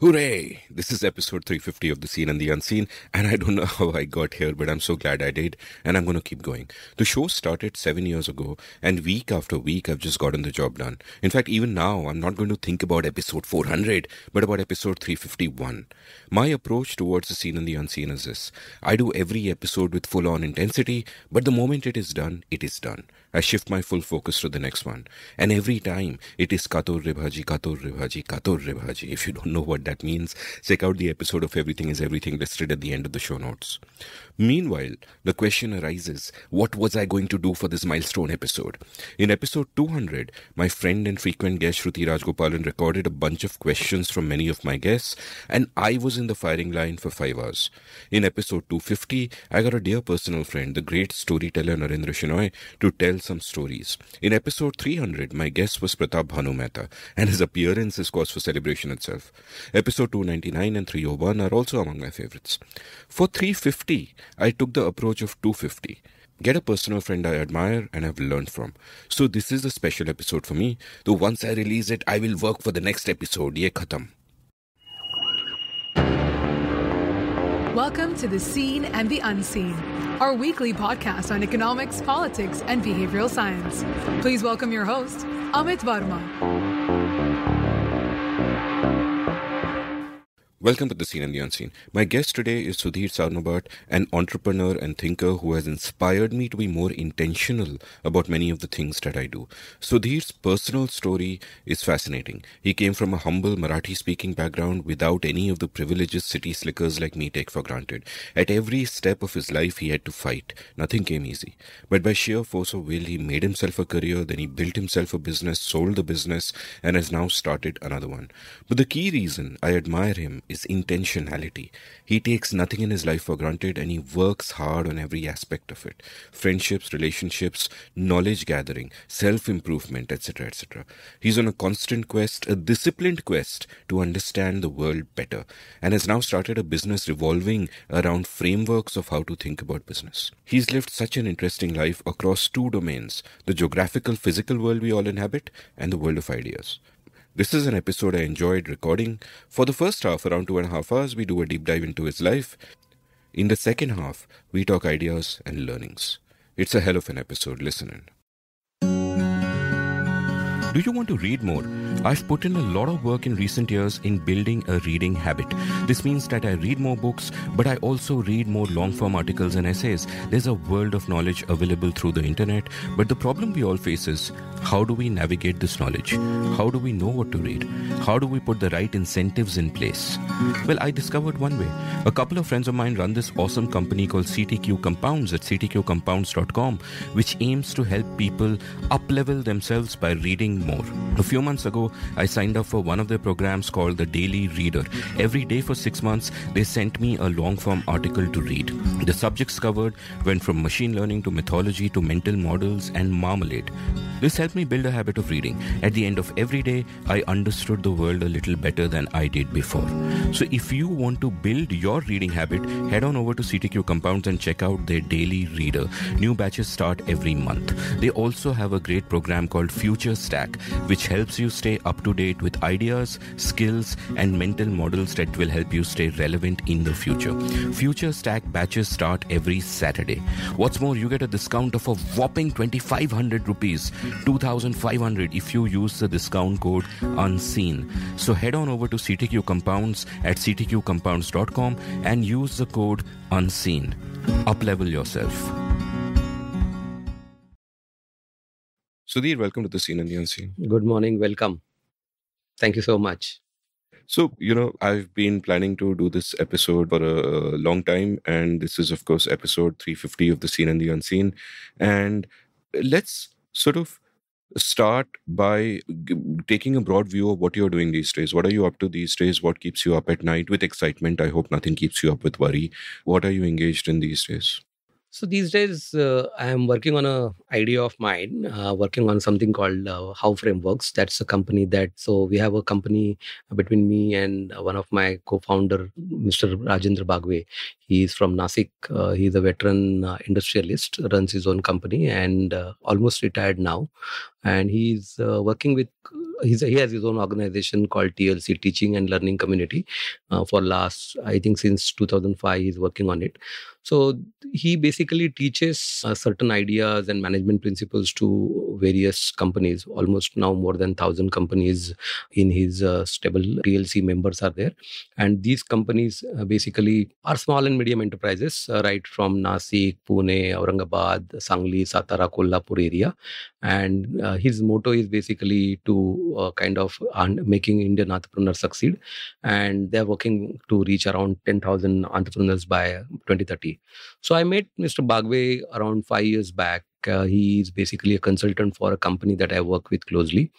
Hooray! This is episode 350 of The Seen and the Unseen, and I don't know how I got here, but I'm so glad I did, and I'm going to keep going. The show started seven years ago, and week after week, I've just gotten the job done. In fact, even now, I'm not going to think about episode 400, but about episode 351. My approach towards The Seen and the Unseen is this I do every episode with full on intensity, but the moment it is done, it is done. I shift my full focus to the next one. And every time it is Katur Ribhaji, Katur Ribhaji, Katur Ribhaji. If you don't know what that means, check out the episode of Everything is Everything listed at the end of the show notes. Meanwhile, the question arises what was I going to do for this milestone episode? In episode 200, my friend and frequent guest Shruti Rajgopalan recorded a bunch of questions from many of my guests, and I was in the firing line for five hours. In episode 250, I got a dear personal friend, the great storyteller Narendra Shenoy, to tell some stories. In episode 300, my guest was Pratap Bhanu and his appearance is cause for celebration itself. Episode 299 and 301 are also among my favorites. For 350, I took the approach of 250. Get a personal friend I admire and have learned from. So this is a special episode for me. Though once I release it, I will work for the next episode. Ye khatam. Welcome to The Seen and the Unseen, our weekly podcast on economics, politics, and behavioral science. Please welcome your host, Amit Varma. Welcome to the Seen and the Unseen. My guest today is Sudhir Sarnobat, an entrepreneur and thinker who has inspired me to be more intentional about many of the things that I do. Sudhir's personal story is fascinating. He came from a humble Marathi speaking background without any of the privileges city slickers like me take for granted. At every step of his life, he had to fight. Nothing came easy. But by sheer force of will, he made himself a career, then he built himself a business, sold the business, and has now started another one. But the key reason I admire him is intentionality. He takes nothing in his life for granted and he works hard on every aspect of it friendships, relationships, knowledge gathering, self improvement, etc. etc. He's on a constant quest, a disciplined quest to understand the world better, and has now started a business revolving around frameworks of how to think about business. He's lived such an interesting life across two domains the geographical, physical world we all inhabit, and the world of ideas. This is an episode I enjoyed recording. For the first half, around two and a half hours, we do a deep dive into his life. In the second half, we talk ideas and learnings. It's a hell of an episode. Listen in. Do you want to read more? I've put in a lot of work in recent years in building a reading habit. This means that I read more books, but I also read more long form articles and essays. There's a world of knowledge available through the internet, but the problem we all face is how do we navigate this knowledge? How do we know what to read? How do we put the right incentives in place? Well, I discovered one way. A couple of friends of mine run this awesome company called CTQ Compounds at ctqcompounds.com, which aims to help people uplevel themselves by reading more. A few months ago, I signed up for one of their programs called the Daily Reader. Every day for six months, they sent me a long form article to read. The subjects covered went from machine learning to mythology to mental models and marmalade. This helped me build a habit of reading. At the end of every day, I understood the world a little better than I did before. So if you want to build your reading habit, head on over to CTQ Compounds and check out their Daily Reader. New batches start every month. They also have a great program called Future Stack, which helps you stay up to date with ideas, skills, and mental models that will help you stay relevant in the future. Future Stack batches start every Saturday. What's more, you get a discount of a whopping 2500 rupees, 2500 if you use the discount code unseen. So head on over to CTQ Compounds at ctqcompounds.com and use the code unseen. Uplevel yourself. Sudhir, welcome to the Seen and the Unseen. Good morning. Welcome. Thank you so much. So, you know, I've been planning to do this episode for a long time, and this is, of course, episode 350 of The Seen and the Unseen. And let's sort of start by taking a broad view of what you're doing these days. What are you up to these days? What keeps you up at night with excitement? I hope nothing keeps you up with worry. What are you engaged in these days? So these days, uh, I am working on a idea of mine, uh, working on something called uh, How Frameworks. That's a company that. So we have a company between me and one of my co-founder, Mr. Rajendra Bagwe. He is from Nasik. Uh, he's a veteran uh, industrialist, runs his own company, and uh, almost retired now. And he's uh, working with he's, he has his own organization called TLC, Teaching and Learning Community. Uh, for last, I think since 2005, he's working on it. So he basically teaches uh, certain ideas and management principles to various companies. Almost now more than thousand companies in his uh, stable TLC members are there, and these companies uh, basically are small and medium enterprises, uh, right from Nasik, Pune, Aurangabad, Sangli, Satara, Kolhapur area. And uh, his motto is basically to uh, kind of making Indian entrepreneurs succeed, and they're working to reach around 10,000 entrepreneurs by 2030. So I met Mr. Bagwe around five years back. Uh, he is basically a consultant for a company that I work with closely.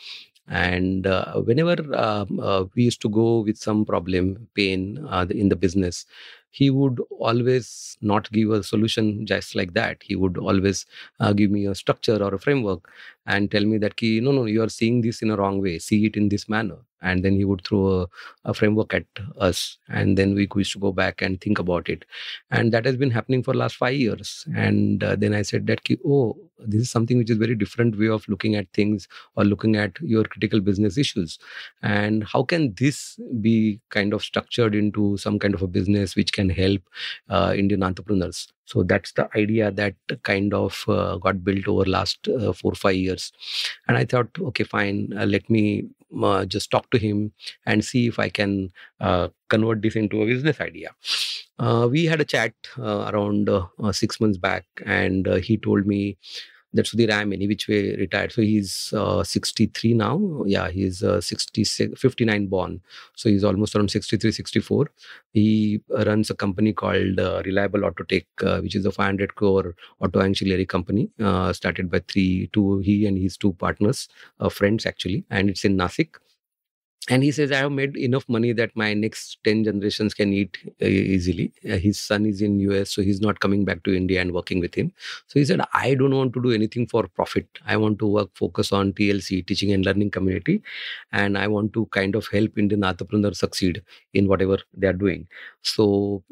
And uh, whenever um, uh, we used to go with some problem, pain uh, in the business, he would always not give a solution just like that. He would always uh, give me a structure or a framework and tell me that, Ki, no, no, you are seeing this in a wrong way. See it in this manner. And then he would throw a, a framework at us. And then we used to go back and think about it. And that has been happening for last five years. And uh, then I said that, Ki, oh, this is something which is very different way of looking at things or looking at your critical business issues and how can this be kind of structured into some kind of a business which can help uh, indian entrepreneurs so that's the idea that kind of uh, got built over last uh, four five years and i thought okay fine uh, let me uh, just talk to him and see if i can uh, convert this into a business idea. Uh, we had a chat around 6 months back and he told me that Sudhir I which way retired. So he's uh, 63 now. Yeah, he's uh, 66, 59 born. So he's almost around 63, 64. He runs a company called uh, Reliable Autotech, uh, which is a 500 crore auto ancillary company uh, started by three, two, he and his two partners, uh, friends actually. And it's in Nasik and he says i have made enough money that my next 10 generations can eat uh, easily. Uh, his son is in us so he's not coming back to india and working with him. So he said i don't want to do anything for profit. I want to work focus on tlc teaching and learning community. And i want to kind of help indian entrepreneurs succeed in whatever they are doing. So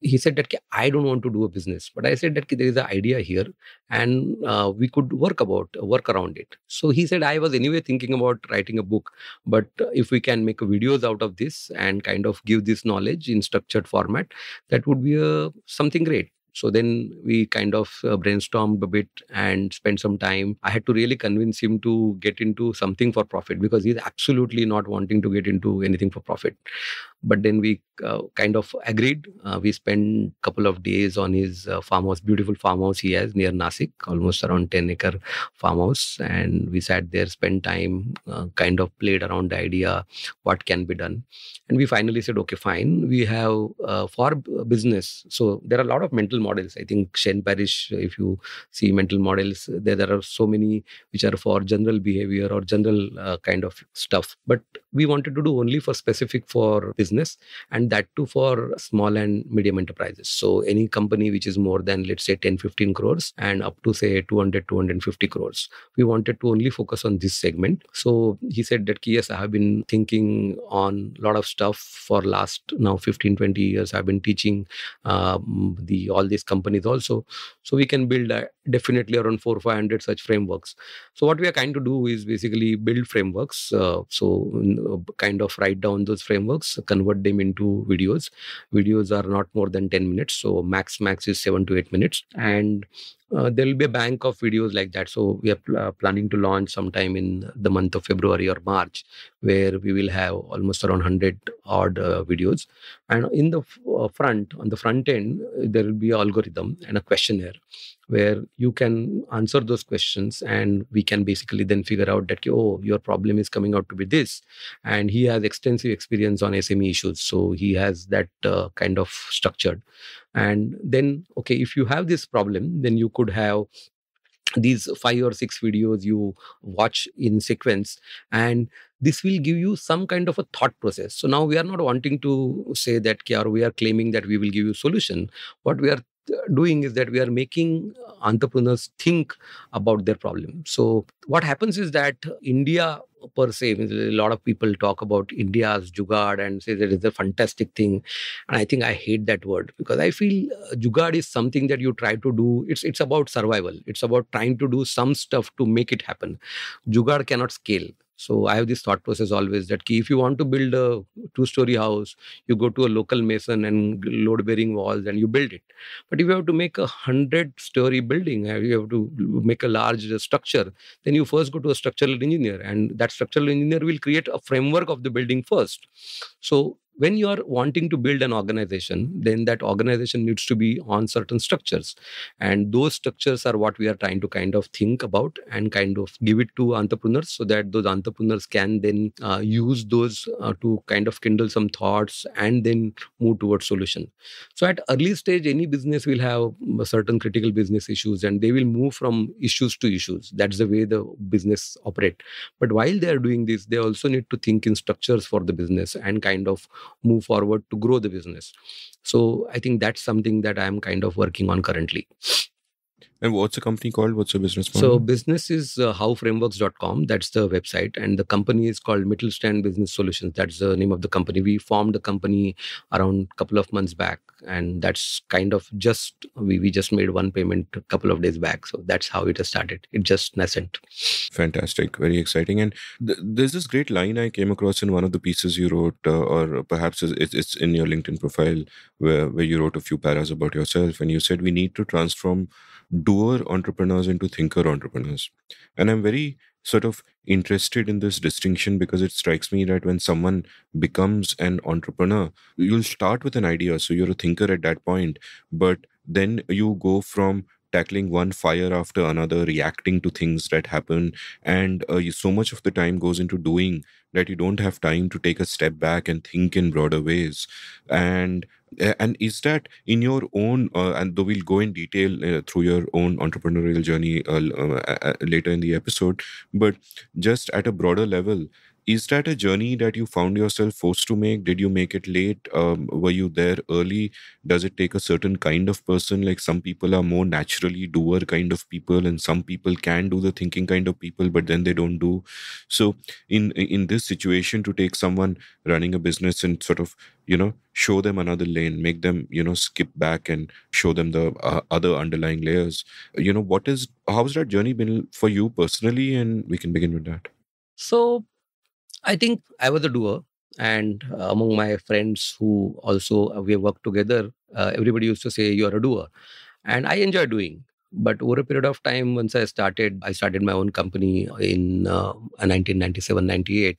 he said that I don't want to do a business, but I said that there is an idea here, and uh, we could work about work around it. So he said I was anyway thinking about writing a book, but if we can make videos out of this and kind of give this knowledge in structured format, that would be a something great. So then we kind of uh, brainstormed a bit and spent some time. I had to really convince him to get into something for profit because he's absolutely not wanting to get into anything for profit but then we uh, kind of agreed. Uh, we spent a couple of days on his uh, farmhouse beautiful farmhouse he has near nasik almost around 10 acre farmhouse. And we sat there spent time uh, kind of played around the idea what can be done. And we finally said okay fine. We have uh, for business. So there are a lot of mental models. I think Shane Parrish if you see mental models there, there are so many which are for general behavior or general uh, kind of stuff. But we wanted to do only for specific for business business and that too for small and medium enterprises. So any company which is more than let's say 10 15 crores and up to say 200 250 crores. We wanted to only focus on this segment. So he said that yes i have been thinking on a lot of stuff for last now 15 20 years. I've been teaching um, the all these companies also. So we can build a, definitely around 4 500 such frameworks. So what we are trying to do is basically build frameworks uh, so kind of write down those frameworks convert them into videos videos are not more than 10 minutes so max max is 7 to 8 minutes and uh, there will be a bank of videos like that. So we are pl- uh, planning to launch sometime in the month of February or March, where we will have almost around 100 odd uh, videos. And in the f- uh, front, on the front end, there will be algorithm and a questionnaire where you can answer those questions and we can basically then figure out that oh your problem is coming out to be this. And he has extensive experience on sme issues so he has that uh, kind of structured. And then okay if you have this problem then you could have these five or six videos you watch in sequence and this will give you some kind of a thought process. So now we are not wanting to say that we are claiming that we will give you solution what we are doing is that we are making entrepreneurs think about their problem so what happens is that india per se. A lot of people talk about India's Jugaad and say that it's a fantastic thing. And I think I hate that word because I feel uh, Jugaad is something that you try to do. It's, it's about survival. It's about trying to do some stuff to make it happen. Jugaad cannot scale. So I have this thought process always that if you want to build a two-story house, you go to a local mason and load-bearing walls and you build it. But if you have to make a hundred-story building, uh, you have to make a large structure, then you first go to a structural engineer, and that structural engineer will create a framework of the building first. So when you are wanting to build an organization then that organization needs to be on certain structures. And those structures are what we are trying to kind of think about and kind of give it to entrepreneurs so that those entrepreneurs can then uh, use those uh, to kind of kindle some thoughts and then move towards solution. So at early stage any business will have certain critical business issues and they will move from issues to issues. That's the way the business operate. But while they are doing this they also need to think in structures for the business and kind of move forward to grow the business. So i think that's something that i'm kind of working on currently and what's the company called? What's the business model? So business is uh, howframeworks.com. That's the website. And the company is called Mittelstand Business Solutions. That's the name of the company. We formed the company around a couple of months back. And that's kind of just, we, we just made one payment a couple of days back. So that's how it has started. It just nascent. Fantastic. Very exciting. And th- there's this great line I came across in one of the pieces you wrote, uh, or perhaps it's, it's in your LinkedIn profile, where, where you wrote a few paras about yourself. And you said, we need to transform doer entrepreneurs into thinker entrepreneurs. And I'm very sort of interested in this distinction because it strikes me that when someone becomes an entrepreneur, you'll start with an idea. So you're a thinker at that point, but then you go from tackling one fire after another, reacting to things that happen. And uh, so much of the time goes into doing that you don't have time to take a step back and think in broader ways. And and is that in your own uh, and though we'll go in detail uh, through your own entrepreneurial journey uh, uh later in the episode but just at a broader level is that a journey that you found yourself forced to make? Did you make it late? Um, were you there early? Does it take a certain kind of person? Like some people are more naturally doer kind of people and some people can do the thinking kind of people but then they don't do. So in in this situation to take someone running a business and sort of you know show them another lane make them you know skip back and show them the uh, other underlying layers you know what is how's that journey been for you personally? And we can begin with that. So I think I was a doer, and uh, among my friends who also uh, we worked together, uh, everybody used to say you are a doer, and I enjoy doing. But over a period of time, once I started, I started my own company in 1997, uh, 98.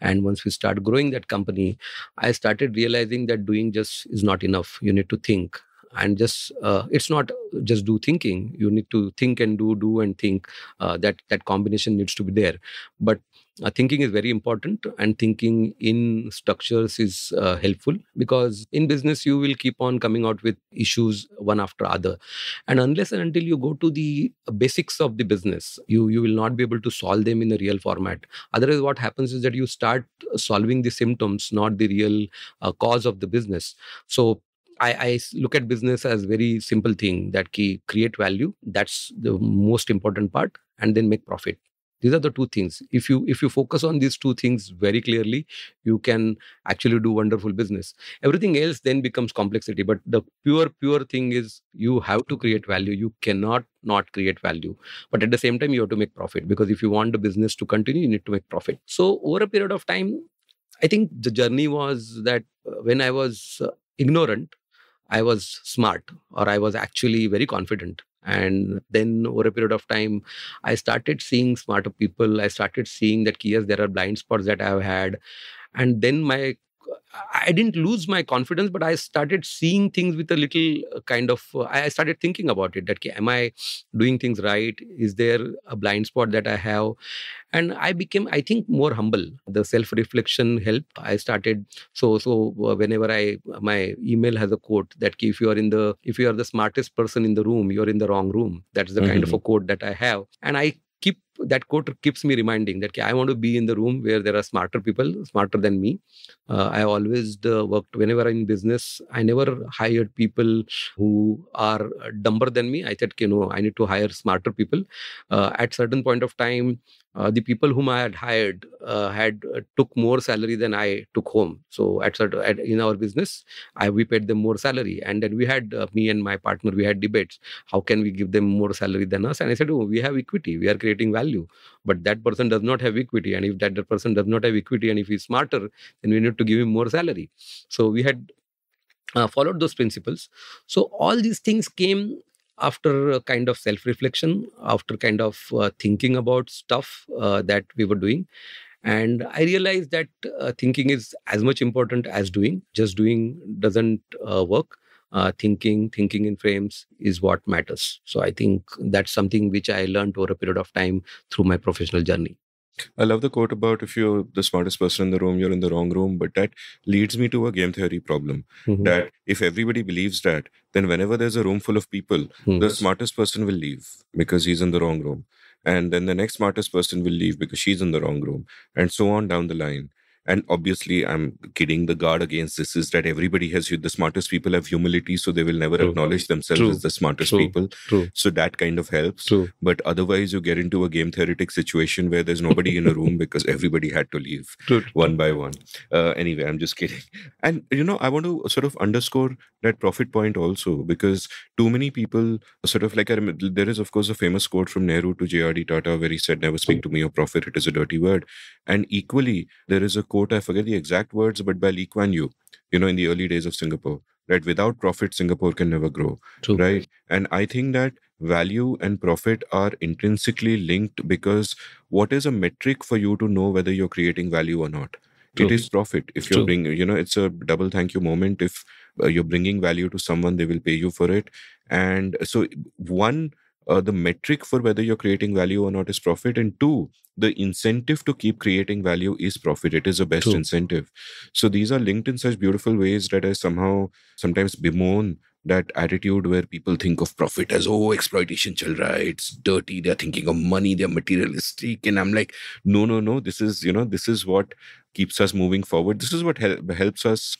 And once we start growing that company, I started realizing that doing just is not enough. You need to think and just uh, it's not just do thinking you need to think and do do and think uh, that that combination needs to be there but uh, thinking is very important and thinking in structures is uh, helpful because in business you will keep on coming out with issues one after other. And unless and until you go to the basics of the business you you will not be able to solve them in a real format. Otherwise what happens is that you start solving the symptoms not the real uh, cause of the business. So I, I, look at business as very simple thing that key create value that's the most important part and then make profit these are the two things. If you if you focus on these two things very clearly you can actually do wonderful business. Everything else then becomes complexity but the pure pure thing is you have to create value. You cannot not create value. But at the same time you have to make profit because if you want the business to continue you need to make profit. So over a period of time i think the journey was that uh, when i was uh, ignorant i was smart or i was actually very confident and then over a period of time i started seeing smarter people. I started seeing that yes there are blind spots that i've had. And then my I didn't lose my confidence, but I started seeing things with a little uh, kind of. Uh, I started thinking about it. That am I doing things right? Is there a blind spot that I have? And I became, I think, more humble. The self-reflection helped. I started. So, so uh, whenever I my email has a quote that if you are in the if you are the smartest person in the room, you're in the wrong room. That's the mm-hmm. kind of a mm-hmm. quote that I have. And I that quote keeps me reminding that I want to be in the room where there are smarter people, smarter than me. Uh, I always uh, worked whenever I'm in business. I never hired people who are dumber than me. I said, you know, I need to hire smarter people. Uh, at certain point of time, uh, the people whom I had hired uh, had uh, took more salary than I took home. So at, certain, at in our business, I we paid them more salary, and then we had uh, me and my partner we had debates. How can we give them more salary than us? And I said, oh, we have equity. We are creating value, but that person does not have equity, and if that person does not have equity, and if he's smarter, then we need to give him more salary. So we had uh, followed those principles. So all these things came after a kind of self reflection, after kind of uh, thinking about stuff uh, that we were doing. And I realized that uh, thinking is as much important as doing. Just doing doesn't uh, work. Uh, thinking, thinking in frames is what matters. So I think that's something which I learned over a period of time through my professional journey. I love the quote about if you're the smartest person in the room, you're in the wrong room. But that leads me to a game theory problem. Mm-hmm. That if everybody believes that, then whenever there's a room full of people, mm-hmm. the smartest person will leave because he's in the wrong room. And then the next smartest person will leave because she's in the wrong room. And so on down the line and obviously i'm kidding the guard against this is that everybody has the smartest people have humility so they will never True. acknowledge themselves True. as the smartest True. people True. so that kind of helps True. but otherwise you get into a game theoretic situation where there's nobody in a room because everybody had to leave one by one uh, anyway i'm just kidding and you know i want to sort of underscore that profit point also because too many people sort of like I remember, there is of course a famous quote from nehru to jrd tata where he said never speak to me of profit it is a dirty word and equally there is a quote, I forget the exact words, but by Lee Kuan Yew, you know, in the early days of Singapore, right? Without profit, Singapore can never grow, True. right? And I think that value and profit are intrinsically linked because what is a metric for you to know whether you're creating value or not? True. It is profit. If you're bringing, you know, it's a double thank you moment. If uh, you're bringing value to someone, they will pay you for it. And so, one, uh, the metric for whether you're creating value or not is profit and two the incentive to keep creating value is profit. It is the best True. incentive. So these are linked in such beautiful ways that i somehow sometimes bemoan that attitude where people think of profit as oh exploitation chal raha it's dirty they're thinking of money they're materialistic and i'm like no no no this is you know this is what keeps us moving forward. This is what hel- helps us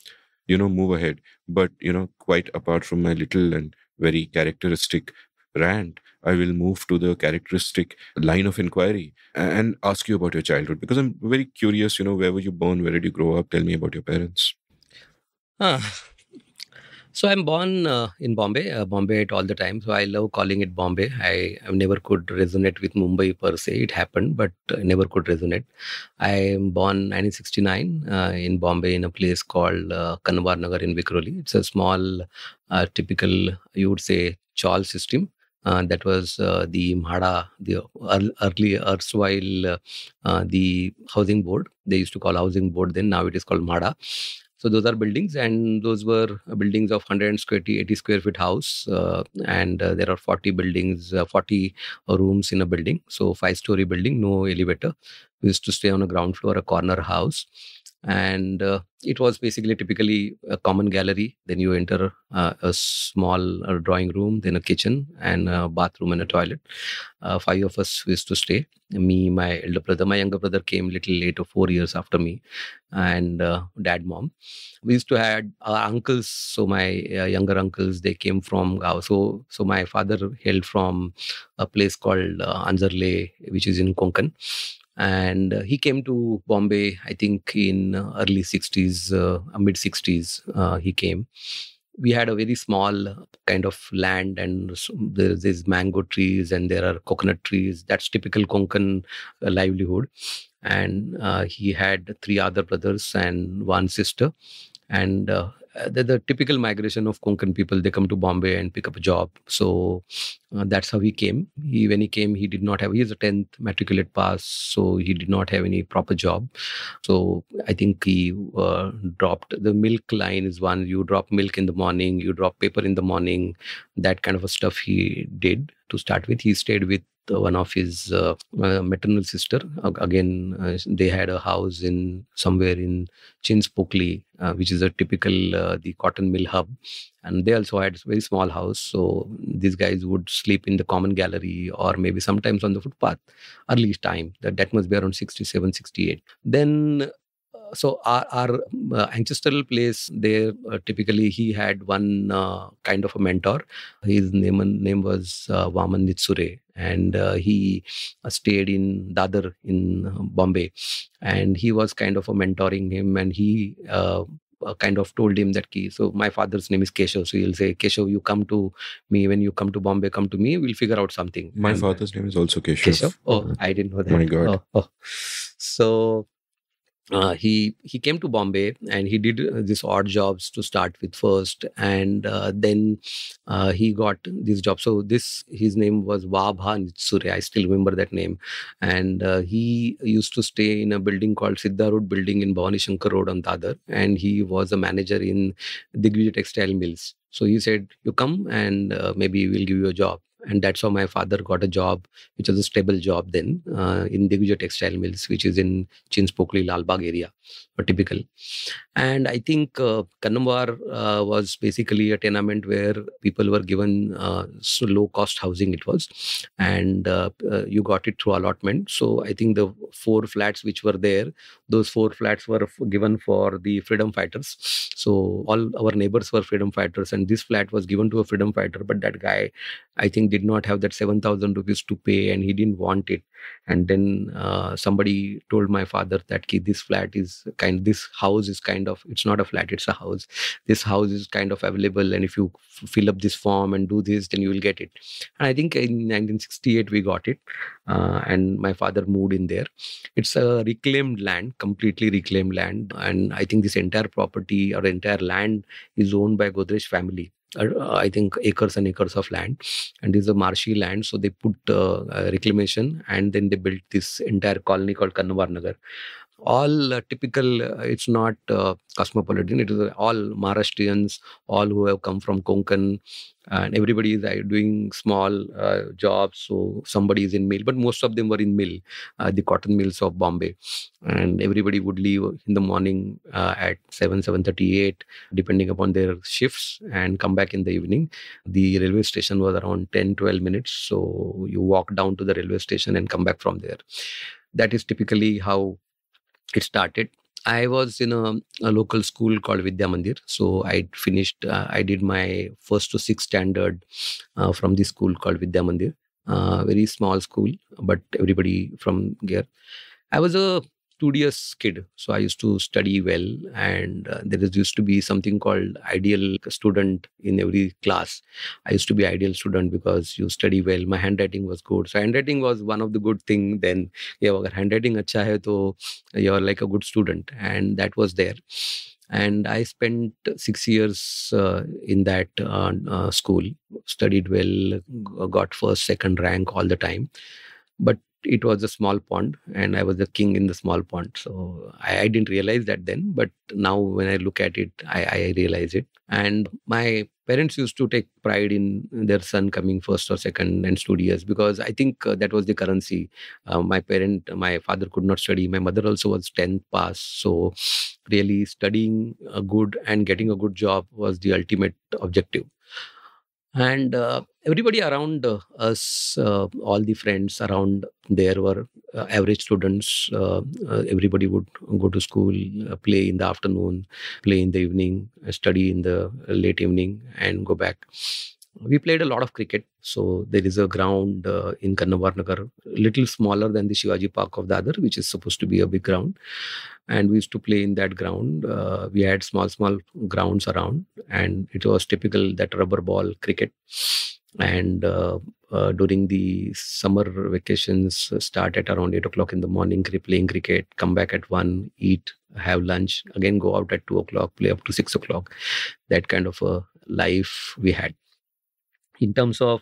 you know move ahead. But you know quite apart from my little and very characteristic rant I will move to the characteristic line of inquiry and ask you about your childhood because I'm very curious. You know, where were you born? Where did you grow up? Tell me about your parents. Uh, so I'm born uh, in Bombay, uh, Bombay all the time. So I love calling it Bombay. I, I never could resonate with Mumbai per se. It happened, but I never could resonate. I am born 1969 uh, in Bombay in a place called uh, Kanwar Nagar in Vikroli. It's a small, uh, typical, you would say, chawl system. Uh, that was uh, the MHADA, the early erstwhile uh, the housing board. They used to call housing board then. Now it is called MHADA. So those are buildings, and those were buildings of 100 square 80 square feet house, uh, and uh, there are 40 buildings, uh, 40 rooms in a building. So five story building, no elevator. We used to stay on a ground floor, a corner house, and uh, it was basically typically a common gallery. Then you enter uh, a small uh, drawing room then a kitchen and a bathroom and a toilet. Uh, five of us used to stay. Me my elder brother my younger brother came little later four years after me and uh, dad mom. We used to have our uncles. So my uh, younger uncles they came from Gao. so so my father hailed from a place called uh, Anzarle which is in Konkan and uh, he came to bombay i think in early 60s uh, mid 60s uh, he came. We had a very small kind of land and there's mango trees and there are coconut trees. That's typical konkan uh, livelihood. And uh, he had three other brothers and one sister. And uh, uh, the, the, typical migration of Konkan people, they come to Bombay and pick up a job. So uh, that's how he came. He, when he came, he did not have, he is a 10th matriculate pass, so he did not have any proper job. So I think he uh, dropped the milk line is one. You drop milk in the morning, you drop paper in the morning, that kind of a stuff he did to start with. He stayed with one of his uh, uh, maternal sister. Again, uh, they had a house in somewhere in Chinchpokli, uh, which is a typical uh, the cotton mill hub, and they also had a very small house. So these guys would sleep in the common gallery or maybe sometimes on the footpath. Early time that that must be around 67, 68. Then so our, our uh, ancestral place there uh, typically he had one uh, kind of a mentor his name name was uh, Vaman Nitsure and uh, he uh, stayed in Dadar in Bombay and he was kind of a mentoring him and he uh, uh, kind of told him that key. So my father's name is Keshav. So he'll say, Keshav, you come to me when you come to Bombay, come to me. We'll figure out something. My And- father's name is also Keshav. Keshav. Oh, I didn't know that. My God. Oh, oh. So uh, he he came to Bombay and he did uh, these odd jobs to start with first, and uh, then uh, he got this job. So this his name was Vabha Nitsure. I still remember that name, and uh, he used to stay in a building called Siddha Road Building in Bhavani Shankar Road on Dadar, and he was a manager in Digvijay Textile Mills. So he said, "You come and maybe we'll give you a job." And that's how my father got a job, which was a stable job then uh, in Digvijay Textile Mills, which is in Chinchpokli, Lalbagh area, a typical. And I think uh, uh, was basically a tenement where people were given uh, so low cost housing it was, and uh, uh, you got it through allotment. So I think the four flats which were there, those four flats were given for the freedom fighters. So all our neighbors were freedom fighters, and this flat was given to a freedom fighter. But that guy, I think, did not have that seven thousand rupees to pay, and he didn't want it. And then uh, somebody told my father that "Ki, this flat is kind this house is kind of it's not a flat it's a house. This house is kind of available and if you f- fill up this form and do this then you will get it. And i think in 1968 we got it uh, and my father moved in there. It's a reclaimed land completely reclaimed land. And i think this entire property or entire land is owned by godrej family I think acres and acres of land, and this is a marshy land. So they put uh, uh, reclamation, and then they built this entire colony called Kannawar Nagar. All uh, typical. Uh, it's not uh, cosmopolitan. It is all Maharashtrians, all who have come from Konkan, and everybody is doing small jobs. So somebody is in mill, but most of them were in mill, the cotton mills of Bombay, and everybody would leave in the morning at seven, seven thirty-eight depending upon their shifts and come back in the evening the railway station was around 10 12 minutes so you walk down to the railway station and come back from there that is typically how it started. I was in a, a local school called vidya mandir. So i finished uh, i did my first to sixth standard uh, from the school called vidya mandir. Uh, very small school but everybody from there i was a studious kid. So i used to study well and uh, there is used to be something called ideal student in every class. I used to be ideal student because you study well. My handwriting was good. So handwriting was one of the good thing. Then yeah agar handwriting hai to you're like a good student. And that was there. And i spent 6 years uh, in that uh, uh, school. Studied well got first second rank all the time. But it was a small pond and i was the king in the small pond. So i, I didn't realize that then but now when i look at it I, I realize it. And my parents used to take pride in their son coming first or second and studious because i think uh, that was the currency. Uh, my parent my father could not study. My mother also was 10th pass. So really studying a good and getting a good job was the ultimate objective and uh, everybody around uh, us uh, all the friends around there were uh, average students uh, uh, everybody would go to school play in the afternoon play in the evening study in the late evening and go back we played a lot of cricket. So there is a ground uh, in Kannawar Nagar little smaller than the Shivaji Park of Dadar which is supposed to be a big ground. And we used to play in that ground. Uh, we had small small grounds around and it was typical that rubber ball cricket. And uh, uh, during the summer vacations uh, start at around 8 o'clock in the morning playing cricket come back at 1 eat have lunch again go out at 2 o'clock play up to 6 o'clock. That kind of a life we had in terms of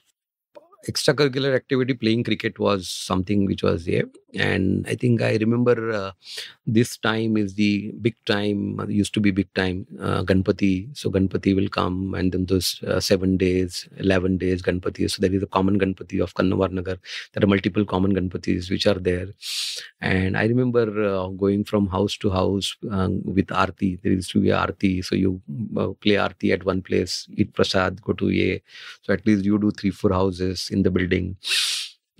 extracurricular activity playing cricket was something which was there. And i think i remember uh, this time is the big time uh, used to be big time uh, ganpati. So ganpati will come and then those uh, 7 days 11 days ganpati. So there is a common ganpati of kannawar nagar. There are multiple common ganpatis which are there. And i remember uh, going from house to house um, with aarti. There used to be aarti. So you uh, play aarti at one place eat prasad go to a. So at least you do three four houses in the building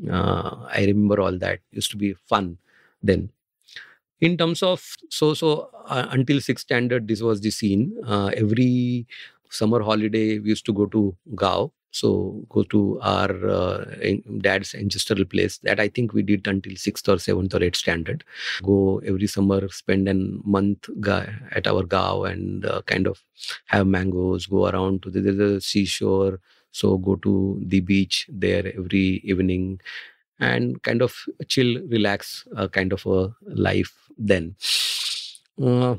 uh, i remember all that used to be fun then in terms of so so uh, until sixth standard this was the scene uh, every summer holiday we used to go to gao so go to our uh, dad's ancestral place that I think we did until sixth or seventh or eighth standard. Go every summer, spend a month at our gao and uh, kind of have mangoes. Go around to the, the seashore. So go to the beach there every evening and kind of chill, relax, uh, kind of a life then. Uh,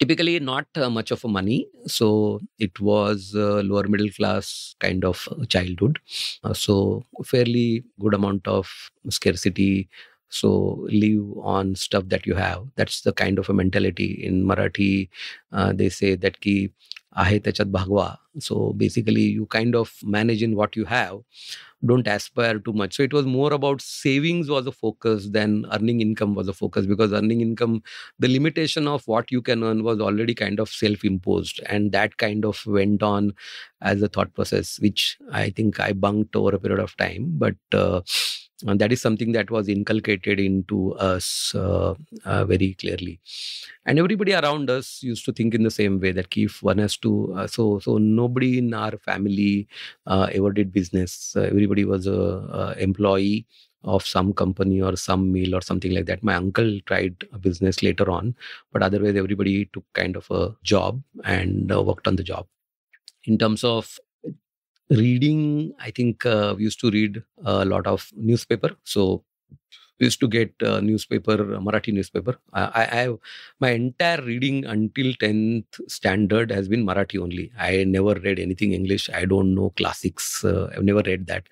typically not uh, much of a money. So it was uh, lower middle class kind of childhood. Uh, so fairly good amount of scarcity. So live on stuff that you have. That's the kind of a mentality in marathi uh, they say that ki आहे त्याच्यात भागवा so basically you kind of manage in what you have don't aspire too much. So it was more about savings was a focus than earning income was a focus because earning income, the limitation of what you can earn was already kind of self imposed. And that kind of went on as a thought process, which I think I bunked over a period of time. But uh, and that is something that was inculcated into us uh, uh, very clearly. And everybody around us used to think in the same way that if one has to uh, so so nobody in our family uh, ever did business. Uh, everybody was a, employee of some company or some mill or something like that. My uncle tried a business later on but otherwise everybody took kind of a job and uh, worked on the job. In terms of reading i think uh, we used to read a lot of newspaper. So we used to get uh, newspaper marathi newspaper. I, I have my entire reading until 10th standard has been marathi only. I never read anything english. I don't know classics uh, i've never read that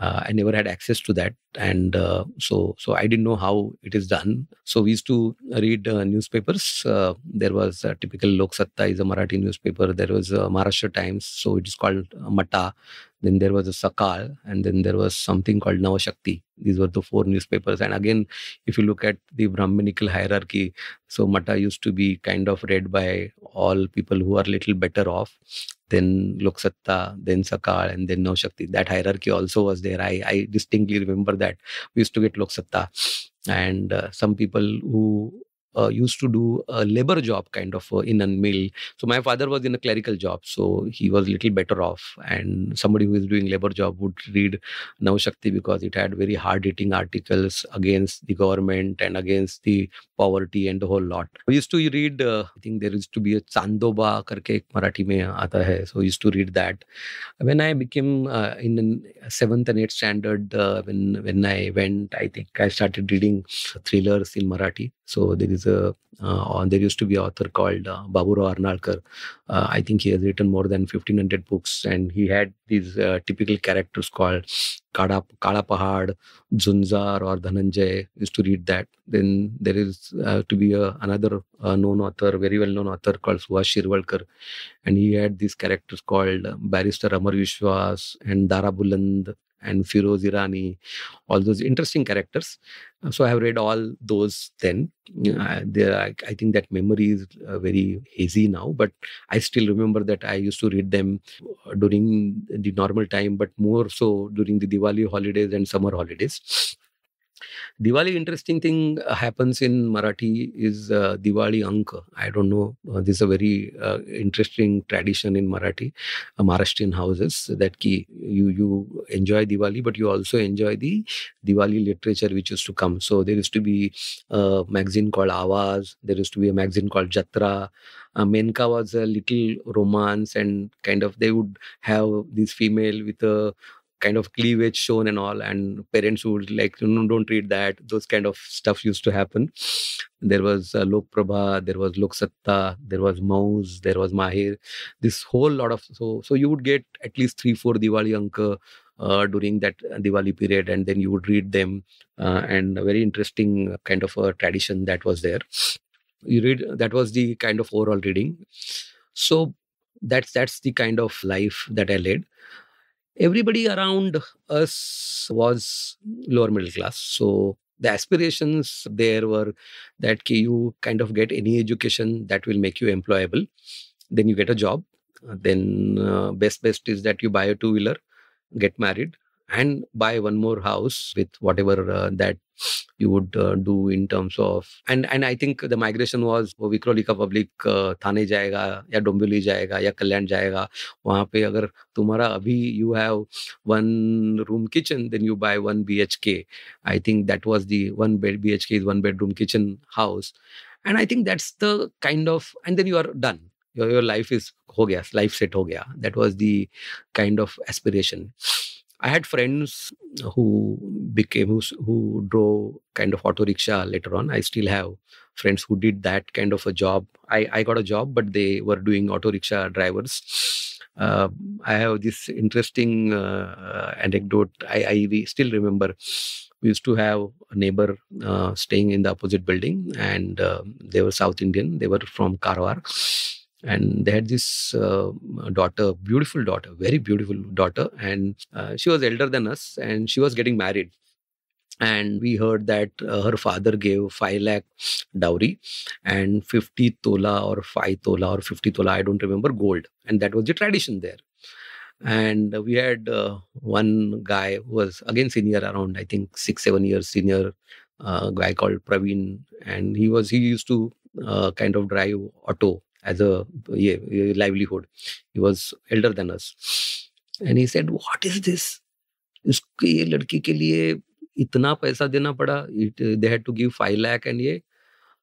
uh, i never had access to that. And uh, so so i didn't know how it is done. So we used to read uh, newspapers. Uh, there was a typical lok satta is a marathi newspaper. There was a maharashtra times. So it is called mata then there was a sakal. And then there was something called navashakti these were the four newspapers. And again if you look at the brahminical hierarchy so mata used to be kind of read by all people who are little better off then Loksatta, then Sakal, and then Navashakti. That hierarchy also was there. I, I distinctly remember that. We used to get Loksatta. And uh, some people who uh, used to do a labor job kind of uh, in a mill. So my father was in a clerical job so he was little better off. And somebody who is doing labor job would read Navashakti because it had very hard hitting articles against the government and against the poverty and the whole lot. We used to read uh, i think there used to be a chandoba karke ek marathi mein aata hai so used to read that. When i became uh, in 7th and 8th standard uh, when when i went i think i started reading thrillers in marathi. So there is a uh, there used to be an author called uh, Baburao Arnalkar. Uh, I think he has written more than 1500 books, and he had these uh, typical characters called Kala, Kala Pahad, Zunzar, or Dhananjay. Used to read that. Then there is uh, to be a, another uh, known author, very well known author called Suhas Shirvalkar, and he had these characters called Barrister Amar Vishwas and Dara Buland and Firoz Irani, all those interesting characters. Uh, so I have read all those then. Uh, I, I, think that memory is uh, very hazy now, but I still remember that I used to read them uh, during the normal time, but more so during the Diwali holidays and summer holidays. Diwali interesting thing uh, happens in Marathi is uh, Diwali Anka. I don't know. Uh, this is a very uh, interesting tradition in Marathi, uh, Maharashtrian houses that ki you you enjoy Diwali, but you also enjoy the Diwali literature which used to come. So there used to be a magazine called Awaz. There used to be a magazine called Jatra. Uh, Menka was a little romance and kind of they would have this female with a kind of cleavage shown and all and parents would like no, don't read that those kind of stuff used to happen there was uh, lok prabha there was lok satta there was Mauj there was mahir this whole lot of so so you would get at least 3 4 diwali anka uh, during that Diwali period, and then you would read them, uh, and a very interesting kind of a tradition that was there. You read that was the kind of overall reading. So that's that's the kind of life that I led everybody around us was lower middle class. So the aspirations there were that you kind of get any education that will make you employable. Then you get a job. Then uh, best best is that you buy a two wheeler, get married, and buy one more house with whatever uh, that you would uh, do in terms of and and I think the migration was वो विक्रोली का public थाने जाएगा या डोंबिवली जाएगा या कल्याण जाएगा वहाँ पे अगर तुम्हारा अभी you have one room kitchen then you buy one B H K I think that was the one bed B H K is one bedroom kitchen house and I think that's the kind of and then you are done your your life is हो गया life set हो गया that was the kind of aspiration I had friends who became who, who drove kind of auto rickshaw later on. I still have friends who did that kind of a job. I, I got a job, but they were doing auto rickshaw drivers. Uh, I have this interesting uh, anecdote. I, I still remember we used to have a neighbor uh, staying in the opposite building, and uh, they were South Indian. They were from Karwar and they had this uh, daughter beautiful daughter very beautiful daughter. And uh, she was elder than us and she was getting married. And we heard that uh, her father gave 5 lakh dowry and 50 tola or 5 tola or 50 tola i don't remember gold. And that was the tradition there. And we had uh, one guy who was again senior around i think 6 7 years senior uh, guy called praveen. And he was he used to uh, kind of drive auto as a ye, ye, livelihood. He was elder than us. And he said, What is this? उसके लड़की के लिए इतना पैसा देना पड़ा they had to give five lakh and ये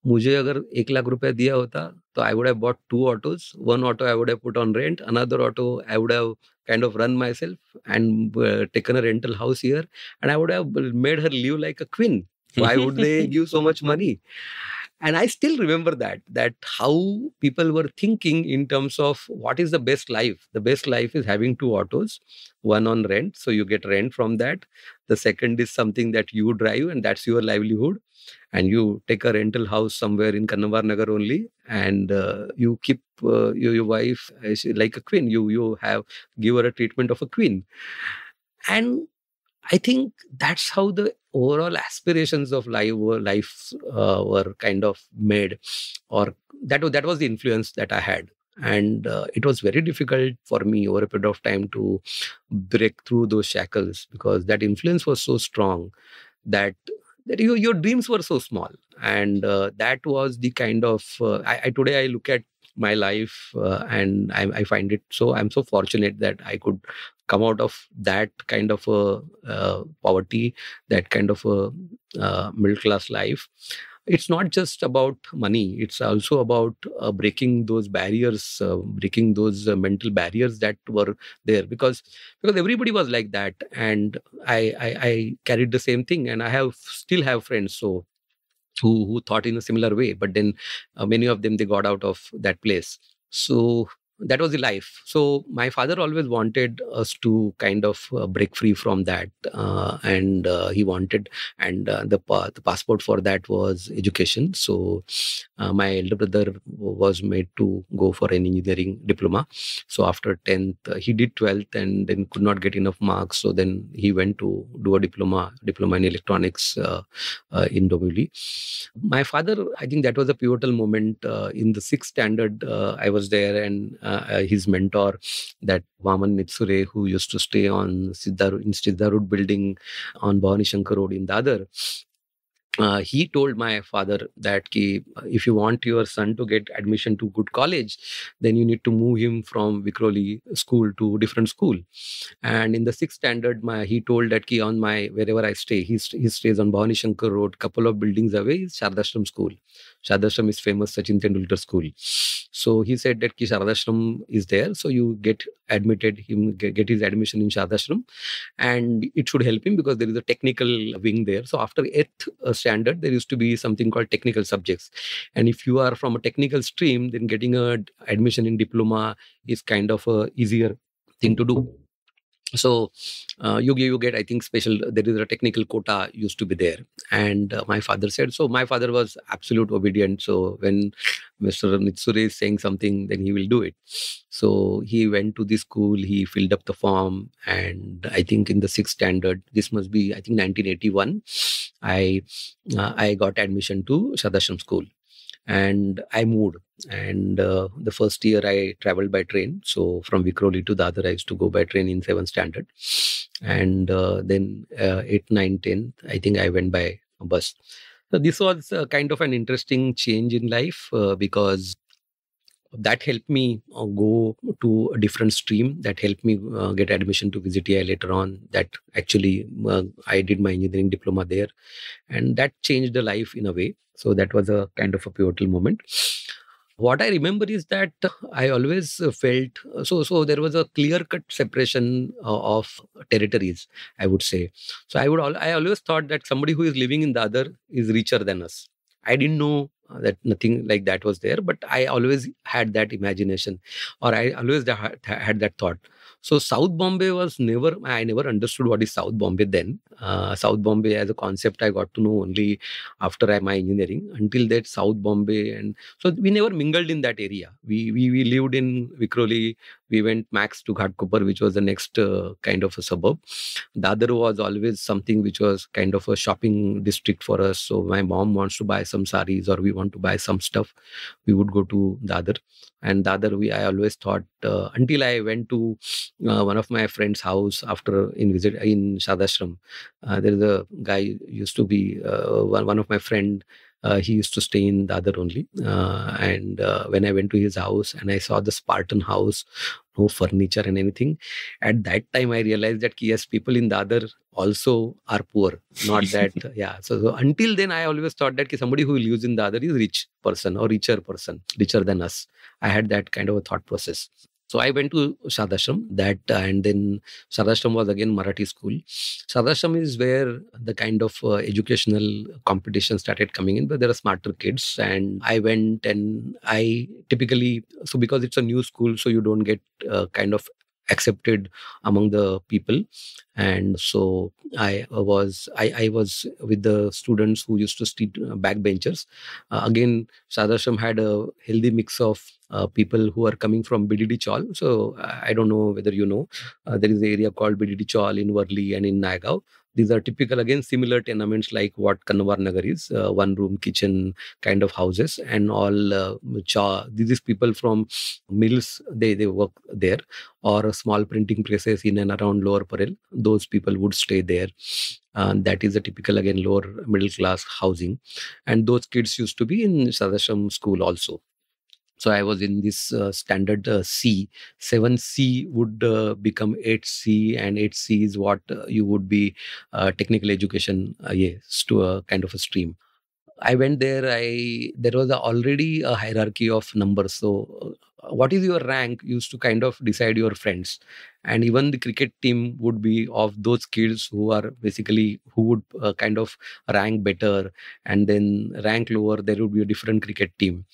मुझे अगर एक लाख रुपया दिया होता तो I would have bought two autos one auto I would have put on rent another auto I would have kind of run myself and taken a rental house here and I would have made her live like a queen I would they give so much money and i still remember that that how people were thinking in terms of what is the best life. The best life is having two autos one on rent so you get rent from that. The second is something that you drive and that's your livelihood and you take a rental house somewhere in Kannamwar Nagar only and uh, you keep uh, your, your wife like a queen. You you have give her a treatment of a queen. And I think that's how the overall aspirations of life were, life uh, were kind of made, or that that was the influence that I had, and uh, it was very difficult for me over a period of time to break through those shackles because that influence was so strong that that your, your dreams were so small. And uh, that was the kind of uh, I, I, today i look at my life uh, and I, I, find it so i'm so fortunate that i could come out of that kind of a uh, poverty that kind of a uh, middle class life. It's not just about money. It's also about uh, breaking those barriers uh, breaking those uh, mental barriers that were there. Because because everybody was like that. And I, I, I carried the same thing. And i have still have friends so who who thought in a similar way. But then uh, many of them they got out of that place. So that was the life. So my father always wanted us to kind of uh, break free from that uh, and uh, he wanted and uh, the pa- the passport for that was education. So uh, my elder brother was made to go for an engineering diploma. So after 10th uh, he did 12th and then could not get enough marks. So then he went to do a diploma diploma in electronics in Dombivli my father i think that was a pivotal moment in the sixth standard i was there and uh, uh, his mentor, that Vaman Nitsure, who used to stay on Siddharud, in Siddharud building on Bhavani Shankar Road in Dadar. Uh, he told my father that ki, if you want your son to get admission to good college then you need to move him from Vikhroli school to different school and in the sixth standard my he told that ki on my wherever i stay he, he stays on bhavani shankar road couple of buildings away is shardashram school shardashram is famous sachin tendulkar school so he said that Sharadashram is there. So you get admitted him, get his admission in Sharadashram. And it should help him because there is a technical wing there. So after eighth uh, standard, there used to be something called technical subjects. And if you are from a technical stream, then getting a admission in diploma is kind of a easier thing to do so uh, you, you get i think special there is a technical quota used to be there. And uh, my father said so my father was absolute obedient. So when mr nitsure is saying something then he will do it. So he went to the school he filled up the form. And i think in the sixth standard this must be i think 1981 i uh, i got admission to shardashram school and I moved. And uh, the first year I traveled by train. So from Vikhroli to Dadar, I used to go by train in 7th standard. And uh, then uh, 8, 9, 10, I think I went by bus. So this was uh, kind of an interesting change in life uh, because that helped me uh, go to a different stream. That helped me uh, get admission to VJTI later on. That actually uh, i did my engineering diploma there. And that changed the life in a way. So that was a kind of a pivotal moment. What i remember is that i always felt so so there was a clear cut separation of territories i would say. So i would i always thought that somebody who is living in the other is richer than us. I didn't know uh, that nothing like that was there but i always had that imagination or i always had that thought so south bombay was never i never understood what is south bombay then uh, south bombay as a concept i got to know only after my engineering until that south bombay and so we never mingled in that area we we, we lived in Vikhroli we went max to Ghatkopar, which was the next uh, kind of a suburb. Dadar was always something which was kind of a shopping district for us. So my mom wants to buy some saris or we want to buy some stuff, we would go to Dadar. And Dadar, we I always thought uh, until I went to uh, one of my friend's house after in visit in Shardashram. Uh, there is a guy used to be uh, one, one of my friend uh, he used to stay in Dadar only. Uh, and uh, when I went to his house and I saw the Spartan house, no furniture and anything, at that time I realized that yes, people in Dadar also are poor. Not that, yeah. So, so, until then, I always thought that somebody who lives in Dadar is rich person or richer person, richer than us. I had that kind of a thought process. So I went to Shardashram that uh, and then Shardashram was again Marathi school. Shardashram is where the kind of uh, educational competition started coming in, but there are smarter kids. And I went and I typically, so because it's a new school, so you don't get uh, kind of accepted among the people. And so i was i, I was with the students who used to sit uh, backbenchers. Uh, again Shardashram had a healthy mix of uh, people who are coming from bdd chawl so i don't know whether you know uh, there is an area called bdd chawl in Worli and in Nayagaon these are typical, again, similar tenements like what Kannamwar Nagar is, uh, one room kitchen kind of houses, and all uh, cha. These people from mills, they, they work there, or small printing presses in and around Lower Parel. Those people would stay there. Uh, that is a typical, again, lower middle class housing. And those kids used to be in Shardashram school also so i was in this uh, standard uh, c. 7c would uh, become 8c and 8c is what uh, you would be uh, technical education uh, yes to a kind of a stream. I went there i there was a, already a hierarchy of numbers. So what is your rank used to kind of decide your friends. And even the cricket team would be of those kids who are basically who would uh, kind of rank better. And then rank lower there would be a different cricket team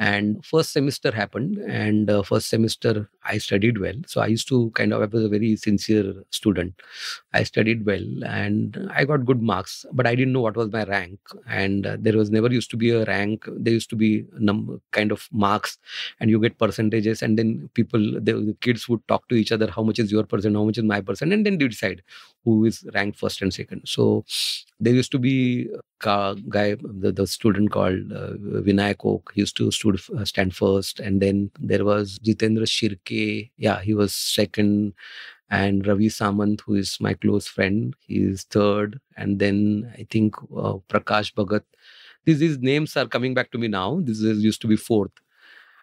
and first semester happened and uh, first semester i studied well. So i used to kind of i was a very sincere student. I studied well and i got good marks but i didn't know what was my rank. And uh, there was never used to be a rank. There used to be num- kind of marks and you get percentages and then people the, the kids would talk to each other how much is your percent? How much is my percent? And then they decide who is ranked first and second. So there used to be a guy the, the student called uh, he used to uh, stand first. And then there was jitendra shirke. Yeah he was second. And ravi samant who is my close friend he is third. And then i think uh, prakash bhagat. These, these names are coming back to me now. This is, used to be fourth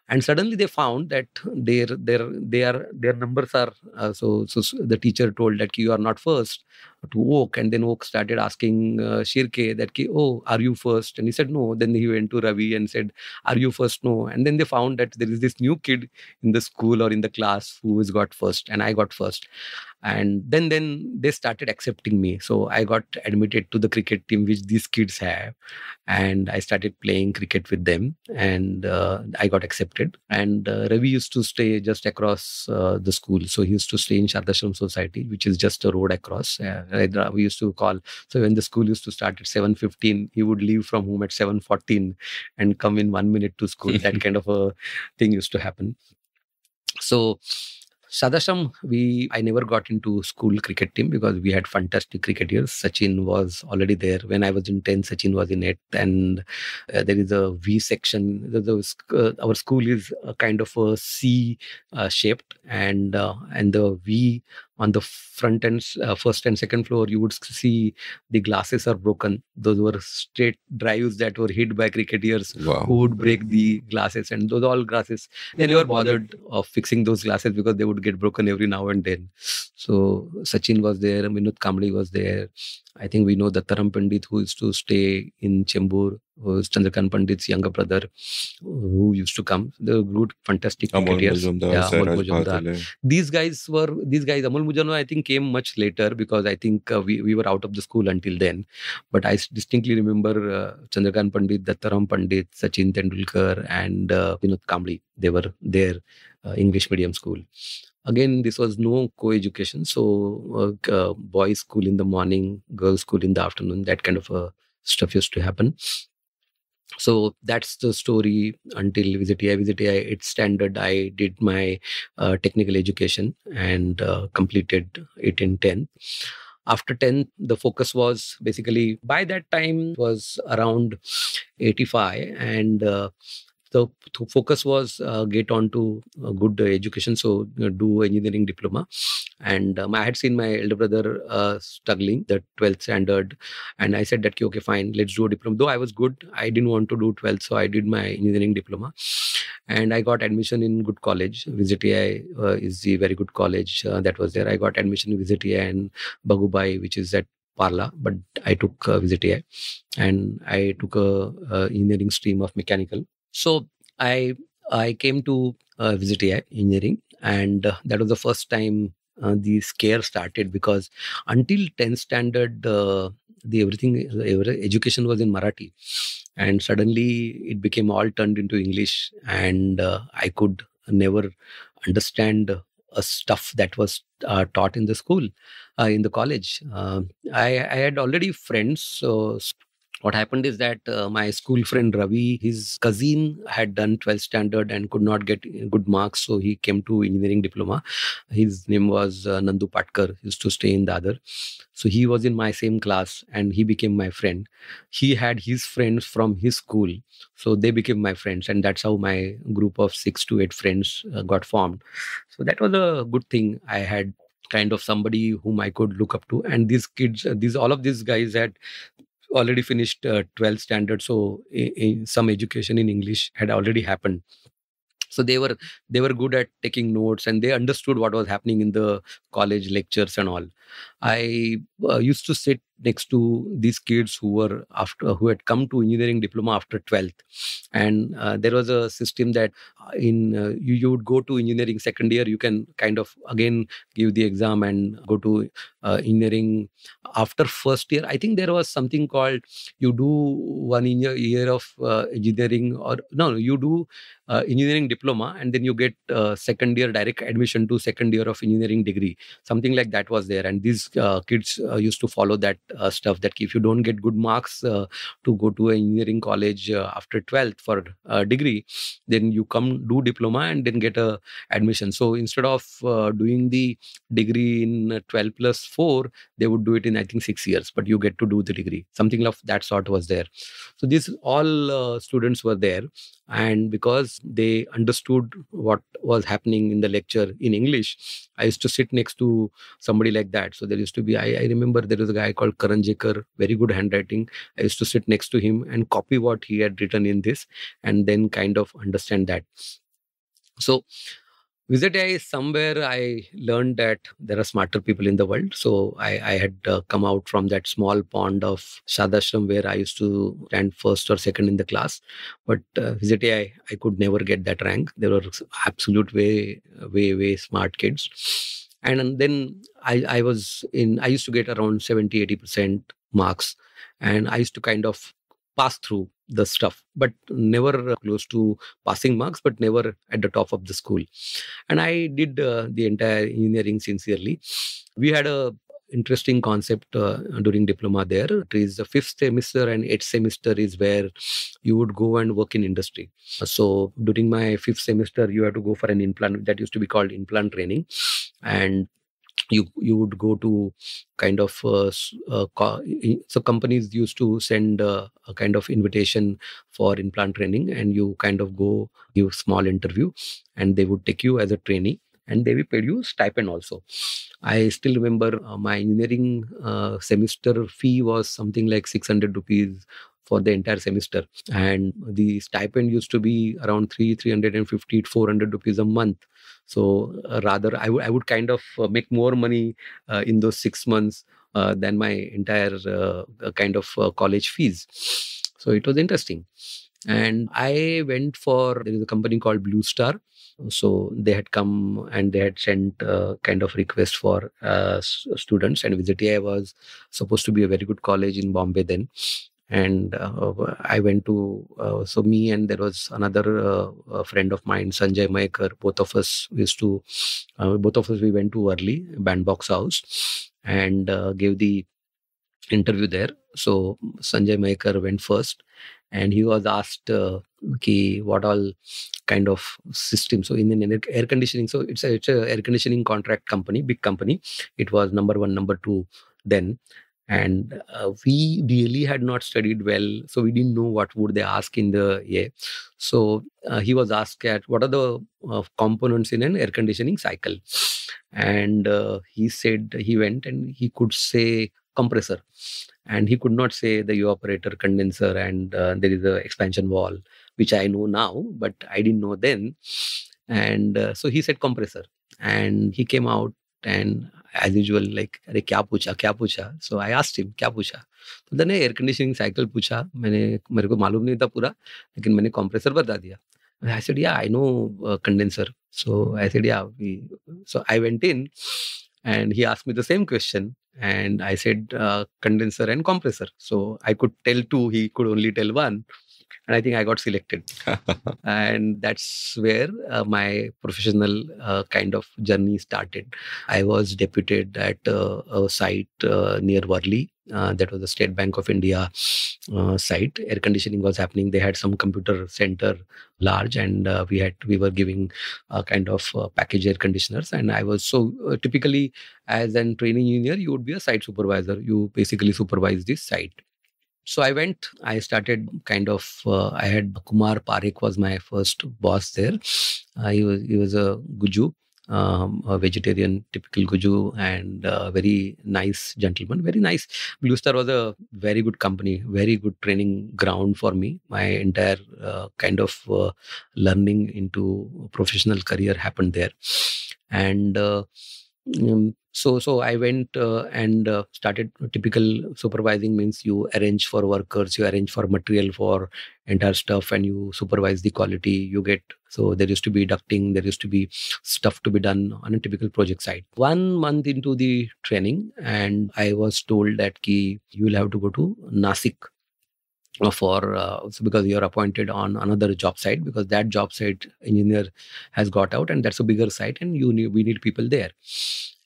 and suddenly they found that their their their their numbers are uh, so so the teacher told that you are not first to oak. And then oak started asking uh, shirke that oh are you first? And he said no. Then he went to ravi and said are you first? No. And then they found that there is this new kid in the school or in the class who has got first and i got first and then then they started accepting me. So i got admitted to the cricket team which these kids have. And i started playing cricket with them. And uh, i got accepted. And uh, ravi used to stay just across uh, the school. So he used to stay in shardashram society which is just a road across. Uh, we used to call so when the school used to start at 7.15 he would leave from home at 7.14 and come in one minute to school. That kind of a thing used to happen. So Shardashram, we I never got into school cricket team because we had fantastic cricketers. Sachin was already there when I was in 10. Sachin was in 8, and uh, there is a V section. The, the, uh, our school is a kind of a C uh, shaped, and uh, and the V on the front and uh, first and second floor you would see the glasses are broken. Those were straight drives that were hit by cricketers Wow. who would break the glasses and those all glasses. They never bothered of fixing those glasses because they would get broken every now and then so sachin was there Vinod Kambli was there. I think we know dattaram pandit who used to stay in chembur who was chandrakant pandit's younger brother who used to come. The good fantastic cricketers. Yeah, Amol these guys were these guys Amol Muzumdar I think came much later because I think uh, we, we were out of the school until then. But I distinctly remember uh, Chandrakant Pandit Dattaram Pandit Sachin Tendulkar and uh, Vinod Kambli. They were there uh, English medium school again this was no co-education so uh, boys school in the morning girls school in the afternoon that kind of uh, stuff used to happen so that's the story until VJTI. VJTI, it's standard. I did my uh, technical education and uh, completed it in 10th. After 10th, the focus was basically by that time was around 85 and uh, the th- focus was uh, get on to good education so do engineering diploma. And um, i had seen my elder brother uh, struggling the 12th standard and i said that "Okay, fine let's do a diploma. Though i was good i didn't want to do 12th so i did my engineering diploma. And i got admission in good college. VJTI uh, is the very good college that was there. I got admission in VJTI and Bhagubai which is at parla but i took uh, VJTI and i took a, a engineering stream of mechanical so i i came to uh, VJTI engineering and uh, that was the first time uh, the scare started because until 10th standard uh, the everything every education was in marathi and suddenly it became all turned into english and uh, i could never understand uh, stuff that was uh, taught in the school uh, in the college. Um I, I had already friends so what happened is that uh, my school friend Ravi, his cousin had done 12th standard and could not get good marks, so he came to engineering diploma. His name was uh, Nandu Patkar, he used to stay in Dadar. So he was in my same class and he became my friend. He had his friends from his school, so they became my friends, and that's how my group of six to eight friends uh, got formed. So that was a good thing. I had kind of somebody whom I could look up to, and these kids, uh, these all of these guys had already finished uh, 12th standard so i- i- some education in english had already happened. So they were they were good at taking notes and they understood what was happening in the college lectures and all i uh, used to sit next to these kids who were after who had come to engineering diploma after 12th and uh, there was a system that uh, in uh, you, you would go to engineering second year you can kind of again give the exam and go to uh, engineering after first year. I think there was something called you do one year, year of uh, engineering or no you do uh, engineering diploma and then you get second year direct admission to second year of engineering degree. Something like that was there. And these uh, kids uh, used to follow that uh, stuff that if you don't get good marks uh, to go to an engineering college uh, after 12th for uh, degree then you come do diploma and then get a admission. So instead of doing the degree in uh, 12 plus 4 they would do it in i think 6 years but you get to do the degree. Something of that sort was there. So these all students were there and because they understood what was happening in the lecture in english i used to sit next to somebody like that. So there used to be i, I remember there was a guy called karan Jekar, very good handwriting. I used to sit next to him and copy what he had written in this and then kind of understand that. So VJTI somewhere I learned that there are smarter people in the world. So I, I had uh, come out from that small pond of Shardashram where I used to stand first or second in the class. But uh, VJTI, I could never get that rank. There were absolute way, way, way smart kids. And then I, I was in, I used to get around 70, 80% marks. And I used to kind of pass through the stuff, but never close to passing marks, but never at the top of the school. And i did uh, the entire engineering sincerely. We had a interesting concept uh, during diploma there. It is the fifth semester and eighth semester is where you would go and work in industry. So during my fifth semester you had to go for an implant that used to be called implant training. And you you would go to kind of uh, uh, so companies used to send uh, a kind of invitation for implant training and you kind of go give small interview and they would take you as a trainee and they will pay you stipend also. I still remember uh, my engineering uh, semester fee was something like 600 rupees for the entire semester. And the stipend used to be around 3 350 400 rupees a month. So uh, rather I, would kind of uh, make more money uh, in those 6 months uh, than my entire uh, kind of uh, college fees. So it was interesting. And i went for there is a company called blue star. So they had come and they had sent uh, kind of request for uh, students. And VJTI was supposed to be a very good college in Bombay then and uh, I went to uh, so me and there was another uh, friend of mine Sanjay Maekar both of us used to uh, both of us we went to Worli bandbox house and uh, gave the interview there. So Sanjay Maekar went first and he was asked uh, ki what all kind of system. So in an air air conditioning so it's a, it's a air conditioning contract company big company. It was number one number two then and uh, we really had not studied well so we didn't know what would they ask in the yeah so uh, he was asked at what are the uh, components in an air conditioning cycle? And uh, he said he went and he could say compressor. And he could not say the evaporator condenser and uh, there is a expansion valve which i know now but i didn't know then. And uh, so he said compressor. And he came out and as usual like अरे, क्या पूछा क्या पूछा? सो I asked him क्या पूछा? तो मैंने air conditioning cycle पूछा। मैंने, मेरे को मालूम नहीं था पूरा, लेकिन मैंने कॉम्प्रेसर बता दिया। I yeah I know condenser so I said yeah so I went in and he ask me the same question and I said condenser and compressor so I could tell to he could only tell one and I think I got selected and that's where uh, my professional uh, kind of journey started. I was deputed at uh, a site uh, near Worli. Uh, that was the State Bank of India uh, site. Air conditioning was happening. They had some computer center large, and uh, we had we were giving a kind of uh, package air conditioners. And I was so uh, typically as an training engineer, you would be a site supervisor. You basically supervise this site so i went i started kind of uh, i had kumar parekh was my first boss there. Uh, he was he was a guju um, a vegetarian typical guju and uh, very nice gentleman very nice. Blue star was a very good company very good training ground for me. My entire uh, kind of uh, learning into professional career happened there. And uh, um, so so i went uh, and uh, started typical supervising means you arrange for workers you arrange for material for entire stuff and you supervise the quality you get. So there used to be ducting there used to be stuff to be done on a typical project site. One month into the training and i was told that key you will have to go to nasik uh, for uh, so because you're appointed on another job site because that job site engineer has got out and that's a bigger site and you need we need people there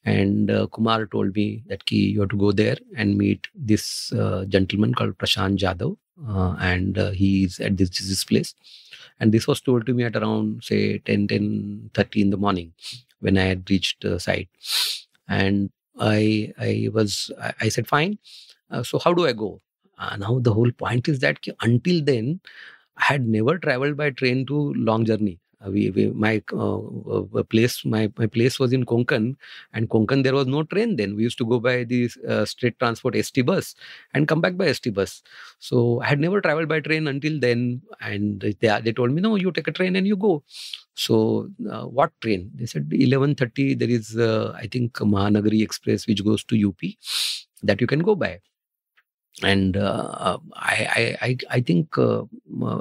and uh, kumar told me that ki you have to go there and meet this uh, gentleman called prashant jadhav uh, and uh, he's at this, this place. And this was told to me at around say 10 10 30 in the morning when i had reached the site. And i i was i, I said fine uh, so how do i go? Uh, now the whole point is that ki until then i had never traveled by train to long journey. uh, we, we my uh, uh, place my, my place was in konkan and konkan there was no train then. We used to go by the uh, state transport st bus and come back by st bus. So i had never traveled by train until then and they, they told me no you take a train and you go. So uh, what train? They said 11:30 there is uh, i think mahanagari express which goes to up that you can go by and uh, I, I I I think uh,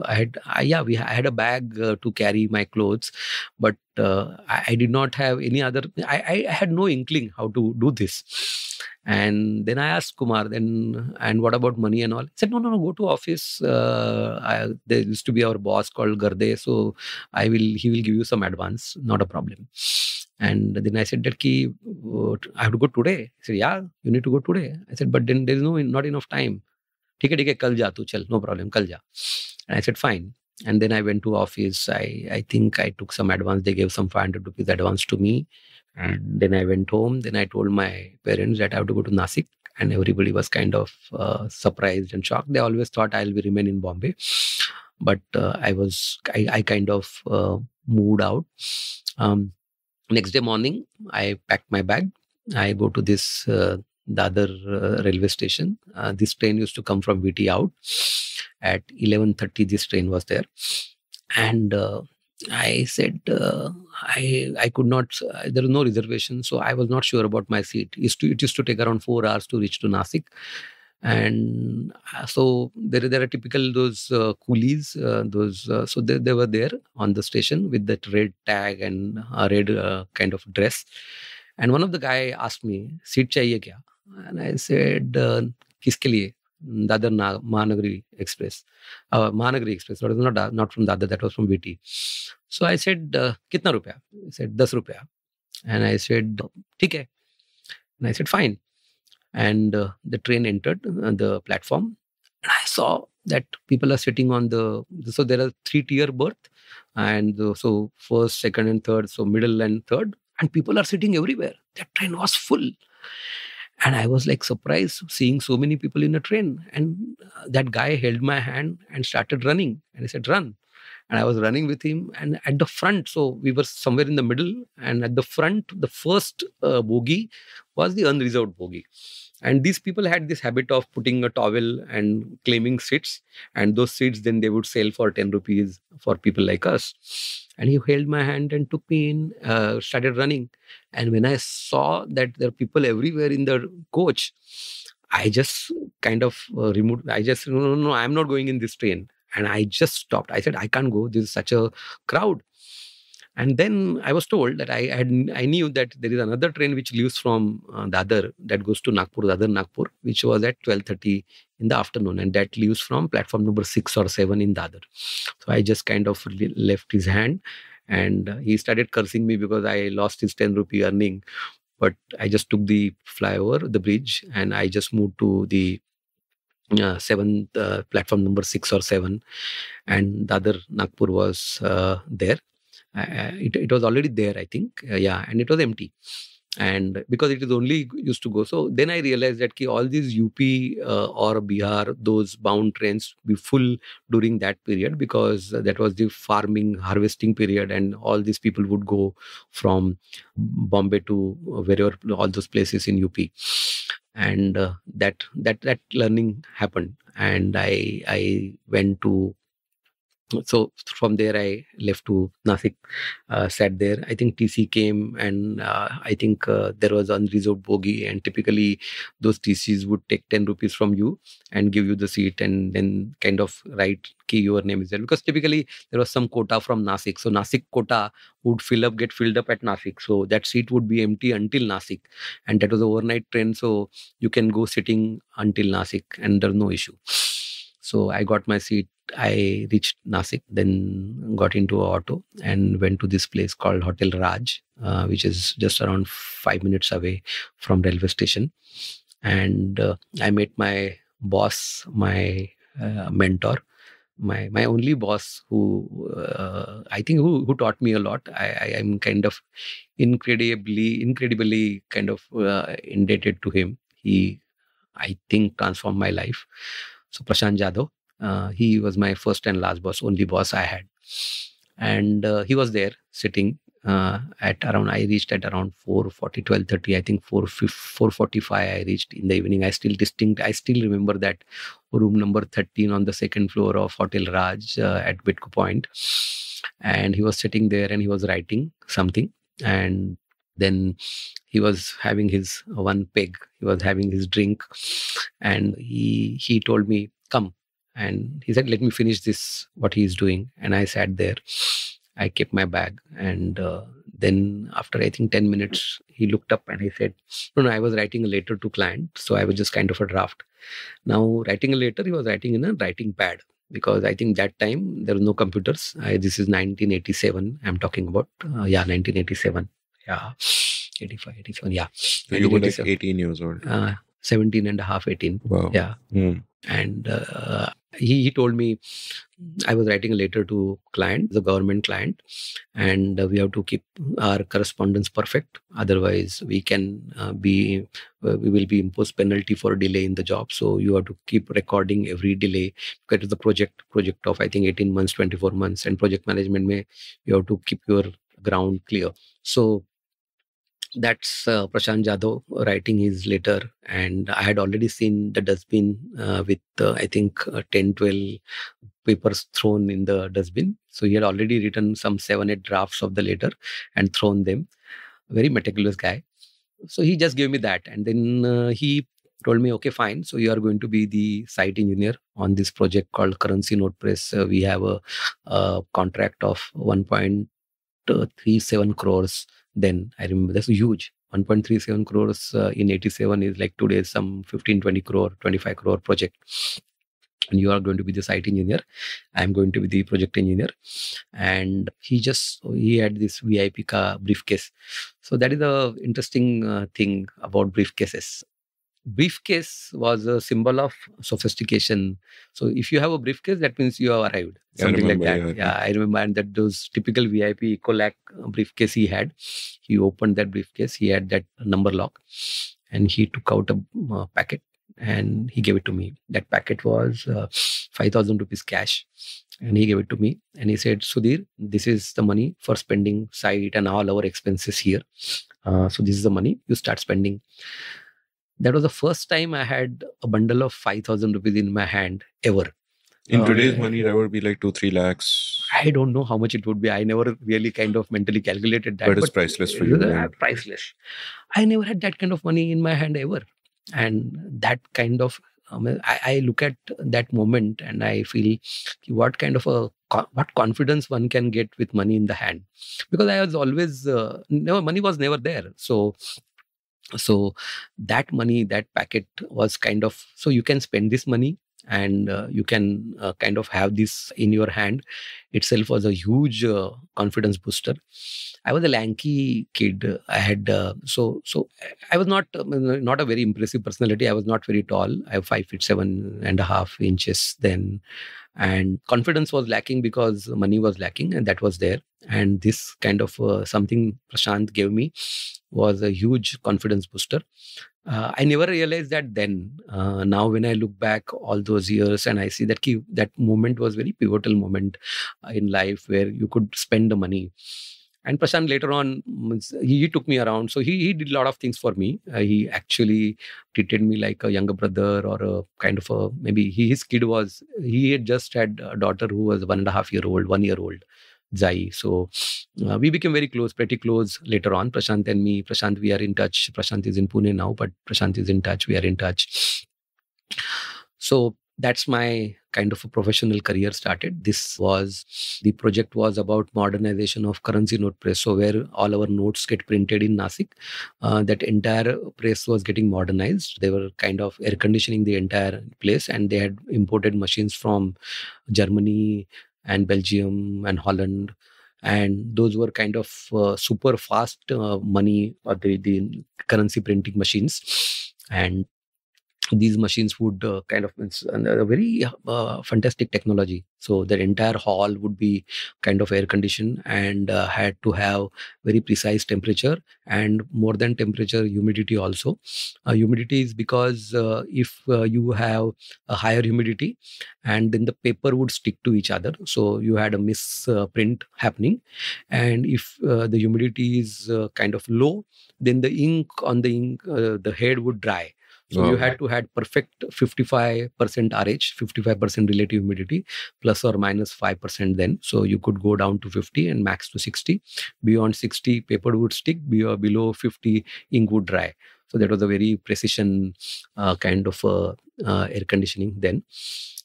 I had I, yeah we I had a bag uh, to carry my clothes, but uh, I, I did not have any other. I, I had no inkling how to do this, and then I asked Kumar then and what about money and all. He said no no no go to office. Uh, I, there used to be our boss called Garde, so I will he will give you some advance, not a problem. And then I said that ki, uh, I have to go today. He said, yeah, you need to go today. I said, but then there is no not enough time. ठीक है ठीक है कल जा तू चल no problem कल जा and I said fine and then I went to office I I think I took some advance they gave some 500 rupees advance to me and then I went home then I told my parents that I have to go to Nasik and everybody was kind of uh, surprised and shocked they always thought I'll be remain in Bombay but uh, I was I, I kind of uh, moved out um, next day morning, I packed my bag. I go to this uh, the other uh, railway station. Uh, this train used to come from VT out at 11:30. This train was there, and uh, I said uh, I I could not. Uh, there was no reservation, so I was not sure about my seat. It used to, it used to take around four hours to reach to Nasik, and uh, so there there are typical those uh, coolies. Uh, those uh, so they, they were there on the station with that red tag and a red uh, kind of dress. And one of the guy asked me, "Seat chahiye kya?" And I said, uh, "Kiske liye?" Dadar Na- Mahanagari Express, uh, Mahanagari Express. That was not Da- not from Dadar. That was from VT. So I said, uh, "Kitna ruपया?" He said, "10 ruपया." And I said, "ठीक है." And I said, "Fine." And uh, the train entered uh, the platform, and I saw that people are sitting on the. So there are three tier berth, and uh, so first, second, and third. So middle and third, and people are sitting everywhere. That train was full and i was like surprised seeing so many people in a train and uh, that guy held my hand and started running and he said run and i was running with him and at the front so we were somewhere in the middle and at the front the first uh, bogie was the unreserved bogie. And these people had this habit of putting a towel and claiming seats and those seats then they would sell for 10 rupees for people like us. And he held my hand and took me in uh, started running. And when i saw that there are people everywhere in the coach i just kind of uh, removed i just no no no i'm not going in this train and i just stopped i said i can't go this is such a crowd and then I was told that I had I knew that there is another train which leaves from uh, Dadar that goes to Nagpur, Dadar Nagpur, which was at 12:30 in the afternoon, and that leaves from platform number six or seven in Dadar. So I just kind of left his hand, and uh, he started cursing me because I lost his 10 rupee earning. But I just took the flyover, the bridge, and I just moved to the uh, seventh uh, platform number six or seven, and the other Nagpur was uh, there. Uh, it, it was already there i think. Uh, yeah and it was empty. And because it is only used to go. So then i realized that ki all these up uh, or bihar those bound trains be full during that period because that was the farming harvesting period and all these people would go from bombay to wherever all those places in up and uh, that that that learning happened. And i i went to so from there i left to nasik uh, sat there. I think tc came and uh, i think uh, there was unreserved bogie and typically those tcs would take 10 rupees from you and give you the seat and then kind of write key your name is there. Because typically there was some quota from nasik so nasik quota would fill up get filled up at nasik so that seat would be empty until nasik and that was overnight train so you can go sitting until nasik and there's no issue so I got my seat. I reached Nasik, then got into an auto and went to this place called Hotel Raj, uh, which is just around five minutes away from railway station. And uh, I met my boss, my uh, mentor, my my only boss, who uh, I think who who taught me a lot. I, I am kind of incredibly incredibly kind of uh, indebted to him. He I think transformed my life. So Prashant Jadhav, uh, he was my first and last boss, only boss I had, and uh, he was there sitting uh, at around. I reached at around 4:40, 12:30. I think 4 4:45. I reached in the evening. I still distinct. I still remember that room number 13 on the second floor of Hotel Raj uh, at Bytco Point, and he was sitting there and he was writing something and then he was having his one peg he was having his drink. And he he told me come. And he said let me finish this what he is doing. And i sat there. I kept my bag. And uh, then after i think 10 minutes he looked up and he said no no i was writing a letter to client. So i was just kind of a draft. Now writing a letter he was writing in a writing pad. Because i think that time there were no computers. I, this is 1987 i'm talking about uh, yeah 1987 yeah. 85 87 yeah. You were like 18 years old. uh, 17 and a half 18 Wow. yeah. Hmm. and uh, he, he told me i was writing a letter to client the government client and uh, we have to keep our correspondence perfect. Otherwise we can uh, be uh, we will be imposed penalty for delay in the job. So you have to keep recording every delay. Because the project project of i think 18 months 24 months and project management may you have to keep your ground clear. So that's uh, Prashant Jadhav writing his letter. And I had already seen the dustbin uh, with, uh, I think, uh, 10, 12 papers thrown in the dustbin. So he had already written some seven, eight drafts of the letter and thrown them. Very meticulous guy. So he just gave me that. And then uh, he told me, okay, fine. So you are going to be the site engineer on this project called Currency Note Press. Uh, we have a, a contract of 1.37 crores then i remember that's huge. 1.37 crores uh, in 87 is like today some 15 20 crore 25 crore project. And you are going to be the site engineer. I'm going to be the project engineer. And he just he had this vip car briefcase. So that is the interesting uh, thing about briefcases briefcase was a symbol of sophistication. So if you have a briefcase, that means you have arrived. Something remember, like that. Yeah, yeah, I remember. And that those typical VIP Ecolac briefcase he had. He opened that briefcase. He had that number lock, and he took out a uh, packet and he gave it to me. That packet was uh, five thousand rupees cash, and he gave it to me. And he said, "Sudhir, this is the money for spending site and all our expenses here. Uh, so this is the money you start spending." That was the first time I had a bundle of 5,000 rupees in my hand ever. In uh, today's money, that would be like two, three lakhs. I don't know how much it would be. I never really kind of mentally calculated that. But it's priceless for you. priceless. I never had that kind of money in my hand ever. And that kind of, um, I, I look at that moment and I feel what kind of a what confidence one can get with money in the hand because i was always uh, never money was never there so so that money that packet was kind of so you can spend this money and uh, you can uh, kind of have this in your hand. Itself was a huge uh, confidence booster. I was a lanky kid. I had uh, so so i was not um, not a very impressive personality. I was not very tall. I have five feet seven and a half inches then. And confidence was lacking because money was lacking and that was there. And this kind of uh, something prashant gave me was a huge confidence booster uh, i never realized that then uh, now when i look back all those years and i see that key, that moment was very pivotal moment uh, in life where you could spend the money and Prashant later on, he, he, took me around. So he, he did a lot of things for me. Uh, he actually treated me like a younger brother or a kind of a maybe he, his kid was, he had just had a daughter who was one and a half year old, one year old. Zai. So uh, we became very close, pretty close later on. Prashant and me, Prashant, we are in touch. Prashant is in Pune now, but Prashant is in touch. We are in touch. So that's my kind of a professional career started this was the project was about modernization of currency note press so where all our notes get printed in nasik uh, that entire press was getting modernized they were kind of air conditioning the entire place and they had imported machines from germany and belgium and holland. And those were kind of uh, super fast uh, money or the, the currency printing machines. And these machines would uh, kind of it's a very uh, fantastic technology. So the entire hall would be kind of air conditioned and uh, had to have very precise temperature and more than temperature humidity also. Uh, humidity is because uh, if uh, you have a higher humidity and then the paper would stick to each other. So you had a misprint happening. And if the humidity is kind of low then the ink on the ink the head would dry so wow. you had to had perfect 55% RH, 55% relative humidity, plus or minus 5% then. So you could go down to 50 and max to 60. Beyond 60, paper would stick. Below 50, ink would dry. So that was a very precision uh, kind of uh, uh, air conditioning then.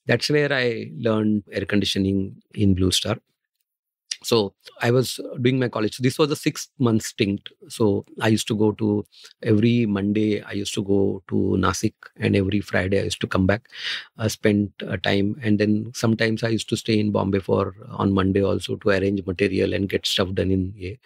That's where I learned air conditioning in Blue Star. So I was doing my college. So This was a six month stint. So I used to go to every Monday. I used to go to Nasik, and every Friday I used to come back, uh, spend uh, time, and then sometimes I used to stay in Bombay for uh, on Monday also to arrange material and get stuff done in a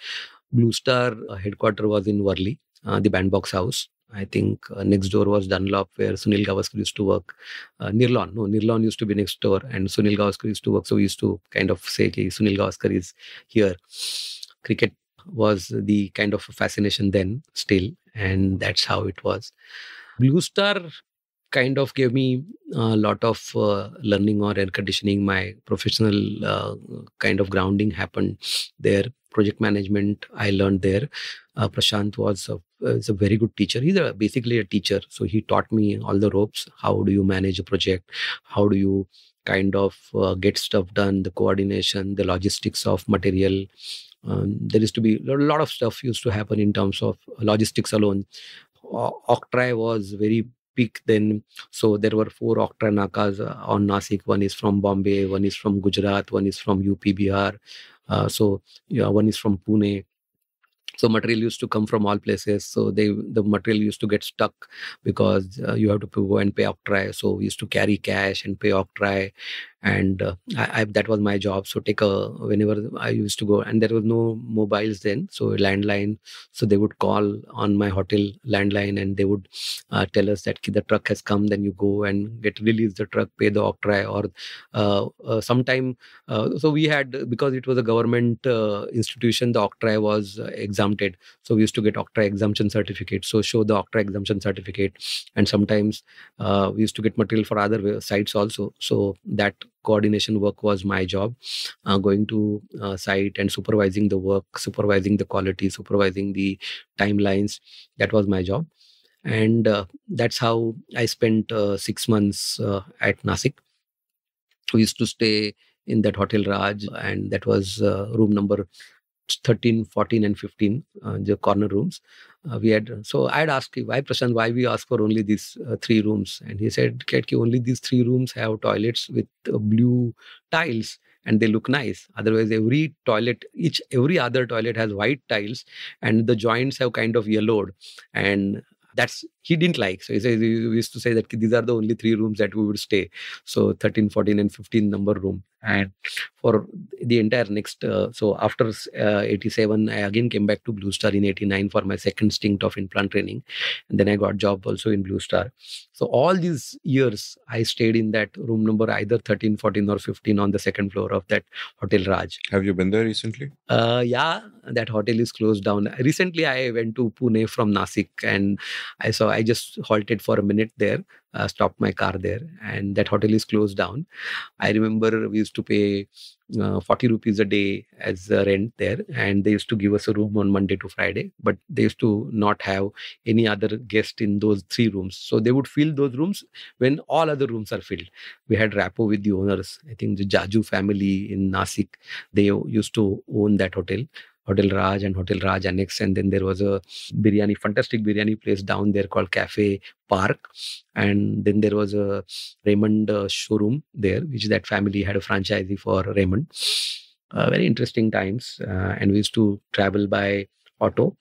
Blue Star uh, headquarter was in Worli, uh, the Bandbox House. I think uh, next door was Dunlop, where Sunil Gavaskar used to work. Uh, Nirlon, no, Nirlon used to be next door, and Sunil Gavaskar used to work. So we used to kind of say, okay, Sunil Gavaskar is here. Cricket was the kind of fascination then, still, and that's how it was. Blue Star kind of gave me a lot of uh, learning or air conditioning. My professional uh, kind of grounding happened there. Project management, I learned there. uh, Prashant was a, is a very good teacher. He's a, basically a teacher. So he taught me all the ropes. How do you manage a project? How do you kind of uh, get stuff done? The coordination, the logistics of material. Um, there used to be a lot of stuff used to happen in terms of logistics alone. Octroi was very peak then. So there were four Octroi Nakas uh, on Nasik. One is from Bombay, one is from Gujarat, one is from UP Bihar. Uh, so yeah, one is from Pune so material used to come from all places. So they the material used to get stuck because uh, you have to go and pay octroi. So we used to carry cash and pay octroi and uh, I, I, that was my job. So take a whenever i used to go and there was no mobiles then. So landline so they would call on my hotel landline and they would uh, tell us that the truck has come then you go and get release the truck pay the octroi or uh, uh sometime uh, so we had because it was a government uh, institution the octroi was exempted. So we used to get octroi exemption certificate. So show the octroi exemption certificate. And sometimes we used to get material for other sites also. So that coordination work was my job. Uh, going to uh, site and supervising the work supervising the quality supervising the timelines that was my job. And uh, that's how i spent uh, 6 months uh, at nasik. We used to stay in that hotel raj and that was uh, room number 13 14 and 15 the corner rooms uh, we had so i'd asked him why prashant why we ask for only these uh, three rooms? And he said Ketki, only these three rooms have toilets with uh, blue tiles and they look nice. Otherwise every toilet each every other toilet has white tiles and the joints have kind of yellowed. And that's he didn't like. So he says we used to say that these are the only three rooms that we would stay. So 13 14 and 15 number room. And for the entire next uh, so after uh, 87 i again came back to blue star in 89 for my second stint of implant training. And then i got job also in blue star. So all these years i stayed in that room number either 13 14 or 15 on the second floor of that hotel raj. Have you been there recently? Uh, yeah that hotel is closed down. Recently i went to pune from nasik and i saw i just halted for a minute there uh, stopped my car there and that hotel is closed down. I remember we used to pay uh, 40 rupees a day as a rent there and they used to give us a room on monday to friday but they used to not have any other guest in those three rooms. So they would fill those rooms when all other rooms are filled. We had rapport with the owners. I think the jaju family in nasik they used to own that hotel Hotel Raj and Hotel Raj Annex. And then there was a biryani, fantastic biryani place down there called Cafe Park. And then there was a Raymond uh, showroom there, which that family had a franchisee for Raymond. Uh, very interesting times. Uh, and we used to travel by auto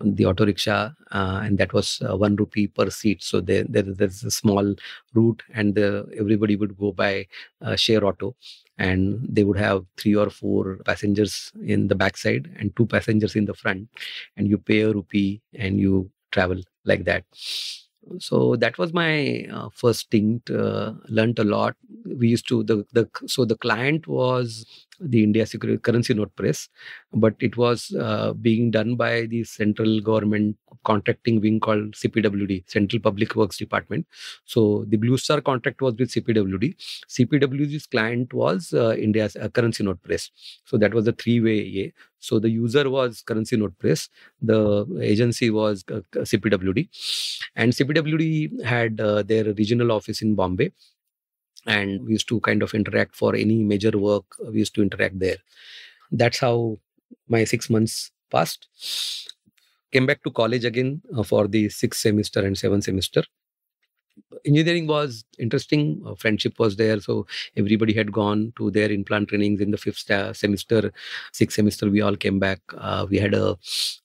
the auto rickshaw uh, and that was uh, one rupee per seat. So there, there there's a small route and the, everybody would go by uh, share auto and they would have three or four passengers in the backside and two passengers in the front and you pay a rupee and you travel like that so that was my uh, first stint uh, learned a lot we used to the the so the client was the India Security Currency Note Press, but it was uh, being done by the central government contracting wing called CPWD, Central Public Works Department. So the Blue Star contract was with CPWD. CPWD's client was uh, India's uh, Currency Note Press. So that was a three-way. So the user was Currency Note Press, the agency was uh, CPWD, and CPWD had uh, their regional office in Bombay. And we used to kind of interact for any major work we used to interact there. That's how my six months passed. Came back to college again uh, for the sixth semester and seventh semester engineering was interesting. Uh, friendship was there so everybody had gone to their implant trainings in the fifth semester. Sixth semester we all came back. Uh, we had a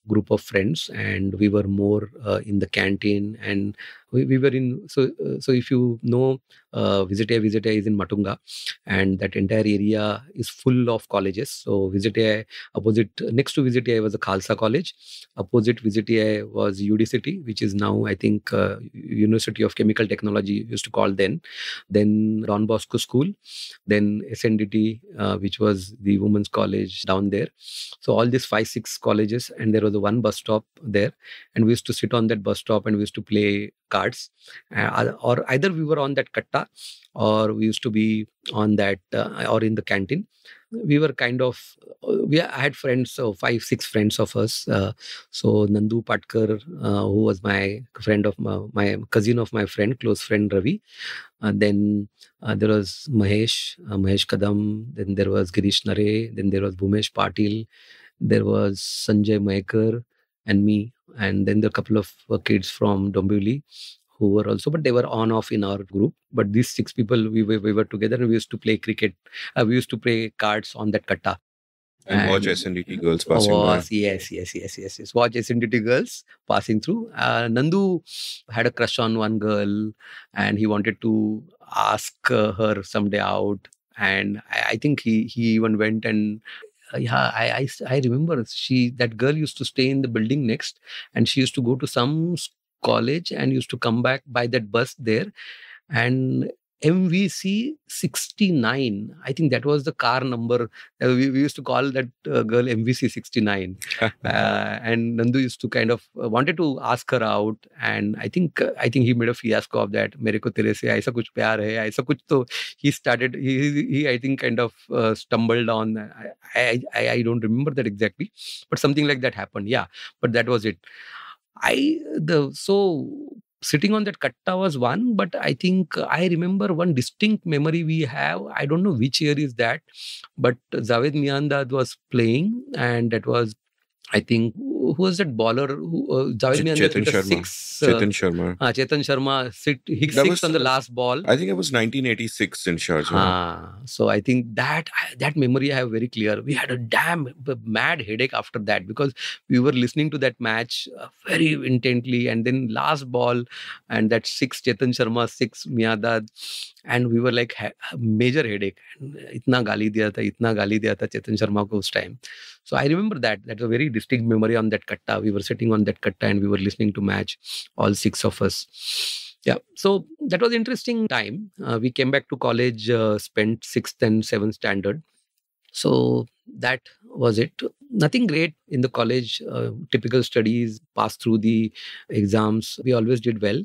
group of friends and we were more uh, in the canteen and we, we were in so uh, so if you know uh, VJTI VJTI is in Matunga and that entire area is full of colleges. So VJTI opposite next to VJTI was a Khalsa college. Opposite VJTI was UDCT, which is now I think uh, University of Chemical Technology used to call then. Then Don Bosco School. Then SNDT uh, which was the women's college down there. So all these five six colleges and there was a one bus stop there. And we used to sit on that bus stop and we used to play cards uh, or either we were on that katta or we used to be on that uh, or in the canteen we were kind of uh, we I had friends, so five six friends of us. Uh, so Nandu Patkar, uh, who was my friend of my, my, cousin of my friend, close friend Ravi. Uh, then there was Mahesh, Mahesh Kadam. Then there was Girish Nare. Then there was Bhumesh Patil. There was Sanjay Maekar and me. And then a couple of kids from Dombivli who were also, but they were on off in our group. But these six people, we were, we were together and we used to play cricket. Uh, we used to play cards on that katta. And, and watch SNDT girls passing was, by. Yes, yes, yes, yes, yes. Watch SNDT girls passing through. Uh, Nandu had a crush on one girl and he wanted to ask uh, her someday out. And I, I think he, he even went and uh, Uh, yeah I, I i remember she that girl used to stay in the building next and she used to go to some college and used to come back by that bus there. And MVC 69. I think that was the car number. Uh, we, we, used to call that uh, girl MVC 69. uh, and Nandu used to kind of uh, wanted to ask her out. And I think uh, I think he made a fiasco of that. Mere ko tere se aisa kuch pyar hai, aisa kuch to he started, he, he I think kind of uh, stumbled on. I, I, I don't remember that exactly, but something like that happened. Yeah, but that was it. I the so sitting on that katta was one, but I think uh, I remember one distinct memory we have. I don't know which year is that, but Javed Miandad was playing, and that was I think who was that baller? Who, uh, Javed Ch- Chetan Sharma. Six, uh, Chetan Sharma. Uh, Chetan Sharma sit, hit six was, on the last ball. I think it was 1986 in Sharjah. Uh, so I think that that memory I have very clear. We had a damn mad headache after that because we were listening to that match uh, very intently, and then last ball and that six Chetan Sharma, six Miandad, and we were like ha- major headache. इतना गाली दिया था इतना गाली दिया था चेतन शर्मा को उस time so I remember that. That's a very distinct memory on that katta. We were sitting on that katta and we were listening to match, all six of us. Yeah, so that was interesting time. Uh, we came back to college, uh, spent sixth and seventh standard. so that was it. Nothing great in the college. Uh, typical studies, passed through the exams. We always did well.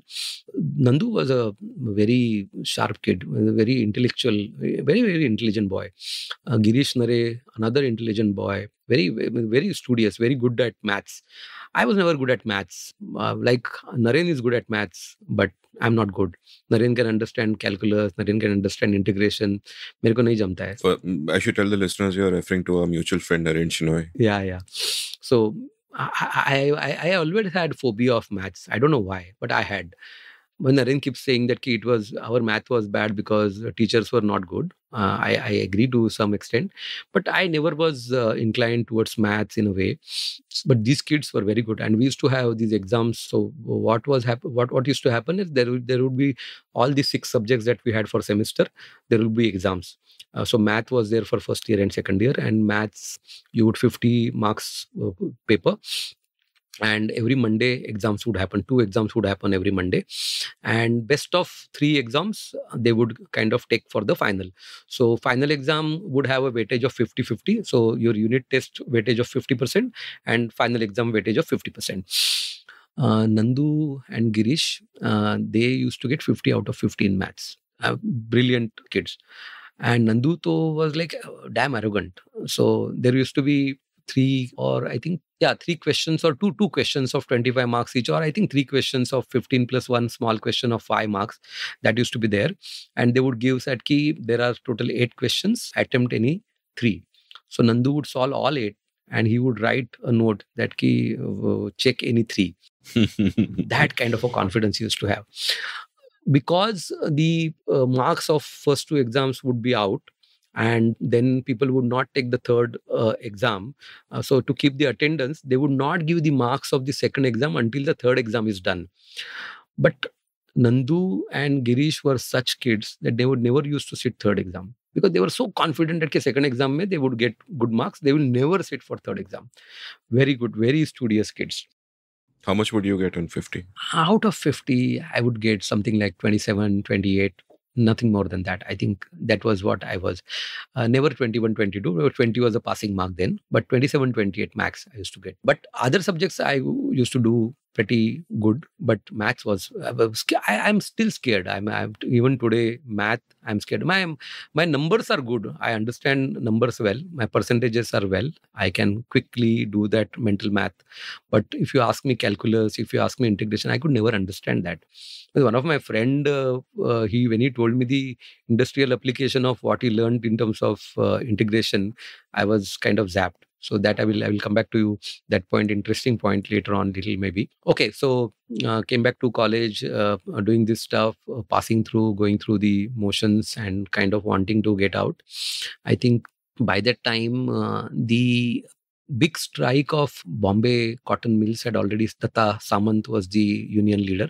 Nandu was a very sharp kid, very intellectual, very very intelligent boy. Uh, Girish Nare, another intelligent boy, very very studious, very good at maths. I was never good at maths. Uh, like Naren is good at maths, but I'm not good. Naren can understand calculus. Naren can understand integration. मेरे को नहीं जमता है. For, I should tell the listeners you are referring to a mutual friend Naren Shenoy. Yeah, yeah. So I, I I always had phobia of maths. I don't know why, but I had. When Naren keeps saying that it was our math was bad because teachers were not good, uh, I, I, agree to some extent, but I never was uh, inclined towards maths in a way. But these kids were very good, and we used to have these exams. So what was happen? What what used to happen is there would there would be all the six subjects that we had for semester. There would be exams. Uh, so math was there for first year and second year, and maths you would 50 marks uh, paper and every monday exams would happen two exams would happen every monday. And best of three exams they would kind of take for the final. So final exam would have a weightage of 50 50 so your unit test weightage of 50% and final exam weightage of 50% uh, nandu and girish uh, they used to get 50 out of 50 in maths. Uh, brilliant kids. And nandu to was like damn arrogant. So there used to be three or I think yeah three questions or two two questions of 25 marks each or I think three questions of 15 plus one small question of five marks that used to be there. And they would give that key there are total eight questions attempt any three. So Nandu would solve all eight and he would write a note that key uh, check any three. That kind of a confidence he used to have. Because the uh, marks of first two exams would be out and then people would not take the third uh, exam. Uh, so to keep the attendance they would not give the marks of the second exam until the third exam is done. But nandu and girish were such kids that they would never used to sit third exam. Because they were so confident that second exam mein they would get good marks they will never sit for third exam. Very good very studious kids. How much would you get on 50 out of 50 i would get something like 27 28 nothing more than that. I think that was what i was uh, never 21 22 20 was a passing mark then but 27 28 max i used to get. But other subjects i used to do pretty good, but maths was. I, am still scared. I'm, I'm, even today math. I'm scared. My my numbers are good. I understand numbers well. My percentages are well. I can quickly do that mental math. But if you ask me calculus, if you ask me integration, I could never understand that. One of my friend, uh, uh, he when he told me the industrial application of what he learned in terms of uh, integration, I was kind of zapped so that i will i will come back to you that point interesting point later on little maybe. Okay so uh, came back to college uh, doing this stuff uh, passing through going through the motions and kind of wanting to get out. I think by that time uh, the big strike of Bombay cotton mills had already Datta Samant was the union leader,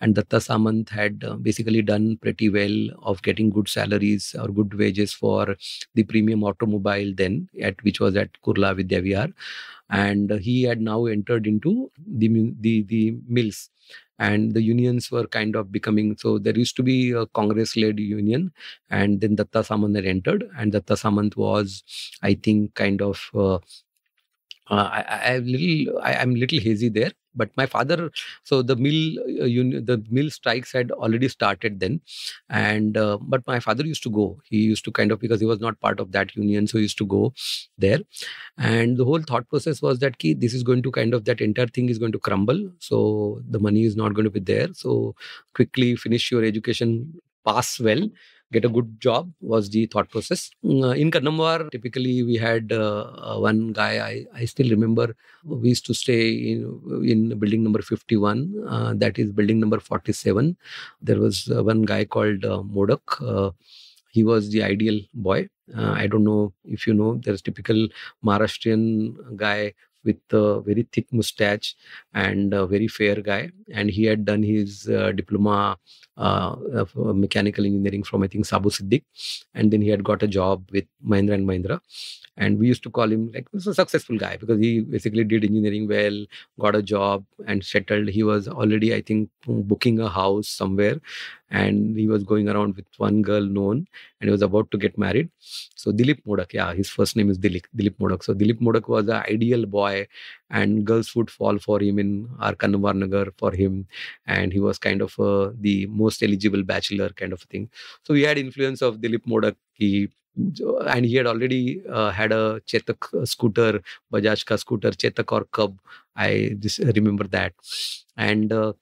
and Datta Samant had uh, basically done pretty well of getting good salaries or good wages for the Premier Automobile then, at which was at Kurla Vidyavihar, and he had now entered into the the the mills. And the unions were kind of becoming so there used to be a congress led union and then datta samant had entered and datta samant was i think kind of uh, uh, I, I little I, am little hazy there but my father so the mill uh, un, the mill strikes had already started then. And uh, but my father used to go. He used to kind of because he was not part of that union so he used to go there. And the whole thought process was that key this is going to kind of that entire thing is going to crumble. So the money is not going to be there. So quickly finish your education pass well get a good job was the thought process. Mm, uh, in Kannamwar, typically we had uh, uh, one guy, I, I still remember, we used to stay in, in building number 51, uh, that is building number 47. There was uh, one guy called uh, Modak. He was the ideal boy. I don't know if you know, there's typical Maharashtrian guy with a very thick mustache and a very fair guy. And he had done his uh, diploma uh, of uh, mechanical engineering from I think Saboo Siddik, and then he had got a job with Mahindra and Mahindra, and we used to call him like was a successful guy because he basically did engineering well, got a job and settled. He was already I think booking a house somewhere, and he was going around with one girl known, and he was about to get married. So Dilip Modak, yeah, his first name is Dilip Dilip Modak. So Dilip Modak was the ideal boy and girls would fall for him in our Nagar for him and he was kind of uh, the most eligible bachelor kind of thing so we had influence of Dilip Modak and he had already uh, had a Chetak scooter Bajaj ka scooter Chetak or Cub I remember that and uh,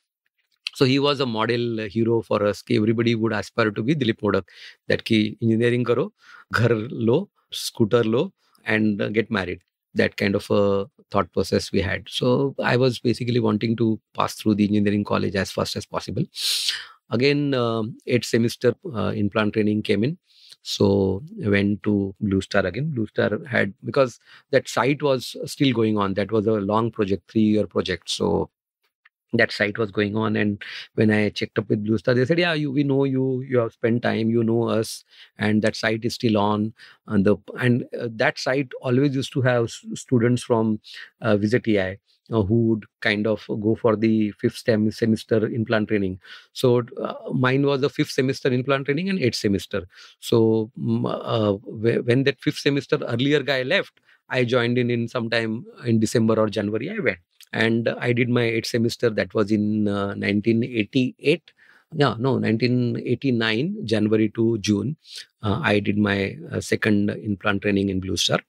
so he was a model hero for us ki everybody would aspire to be Dilip Modak that ki engineering karo ghar lo scooter lo and uh, get married that kind of a thought process we had. So I was basically wanting to pass through the engineering college as fast as possible. Again, uh, eighth semester in plant training came in. So went to Blue Star again. Blue Star had because that site was still going on. That was a long project, three year project. So that site was going on and when i checked up with blue star they said yeah you we know you you have spent time you know us and that site is still on and the and uh, that site always used to have students from uh, VJTI uh, who would kind of go for the fifth STEM semester in plant training. So uh, mine was the fifth semester in plant training and eighth semester. So uh, when that fifth semester earlier guy left, I joined in in sometime in December or January. I went and I did my eighth semester. That was in uh, 1988. Yeah, no, 1989, January to June. Uh, I did my uh, second in-plant training in Blue Star.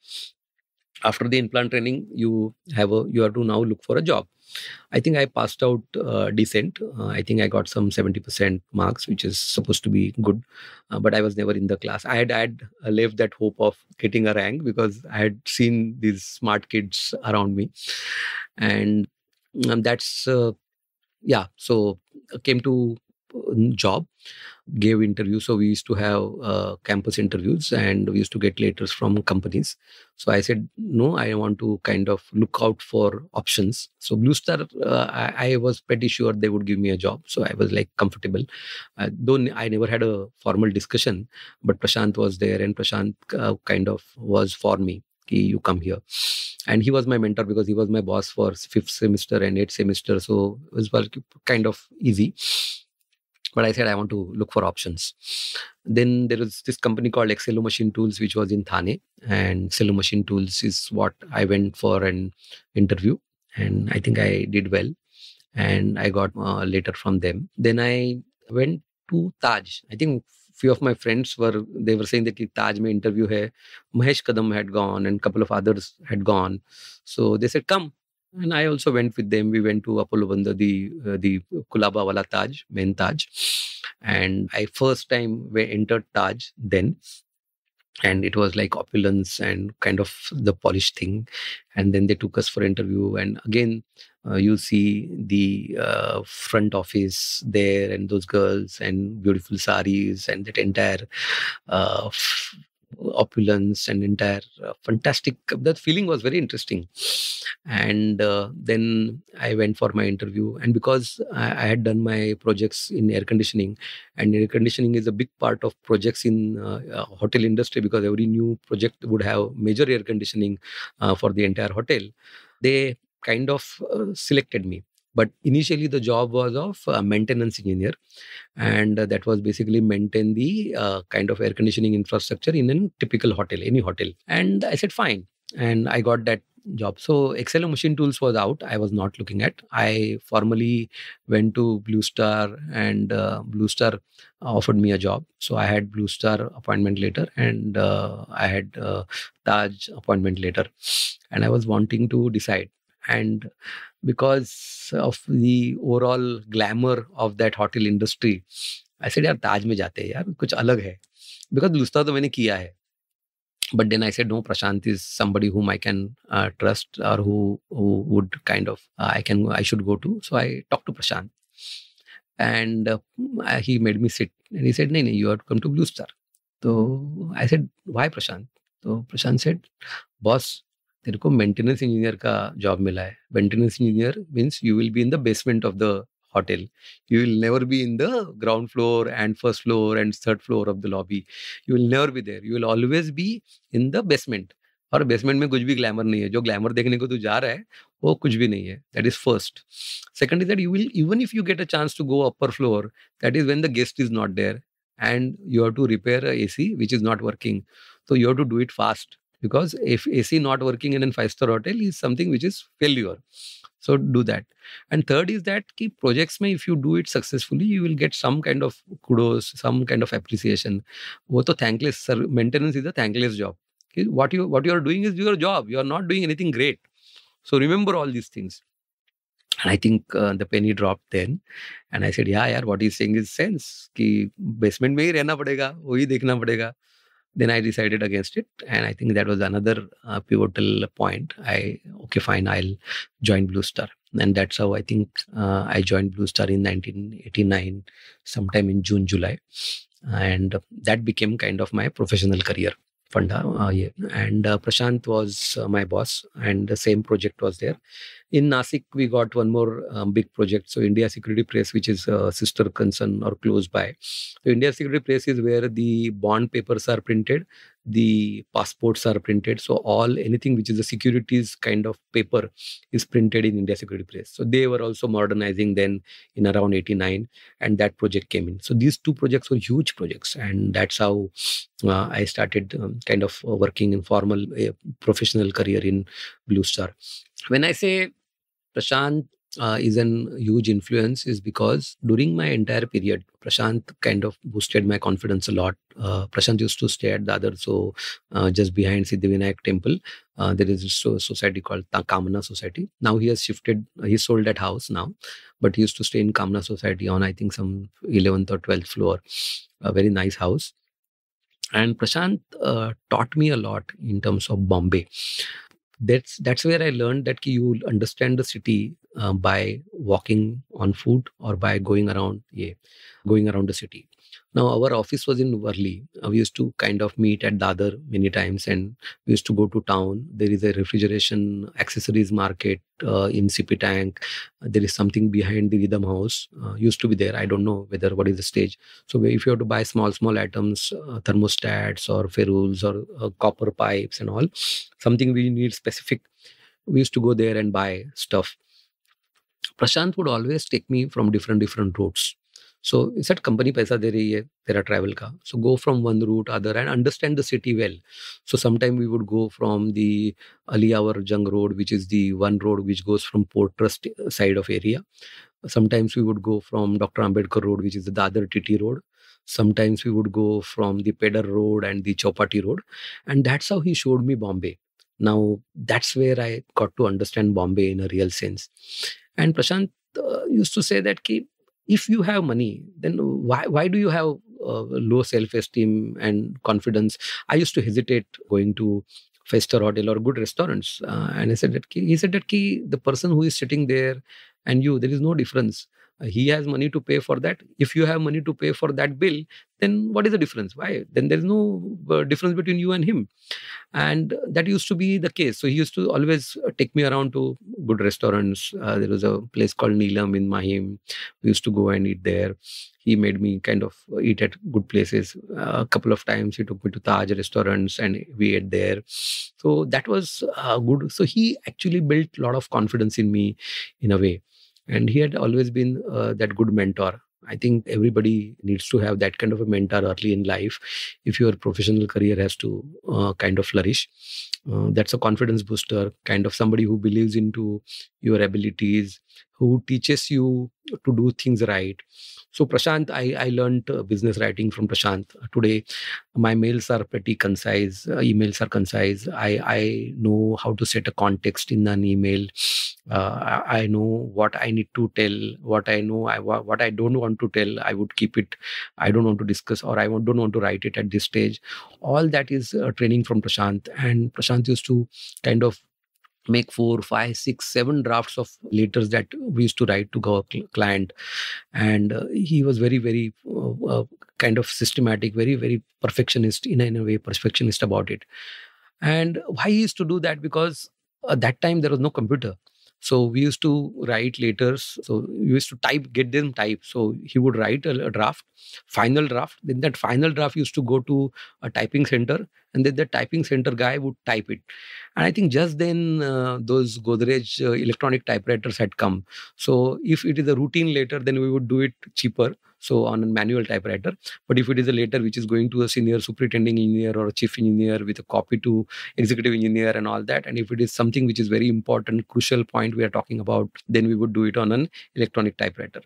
After the in-plant training, you have a you have to now look for a job. I think I passed out uh, decent. Uh, I think I got some 70% marks, which is supposed to be good. Uh, but I was never in the class. I had, I had uh, left that hope of getting a rank because I had seen these smart kids around me. And um, that's, uh, yeah, so uh, came to job gave interviews. So we used to have uh, campus interviews and we used to get letters from companies. So i said no i want to kind of look out for options. So blue star uh, I, I, was pretty sure they would give me a job. So i was like comfortable. Uh, though i never had a formal discussion but prashant was there and prashant uh, kind of was for me. You come here. And he was my mentor because he was my boss for fifth semester and eighth semester. So it was kind of easy but I said I want to look for options. Then there was this company called Excello Machine Tools, which was in Thane, and Excello Machine Tools is what I went for an interview, and I think I did well. and I got a letter from them. Then I went to Taj. I think few of my friends were they were saying that Taj mein interview hai. Mahesh Kadam had gone and a couple of others had gone. So they said, come. And I also went with them. We went to Apollo Bandar, the uh, the Colaba wala Taj, main Taj. And I first time we entered Taj then and it was like opulence and kind of the polished thing and then they took us for interview and again uh, you see the uh, front office there and those girls and beautiful saris and that entire uh, f- opulence and entire uh, fantastic that feeling was very interesting. And uh, then i went for my interview and because I, I, had done my projects in air conditioning and air conditioning is a big part of projects in uh, uh hotel industry because every new project would have major air conditioning uh, for the entire hotel they kind of uh, selected me but initially the job was of uh, maintenance engineer and that was basically maintain the uh, kind of air conditioning infrastructure in a typical hotel any hotel. And i said fine. And i got that job. So Excello machine tools was out. I was not looking at. I formally went to blue star and uh, blue star offered me a job. So i had blue star appointment later and uh, i had uh, taj appointment later and i was wanting to decide. And because of the overall glamour of that hotel industry I said यार ताज में जाते हैं यार कुछ अलग है because लुस्ता तो मैंने किया है but then I said no Prashant is somebody whom I can uh, trust or who who would kind of uh, I can I should go to so I talked to Prashant and uh, he made me sit and he said no no you have to come to Blue Star so I said why Prashant so Prashant said boss तेरे को maintenance engineer का job मिला है। Maintenance engineer means you will be in the basement of the hotel. You will never be in the ground floor and first floor and third floor of the lobby. You will never be there. You will always be in the basement. और basement में कुछ भी glamour नहीं है। जो glamour देखने को तू जा रहा है, वो कुछ भी नहीं है। That is first second is that you will even if you get a chance to go upper floor that is when the guest is not there and you have to repair a C which is not working so you have to do it fast. because if AC not working in a five star hotel is something which is failure. So do that. And third is that keep projects may if you do it successfully, you will get some kind of kudos, some kind of appreciation. Wo to thankless sir, maintenance is a thankless job. Okay? What you what you are doing is your job. You are not doing anything great. So remember all these things. And I think uh, the penny dropped then. And I said, yeah, yeah, what he's saying is sense. कि basement में ही रहना पड़ेगा वही देखना पड़ेगा then i decided against it and i think that was another uh, pivotal point. I okay fine i'll join blue star. And that's how i think uh, i joined blue star in 1989 sometime in june july. And that became kind of my professional career funda uh, yeah. and uh, prashant was uh, my boss and the same project was there in Nasik, we got one more um, big project. So India Security Press, which is a sister concern or close by. So India Security Press is where the bond papers are printed, the passports are printed. So all anything which is a securities kind of paper is printed in India Security Press. So they were also modernizing then in around 89 and that project came in. So these two projects were huge projects and that's how uh, I started um, kind of working in formal uh, professional career in Blue Star. When I say Prashant uh, is an huge influence is because during my entire period, Prashant kind of boosted my confidence a lot. Uh, Prashant used to stay at the other, so uh, just behind Siddhivinayak temple, uh, there is a society called Kamana Society. Now he has shifted, he sold that house now, but he used to stay in Kamana Society on, I think, some 11th or 12th floor. A very nice house. And Prashant uh, taught me a lot in terms of Bombay that's that's where I learned that you understand the city uh, by walking on foot or by going around, yeah, going around the city. Now, our office was in Worli. Uh, we used to kind of meet at Dadar many times and we used to go to town. There is a refrigeration accessories market uh, in CP Tank. There is something behind the Rhythm House. Uh, used to be there. I don't know whether what is the stage. So, if you have to buy small, small items, uh, thermostats or ferrules or uh, copper pipes and all, something we need specific, we used to go there and buy stuff. Prashant would always take me from different different routes So said, company paisa de rahi hai, tera travel ka. So go from one route other and understand the city well. So sometime we would go from the Ali Yavar Jung Road, which is the one road which goes from Port Trust side of area. Sometimes we would go from Dr. Ambedkar Road, which is the Dadar TT Road. Sometimes we would go from the Pedder Road and the Chowpatty Road. And that's how he showed me Bombay. Now, that's where I got to understand Bombay in a real sense. And Prashant uh, used to say that ki, if you have money, then why, why do you have uh, low self-esteem and confidence? I used to hesitate going to five-star hotel or good restaurants. Uh, and I said that he said that the person who is sitting there and you, there is no difference he has money to pay for that. If you have money to pay for that bill then what is the difference? Why? Then there is no uh, difference between you and him. And that used to be the case. So he used to always uh, take me around to good restaurants. Uh, there was a place called neelam in mahim. We used to go and eat there. He made me kind of eat at good places. Uh, a couple of times he took me to taj restaurants and we ate there. So that was uh, good. So he actually built a lot of confidence in me in a way and he had always been uh, that good mentor. I think everybody needs to have that kind of a mentor early in life if your professional career has to uh, kind of flourish. Uh, that's a confidence booster kind of somebody who believes into your abilities who teaches you to do things right so Prashant, I, I learned uh, business writing from Prashant. Today, my mails are pretty concise. Uh, emails are concise. I, I know how to set a context in an email. Uh, I, I know what I need to tell. What I know, I what I don't want to tell. I would keep it. I don't want to discuss, or I don't want to write it at this stage. All that is uh, training from Prashant, and Prashant used to kind of make four, five, six, seven drafts of letters that we used to write to our client. And uh, he was very, very uh, uh, kind of systematic, very, very perfectionist in a, in a way, perfectionist about it. And why he used to do that? Because at that time there was no computer. So we used to write letters. So we used to type, get them type. So he would write a, a, draft, final draft. Then that final draft used to go to a typing center, and then the typing center guy would type it. And I think just then uh, those Godrej uh, electronic typewriters had come. So if it is a routine letter, then we would do it cheaper so on a manual typewriter but if it is a letter which is going to a senior superintending engineer or a chief engineer with a copy to executive engineer and all that and if it is something which is very important crucial point we are talking about then we would do it on an electronic typewriter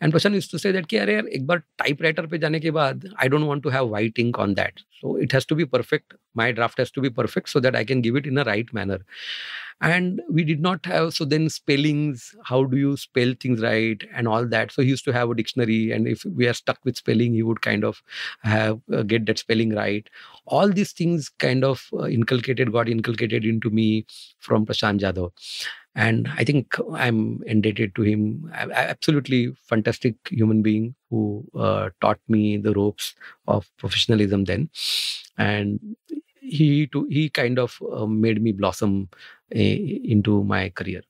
and person used to say that कि अरे यार एक बार typewriter पे जाने के बाद I don't want to have white ink on that so it has to be perfect my draft has to be perfect so that I can give it in a right manner and we did not have so then spellings how do you spell things right and all that so he used to have a dictionary and if we are stuck with spelling he would kind of have uh, get that spelling right all these things kind of uh, inculcated got inculcated into me from prashant jadhav and i think i'm indebted to him. Absolutely fantastic human being who uh, taught me the ropes of professionalism then. And he to he kind of uh, made me blossom into my career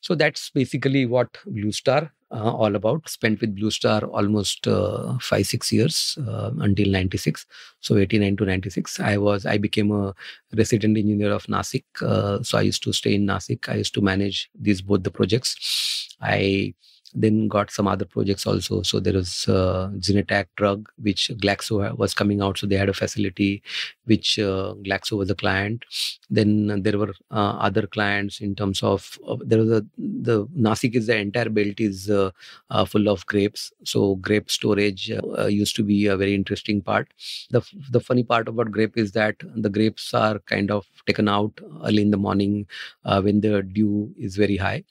so that's basically what blue star uh, all about. Spent with Blue Star almost uh, five six years uh, until 96. So 89 to 96, I was I became a resident engineer of Nasik. Uh, so I used to stay in Nasik. I used to manage these both the projects. I then got some other projects also. So there was uh, Zinetac drug, which Glaxo was coming out. So they had a facility which uh, Glaxo was a client. Then there were uh, other clients in terms of, there was a, the Nasik is the entire belt is uh, uh, full of grapes. So grape storage uh, used to be a very interesting part. The, the funny part about grape is that the grapes are kind of taken out early in the morning when the dew is very high.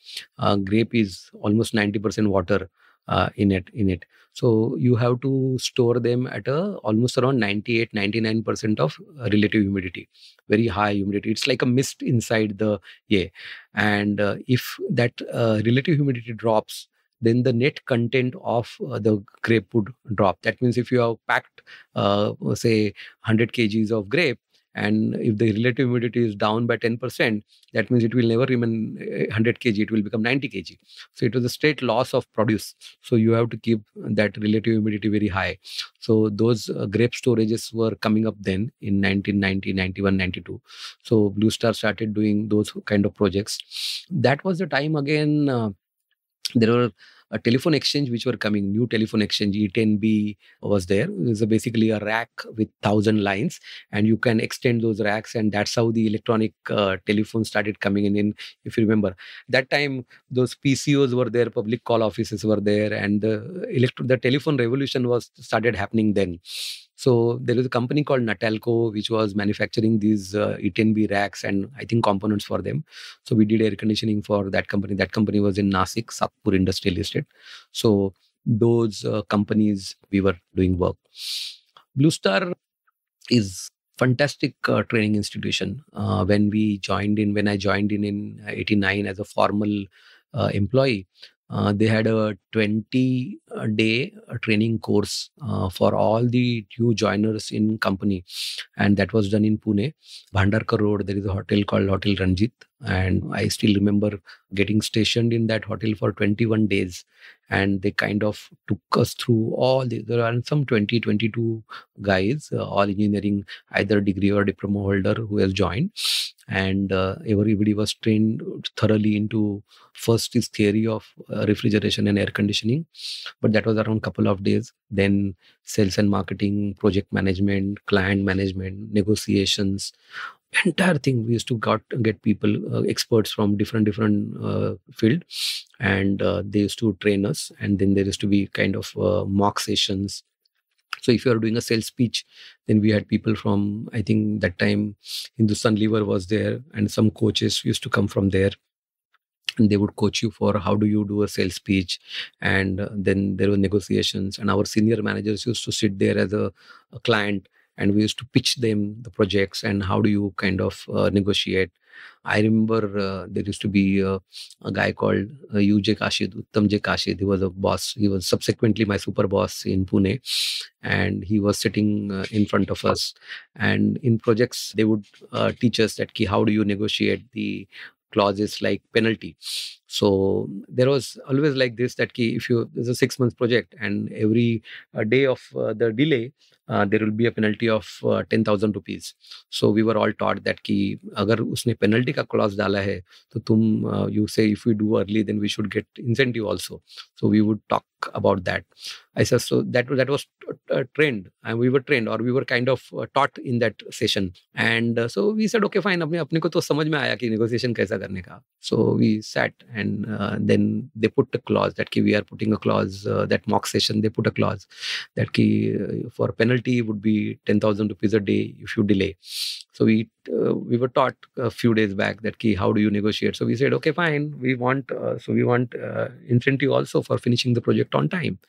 grape is almost 90% percent water uh, in it in it. So you have to store them at a almost around 98 99% of relative humidity. Very high humidity. It's like a mist inside the yeah and uh, if that uh, relative humidity drops then the net content of uh, the grape would drop. That means if you have packed uh, say 100 kgs of grape and if the relative humidity is down by 10% that means it will never remain 100 kg it will become 90 kg. So it was a straight loss of produce. So you have to keep that relative humidity very high. So those uh, grape storages were coming up then in 1990 91 92 so blue star started doing those kind of projects. That was the time again uh, there were a telephone exchange which were coming, new telephone exchange, E10B was there. It was basically a rack with thousand lines, and you can extend those racks, and that's how the electronic uh, telephone started coming in. in. If you remember, that time those PCOs were there, public call offices were there, and the electro- the telephone revolution was started happening then. So there is a company called Natalco which was manufacturing these uh, E10B racks and I think components for them. So we did air conditioning for that company. That company was in Nasik, Satpur Industrial Estate. So those uh, companies we were doing work. Blue Star is fantastic uh, training institution. Uh, when we joined in, when I joined in in '89 as a formal uh, employee, uh, they had a 20 uh, day uh, training course uh, for all the new joiners in company. And that was done in pune bhandarkar road. There is a hotel called hotel ranjit and i still remember getting stationed in that hotel for 21 days. And they kind of took us through all the there are some 20 22 guys uh, all engineering either degree or diploma holder who has joined. And uh, everybody was trained thoroughly into first is theory of uh, refrigeration and air conditioning. But that was around couple of days. Then sales and marketing project management client management negotiations entire thing we used to got get people uh, experts from different different uh, field. And uh, they used to train us. And then there used to be kind of uh, mock sessions. So if you are doing a sales speech then we had people from i think that time hindustan lever was there. And some coaches used to come from there. And they would coach you for how do you do a sales speech and uh, then there were negotiations. And our senior managers used to sit there as a, a client and we used to pitch them the projects and how do you kind of uh, negotiate. I remember uh, there used to be uh, a guy called uh, uj kashid uttam j. Kashid he was a boss. He was subsequently my super boss in pune. And he was sitting uh, in front of us. And in projects they would uh, teach us that key how do you negotiate the clauses like penalty. So there was always like this that key if you there's a six months project and every uh, day of uh, the delay uh, there will be a penalty of uh, 10000 rupees. So we were all taught that ki agar usne penalty ka clause dala hai to tum uh, you say if we do early then we should get incentive also. So we would talk about that. I said so that that was uh, trained and we were trained or we were kind of uh, taught in that session. And uh, so we said okay fine apne apne ko to samajh mein aaya ki negotiation kaisa karne ka so we sat and uh, then they put a clause that ki we are putting a clause uh, that mock session they put a clause that ki uh, for penalty would be 10000 rupees a day if you delay. So we uh, we were taught a few days back that ki how do you negotiate? So we said okay fine. We want uh, so we want uh, incentive also for finishing the project on time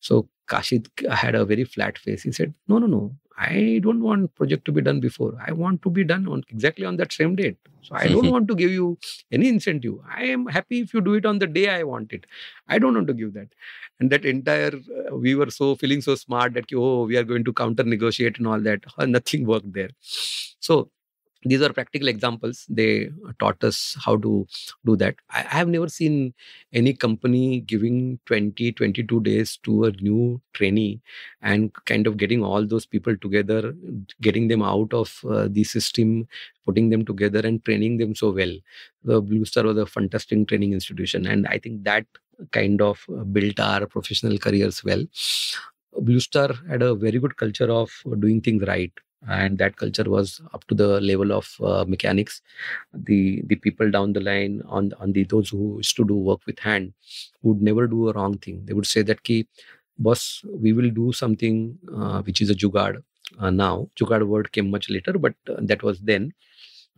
so kashid had a very flat face. He said no no no. I don't want project to be done before. I want to be done on exactly on that same date. So i don't want to give you any incentive. I am happy if you do it on the day i want it. I don't want to give that. And that entire uh, we were so feeling so smart that oh we are going to counter negotiate and all that. Nothing worked there. So these are practical examples. They taught us how to do that. I, I have never seen any company giving 20 22 days to a new trainee and kind of getting all those people together getting them out of uh, the system putting them together and training them so well. The blue star was a fantastic training institution and i think that kind of uh, built our professional careers well. Blue star had a very good culture of doing things right and that culture was up to the level of uh, mechanics. The the people down the line on on the those who used to do work with hand would never do a wrong thing. They would say that ki boss we will do something uh, which is a jugaad. Uh, now jugaad word came much later but uh, that was then.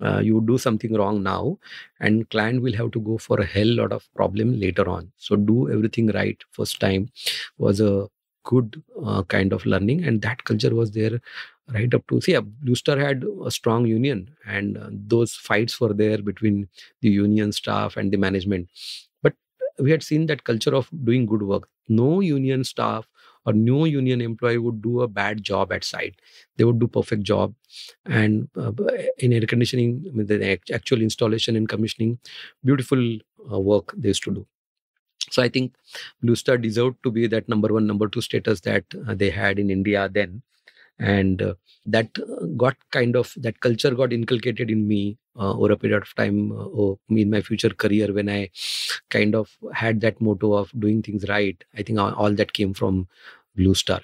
Uh, you do something wrong now and client will have to go for a hell lot of problem later on. So do everything right first time was a good uh, kind of learning and that culture was there right up to see yeah, blue star had a strong union and uh, those fights were there between the union staff and the management. But we had seen that culture of doing good work. No union staff or no union employee would do a bad job at site. They would do perfect job. And uh, in air conditioning mean, the actual installation and commissioning beautiful uh, work they used to do. So i think blue star deserved to be that number one number two status that uh, they had in india then and uh, that uh, got kind of that culture got inculcated in me uh, over a period of time uh, in my future career when I kind of had that motto of doing things right. I think all, all that came from Blue Star.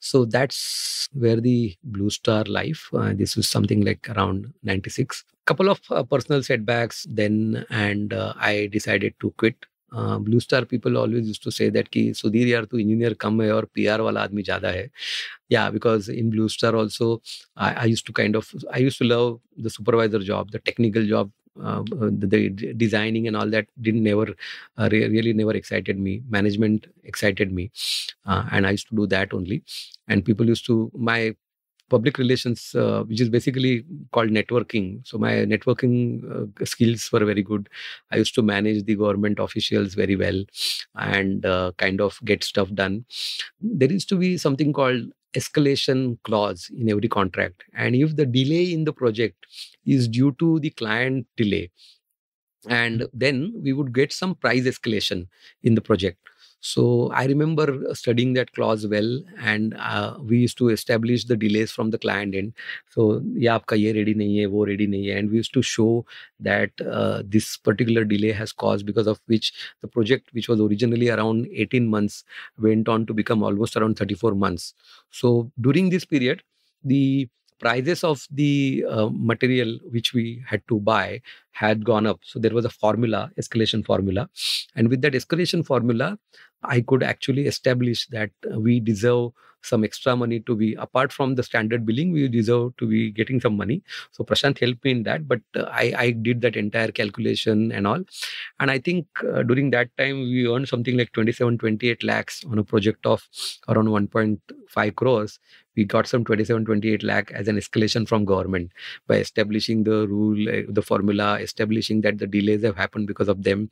So that's where the Blue Star life. Uh, this was something like around 96. Couple of uh, personal setbacks then, and uh, I decided to quit. Blue Star people always use to say that कि सुधीर यार तू engineer कम है और PR वाला आदमी ज़्यादा है या because in Blue Star also I use to kind of I use to love the supervisor job the technical job Uh, the, the, designing and all that didn't never uh, really never excited me management excited me uh, and i used to do that only and people used to my public relations uh, which is basically called networking so my networking uh, skills were very good i used to manage the government officials very well and uh, kind of get stuff done there used to be something called escalation clause in every contract. And if the delay in the project is due to the client delay, and then we would get some price escalation in the project. So I remember studying that clause well, and uh, we used to establish the delays from the client end. So yeah, आपका ये ready नहीं है, वो ready नहीं है, and we used to show that uh, this particular delay has caused because of which the project, which was originally around 18 months, went on to become almost around 34 months. So during this period, the prices of the uh, material which we had to buy had gone up. So there was a formula, escalation formula. And with that escalation formula, I could actually establish that we deserve some extra money to be apart from the standard billing we deserve to be getting some money. So prashant helped me in that but uh, i i did that entire calculation and all. And i think uh, during that time we earned something like 27 28 lakhs on a project of around 1.5 crores. We got some 27 28 lakh as an escalation from government by establishing the rule uh, the formula establishing that the delays have happened because of them.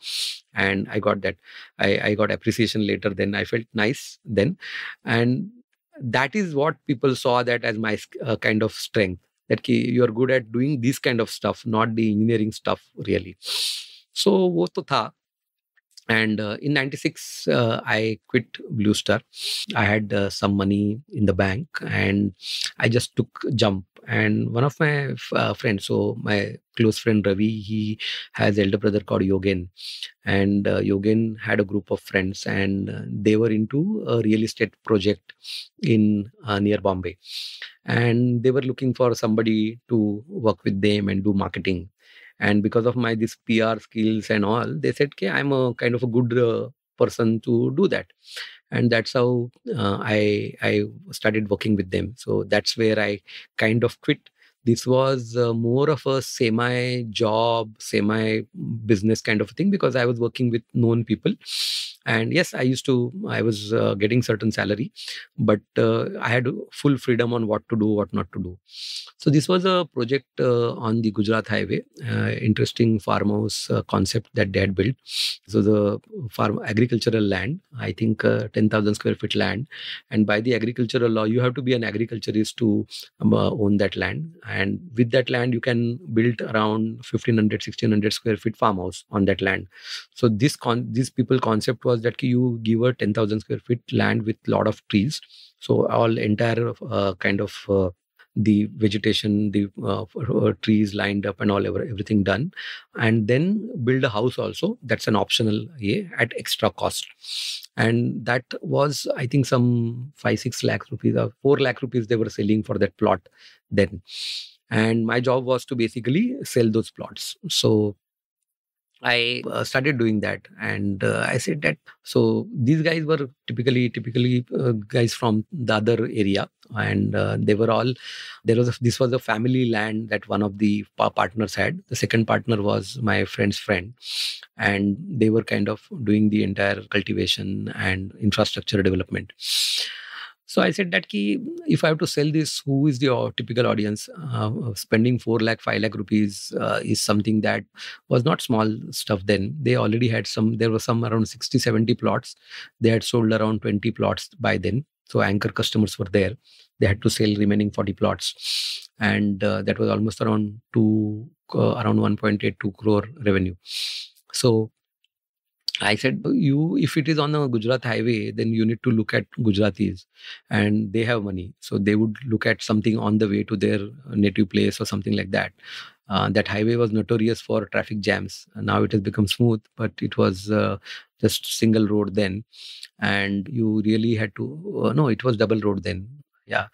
And i got that. I i got appreciation later then i felt nice then. And that is what people saw that as my uh, kind of strength that you are good at doing this kind of stuff not the engineering stuff really. So wo to tha and uh, in 96 uh, i quit blue star. I had uh, some money in the bank and i just took jump. And one of my uh, friends so my close friend ravi he has elder brother called yogen. And uh, yogen had a group of friends and uh, they were into a real estate project in near bombay. And they were looking for somebody to work with them and do marketing and because of my this pr skills and all they said okay i'm a kind of a good uh, person to do that. And that's how uh, i i started working with them. So that's where i kind of quit. This was uh, more of a semi job semi business kind of thing because i was working with known people and yes i used to i was uh, getting certain salary but uh, i had full freedom on what to do what not to do. So this was a project uh, on the gujarat highway uh, interesting farmhouse uh, concept that they had built. So the farm agricultural land i think uh, 10000 square feet land. And by the agricultural law you have to be an agriculturist to um, own that land. And with that land you can build around 1500 1600 square feet farmhouse on that land. So this con these people concept was was that you give a 10,000 square feet land with a lot of trees. So all entire uh, kind of uh, the vegetation, the uh, uh, trees lined up and all everything done, and then build a house also. That's an optional yeah, at extra cost, and that was I think some five six lakhs rupees or four lakh rupees they were selling for that plot then, and my job was to basically sell those plots. So I uh, started doing that, and uh, I said that. So these guys were typically typically uh, guys from the other area, and uh, they were all. There was a, this was a family land that one of the partners had. The second partner was my friend's friend, and they were kind of doing the entire cultivation and infrastructure development. So I said that key, if I have to sell this, who is the typical audience? Uh, spending 4 lakh, 5 lakh rupees uh, is something that was not small stuff then. They already had some, there were some around 60, 70 plots. They had sold around 20 plots by then. So anchor customers were there. They had to sell remaining 40 plots. And uh, that was almost around two, uh, around 1.82 crore revenue. So I said, you, if it is on the Gujarat highway, then you need to look at Gujaratis and they have money. So they would look at something on the way to their native place or something like that. Uh, that highway was notorious for traffic jams. Now it has become smooth, but it was uh, just single road then, and you really had to. Uh, no, it was double road then. Yeah,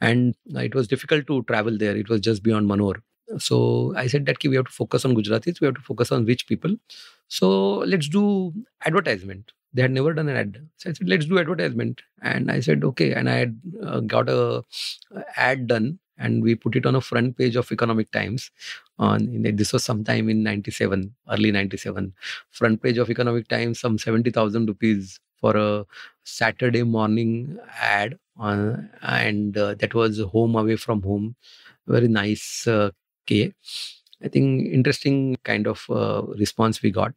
and it was difficult to travel there. It was just beyond Manor. So I said that we have to focus on Gujaratis. We have to focus on rich people. So let's do advertisement. They had never done an ad. So I said, let's do advertisement. And I said, okay. And I had uh, got a ad done and we put it on a front page of economic times on this was sometime in 97 early 97 front page of economic times some 70000 rupees for a saturday morning ad on, and uh, that was home away from home very nice uh, k i think interesting kind of uh, response we got.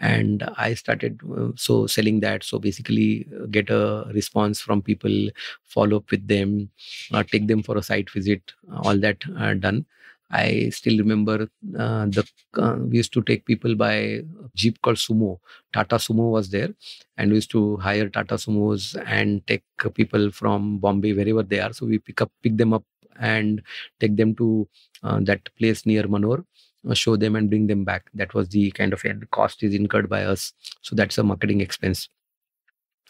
And i started uh, so selling that. So basically uh, get a response from people follow up with them uh, take them for a site visit all that uh, done. I still remember uh, the uh, we used to take people by jeep called sumo. Tata sumo was there. And we used to hire tata sumos and take people from bombay wherever they are. So we pick up pick them up and take them to that place near manor uh, show them and bring them back. That was the kind of cost is incurred by us. So that's a marketing expense.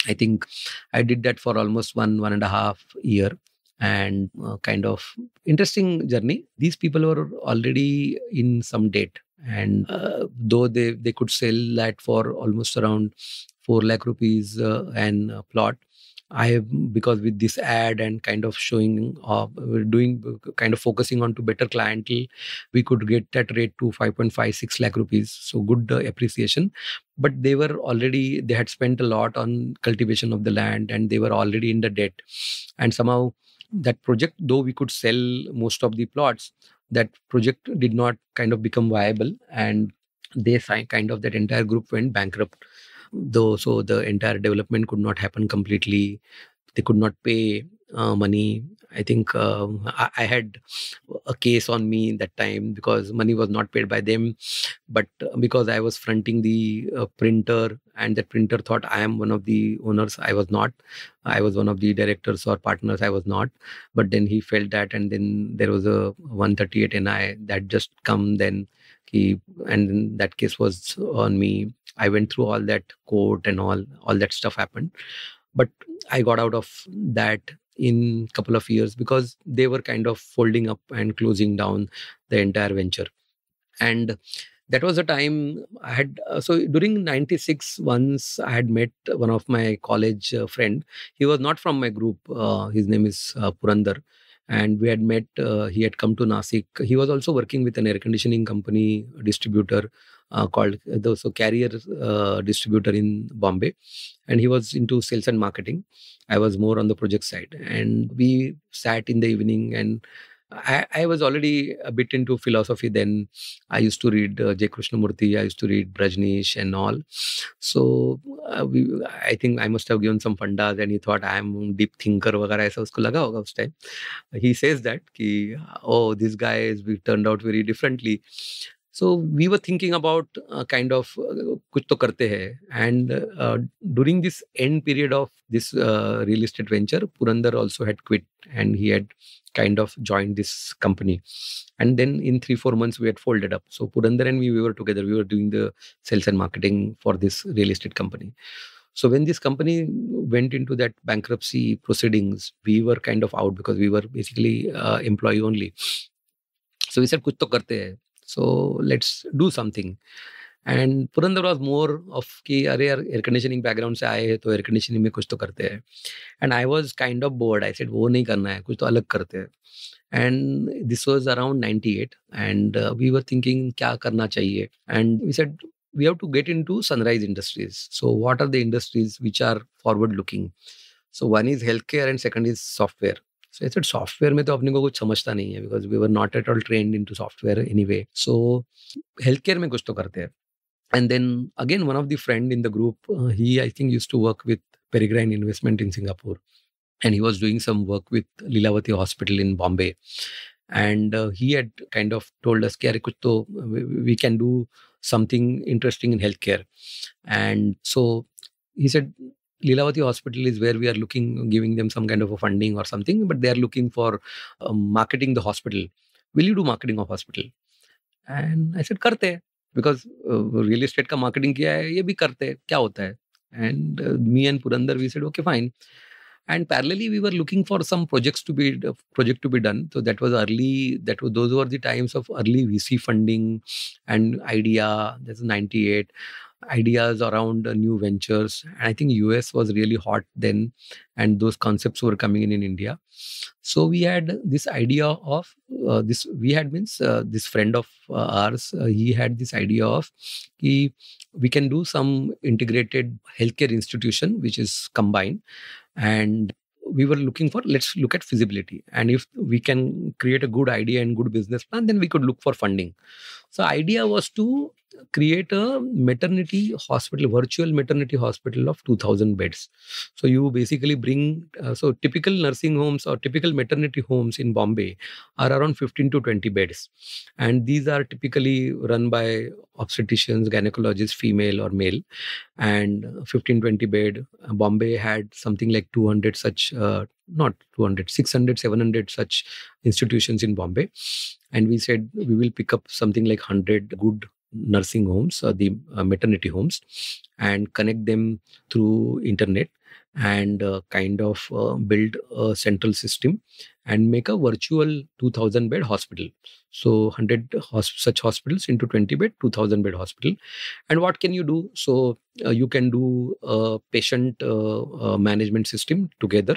I think I did that for almost one one and a half year and uh, kind of interesting journey. These people were already in some debt, and uh, though they they could sell that for almost around four lakh rupees uh, and plot, I because with this ad and kind of showing, uh, doing kind of focusing on to better clientele, we could get that rate to 5.56 lakh rupees. So good uh, appreciation. But they were already they had spent a lot on cultivation of the land and they were already in the debt. And somehow that project, though we could sell most of the plots, that project did not kind of become viable and they kind of that entire group went bankrupt though so the entire development could not happen completely. They could not pay uh, money. I think uh, I, I, had a case on me that time because money was not paid by them. But uh, because i was fronting the uh, printer and that printer thought i am one of the owners i was not. I was one of the directors or partners i was not. But then he felt that and then there was a 138 ni that just come then he and that case was on me i went through all that court and all all that stuff happened. But i got out of that in a couple of years because they were kind of folding up and closing down the entire venture. And that was a time i had uh, so during 96 once i had met one of my college uh, friend. He was not from my group uh, his name is uh, purandar and we had met uh, he had come to nasik. He was also working with an air conditioning company distributor uh, called the so carrier uh, distributor in bombay. And he was into sales and marketing. I was more on the project side. And we sat in the evening and I, I, was already a bit into philosophy then. I used to read uh, J. Krishnamurti, I used to read Rajnish and all. So uh, we, I think I must have given some fundas and he thought I am deep thinker वगैरह ऐसा उसको लगा होगा He says that oh this guy is we turned out very differently. So we were thinking about uh, kind of uh, कुछ to karte hai, and uh, during this end period of this uh, real estate venture, Purandar also had quit and he had kind of joined this company. And then in three, four months, we had folded up. So Purandar and me, we were together. We were doing the sales and marketing for this real estate company. So when this company went into that bankruptcy proceedings, we were kind of out because we were basically uh, employee only. So we said, kuch to karte hai. So let's do something. And Purandar was more of कि अरे यार air conditioning background से आए हैं तो air conditioning में कुछ तो करते हैं। And I was kind of bored I said वो नहीं करना है, कुछ तो अलग करते हैं। And this was around ninety eight and we were thinking क्या करना चाहिए? And we said we have to get into sunrise industries so what are the industries which are forward looking so one is health care and second is software so it software में तो अपने को कुछ समझता नहीं है because we were not at all trained into software anyway so health care में कुछ तो करते हैं। and then again one of the friend in the group uh, he i think used to work with peregrine investment in singapore. And he was doing some work with lilavati hospital in bombay. And uh, he had kind of told us Ki, kuch to, uh, we can do something interesting in healthcare. And so he said lilavati hospital is where we are looking giving them some kind of a funding or something but they are looking for uh, marketing the hospital. Will you do marketing of hospital? And i said karte. Because real estate का marketing किया है, ये भी करते हैं, क्या होता है? And me and Purandar we said okay fine and parallelly we are looking for some projects to be project to be done तो that was early that was those times of early we see funding and idea that is ninety eight ideas around uh, new ventures. And i think us was really hot then and those concepts were coming in in india. So we had this idea of uh, this we had means uh, this friend of uh, ours uh, he had this idea of he, we can do some integrated healthcare institution which is combined. And we were looking for let's look at feasibility. And if we can create a good idea and good business plan then we could look for funding. So idea was to create a maternity hospital virtual maternity hospital of 2000 beds. So you basically bring uh, so typical nursing homes or typical maternity homes in bombay are around 15 to 20 beds. And these are typically run by obstetricians gynecologists female or male. And 15 20 bed bombay had something like 200 such uh, not 200 600 700 such institutions in bombay. And we said we will pick up something like 100 good nursing homes or the uh, maternity homes and connect them through internet and uh, kind of uh, build a central system and make a virtual 2000 bed hospital. So 100 hosp- such hospitals into 20 bed 2000 bed hospital. And what can you do? So uh, you can do a patient uh, uh, management system together.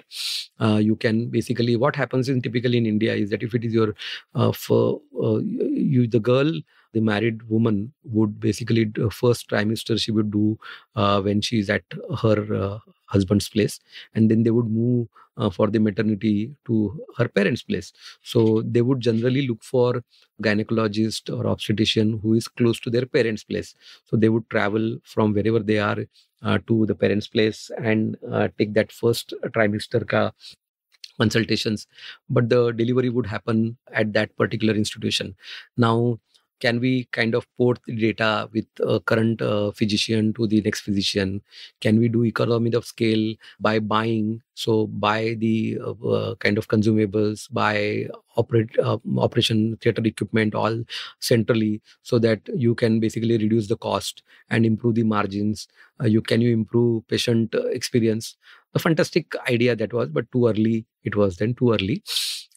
Uh, you can basically what happens in typically in india is that if it is your for you the girl the married woman would basically first trimester she would do uh, when she's at her uh, husband's place and then they would move uh, for the maternity to her parents place. So they would generally look for gynecologist or obstetrician who is close to their parents place. So they would travel from wherever they are uh, to the parents place and uh, take that first trimester ka consultations. But the delivery would happen at that particular institution. Now can we kind of port the data with a current uh, physician to the next physician? Can we do economy of scale by buying? So buy the uh, uh, kind of consumables buy operate uh, operation theater equipment all centrally so that you can basically reduce the cost and improve the margins. Uh, you can you improve patient uh, experience? A fantastic idea that was but too early it was then too early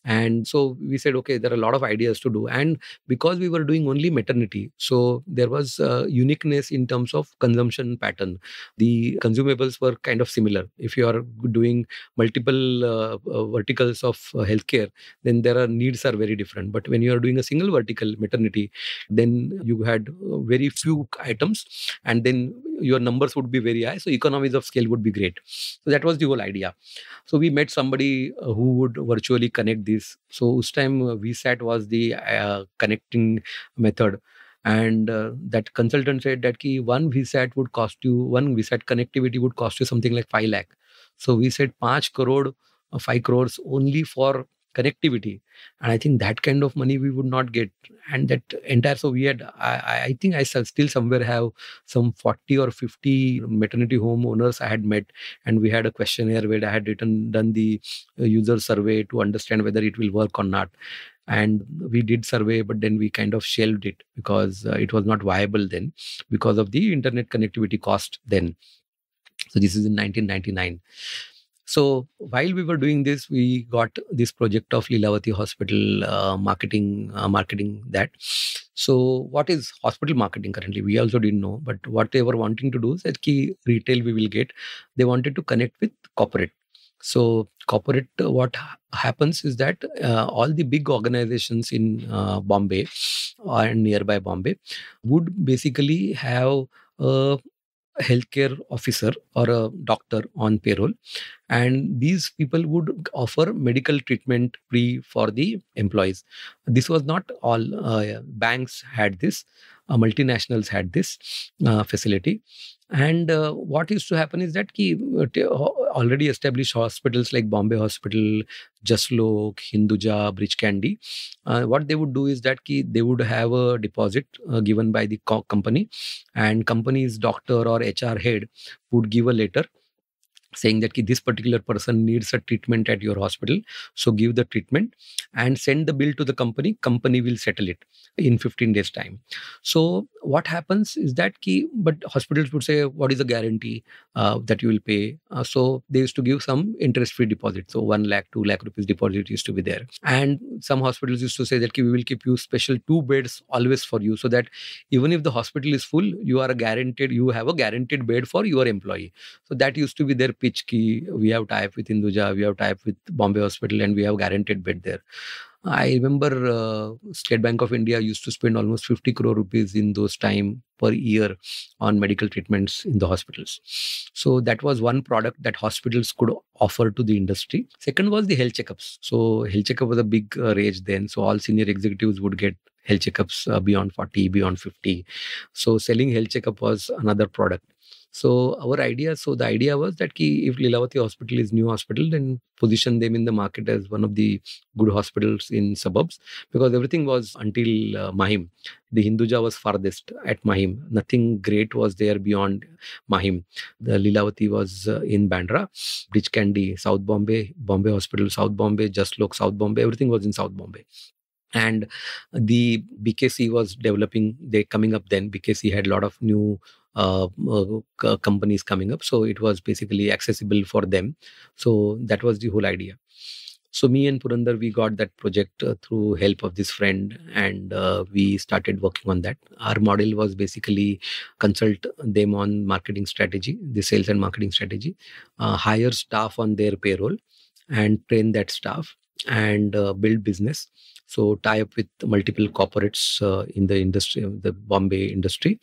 and so we said okay there are a lot of ideas to do. And because we were doing only maternity so there was uniqueness in terms of consumption pattern. The consumables were kind of similar. If you are doing multiple uh, uh, verticals of uh, healthcare then there are needs are very different. But when you are doing a single vertical maternity then you had uh, very few items and then your numbers would be very high so economies of scale would be great. So that was the whole idea. So we met somebody uh, who would virtually connect So this time uh, VSAT was the uh, connecting method. And uh, that consultant said that key one VSAT would cost you, one VSAT connectivity would cost you something like 5 lakh. So we said 5 crore, 5 crores only for connectivity. And i think that kind of money we would not get. And that entire so we had i, I think i still somewhere have some 40 or 50 maternity home owners i had met. And we had a questionnaire where i had written done the uh, user survey to understand whether it will work or not. And we did survey but then we kind of shelved it because uh, it was not viable then because of the internet connectivity cost then. So this is in 1999 so while we were doing this, we got this project of Lilavati Hospital uh, marketing, uh, marketing that. So what is hospital marketing currently? We also didn't know, but what they were wanting to do is that key retail we will get. They wanted to connect with corporate. So corporate, uh, what happens is that uh, all the big organizations in uh, Bombay and nearby Bombay would basically have a healthcare officer or a doctor on payroll. And these people would offer medical treatment free for the employees. This was not all uh, banks had this multinationals had this uh, facility. And uh, what used to happen is that ki, uh, already established hospitals like Bombay Hospital, Jaslok, Hinduja, Breach Candy, uh, what they would do is that ki, they would have a deposit uh, given by the co- company, and company's doctor or HR head would give a letter saying that this particular person needs a treatment at your hospital so give the treatment and send the bill to the company company will settle it in 15 days time. So what happens is that key but hospitals would say what is the guarantee uh, that you will pay? Uh, so they used to give some interest free deposit. So 1 lakh 2 lakh rupees deposit used to be there. And some hospitals used to say that we will keep you special two beds always for you so that even if the hospital is full you are guaranteed you have a guaranteed bed for your employee. So that used to be their pitch key we have tie-up with Hinduja, we have tie-up with Bombay Hospital, and we have guaranteed bed there. I remember uh, State Bank of India used to spend almost 50 crore rupees in those time per year on medical treatments in the hospitals. So that was one product that hospitals could offer to the industry. Second was the health checkups. So health checkup was a big uh, rage then. So all senior executives would get health checkups uh, beyond 40, beyond 50. So selling health checkup was another product. So our idea, so the idea was that ki if Lilavati Hospital is new hospital, then position them in the market as one of the good hospitals in suburbs because everything was until uh, Mahim. The Hinduja was farthest at Mahim. Nothing great was there beyond Mahim. The Lilavati was uh, in Bandra, Breach Candy, South Bombay, Bombay Hospital, South Bombay, Jaslok, South Bombay. Everything was in South Bombay and the bkc was developing they coming up then bkc had a lot of new uh, uh, companies coming up. So it was basically accessible for them. So that was the whole idea. So me and Purandar, we got that project uh, through help of this friend, and uh, we started working on that. Our model was basically consult them on marketing strategy, the sales and marketing strategy, uh, hire staff on their payroll, and train that staff and build business so tie up with multiple corporates uh, in the industry the bombay industry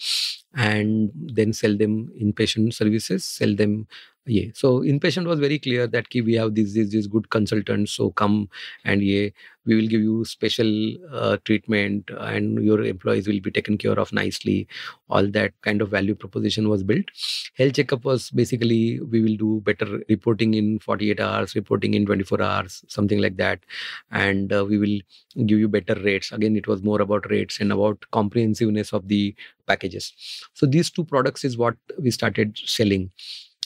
and then sell them inpatient services sell them yeah. So inpatient was very clear that ki we have these, these these good consultants so come and yeah we will give you special uh, treatment and your employees will be taken care of nicely. All that kind of value proposition was built. Health checkup was basically we will do better reporting in 48 hours reporting in 24 hours something like that. And uh, we will give you better rates. Again it was more about rates and about comprehensiveness of the packages so these two products is what we started selling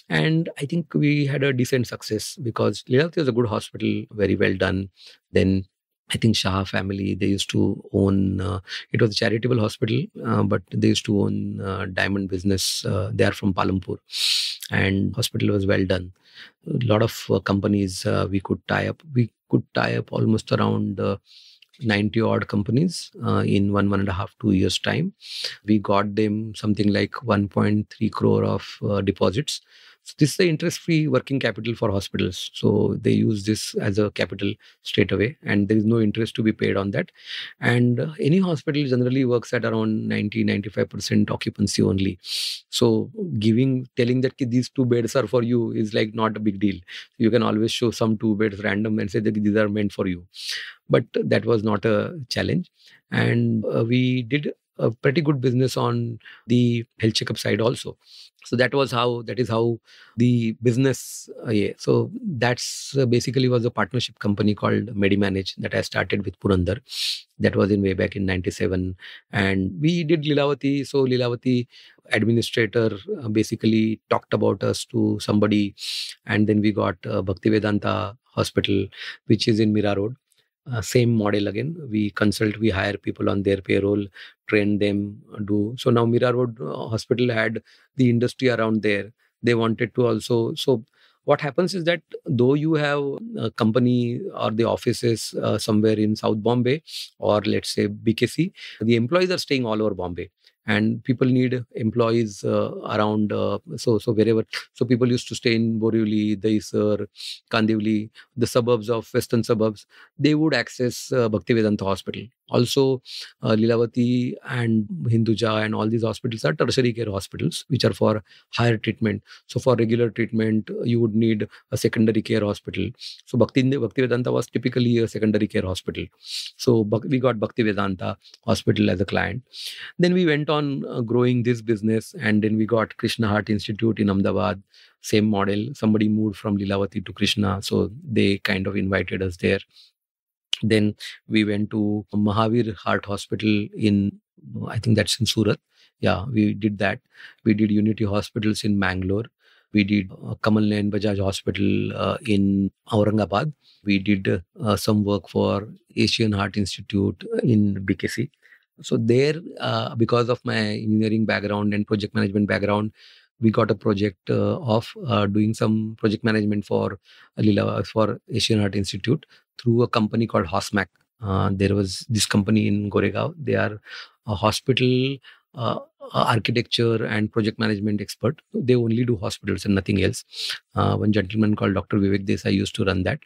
and I think we had a decent success because Lilavati was a good hospital, very well done. Then I think Shah family, they used to own, uh, it was a charitable hospital, uh, but they used to own uh, diamond business. Uh, they are from Palampur and hospital was well done. A lot of uh, companies uh, we could tie up. We could tie up almost around 90 odd companies uh, in one one and a half two years time. We got them something like 1.3 crore of uh, deposits so this is the interest-free working capital for hospitals. So they use this as a capital straight away, and there is no interest to be paid on that. And uh, any hospital generally works at around 90-95% occupancy only. So giving, telling that these two beds are for you is like not a big deal. You can always show some two beds random and say that these are meant for you. But that was not a challenge, and uh, we did a pretty good business on the health checkup side also so that was how that is how the business uh, yeah. So that's uh, basically was a partnership company called medimanage that i started with purandar. That was in way back in 97 and we did lilavati. So lilavati administrator uh, basically talked about us to somebody. And then we got uh, bhaktivedanta hospital which is in mira road uh, same model again. We consult we hire people on their payroll train them do. So now mira uh, hospital had the industry around there. They wanted to also so what happens is that though you have a company or the offices uh, somewhere in south bombay or let's say bkc the employees are staying all over bombay and people need employees uh, around uh, so so wherever so people used to stay in Borivali, Dahisar, Kandivali, the suburbs of western suburbs they would access uh, Bhaktivedanta hospital also uh, Lilavati and Hinduja and all these hospitals are tertiary care hospitals which are for higher treatment. So for regular treatment you would need a secondary care hospital. So Bhakti Bhaktivedanta was typically a secondary care hospital. So we got Bhaktivedanta hospital as a client. Then we went on on uh, growing this business and then we got krishna heart institute in ahmedabad. Same model. Somebody moved from lilavati to krishna so they kind of invited us there then we went to mahavir heart hospital in i think that's in surat yeah we did that we did unity hospitals in mangalore We did uh, Kamal Nayan Bajaj Hospital uh, in Aurangabad. We did uh, some work for Asian Heart Institute in BKC. So there, uh, because of my engineering background and project management background, we got a project uh, of uh, doing some project management for Lila for Asian Heart Institute through a company called Hosmac. Uh, there was this company in Goregaon. They are a hospital uh, architecture and project management expert. They only do hospitals and nothing else. Uh, one gentleman called Dr. Vivek Desai used to run that,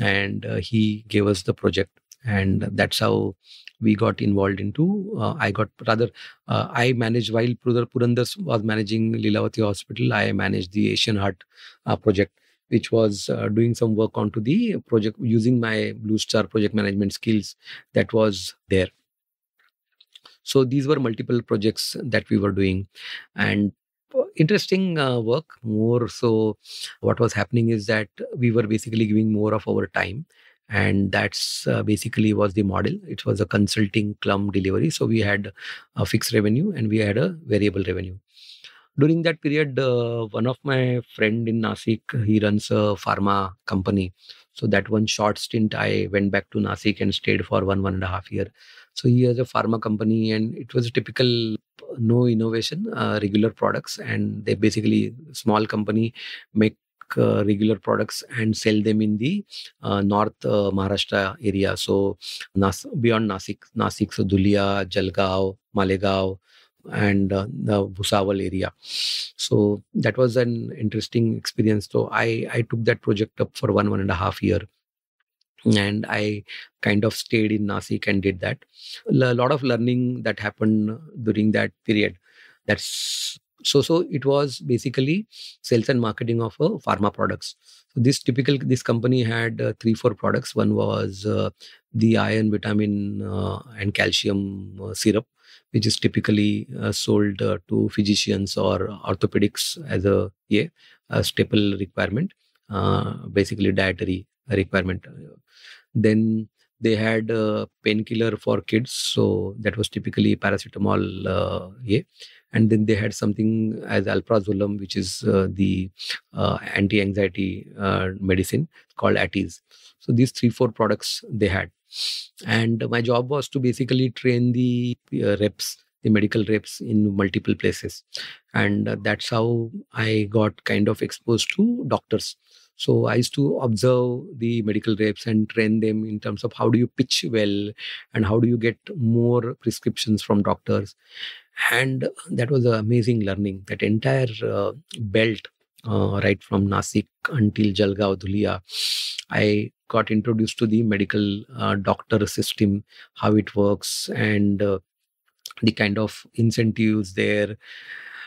and uh, he gave us the project, and that's how we got involved into. Uh, I got rather uh, I managed while Purandar was managing Lilavati Hospital. I managed the Asian Heart uh, project which was uh, doing some work onto the project using my blue star project management skills that was there so these were multiple projects that we were doing and interesting uh, work more so what was happening is that we were basically giving more of our time and that's uh, basically was the model. It was a consulting clum delivery. So we had a fixed revenue and we had a variable revenue. During that period uh, one of my friend in nasik he runs a pharma company. So that one short stint i went back to nasik and stayed for one one and a half year. So he has a pharma company, and it was a typical no innovation, uh, regular products, and they basically small company make uh, regular products and sell them in the uh, north uh, Maharashtra area. So Nas- beyond Nasik, Nasik, so Dhulia, Jalgaon, Malegaon, and uh, the Bhusawal area. So that was an interesting experience. So I I took that project up for one one and a half year and i kind of stayed in nasik and did that a lot of learning that happened during that period that's so so it was basically sales and marketing of uh, pharma products so this typical this company had uh, three four products one was uh, the iron vitamin uh, and calcium uh, syrup which is typically uh, sold to physicians or orthopedics as a yeah, a staple requirement basically dietary requirement then they had a painkiller for kids, so that was typically paracetamol. Yeah. And then they had something as alprazolam, which is uh, the uh, anti-anxiety uh, medicine called Atis. So these three, four products they had. And my job was to basically train the uh, reps the medical reps in multiple places and uh, that's how i got kind of exposed to doctors so I used to observe the medical reps and train them in terms of how do you pitch well and how do you get more prescriptions from doctors. And that was an amazing learning. That entire uh, belt, uh, right from Nasik until Jalgaon, Dhulia, I got introduced to the medical uh, doctor system, how it works, and uh, the kind of incentives there.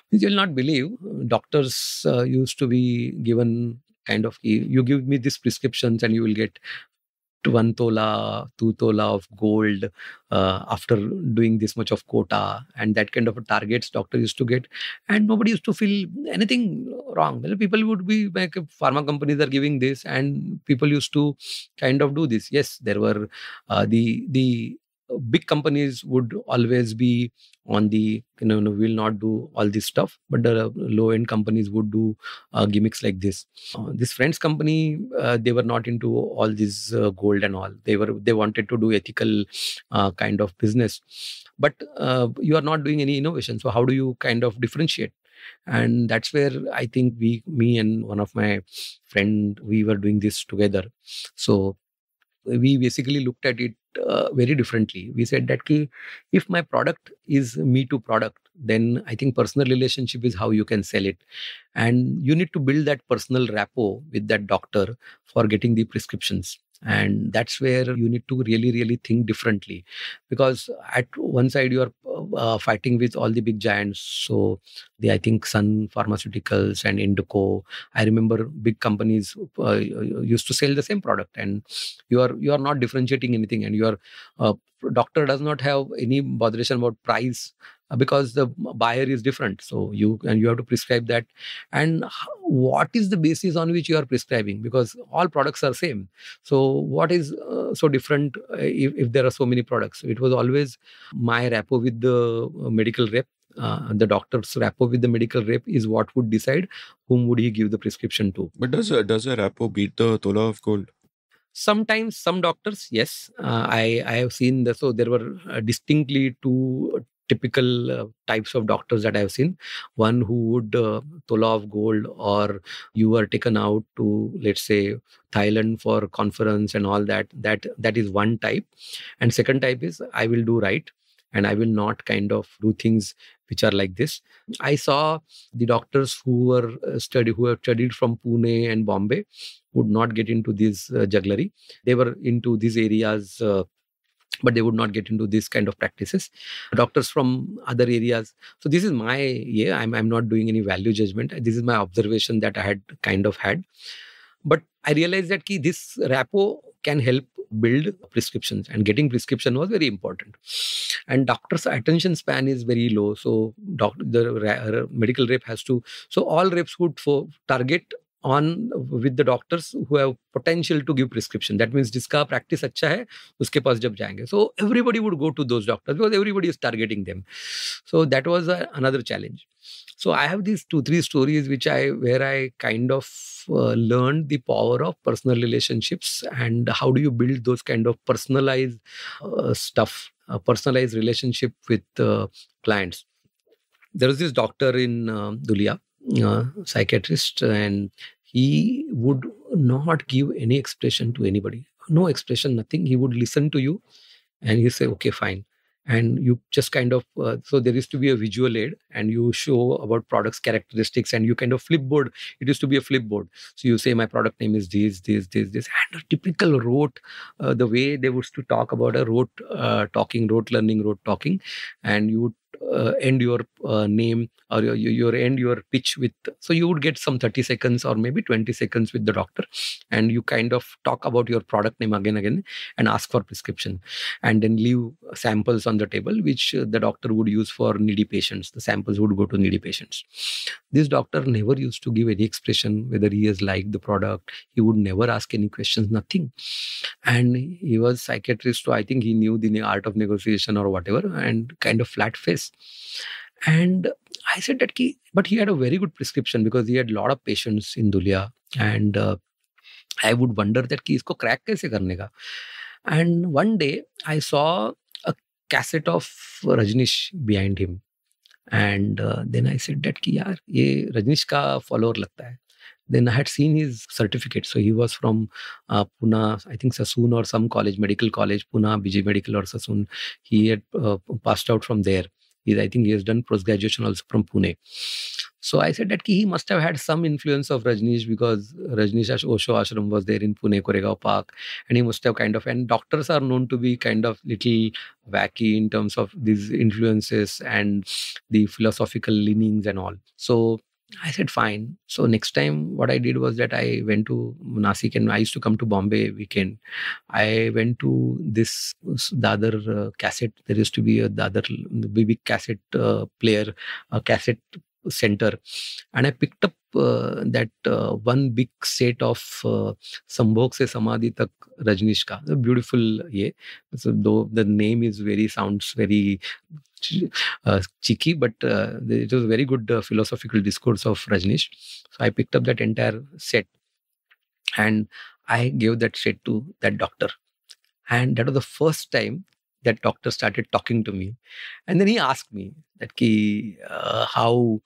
You'll not believe doctors uh, used to be given kind of you give me these prescriptions and you will get one tola, two tola of gold uh, after doing this much of quota, and that kind of targets doctor used to get, and nobody used to feel anything wrong. People would be like pharma companies are giving this, and people used to kind of do this. Yes, there were uh, the the big companies would always be on the you know will not do all this stuff but the low end companies would do uh, gimmicks like this. Uh, this friends company uh, they were not into all this uh, gold and all. They were they wanted to do ethical uh, kind of business. But uh, you are not doing any innovation so how do you kind of differentiate? And that's where i think we me and one of my friend we were doing this together. So we basically looked at it uh, very differently. We said that ki, if my product is me to product, then I think personal relationship is how you can sell it. And you need to build that personal rapport with that doctor for getting the prescriptions and that's where you need to really really think differently. Because at one side you are uh, fighting with all the big giants. So the i think sun pharmaceuticals and Indoco i remember big companies uh, used to sell the same product. And you are you are not differentiating anything. And your uh, doctor does not have any botheration about price. uh, because the buyer is different. So you and you have to prescribe that. And what is the basis on which you are prescribing? Because all products are same. So what is uh, so different uh, if, if there are so many products? It was always my rapport with the uh, medical rep uh, the doctor's rapport with the medical rep is what would decide whom would he give the prescription to. But does a, does a rapport beat the tola of gold? sometimes some doctors yes. Uh, i i have seen the, so there were uh, distinctly two typical uh, types of doctors that i have seen. One who would uh, of gold or you were taken out to let's say thailand for conference and all that that that is one type. And second type is i will do right and i will not kind of do things which are like this. I saw the doctors who were uh, study who have studied from pune and bombay would not get into this uh, jugglery. They were into these areas uh, but they would not get into this kind of practices. Doctors from other areas. So this is my yeah i'm, I'm not doing any value judgment. This is my observation that i had kind of had. But i realized that key this rapport can help build prescriptions and getting prescription was very important. And doctor's attention span is very low. So doc, the medical rep has to so all reps would for target on with the doctors who have potential to give prescription. That means jiska practice acha hai uske paas jab jayenge. So everybody would go to those doctors because everybody is targeting them. So that was a, another challenge. So i have these two three stories which i where i kind of uh, learned the power of personal relationships and how do you build those kind of personalized uh, stuff personalized relationship with uh, clients. There was this doctor in uh, Dhulia uh, psychiatrist and he would not give any expression to anybody. No expression nothing. He would listen to you and he say okay fine. And you just kind of uh, so there used to be a visual aid and you show about products characteristics and you kind of flipboard. It used to be a flipboard. So you say my product name is this this this this. And a typical rote uh, the way they used to talk about a rote uh, talking rote learning rote talking and you would uh, end your uh, name or your, your end your pitch with so you would get some 30 seconds or maybe 20 seconds with the doctor and you kind of talk about your product name again again and ask for prescription and then leave samples on the table which uh, the doctor would use for needy patients. The samples would go to needy patients. This doctor never used to give any expression whether he has liked the product. He would never ask any questions nothing. And he was psychiatrist so i think he knew the art of negotiation or whatever and kind of flat face and I said that he, but he had a very good prescription because he had a lot of patients in Dulia. And uh, I would wonder that कि इसको crack कैसे करने का. And one day I saw a cassette of Rajnish behind him. And uh, then I said that कि यार ये रजनीश का follower लगता है. Then I had seen his certificate. So he was from uh, Pune, I think Sassoon or some college, medical college, Pune, BJ Medical or Sassoon. He had uh, passed out from there. He's, I think he has done post graduation also from Pune. So I said that he must have had some influence of Rajneesh because Rajneesh Osho Ashram was there in Pune, Koregaon Park, and he must have kind of. And doctors are known to be kind of little wacky in terms of these influences and the philosophical leanings and all. So I said, fine. So next time, what I did was that I went to Nasik and I used to come to Bombay weekend. I went to this Dadar uh, cassette. There used to be a Dadar big cassette uh, player, a cassette center, and I picked up uh, that uh, one big set of uh, Sambhog se Samadhi tak Rajnish ka. A beautiful yeah. So though the name is very sounds very uh, cheeky, but uh, it was a very good uh, philosophical discourse of Rajnish. So I picked up that entire set and I gave that set to that doctor. And that was the first time that doctor started talking to me. And then he asked me that, Ki, uh, how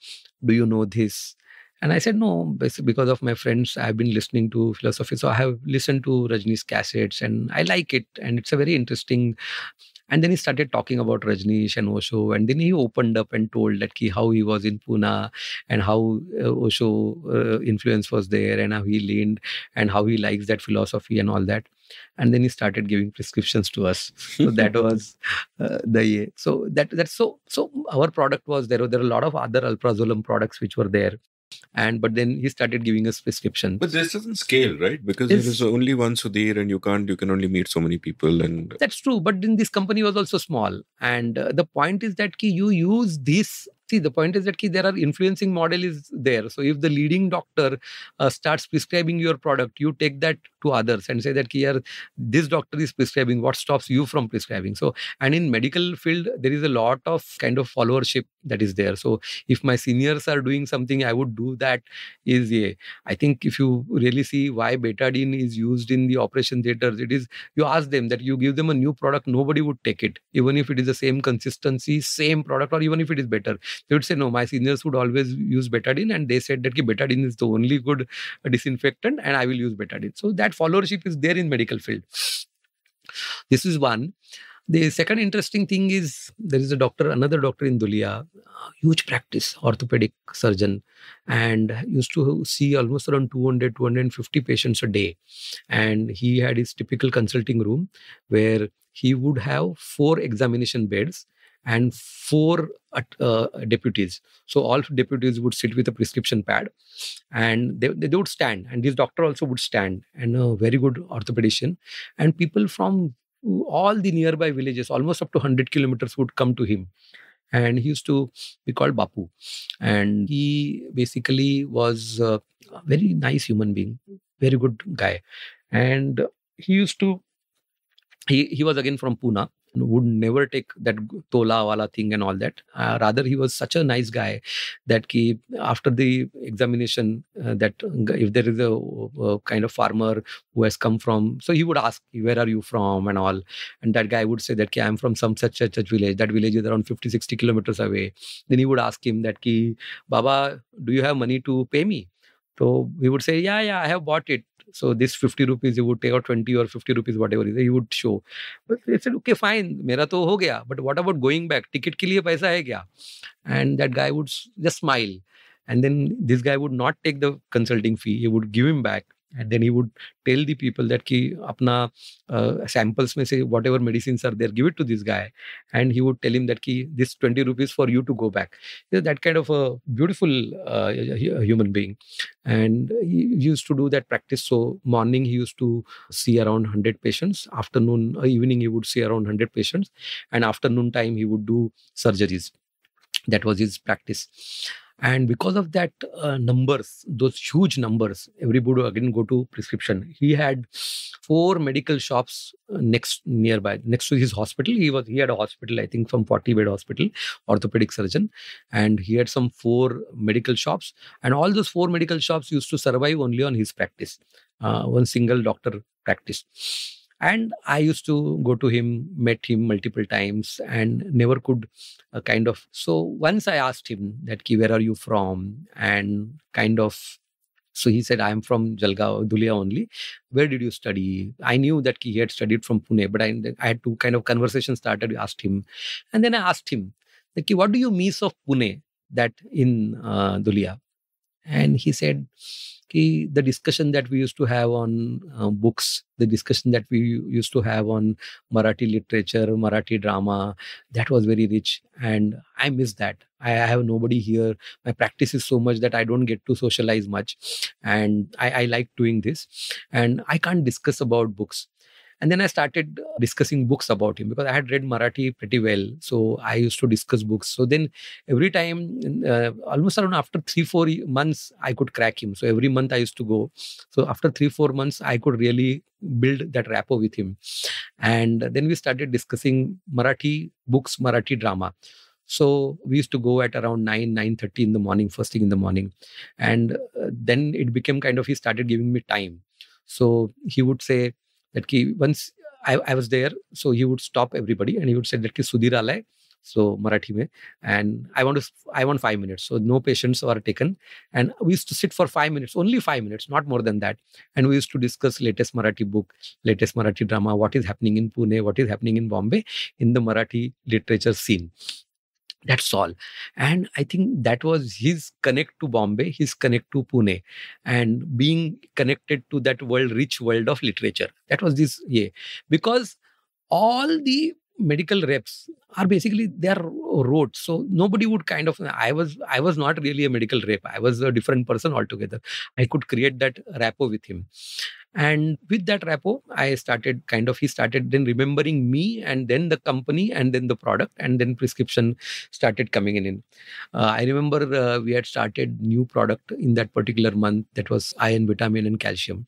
do you know this? And I said, no, because of my friends, I've been listening to philosophy. So I have listened to Rajni's cassettes and I like it. And it's a very interesting. And then he started talking about Rajneesh and Osho. And then he opened up and told that ki, how he was in Pune and how uh, Osho uh, influence was there and how he leaned and how he likes that philosophy and all that. And then he started giving prescriptions to us. So that was uh, the so that that's so so our product was there. There were a lot of other alprazolam products which were there and but then he started giving us prescription But this doesn't scale, right? Because It's- there is only one Sudhir and you can't, you can only meet so many people. And that's true but then this company was also small and uh, the point is that ki you use these see the point is that ki, there are influencing model is there. So if the leading doctor uh, starts prescribing your product you take that to others and say that ki, this doctor is prescribing. What stops you from prescribing? So and in medical field there is a lot of kind of followership that is there. So if my seniors are doing something i would do that is yeah i think if you really see why betadine is used in the operation theaters it is you ask them that you give them a new product nobody would take it. Even if it is the same consistency same product or even if it is better they would say no my seniors would always use betadine and they said that betadine is the only good disinfectant and i will use betadine. So that followership is there in medical field. This is one. The second interesting thing is there is a doctor, another doctor in Dhulia, huge practice, orthopedic surgeon, and used to see almost around 200, 250 patients a day. And he had his typical consulting room where he would have four examination beds and four uh, deputies. So all deputies would sit with a prescription pad and they, they would stand. And this doctor also would stand and a very good orthopedician. And people from all the nearby villages, almost up to 100 kilometers, would come to him. And he used to be called Bapu. And he basically was a very nice human being, very good guy. And he used to, he, he was again from Pune would never take that tola wala thing and all that. Uh, rather, he was such a nice guy that he, after the examination, uh, that if there is a, a, kind of farmer who has come from, so he would ask, where are you from and all. And that guy would say that, I'm from some such such, such village. That village is around 50, 60 kilometers away. Then he would ask him that, Ki, Baba, do you have money to pay me? So he would say, Yeah, yeah, I have bought it. So this 50 rupees you would take out 20 or 50 rupees, whatever is, you would show. But they said, okay, fine, mera to ho gaya. But what about going back? Ticket ke liye paisa hai kya? And that guy would just smile. And then this guy would not take the consulting fee. He would give him back and then he would tell the people that ki apna uh, samples may say whatever medicines are there give it to this guy. And he would tell him that ki this 20 rupees for you to go back. That kind of a beautiful uh, human being. And he used to do that practice. So morning he used to see around 100 patients. Afternoon uh, evening he would see around 100 patients. And afternoon time he would do surgeries. That was his practice and because of that uh, numbers those huge numbers everybody again go to prescription. He had four medical shops uh, next nearby next to his hospital. He was he had a hospital i think from 40 bed hospital orthopedic surgeon. And he had some four medical shops. And all those four medical shops used to survive only on his practice uh, one single doctor practice and i used to go to him met him multiple times and never could uh, kind of so once i asked him that ki where are you from and kind of so he said, I am from Jalgaon, Dhulia only. Where did you study? I knew that he had studied from Pune, but I, I had to kind of conversation started. We asked him. And then I asked him, what do you miss of Pune that in uh? And he said, ki, the discussion that we used to have on uh, books, the discussion that we used to have on Marathi literature, Marathi drama, that was very rich. And I miss that. I have nobody here. My practice is so much that I don't get to socialize much. And I, I like doing this. And I can't discuss about books. And then I started discussing books about him because I had read Marathi pretty well. So I used to discuss books. So then every time, uh, almost around after three, four months, I could crack him. So every month I used to go. So after three, four months, I could really build that rapport with him. And then we started discussing Marathi books, Marathi drama. So we used to go at around 9, 9.30 in the morning, first thing in the morning. And uh, then it became kind of, he started giving me time. So he would say, that ki once I, I was there, so he would stop everybody and he would say that ki Sudhir alai, so Marathi mein, and I want to I want five minutes. So no patients were taken, and we used to sit for five minutes, only five minutes, not more than that, and we used to discuss latest Marathi book, latest Marathi drama, what is happening in Pune, what is happening in Bombay, in the Marathi literature scene that's all. And i think that was his connect to bombay his connect to pune and being connected to that world rich world of literature. That was this yeah. Because all the medical reps are basically they are rote. So nobody would kind of i was i was not really a medical rep. I was a different person altogether. I could create that rapport with him and with that rapport i started kind of he started then remembering me and then the company and then the product and then prescription started coming in. Uh, i remember uh, we had started new product in that particular month that was iron vitamin and calcium.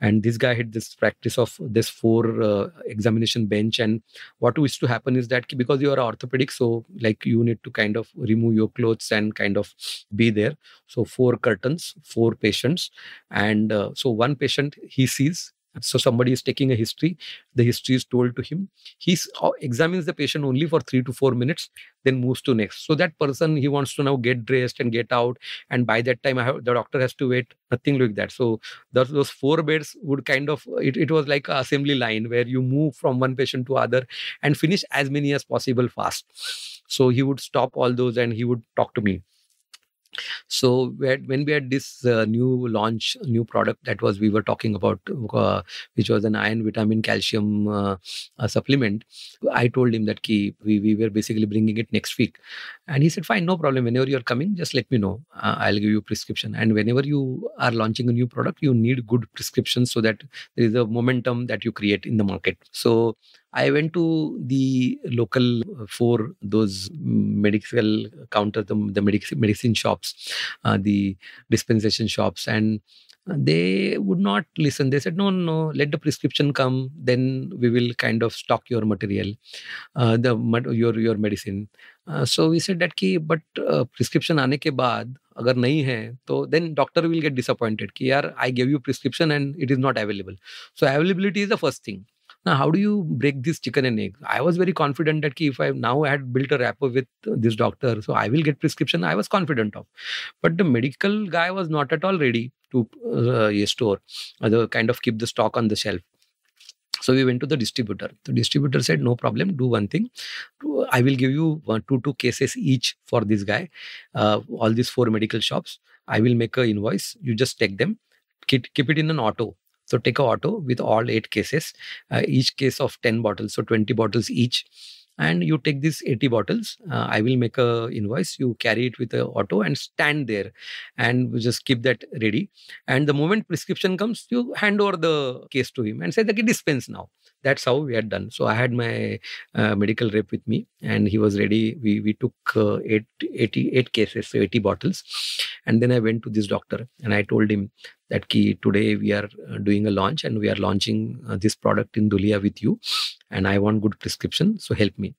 And this guy had this practice of this four uh, examination bench. And what used to happen is that because you are orthopedic so like you need to kind of remove your clothes and kind of be there. So four curtains four patients. And uh, so one patient he sees. So somebody is taking a history. The history is told to him. He uh, examines the patient only for 3 to 4 minutes then moves to next. So that person he wants to now get dressed and get out. And by that time I have, the doctor has to wait. Nothing like that. So those, those four beds would kind of it, it was like assembly line where you move from one patient to other and finish as many as possible fast. So he would stop all those and he would talk to me so when we had this uh, new launch new product that was we were talking about uh, which was an iron vitamin calcium uh, supplement i told him that key we, we were basically bringing it next week. And he said fine no problem. Whenever you're coming just let me know. Uh, i'll give you prescription. And whenever you are launching a new product you need good prescriptions so that there is a momentum that you create in the market. So I went to the local four two medical counter medicine shops the dispensation shops and they would not listen they said no no let the prescription come then we will kind of stock your material your your medicine so we said that की but prescription आने के बाद अगर नहीं है तो then doctor will get disappointed कि यार I gave you prescription and it is not available so availability is the first thing Now, how do you break this chicken and egg? I was very confident that if I now had built a rapport with this doctor, so I will get prescription. I was confident of, but the medical guy was not at all ready to uh, store, uh, the kind of keep the stock on the shelf. So we went to the distributor. The distributor said, "No problem. Do one thing. I will give you one, two, two cases each for this guy. Uh, all these four medical shops. I will make a invoice. You just take them. Keep, keep it in an auto. So take a auto with all eight cases, uh, each case of 10 bottles, so 20 bottles each. And you take these 80 bottles. Uh, I will make a invoice. You carry it with the auto and stand there, and just keep that ready. And the moment prescription comes, you hand over the case to him and say that it dispense now that's how we had done so i had my uh, medical rep with me and he was ready we we took uh, eight, 88 cases so 80 bottles and then i went to this doctor and i told him that key today we are uh, doing a launch and we are launching uh, this product in Dhulia with you and i want good prescription so help me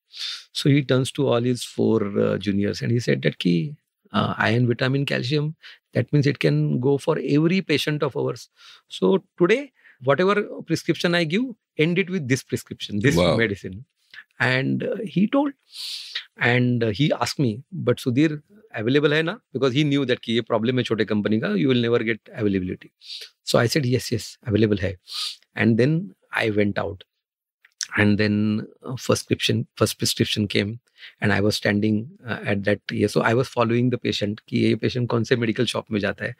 so he turns to all his four uh, juniors and he said that key uh, iron vitamin calcium that means it can go for every patient of ours so today whatever prescription I give, end it with this prescription, this wow. medicine. And he told and he ask me but Sudhir available है ना? Because he knew that कि ये problem है छोटे company का you will never get availability so I said yes yes available है. And then I went out and then फर्स्टक्रिप्शन first prescription came and I was standing at that ये so I was following the patient कि ये patient कौन से medical shop में जाता है?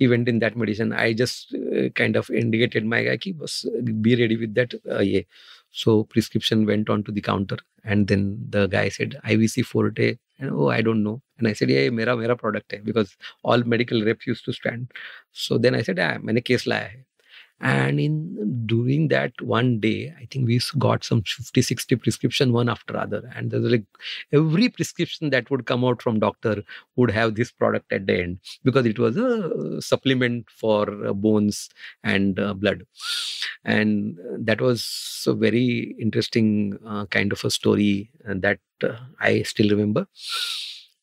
He went in that medicine I just kind of indicated my guy कि बस बी रेडी विद दैट ये. So prescription went on to the counter and then the guy said ivc forte and oh i don't know. And i said yeah mera mera product hai because all medical reps used to stand. So then i said ah maine case laya hai and in during that one day i think we got some 50 60 prescription one after other. And there's like every prescription that would come out from doctor would have this product at the end because it was a supplement for uh, bones and uh, blood. And that was a very interesting uh, kind of a story that i still remember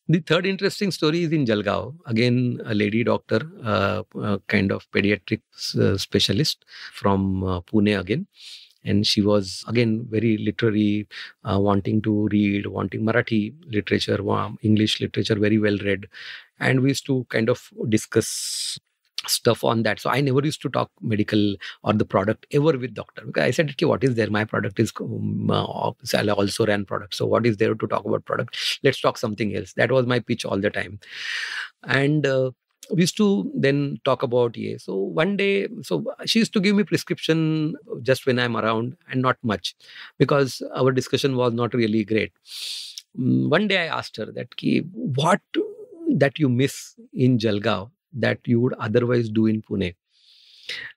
the third interesting story is in Jalgaon. Again, a lady doctor, uh, uh, kind of pediatric uh, specialist from uh, Pune again. And she was again very literary, uh, wanting to read, wanting Marathi literature, English literature, very well read. And we used to kind of discuss stuff on that. So I never used to talk medical or the product ever with doctor because I said, okay, what is there? My product is um, uh, I also ran product. So what is there to talk about product? Let's talk something else. That was my pitch all the time. And uh, we used to then talk about yeah so one day so she used to give me prescription just when i'm around and not much because our discussion was not really great mm, one day i asked her that ki, what that you miss in jalgaon that you would otherwise do in Pune.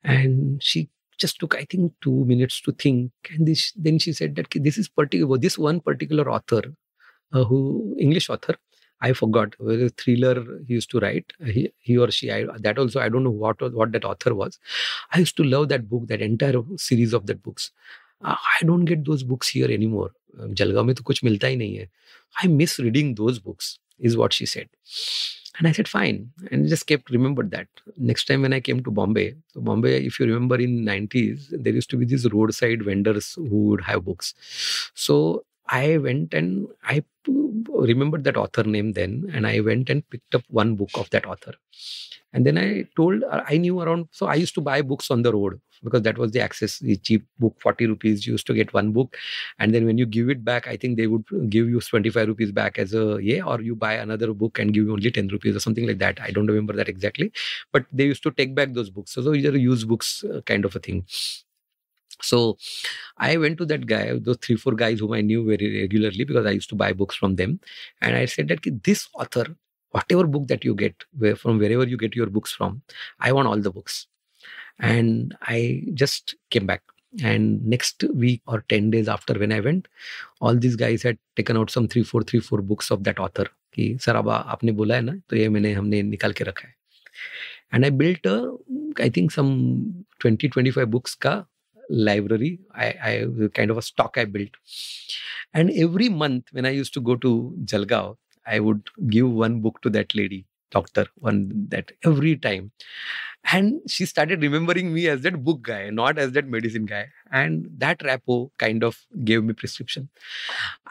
And she just took, I think, two minutes to think. And this, then she said that this is particular, this one particular author, uh, who English author, I forgot whether thriller he used to write. He, he or she, I, that also I don't know what what that author was. I used to love that book, that entire series of that books. Uh, I don't get those books here anymore. Jalgaon में तो कुछ मिलता ही नहीं है. I miss reading those books, is what she said. and I said, fine. And just kept remembered that. Next time when I came to Bombay, so Bombay, if you remember in 90s, there used to be these roadside vendors who would have books. So I went and I remembered that author name then, and I went and picked up one book of that author. And then I told, I knew around, so I used to buy books on the road because that was the access, the cheap book, 40 rupees. You used to get one book. And then when you give it back, I think they would give you 25 rupees back as a, yeah, or you buy another book and give you only 10 rupees or something like that. I don't remember that exactly. But they used to take back those books. So, so these are used books uh, kind of a thing. So I went to that guy, those three, four guys whom I knew very regularly because I used to buy books from them. And I said that this author, whatever book that you get, where, from wherever you get your books from, I want all the books. And I just came back. And next week or 10 days after when I went, all these guys had taken out some three, four, three, four books of that author. कि sir अब आपने बोला है ना तो ये मैंने हमने निकाल के रखा है and I built I think some 20 25 books का library I, I kind of a stock i built and every month when i used to go to jalgaon i would give one book to that lady doctor one that every time. And she started remembering me as that book guy not as that medicine guy. And that rapport kind of gave me prescription.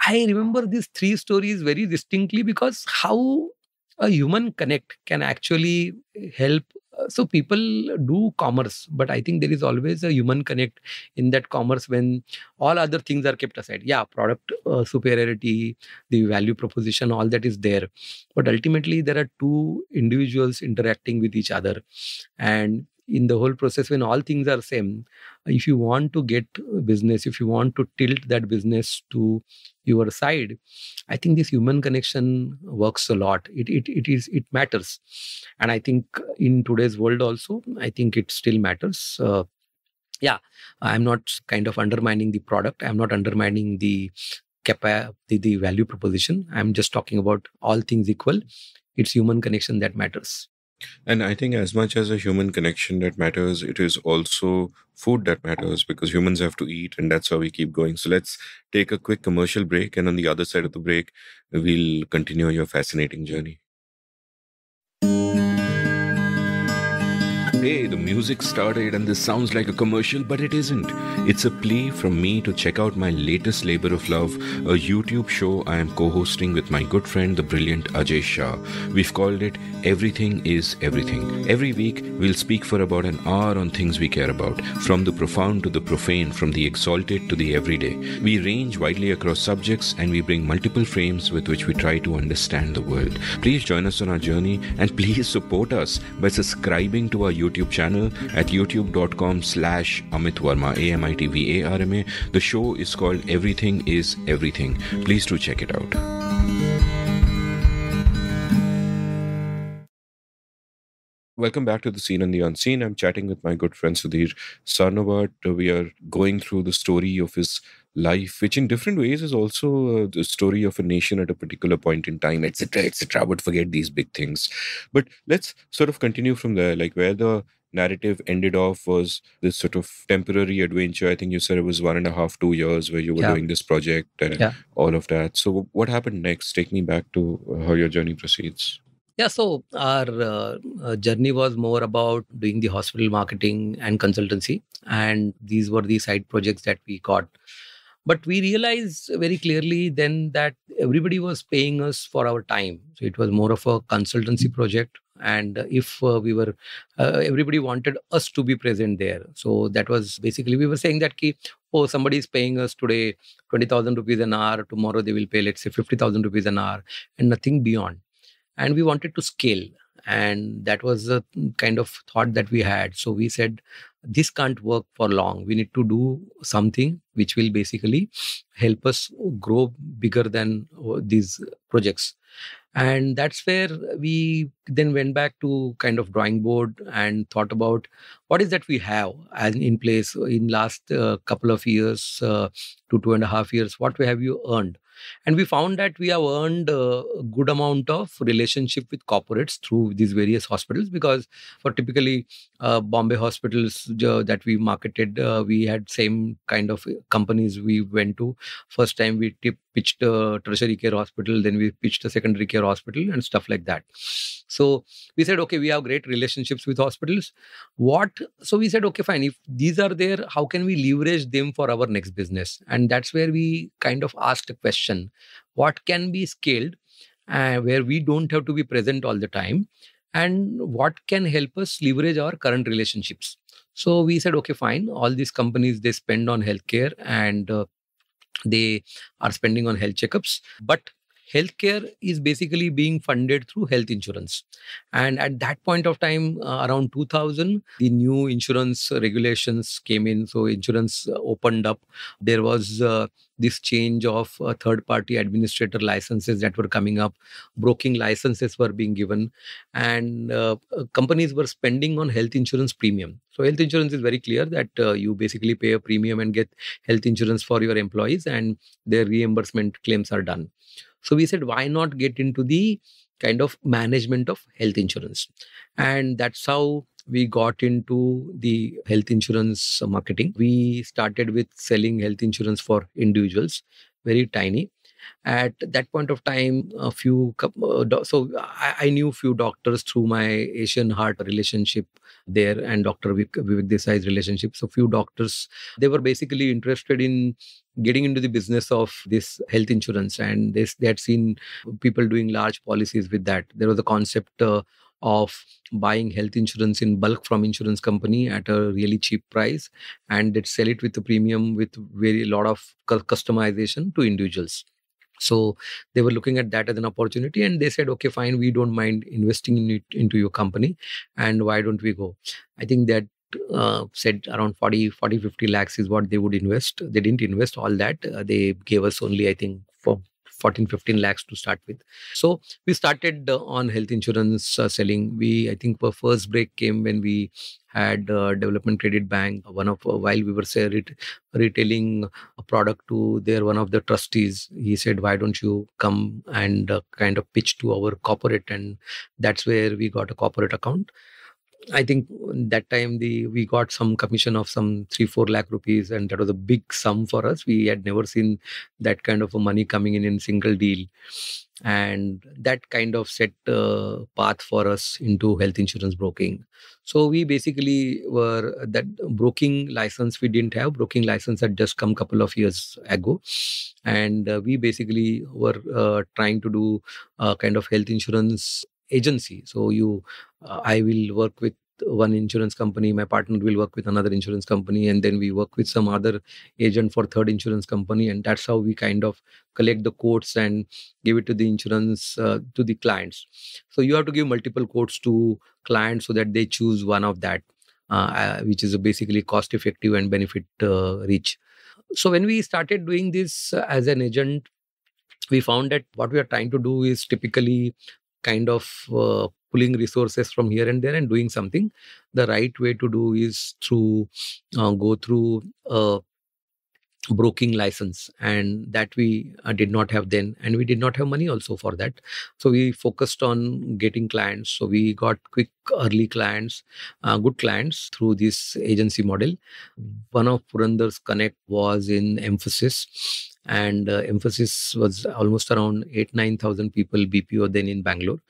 I remember these three stories very distinctly because how a human connect can actually help so people do commerce but i think there is always a human connect in that commerce when all other things are kept aside. Yeah product uh, superiority the value proposition all that is there. But ultimately there are two individuals interacting with each other. And in the whole process when all things are same if you want to get business if you want to tilt that business to your side i think this human connection works a lot. It, it it is it matters. And i think in today's world also i think it still matters. Uh, yeah i'm not kind of undermining the product. I'm not undermining the capa- the, the value proposition. I'm just talking about all things equal. It's human connection that matters and I think as much as a human connection that matters, it is also food that matters because humans have to eat and that's how we keep going. So let's take a quick commercial break. And on the other side of the break, we'll continue your fascinating journey. Hey, the music started and this sounds like a commercial, but it isn't. It's a plea from me to check out my latest labor of love, a YouTube show I am co hosting with my good friend, the brilliant Ajay Shah. We've called it Everything is Everything. Every week, we'll speak for about an hour on things we care about, from the profound to the profane, from the exalted to the everyday. We range widely across subjects and we bring multiple frames with which we try to understand the world. Please join us on our journey and please support us by subscribing to our YouTube YouTube channel at youtube.com slash Amit Varma, A-M-I-T-V-A-R-M-A. The show is called Everything is Everything. Please do check it out. Welcome back to the Seen and the Unseen. I'm chatting with my good friend Sudhir Sarnobat. We are going through the story of his life, which in different ways is also uh, the story of a nation at a particular point in time, etc., etc. But forget these big things. But let's sort of continue from there, like where the narrative ended off was this sort of temporary adventure. I think you said it was one and a half, two years where you were yeah. doing this project and yeah. all of that. So, what happened next? Take me back to how your journey proceeds. Yeah, so our uh, uh, journey was more about doing the hospital marketing and consultancy, and these were the side projects that we got but we realized very clearly then that everybody was paying us for our time. So it was more of a consultancy project. And if uh, we were, uh, everybody wanted us to be present there. So that was basically, we were saying that, ki, oh, somebody is paying us today 20,000 rupees an hour. Tomorrow they will pay, let's say, 50,000 rupees an hour and nothing beyond. And we wanted to scale and that was the kind of thought that we had. So we said this can't work for long. We need to do something which will basically help us grow bigger than uh, these projects. And that's where we then went back to kind of drawing board and thought about what is that we have as in place in last uh, couple of years uh, to two and a half years. What have you earned and we found that we have earned a good amount of relationship with corporates through these various hospitals because for typically uh, bombay hospitals uh, that we marketed uh, we had same kind of companies we went to. First time we tip, pitched a tertiary care hospital then we pitched a secondary care hospital and stuff like that. So we said okay we have great relationships with hospitals. What so we said okay fine. If these are there how can we leverage them for our next business? And that's where we kind of asked a question. What can be scaled uh, where we don't have to be present all the time and what can help us leverage our current relationships? So we said okay fine. All these companies they spend on healthcare and uh, they are spending on health checkups but healthcare is basically being funded through health insurance. And at that point of time, uh, around 2000, the new insurance regulations came in. So insurance uh, opened up. There was uh, this change of uh, third party administrator licenses that were coming up broking licenses were being given and uh, uh, companies were spending on health insurance premium so health insurance is very clear that you basically pay a premium and get health insurance for your employees and their reimbursement claims are done so we said, why not get into the kind of management of health insurance? And that's how we got into the health insurance marketing. We started with selling health insurance for individuals, very tiny at that point of time a few uh, so I, knew few doctors through my asian heart relationship there and dr vivek desai's relationship. So few doctors they were basically interested in getting into the business of this health insurance and they, they had seen people doing large policies with that. There was a concept uh, of buying health insurance in bulk from insurance company at a really cheap price and they'd sell it with a premium with very lot of customization to individuals so they were looking at that as an opportunity and they said okay fine we don't mind investing in it into your company and why don't we go? I think that uh, said around 40 40 50 lakhs is what they would invest. They didn't invest all that. Uh, they gave us only i think for 14 15 lakhs to start with. So we started uh, on health insurance uh, selling. We i think our first break came when we had uh, development credit bank. One of uh, while we were say, ret- retailing a product to their one of the trustees he said why don't you come and uh, kind of pitch to our corporate? And that's where we got a corporate account I think that time the we got some commission of some three four lakh rupees, and that was a big sum for us. We had never seen that kind of a money coming in in single deal, and that kind of set a path for us into health insurance broking. So we basically were that broking license we didn't have. Broking license had just come couple of years ago, and uh, we basically were uh, trying to do a kind of health insurance agency. So you, uh, I will work with one insurance company my partner will work with another insurance company and then we work with some other agent for third insurance company and that's how we kind of collect the quotes and give it to the insurance uh, to the clients so you have to give multiple quotes to clients so that they choose one of that uh, uh which is basically cost effective and benefit uh, rich so when we started doing this uh, as an agent we found that what we are trying to do is typically kind of uh, pulling resources from here and there and doing something. The right way to do is through uh, go through a broking license and that we uh, did not have then and we did not have money also for that. So we focused on getting clients. So we got quick early clients uh, good clients through this agency model. One of purandar's connect was in Mphasis and uh, Mphasis was almost around 8 9000 people bpo then in bangalore.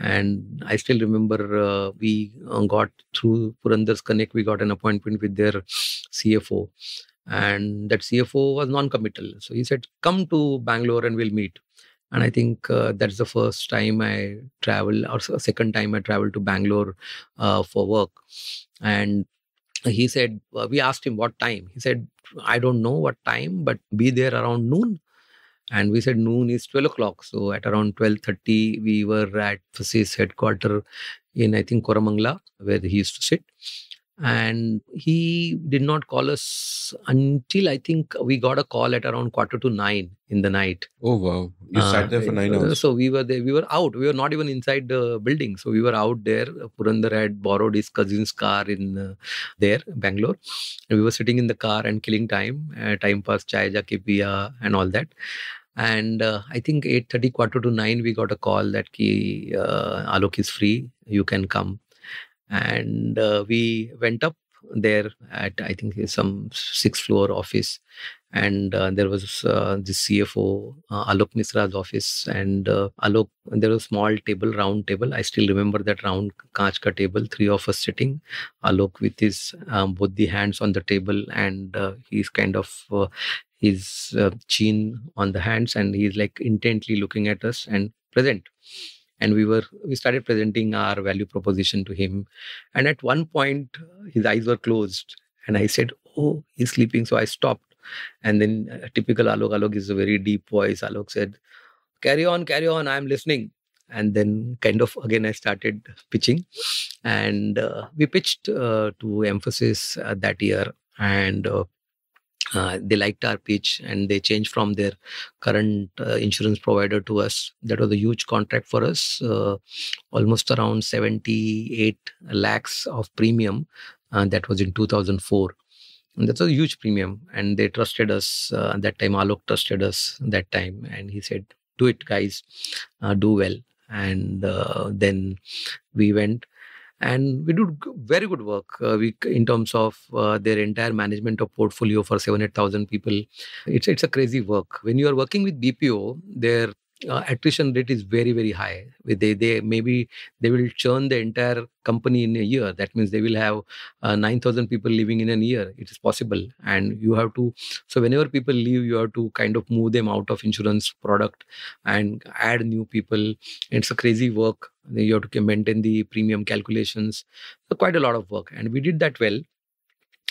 And i still remember uh, we uh, got through purandar's connect we got an appointment with their cfo and that cfo was non-committal. So he said come to bangalore and we'll meet. And i think uh, that's the first time i travel or second time i traveled to bangalore uh, for work. And he said uh, we asked him what time. He said i don't know what time but be there around noon. And we said noon is 12 o'clock. So at around 12.30 we were at Mphasis headquarters in i think koramangala where he used to sit and he did not call us until I think we got a call at around quarter to nine in the night. Oh wow! You uh, sat there for nine hours. So we were there. We were out. We were not even inside the building. So we were out there. Purandar had borrowed his cousin's car in uh, there, Bangalore. And we were sitting in the car and killing time. Uh, time passed, chai ja piya, and all that. And uh, I think 8.30, quarter to 9, we got a call that ki, uh, Alok is free. You can come and uh, we went up there at i think some sixth floor office. And uh, there was uh, the cfo uh, alok misra's office. And uh, alok there was a small table round table. I still remember that round kaach ka table three of us sitting. Alok with his um, both the hands on the table. And uh, he's kind of uh, his chin on the hands. And he's like intently looking at us and present and we were we started presenting our value proposition to him. And at one point his eyes were closed and i said oh he's sleeping. So i stopped. And then typical alok alok is a very deep voice. Alok said carry on carry on i'm listening. And then kind of again i started pitching. And uh, we pitched uh, to Mphasis uh, that year. And uh, uh, they liked our pitch and they changed from their current uh, insurance provider to us. That was a huge contract for us, uh, almost around 78 lakhs of premium. Uh, that was in 2004. And that's a huge premium. And they trusted us uh, that time. Alok trusted us that time. And he said, Do it, guys, uh, do well. And then we went and we do very good work uh, we, in terms of uh, their entire management of portfolio for 7,000 people. It's it's a crazy work. When you are working with BPO, their uh, attrition rate is very very high. They they maybe they will churn the entire company in a year. That means they will have uh, 9000 people living in a year. It is possible. And you have to so whenever people leave you have to kind of move them out of insurance product and add new people. It's a crazy work. You have to maintain the premium calculations. So quite a lot of work. And we did that well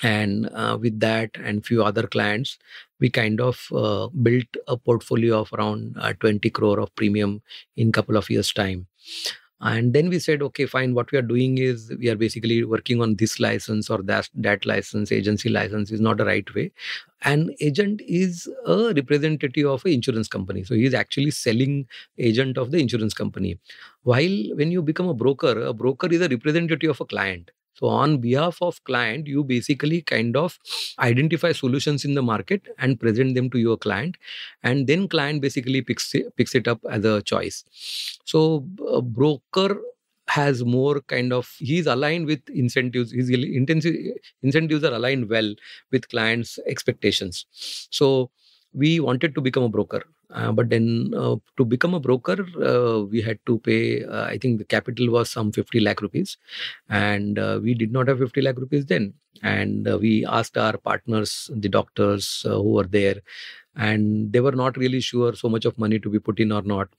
and uh, with that and few other clients we kind of uh, built a portfolio of around uh, 20 crore of premium in couple of years time. And then we said okay fine what we are doing is we are basically working on this license or that that license agency license is not the right way. An agent is a representative of an insurance company. So he is actually selling agent of the insurance company. While when you become a broker a broker is a representative of a client so on behalf of client, you basically kind of identify solutions in the market and present them to your client, and then client basically picks it, picks it up as a choice. So a broker has more kind of he's aligned with incentives his incentives are aligned well with clients expectations. So we wanted to become a broker uh, but then uh, to become a broker, uh, we had to pay, uh, I think the capital was some 50 lakh rupees. And uh, we did not have 50 lakh rupees then. And uh, we asked our partners, the doctors who were there, and they were not really sure so much of money to be put in or not.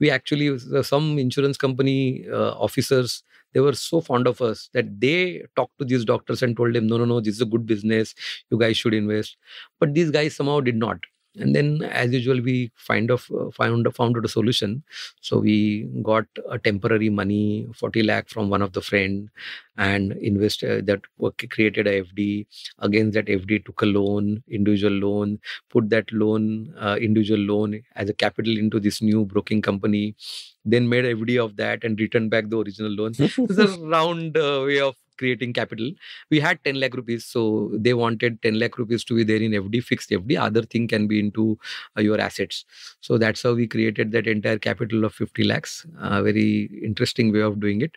We actually, some insurance company officers, they were so fond of us that they talked to these doctors and told them, no, no, no, this is a good business. You guys should invest. But these guys somehow did not and then as usual we find of uh, found found out a solution. So we got a temporary money 40 lakh from one of the friend and investor that created a fd against that fd took a loan individual loan put that loan uh, individual loan as a capital into this new broking company then made fd of that and returned back the original loan. It's a round uh, way of creating capital. We had 10 lakh rupees so they wanted 10 lakh rupees to be there in fd fixed fd other thing can be into uh, your assets. So that's how we created that entire capital of 50 lakhs uh, very interesting way of doing it.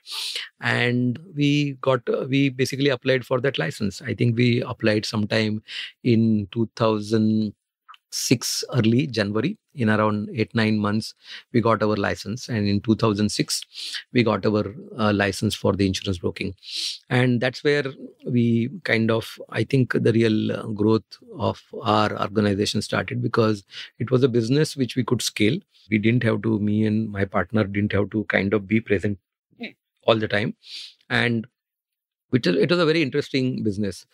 And we got uh, we basically applied for that license. I think we applied sometime in 2000 6 early January. In around 8 9 months, we got our license. And in 2006, we got our uh, license for the insurance broking. And that's where we kind of, I think, the real uh, growth of our organization started because it was a business which we could scale. We didn't have to, me and my partner didn't have to kind of be present all the time. And which is, it was a very interesting business.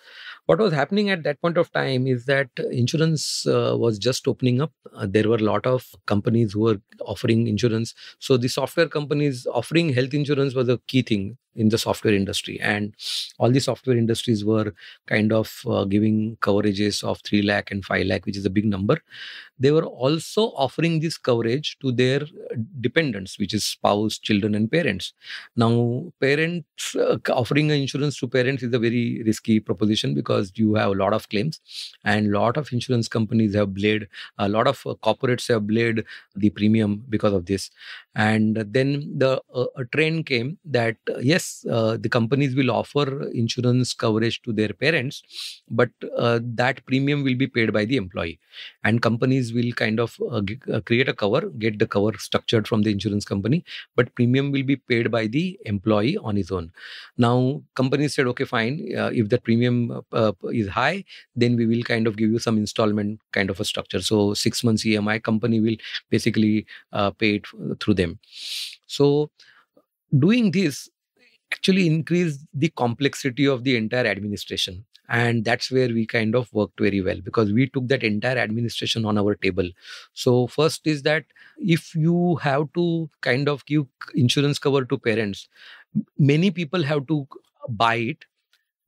What was happening at that point of time is that insurance uh, was just opening up. Uh, there were a lot of companies who were offering insurance. So the software companies offering health insurance was a key thing. In the software industry. And all the software industries were kind of uh, giving coverages of 3 lakh and 5 lakh which is a big number. They were also offering this coverage to their dependents which is spouse children and parents. Now parents uh, offering insurance to parents is a very risky proposition because you have a lot of claims and a lot of insurance companies have bled a lot of uh, corporates have bled the premium because of this. And then the uh, trend came that uh, yes uh, the companies will offer insurance coverage to their parents but uh, that premium will be paid by the employee. And companies will kind of uh, g- uh, create a cover get the cover structured from the insurance company but premium will be paid by the employee on his own. Now companies said okay fine if the premium is high then we will kind of give you some installment kind of a structure. So 6 months emi company will basically pay it through them. So doing this actually increased the complexity of the entire administration. And that's where we kind of worked very well because we took that entire administration on our table. So first is that if you have to kind of give insurance cover to parents many people have to buy it.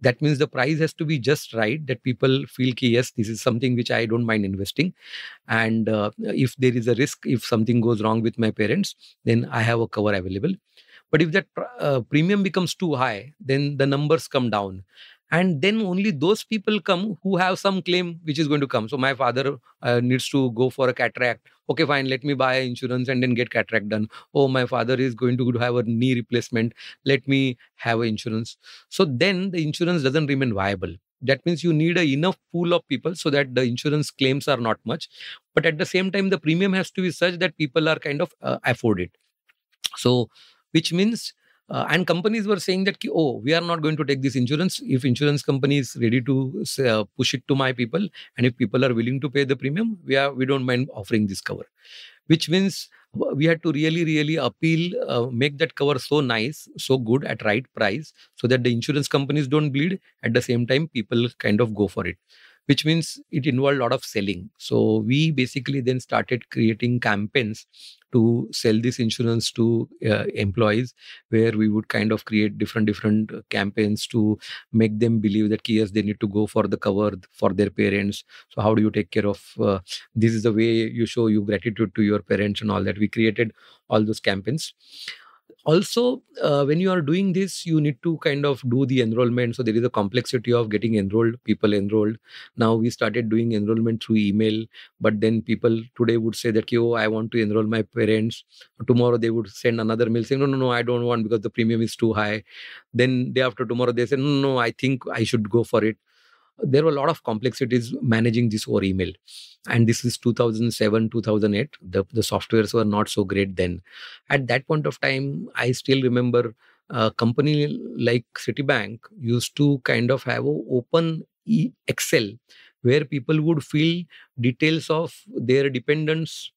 That means the price has to be just right that people feel ki, yes this is something which i don't mind investing. And uh, if there is a risk if something goes wrong with my parents then i have a cover available but if that uh, premium becomes too high then the numbers come down. And then only those people come who have some claim which is going to come. So my father uh, needs to go for a cataract. Okay fine let me buy insurance and then get cataract done. Oh my father is going to have a knee replacement. Let me have insurance. So then the insurance doesn't remain viable. That means you need a enough pool of people so that the insurance claims are not much. But at the same time the premium has to be such that people are kind of uh, afford it. So which means uh, and companies were saying that oh we are not going to take this insurance. If insurance company is ready to uh, push it to my people and if people are willing to pay the premium we are we don't mind offering this cover. Which means we had to really really appeal uh, make that cover so nice so good at right price so that the insurance companies don't bleed. At the same time people kind of go for it which means it involved a lot of selling. So we basically then started creating campaigns to sell this insurance to uh, employees where we would kind of create different different campaigns to make them believe that yes they need to go for the cover for their parents. So how do you take care of uh, this is the way you show your gratitude to your parents and all that. We created all those campaigns also uh, when you are doing this you need to kind of do the enrollment. So there is a complexity of getting enrolled people enrolled. Now we started doing enrollment through email but then people today would say that oh i want to enroll my parents. Tomorrow they would send another mail saying no no no i don't want because the premium is too high. Then day after tomorrow they say no no i think i should go for it there were a lot of complexities managing this over email. And this is 2007 2008 the, the softwares were not so great then. At that point of time i still remember a company like citibank used to kind of have an open excel where people would fill details of their dependents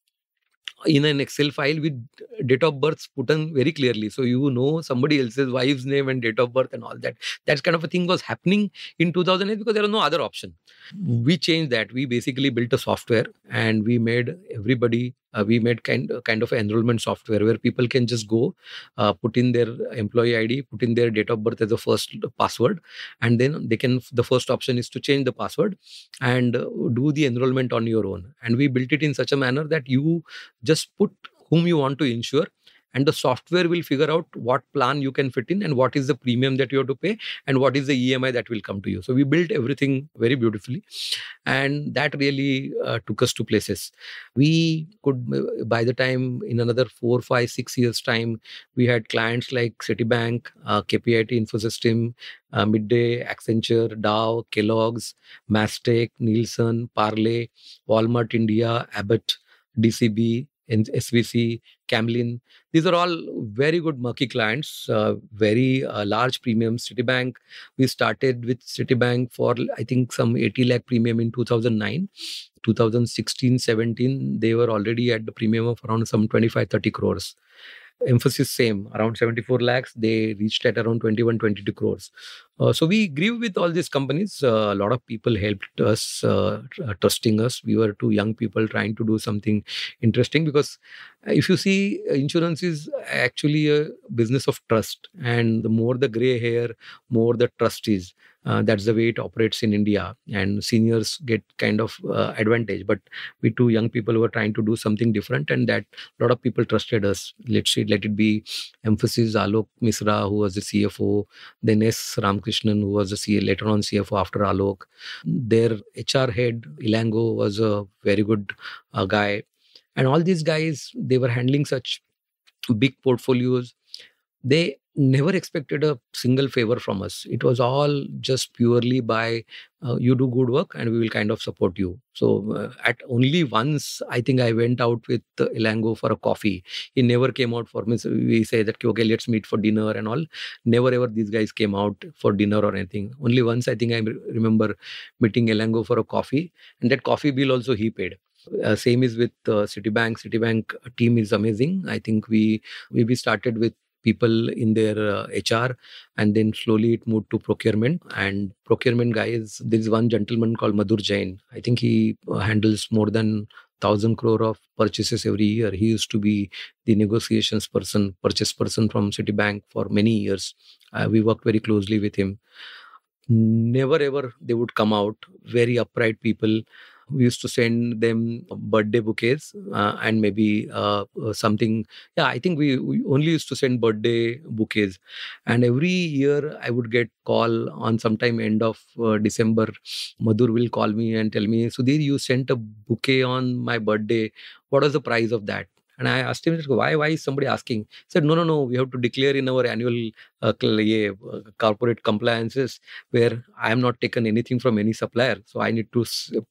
in an Excel file with date of births put on very clearly. So you know somebody else's wife's name and date of birth and all that. That kind of a thing was happening in 2008 because there was no other option. We changed that. We basically built a software and we made everybody uh, we made kind kind of enrollment software where people can just go uh, put in their employee id put in their date of birth as the first password and then they can the first option is to change the password and uh, do the enrollment on your own. And we built it in such a manner that you just put whom you want to insure and the software will figure out what plan you can fit in and what is the premium that you have to pay and what is the EMI that will come to you. So we built everything very beautifully, and that really uh, took us to places. We could, uh, by the time in another four, five, six years time, we had clients like Citibank, uh, KPIT Infosystem, uh, Midday, Accenture, Dow, Kellogg's, Mastech, Nielsen, Parle, Walmart India, Abbott, DCB, SVC, Camlin. These are all very good murky clients, uh, very uh, large premiums. Citibank, we started with Citibank for I think some 80 lakh premium in 2009. 2016 17, they were already at the premium of around some 25 30 crores. Mphasis same around 74 lakhs. They reached at around 21, 22 crores. Uh, so we grew with all these companies. Uh, a lot of people helped us, uh, trusting us. We were two young people trying to do something interesting because if you see, insurance is actually a business of trust, and the more the gray hair, more the trust is. Uh, that's the way it operates in India, and seniors get kind of uh, advantage. But we two young people were trying to do something different, and that a lot of people trusted us. Let's see, let it be Mphasis Alok Misra, who was the CFO, then S. Ramkrishnan, who was the CA, later on CFO after Alok. Their HR head Elango was a very good uh, guy, and all these guys they were handling such big portfolios. They never expected a single favor from us. It was all just purely by uh, you do good work and we will kind of support you. So uh, at only once, I think I went out with uh, Elango for a coffee. He never came out for me. So we say that okay, let's meet for dinner and all. Never ever these guys came out for dinner or anything. Only once I think I remember meeting Elango for a coffee, and that coffee bill also he paid. Uh, same is with uh, Citibank. Citibank team is amazing. I think we we started with people in their uh, HR, and then slowly it moved to procurement. And procurement guys, there is one gentleman called Madhur Jain. I think he uh, handles more than thousand crore of purchases every year. He used to be the negotiations person, purchase person from Citibank for many years. Uh, we worked very closely with him. Never ever they would come out. Very upright people we used to send them birthday bouquets uh, and maybe uh, uh, something yeah i think we, we only used to send birthday bouquets. And every year i would get call on sometime end of uh, december madhur will call me and tell me sudhir you sent a bouquet on my birthday. What was the price of that and I asked him, why, why is somebody asking? He said, no, no, no, we have to declare in our annual uh, uh, corporate compliances where I am not taken anything from any supplier. So I need to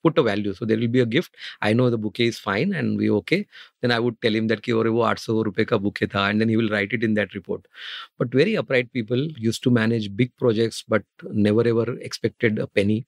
put a value. So there will be a gift. I know the bouquet is fine and we okay. Then I would tell him that ki, wo 800 rupees ka bouquet tha, and then he will write it in that report. But very upright people used to manage big projects, but never ever expected a penny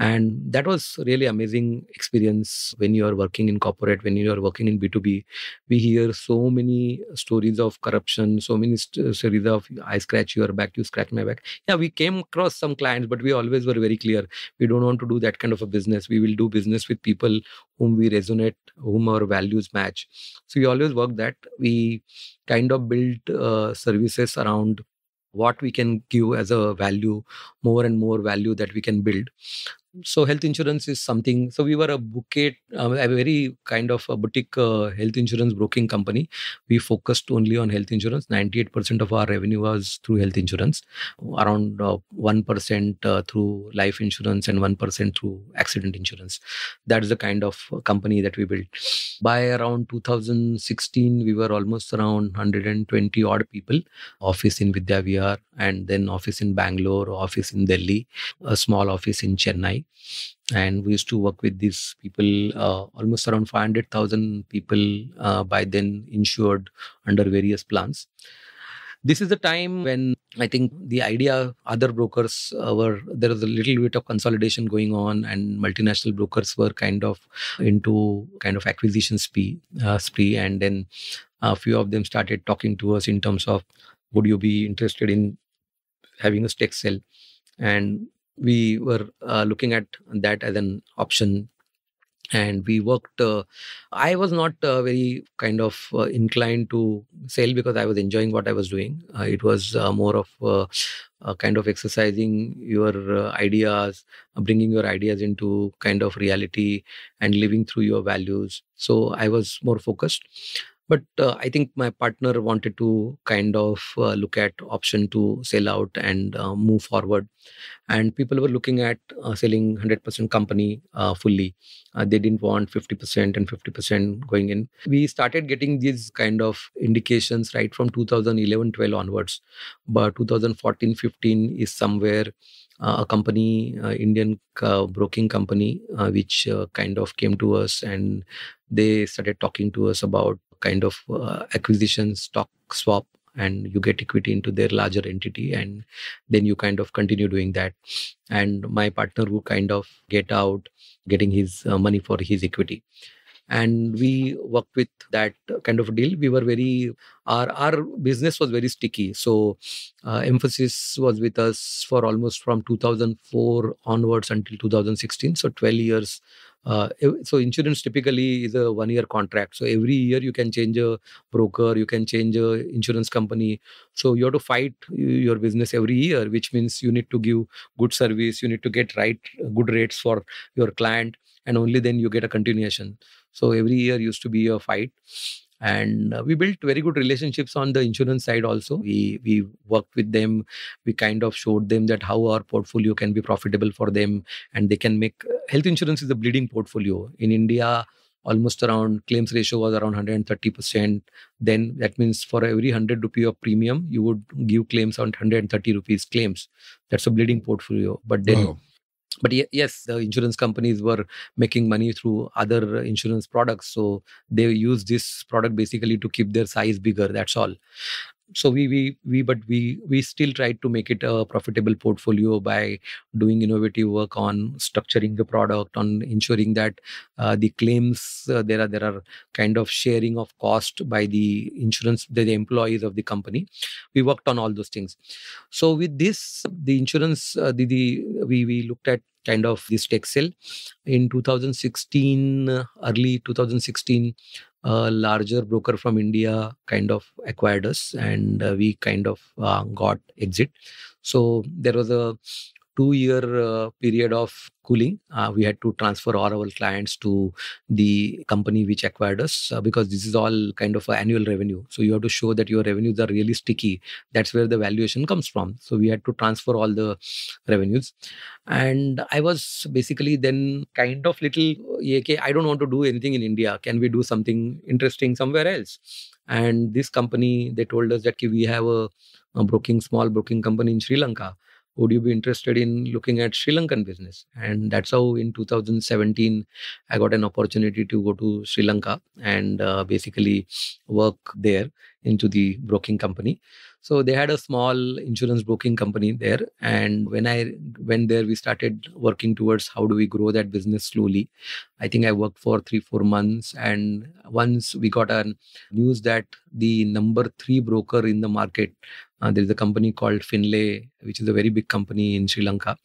and that was really amazing experience when you are working in corporate when you are working in b2b we hear so many stories of corruption so many st- stories of i scratch your back you scratch my back. Yeah we came across some clients but we always were very clear. We don't want to do that kind of a business. We will do business with people whom we resonate whom our values match. So we always work that. We kind of build uh, services around what we can give as a value more and more value that we can build so health insurance is something so we were a bouquet uh, a very kind of a boutique uh, health insurance broking company. We focused only on health insurance. 98% of our revenue was through health insurance. Around uh, 1% uh, through life insurance and 1% through accident insurance. That's the kind of company that we built. By around 2016 we were almost around 120 odd people. Office in vidyavihar and then office in bangalore office in delhi a small office in chennai and we used to work with these people uh, almost around 500000 people uh, by then insured under various plans. This is the time when i think the idea other brokers uh, were there was a little bit of consolidation going on and multinational brokers were kind of into kind of acquisition spree, uh, spree and then a few of them started talking to us in terms of would you be interested in having a stake sale? And we were uh, looking at that as an option. And we worked uh, i was not uh, very kind of uh, inclined to sell because i was enjoying what i was doing. Uh, it was uh, more of kind of exercising your ideas bringing your ideas into kind of reality and living through your values. So i was more focused but uh, i think my partner wanted to kind of uh, look at option to sell out and uh, move forward. And people were looking at uh, selling 100% company uh, fully. Uh, they didn't want 50% and 50% going in. We started getting these kind of indications right from 2011 12 onwards. But 2014 15 is somewhere a company, Indian broking company, which kind of came to us and they started talking to us about kind of uh, acquisition stock swap and you get equity into their larger entity and then you kind of continue doing that. And my partner would kind of get out getting his uh, money for his equity and we worked with that kind of deal. We were very our our business was very sticky. So uh, Mphasis was with us for almost from 2004 onwards until 2016. So 12 years uh, so insurance typically is a one year contract so every year you can change a broker you can change a insurance company so you have to fight your business every year which means you need to give good service you need to get right good rates for your client and only then you get a continuation. So every year used to be a fight. And uh, we built very good relationships on the insurance side also. We we worked with them. We kind of showed them that how our portfolio can be profitable for them and they can make uh, health insurance is a bleeding portfolio. In india almost around claims ratio was around 130% then that means for every 100 rupee of premium you would give claims on 130 rupees claims. That's a bleeding portfolio. But then wow but yes the insurance companies were making money through other insurance products. So they use this product basically to keep their size bigger that's all so we we we but we we still tried to make it a profitable portfolio by doing innovative work on structuring the product on ensuring that uh, the claims uh, there are there are kind of sharing of cost by the insurance the, the, employees of the company. We worked on all those things. So with this the insurance uh, the, the we we looked at kind of this Texel in 2016 early 2016 a larger broker from India kind of acquired us and uh, we kind of uh, got exit. So there was a two year uh, period of cooling. Uh, we had to transfer all our clients to the company which acquired us uh, because this is all kind of annual revenue. So you have to show that your revenues are really sticky. That's where the valuation comes from. So we had to transfer all the revenues. And I was basically then kind of little, okay, I don't want to do anything in India. Can we do something interesting somewhere else? And this company, they told us that we have a, a broking, small broking company in Sri Lanka would you be interested in looking at Sri Lankan business? And that's how in 2017, I got an opportunity to go to Sri Lanka and uh, basically work there into the broking company. So they had a small insurance broking company there. And when I went there, we started working towards how do we grow that business slowly. I think I worked for three, four months. And once we got a news that the number three broker in the market uh, there is a company called Finlay, which is a very big company in Sri Lanka.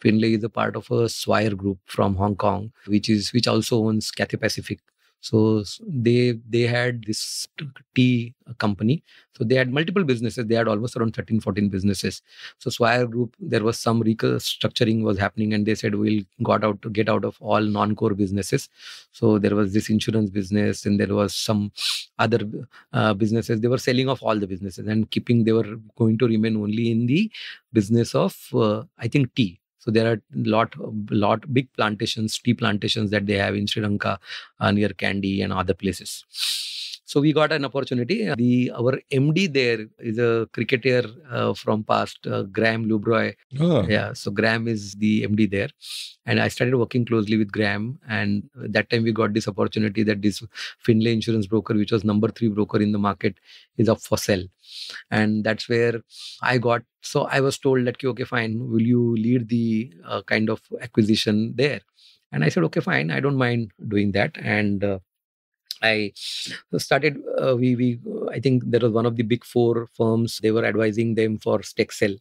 Finlay is a part of a Swire group from Hong Kong, which is which also owns Cathay Pacific. So they they had this tea company. So they had multiple businesses. They had almost around 13, 14 businesses. So Swire Group, there was some restructuring was happening, and they said we'll got out to get out of all non-core businesses. So there was this insurance business, and there was some other uh, businesses. They were selling off all the businesses and keeping. They were going to remain only in the business of uh, I think tea. So there are a lot, lot big plantations, tea plantations that they have in Sri Lanka, uh, near Kandy and other places. So we got an opportunity. The our MD there is a cricketer uh, from past, uh, Graham Labrooy. Oh. Yeah, so Graham is the MD there, and I started working closely with Graham. And that time we got this opportunity that this Finlay insurance broker, which was number three broker in the market, is up for sale, and that's where I got. So I was told that okay, fine, will you lead the uh, kind of acquisition there? And I said, okay, fine, I don't mind doing that. And uh, I started. Uh, we we I think there was one of the big four firms. They were advising them for Stexel,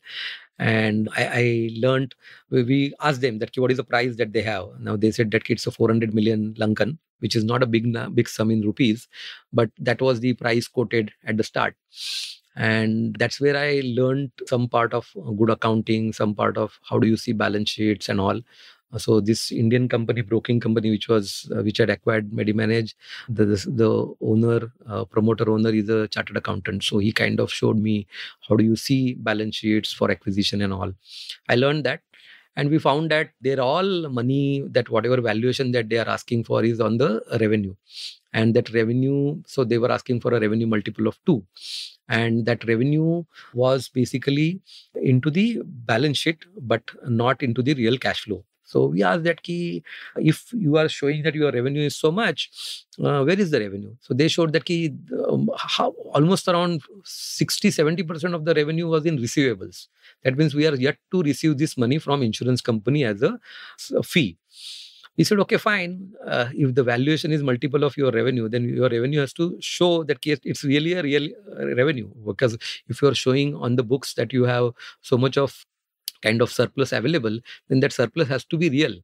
and I, I learned. We asked them that what is the price that they have. Now they said that it's a 400 million Lankan, which is not a big big sum in rupees, but that was the price quoted at the start and that's where i learned some part of good accounting some part of how do you see balance sheets and all so this Indian company, broking company, which was uh, which had acquired Medimanage, the the, the owner, uh, promoter owner is a chartered accountant. So he kind of showed me how do you see balance sheets for acquisition and all. I learned that, and we found that they're all money that whatever valuation that they are asking for is on the revenue, and that revenue. So they were asking for a revenue multiple of two and that revenue was basically into the balance sheet but not into the real cash flow so we asked that key, if you are showing that your revenue is so much, uh, where is the revenue? So they showed that key, um, how, almost around 60 70% of the revenue was in receivables. That means we are yet to receive this money from insurance company as a, a fee. we said, okay, fine. Uh, if the valuation is multiple of your revenue, then your revenue has to show that it's really a real uh, revenue. Because if you're showing on the books that you have so much of kind of surplus available, then that surplus has to be real.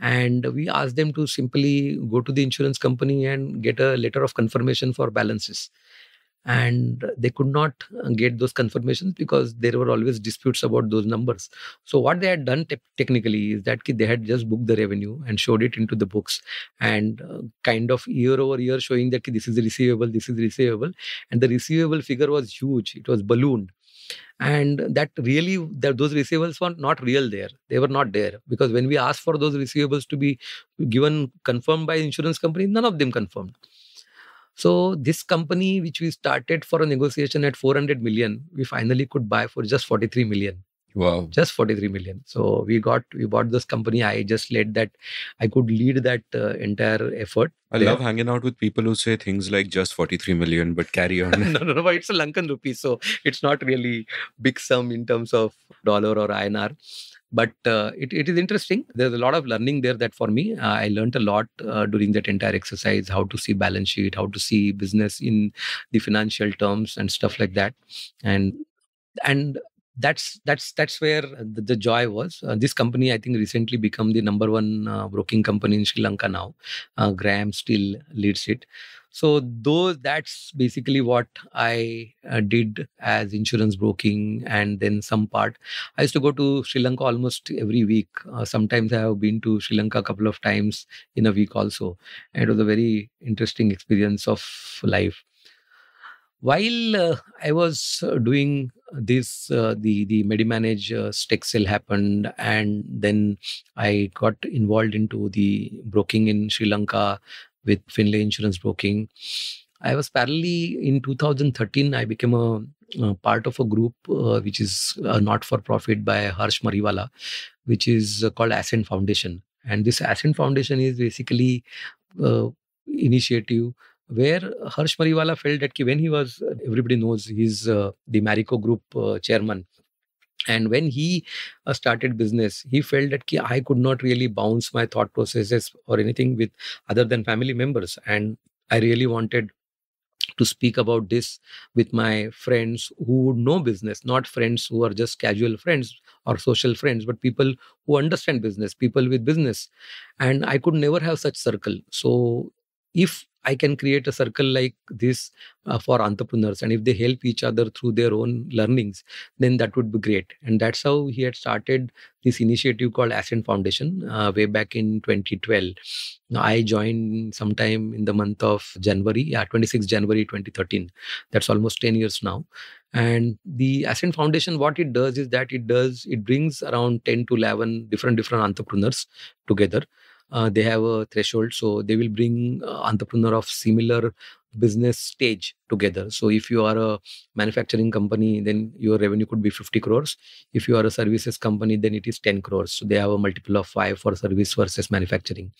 And we asked them to simply go to the insurance company and get a letter of confirmation for balances. And they could not uh, get those confirmations because there were always disputes about those numbers. So what they had done te- technically is that they had just booked the revenue and showed it into the books. And uh, kind of year over year showing that this is receivable this is receivable. And the receivable figure was huge. It was ballooned and that really that those receivables were not real there. They were not there. Because when we asked for those receivables to be given confirmed by insurance company none of them confirmed. So this company, which we started for a negotiation at 400 million, we finally could buy for just 43 million. Wow. Just 43 million. So we got, we bought this company. I just led that, I could lead that uh, entire effort. I there. love hanging out with people who say things like just 43 million, but carry on. no, no, no, it's a Lankan rupee. So it's not really big sum in terms of dollar or INR but uh, it, it is interesting there's a lot of learning there that for me uh, i learned a lot uh, during that entire exercise how to see balance sheet how to see business in the financial terms and stuff like that and and that's that's that's where the, the joy was. Uh, this company i think recently become the number one uh, broking company in sri lanka now. Uh, graham still leads it. So those that's basically what i uh, did as insurance broking and then some part. I used to go to sri lanka almost every week. Uh, sometimes i have been to sri lanka a couple of times in a week also. And it was a very interesting experience of life while uh, I was uh, doing this, uh, the the MediManage uh, stake happened, and then I got involved into the broking in Sri Lanka with Finlay Insurance Broking. I was parallelly in 2013. I became a, a part of a group uh, which is uh, not for profit by Harsh Mariwala, which is called Ascent Foundation. And this Ascent Foundation is basically initiative where Harsh Mariwala felt that when he was, everybody knows he's uh, the Marico Group uh, chairman. And when he uh, started business, he felt that I could not really bounce my thought processes or anything with other than family members. And I really wanted to speak about this with my friends who know business, not friends who are just casual friends or social friends, but people who understand business, people with business. And I could never have such circle. So if I can create a circle like this uh, for entrepreneurs. And if they help each other through their own learnings, then that would be great. And that's how he had started this initiative called Ascent Foundation uh, way back in 2012. I joined sometime in the month of January, yeah, 26 January 2013. That's almost 10 years now. And the Ascent Foundation, what it does is that it does, it brings around 10 to 11 different, different entrepreneurs together uh, they have a threshold so they will bring uh, entrepreneur of similar business stage together. So if you are a manufacturing company then your revenue could be 50 crores. If you are a services company then it is 10 crores. So they have a multiple of 5 for service versus manufacturing.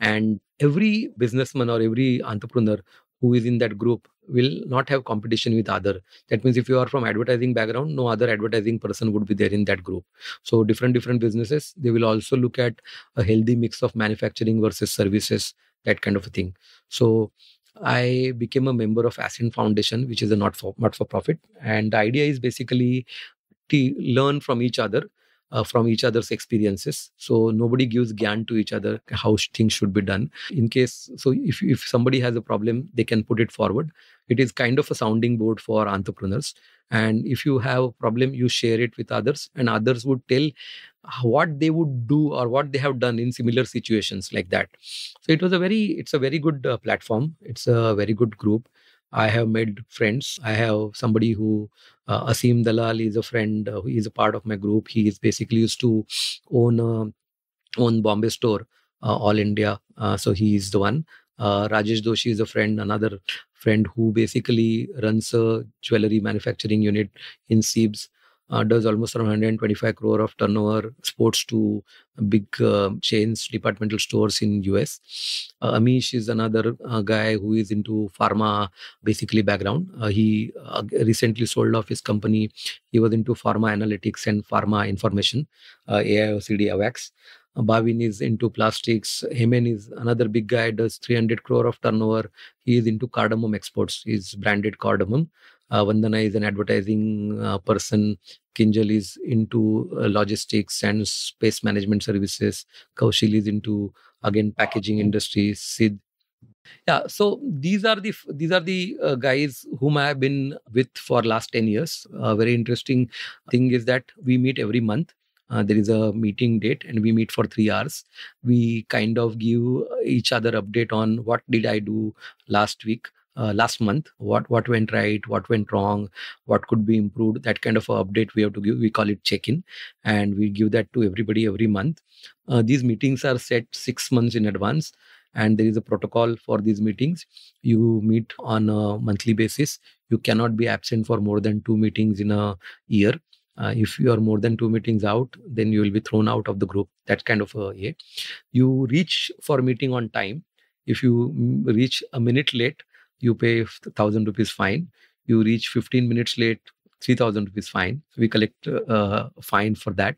And every businessman or every entrepreneur who is in that group will not have competition with other. That means if you are from advertising background no other advertising person would be there in that group. So different different businesses they will also look at a healthy mix of manufacturing versus services that kind of a thing. So i became a member of ascent foundation which is a not for not for profit and the idea is basically to learn from each other uh, from each other's experiences. So nobody gives gyan to each other how things should be done. In case so if, if somebody has a problem they can put it forward. It is kind of a sounding board for entrepreneurs. And if you have a problem you share it with others and others would tell what they would do or what they have done in similar situations like that. So it was a very it's a very good uh, platform. It's a very good group I have made friends. I have somebody who, uh, Asim Dalal is a friend uh, who is a part of my group. He is basically used to own a, own Bombay store, uh, All India. Uh, so he is the one. Uh, Rajesh Doshi is a friend, another friend who basically runs a jewelry manufacturing unit in SEEPZ uh, does almost around 125 crore of turnover, exports to big uh, chains, departmental stores in US. Uh, Amish is another uh, guy who is into pharma, basically background. Uh, he uh, recently sold off his company. He was into pharma analytics and pharma information, AIOCD AWACS. Bhavin is into plastics. Hemen is another big guy, does 300 crore of turnover. He is into cardamom exports. He's branded cardamom. Uh, Vandana is an advertising uh, person. Kinjal is into uh, logistics and space management services. Kaushil is into again packaging industry. Sid yeah so these are the these are the uh, guys whom i have been with for last 10 years a very interesting thing is that we meet every month uh, there is a meeting date and we meet for 3 hours we kind of give each other update on what did i do last week uh, last month what what went right what went wrong what could be improved that kind of update we have to give we call it check in and we give that to everybody every month. Uh, these meetings are set 6 months in advance and there is a protocol for these meetings. You meet on a monthly basis. You cannot be absent for more than two meetings in a year. Uh, if you are more than two meetings out then you will be thrown out of the group that kind of a yeah. You reach for meeting on time. If you reach a minute late you pay 1000 rupees fine you reach 15 minutes late 3000 rupees fine we collect uh, fine for that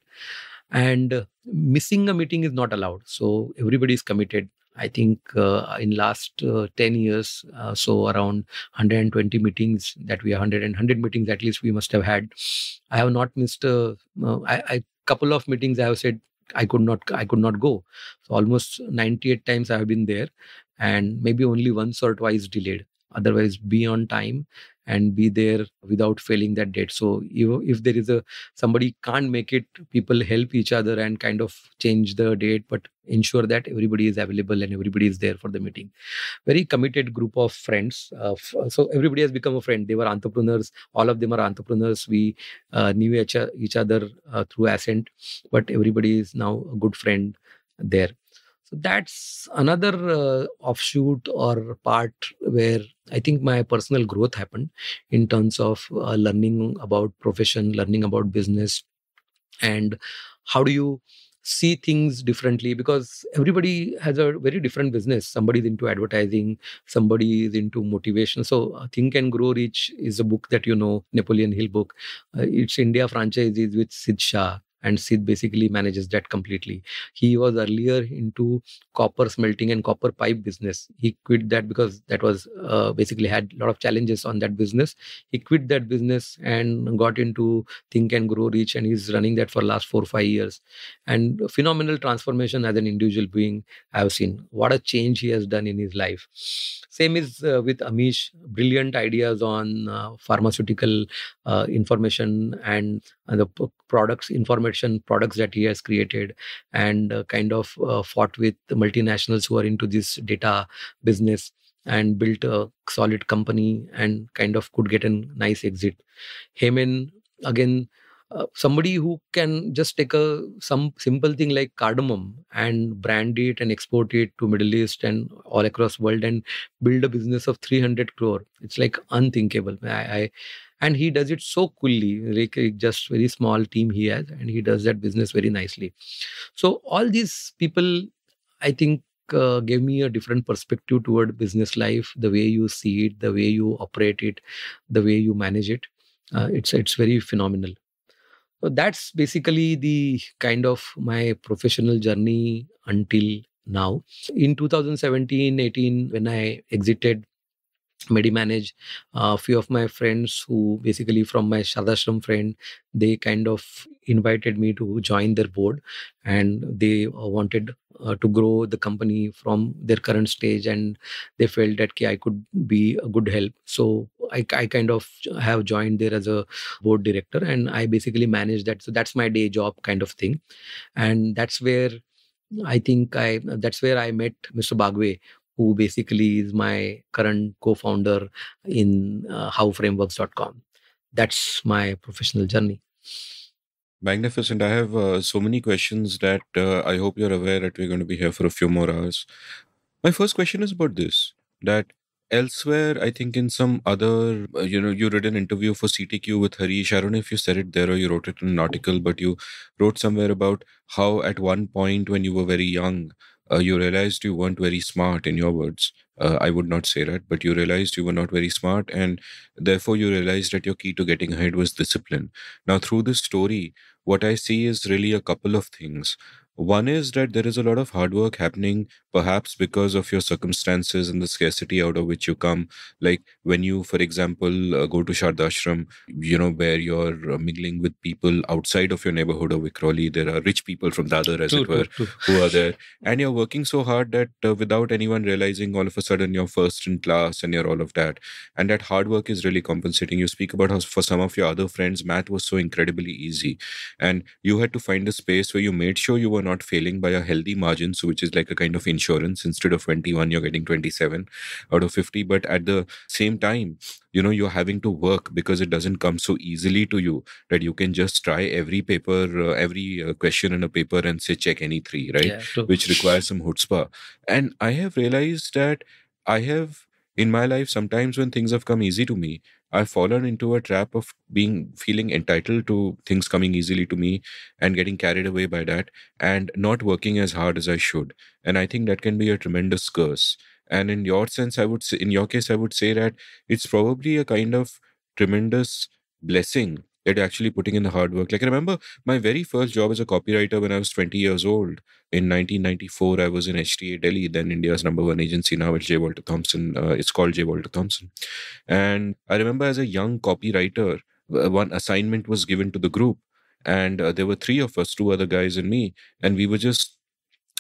and uh, missing a meeting is not allowed so everybody is committed I think uh, in last uh, 10 years, uh, so around 120 meetings that we are 100 and 100 meetings at least we must have had. I have not missed a, uh, I, I, couple of meetings. I have said I could not I could not go. So almost 98 times I have been there, and maybe only once or twice delayed. Otherwise, be on time and be there without failing that date. So if, there is a somebody can't make it people help each other and kind of change the date but ensure that everybody is available and everybody is there for the meeting. Very committed group of friends uh, so everybody has become a friend. They were entrepreneurs. All of them are entrepreneurs. We uh, knew each, each other uh, through ascent but everybody is now a good friend there so that's another uh, offshoot or part where I think my personal growth happened in terms of uh, learning about profession, learning about business, and how do you see things differently? Because everybody has a very different business. Somebody is into advertising somebody is into motivation. So uh, think and grow rich is a book that you know napoleon hill book. Uh, it's india franchise is with sid shah and Sid basically manages that completely. He was earlier into copper smelting and copper pipe business. He quit that because that was uh, basically had a lot of challenges on that business. He quit that business and got into Think and Grow Rich, and he's running that for last four five years. And phenomenal transformation as an individual being I've seen. What a change he has done in his life. Same is uh, with Amish. Brilliant ideas on uh, pharmaceutical uh, information and, and the p- products information products that he has created and uh, kind of uh, fought with the multinationals who are into this data business and built a solid company and kind of could get a nice exit. Hemen again uh, somebody who can just take a some simple thing like cardamom and brand it and export it to middle east and all across world and build a business of 300 crore it's like unthinkable i, I and he does it so coolly like just very small team he has and he does that business very nicely. So all these people i think uh, gave me a different perspective toward business life the way you see it the way you operate it the way you manage it. Uh, it's it's very phenomenal. So that's basically the kind of my professional journey until now. In 2017 18, when I exited Medimanage, a few of my friends who basically from my Shardashram friend, they kind of invited me to join their board and they uh, wanted uh, to grow the company from their current stage and they felt that I could be a good help. So I, I kind of have joined there as a board director and I basically manage that. So that's my day job kind of thing. And that's where I think I that's where I met Mr. Bagwe, who basically is my current co-founder in uh, howframeworks.com. That's my professional journey. Magnificent. I have uh, so many questions that uh, I hope you're aware that we're going to be here for a few more hours. My first question is about this that elsewhere, I think in some other, uh, you know, you read an interview for CTQ with Harish. I don't know if you said it there or you wrote it in an article, but you wrote somewhere about how at one point when you were very young, uh, you realized you weren't very smart in your words. Uh, I would not say that, but you realized you were not very smart, and therefore you realized that your key to getting ahead was discipline. Now, through this story, what I see is really a couple of things. One is that there is a lot of hard work happening, perhaps because of your circumstances and the scarcity out of which you come. Like when you, for example, uh, go to Shardashram, you know, where you're uh, mingling with people outside of your neighborhood of Vikhroli. There are rich people from Dadar, as True, it were, true, true. who are there. And you're working so hard that uh, without anyone realizing, all of a sudden you're first in class and you're all of that. And that hard work is really compensating. You speak about how for some of your other friends, math was so incredibly easy. And you had to find a space where you made sure you were not failing by a healthy margin. So, which is like a kind of insurance. Instead of 21, you're getting 27 out of 50. But at the same time, you know, you're having to work because it doesn't come so easily to you that you can just try every paper, uh, every uh, question in a paper and say check any three, right? Yeah, which requires some chutzpah. And I have realized that I have in my life sometimes when things have come easy to me, I've fallen into a trap of being feeling entitled to things coming easily to me and getting carried away by that and not working as hard as I should. And I think that can be a tremendous curse. And in your sense, I would say, in your case, I would say that it's probably a kind of tremendous blessing that you're actually putting in the hard work. Like I remember my very first job as a copywriter when I was 20 years old. In 1994, I was in HTA Delhi, then India's number one agency. Now it's J. Walter Thompson. Uh, it's called J. Walter Thompson. And I remember as a young copywriter, uh, one assignment was given to the group. And uh, there were three of us, two other guys and me. And we were just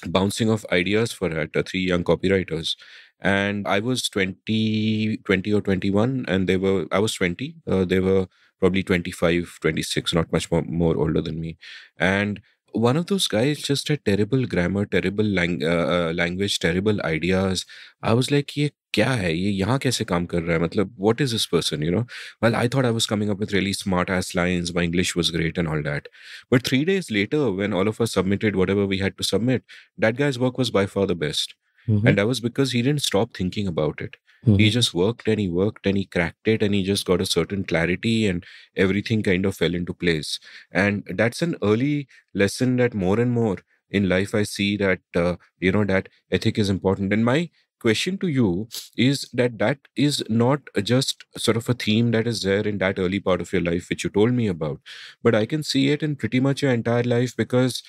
bouncing off ideas for it, uh, three young copywriters. And I was 20, 20 or 21, and they were, I was 20. Uh, they were probably 25, 26, not much more, more older than me. And one of those guys just had terrible grammar, terrible lang- uh, uh, language, terrible ideas. I was like, ये क्या है ये यहाँ कैसे काम कर रहा है मतलब what is this person you know well I thought I was coming up with really smart ass lines my English was great and all that but three days later when all of us submitted whatever we had to submit that guy's work was by far the best Mhm. and that was because he didn't stop thinking about it Mm-hmm. He just worked and he worked and he cracked it and he just got a certain clarity and everything kind of fell into place. And that's an early lesson that more and more in life I see that, uh, you know, that ethic is important. And my question to you is that that is not just sort of a theme that is there in that early part of your life which you told me about but i can see it in pretty much your entire life because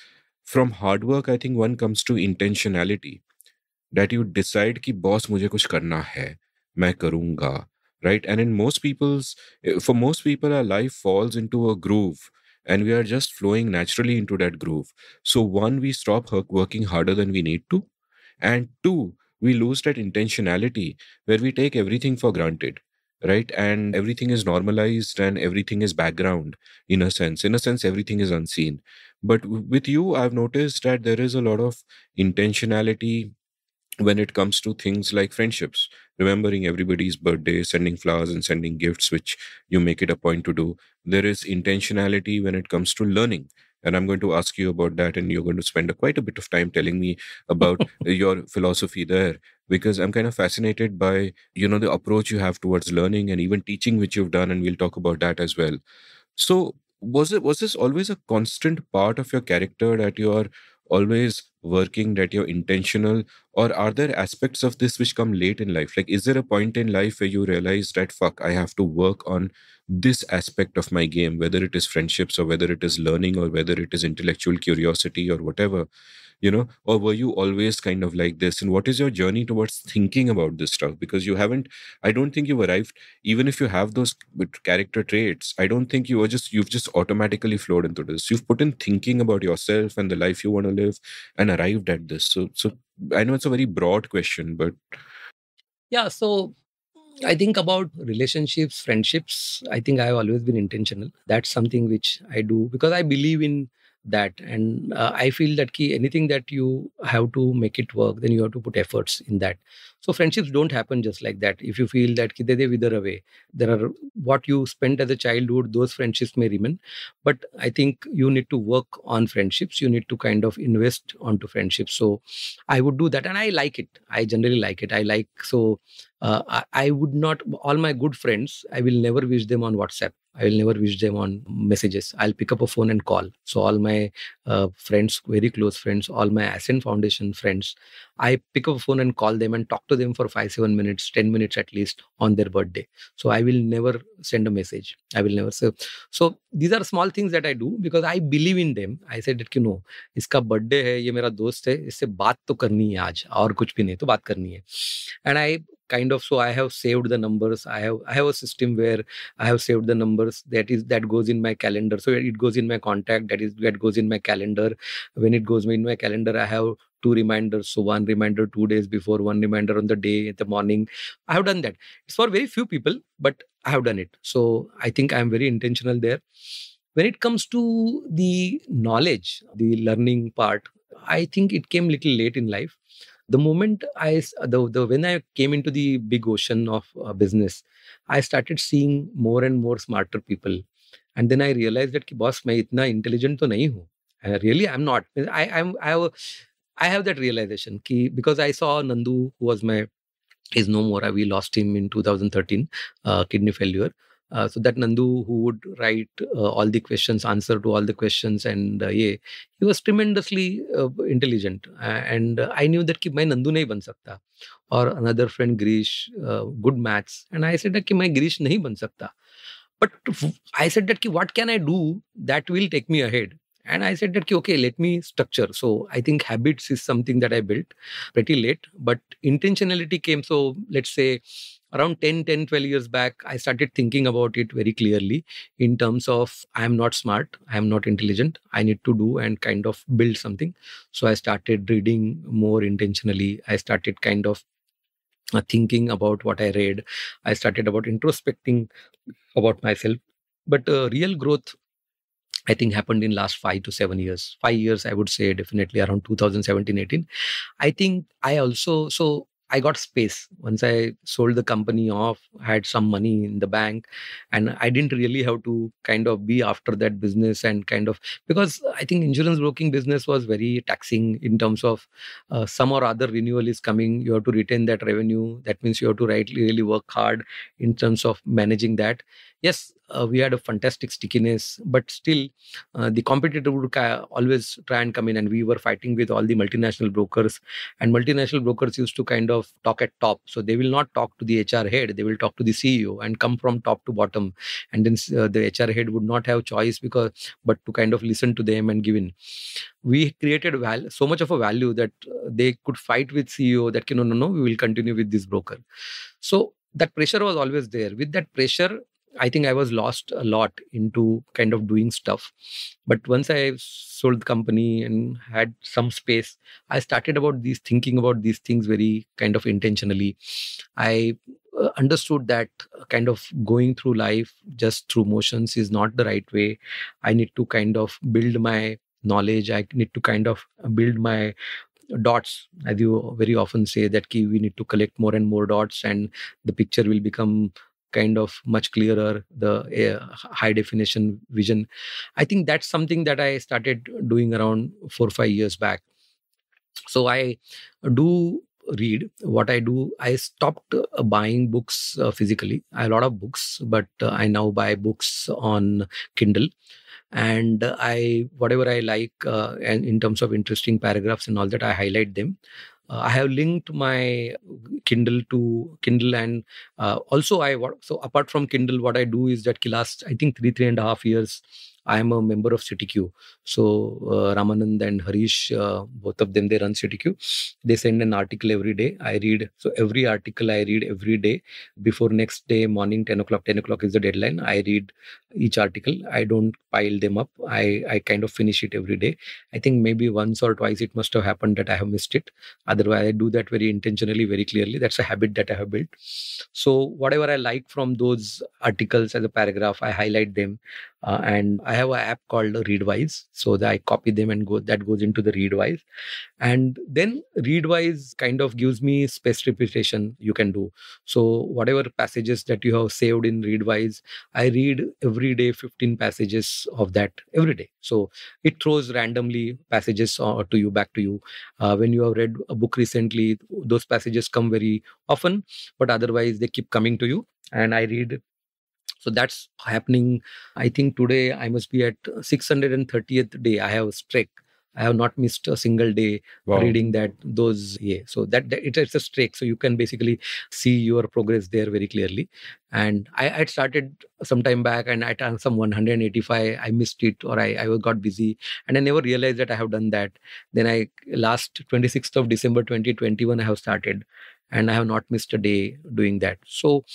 from hard work i think one comes to intentionality that you decide ki boss mujhe kuch karna hai मैं करूंगा right and in most people's for most people our life falls into a groove and we are just flowing naturally into that groove so one we stop work- working harder than we need to and two we lose that intentionality where we take everything for granted right and everything is normalized and everything is background in a sense in a sense everything is unseen but w- with you i've noticed that there is a lot of intentionality when it comes to things like friendships remembering everybody's birthday sending flowers and sending gifts which you make it a point to do. There is intentionality when it comes to learning and i'm going to ask you about that and you're going to spend a, quite a bit of time telling me about your philosophy there because i'm kind of fascinated by you know the approach you have towards learning and even teaching which you've done and we'll talk about that as well. So was it was this always a constant part of your character that you are always working that you're intentional or are there aspects of this which come late in life? Like is there a point in life where you realize that fuck i have to work on this aspect of my game whether it is friendships or whether it is learning or whether it is intellectual curiosity or whatever you know or were you always kind of like this and what is your journey towards thinking about this stuff because you haven't i don't think you've arrived even if you have those character traits i don't think you are just you've just automatically flowed into this you've put in thinking about yourself and the life you want to live and arrived at this so so i know it's a very broad question but Yeah, so I think about relationships, friendships. I think I've always been intentional. That's something which I do because I believe in that, and uh, I feel that key anything that you have to make it work, then you have to put efforts in that. So friendships don't happen just like that. If you feel that ki, they wither away, there are what you spent as a childhood. Those friendships may remain, but I think you need to work on friendships. You need to kind of invest onto friendships. So I would do that, and I like it. I generally like it. I like so uh, I, I would not all my good friends i will never wish them on whatsapp I will never wish them on messages. I'll pick up a phone and call. So all my uh, friends, very close friends, all my Ascent Foundation friends, I pick up a phone and call them and talk to them for five, seven minutes, ten minutes at least on their birthday. So I will never send a message. I will never say. So these are small things that I do because I believe in them. I said that you know, इसका birthday है ये मेरा दोस्त है इससे बात तो करनी है आज और कुछ भी नहीं तो बात करनी है and I kind of so i have saved the numbers i have i have a system where i have saved the numbers that is that goes in my calendar so it goes in my contact that is that goes in my calendar when it goes in my calendar i have two reminders so one reminder two days before one reminder on the day in the morning i have done that it's for very few people but i have done it so i think i am very intentional there when it comes to the knowledge the learning part i think it came little late in life the moment I the, the when I came into the big ocean of uh, business, I started seeing more and more smarter people, and then I realized that boss, मैं इतना intelligent तो नहीं हूँ. Really, I'm not. I I'm I have I have that realization ki, because I saw Nandu, who was my, is no more. We lost him in 2013, uh, kidney failure. Uh, so that Nandu, who would write uh, all the questions, answer to all the questions, and uh, yeah, he was tremendously uh, intelligent. and I knew that ki, my Nandu nahi ban sakta. Or another friend, Grish, uh, good maths. And I said that ki, main Grish nahi ban sakta. But I said that ki, what can I do that will take me ahead? And I said that, okay, let me structure. So I think habits is something that I built pretty late, but intentionality came. So let's say around 10 10 12 years back i started thinking about it very clearly in terms of i am not smart i am not intelligent i need to do and kind of build something so i started reading more intentionally i started kind of uh, thinking about what i read i started about introspecting about myself but uh, real growth I think happened in last five to seven years. Five years, I would say, definitely around 2017, 18. I think I also so I got space once I sold the company off, had some money in the bank, and I didn't really have to kind of be after that business and kind of because I think insurance broking business was very taxing in terms of uh, some or other renewal is coming. You have to retain that revenue. That means you have to rightly really work hard in terms of managing that. Yes, uh, we had a fantastic stickiness, but still uh, the competitor would always try and come in, and we were fighting with all the multinational brokers. And multinational brokers used to kind of talk at top, so they will not talk to the HR head; they will talk to the CEO and come from top to bottom. And then uh, the HR head would not have choice because but to kind of listen to them and give in. We created val- so much of a value that uh, they could fight with CEO that no no no we will continue with this broker. So that pressure was always there. With that pressure, I think I was lost a lot into kind of doing stuff. But once I sold the company and had some space, I started about these thinking about these things very kind of intentionally. I uh, understood that kind of going through life just through motions is not the right way. I need to kind of build my knowledge. I need to kind of build my dots as you very often say that key we need to collect more and more dots and the picture will become kind of much clearer the uh, high definition vision. I think that's something that i started doing around 4 or 5 years back. So i do read. What i do i stopped uh, buying books uh, physically. I have a lot of books but uh, i now buy books on kindle. And i whatever i like uh, and in terms of interesting paragraphs and all that i highlight them. uh, I have linked my Kindle to Kindle, and uh, also I so apart from Kindle, what I do is that last I think three three and a half years I am a member of CTQ. So uh, Ramanand and Harish, uh, both of them, they run CTQ. They send an article every day. I read. So every article I read every day before next day morning, 10 o'clock. 10 o'clock is the deadline. I read each article. I don't pile them up. I, I kind of finish it every day. I think maybe once or twice it must have happened that I have missed it. Otherwise, I do that very intentionally, very clearly. That's a habit that I have built. So whatever I like from those articles as a paragraph, I highlight them uh, and I have an app called Readwise. So that I copy them and go that goes into the Readwise, and then Readwise kind of gives me space repetition you can do. So whatever passages that you have saved in Readwise, I read every day 15 passages of that every day. So it throws randomly passages uh, to you back to you. Uh, when you have read a book recently, those passages come very often, but otherwise they keep coming to you. And I read so that's happening. I think today I must be at 630th day. I have a streak. I have not missed a single day wow. reading that those yeah. So that, that it, it's a streak. So you can basically see your progress there very clearly. And I had started some time back, and at some 185, I missed it or I, I got busy, and I never realized that I have done that. Then I last 26th of December 2021, I have started, and i have not missed a day doing that so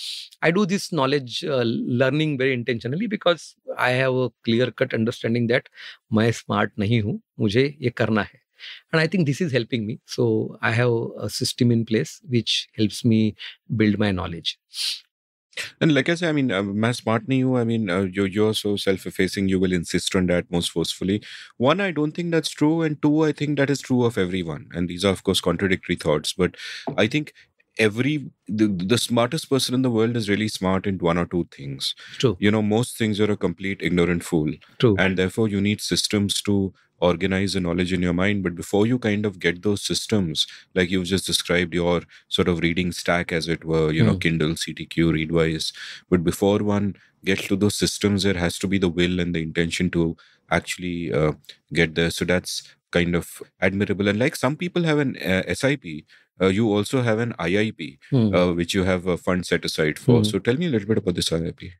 i do this knowledge uh, learning very intentionally because i have a clear cut understanding that मैं smart नहीं हूँ मुझे ये करना है and i think this is helping me so i have a system in place which helps me build my knowledge and like I say, I mean, uh, smart you. I mean, uh, you're, you're so self-effacing. You will insist on that most forcefully. One, I don't think that's true, and two, I think that is true of everyone. And these are, of course, contradictory thoughts. But I think every the, the smartest person in the world is really smart in one or two things true you know most things are a complete ignorant fool true and therefore you need systems to organize the knowledge in your mind but before you kind of get those systems like you've just described your sort of reading stack as it were you mm. know hmm. kindle ctq readwise but before one gets to those systems there has to be the will and the intention to actually uh, get there so that's kind of admirable and like some people have an uh, sip uh, you also have an iip mm. uh, which you have a fund set aside for mm. so tell me a little bit about this iip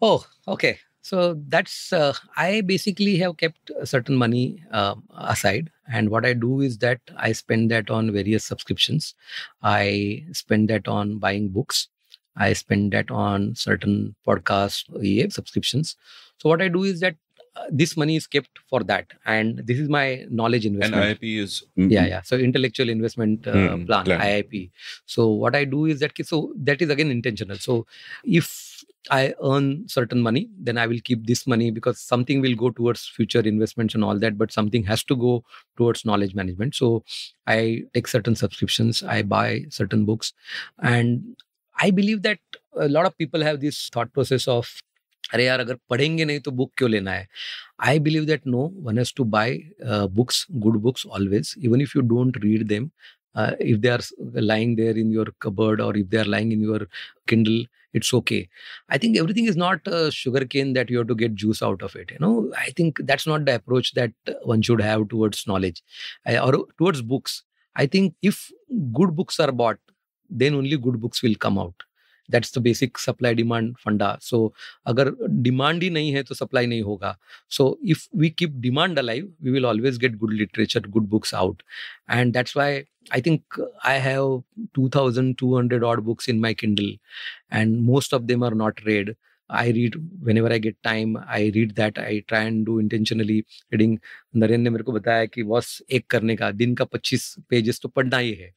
oh okay so that's uh, I basically have kept certain money uh, aside, and what I do is that I spend that on various subscriptions. I spend that on buying books. I spend that on certain podcast yeah, subscriptions. So what I do is that uh, this money is kept for that and this is my knowledge investment and iip is mm-hmm. yeah yeah so intellectual investment uh, mm, plan, plan iip so what i do is that so that is again intentional so if I earn certain money, then I will keep this money because something will go towards future investments and all that, but something has to go towards knowledge management. So I take certain subscriptions, I buy certain books, and I believe that a lot of people have this thought process of अरे यार अगर पढ़ेंगे नहीं तो book क्यों लेना है I believe that no one has to buy books good books always even if you don't read them uh, if they are lying there in your cupboard or if they are lying in your kindle it's okay. I think everything is not uh, sugar cane that you have to get juice out of it you know? I think that's not the approach that one should have towards knowledge I, or towards books. I think if good books are bought then only good books will come out that's the basic supply demand funda so अगर demand ही नहीं है तो supply नहीं होगा so if we keep demand alive we will always get good literature good books out and that's why I think I have 2,200 odd books in my Kindle, and most of them are not read. I read whenever I get time. I read that. I try and do intentionally reading. Narendra ने मेरे को बताया कि boss एक करने का दिन का 25 पेजेस तो पढ़ना ही है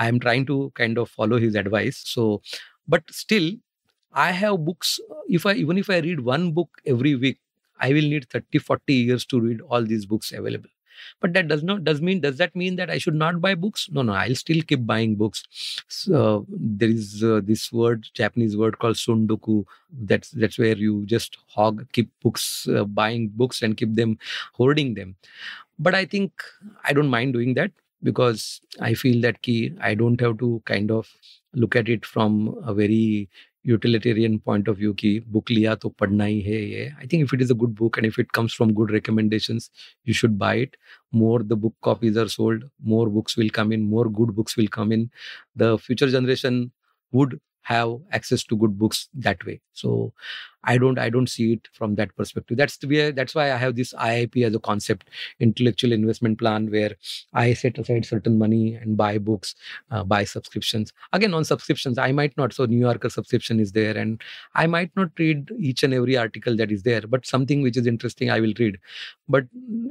I am trying to kind of follow his advice so but still i have books if i even if i read one book every week i will need 30 40 years to read all these books available. But that does not does mean does that mean that i should not buy books? No no i'll still keep buying books. So there is uh, this word japanese word called sundoku. That's that's where you just hog keep books uh, buying books and keep them hoarding them. But i think i don't mind doing that because I feel that key I don't have to kind of look at it from a very utilitarian point of view ki book liya to padna hi hai ye i think if it is a good book and if it comes from good recommendations you should buy it. More the book copies are sold more books will come in more good books will come in. The future generation would have access to good books that way. So I don't I don't see it from that perspective. That's the way that's why I have this IIP as a concept, intellectual investment plan, where I set aside certain money and buy books, uh, buy subscriptions. Again, on subscriptions, I might not. So New Yorker subscription is there, and I might not read each and every article that is there, but something which is interesting, I will read. But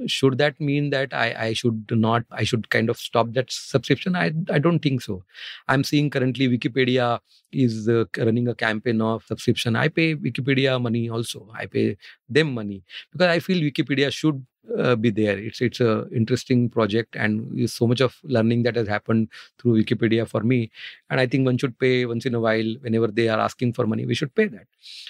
should that mean that I, I should not I should kind of stop that subscription? I I don't think so. I'm seeing currently Wikipedia is uh, running a campaign of subscription. I pay Wikipedia Wikipedia money also. I pay them money because I feel Wikipedia should uh, be there. It's it's a interesting project and so much of learning that has happened through Wikipedia for me. And I think one should pay once in a while whenever they are asking for money. We should pay that.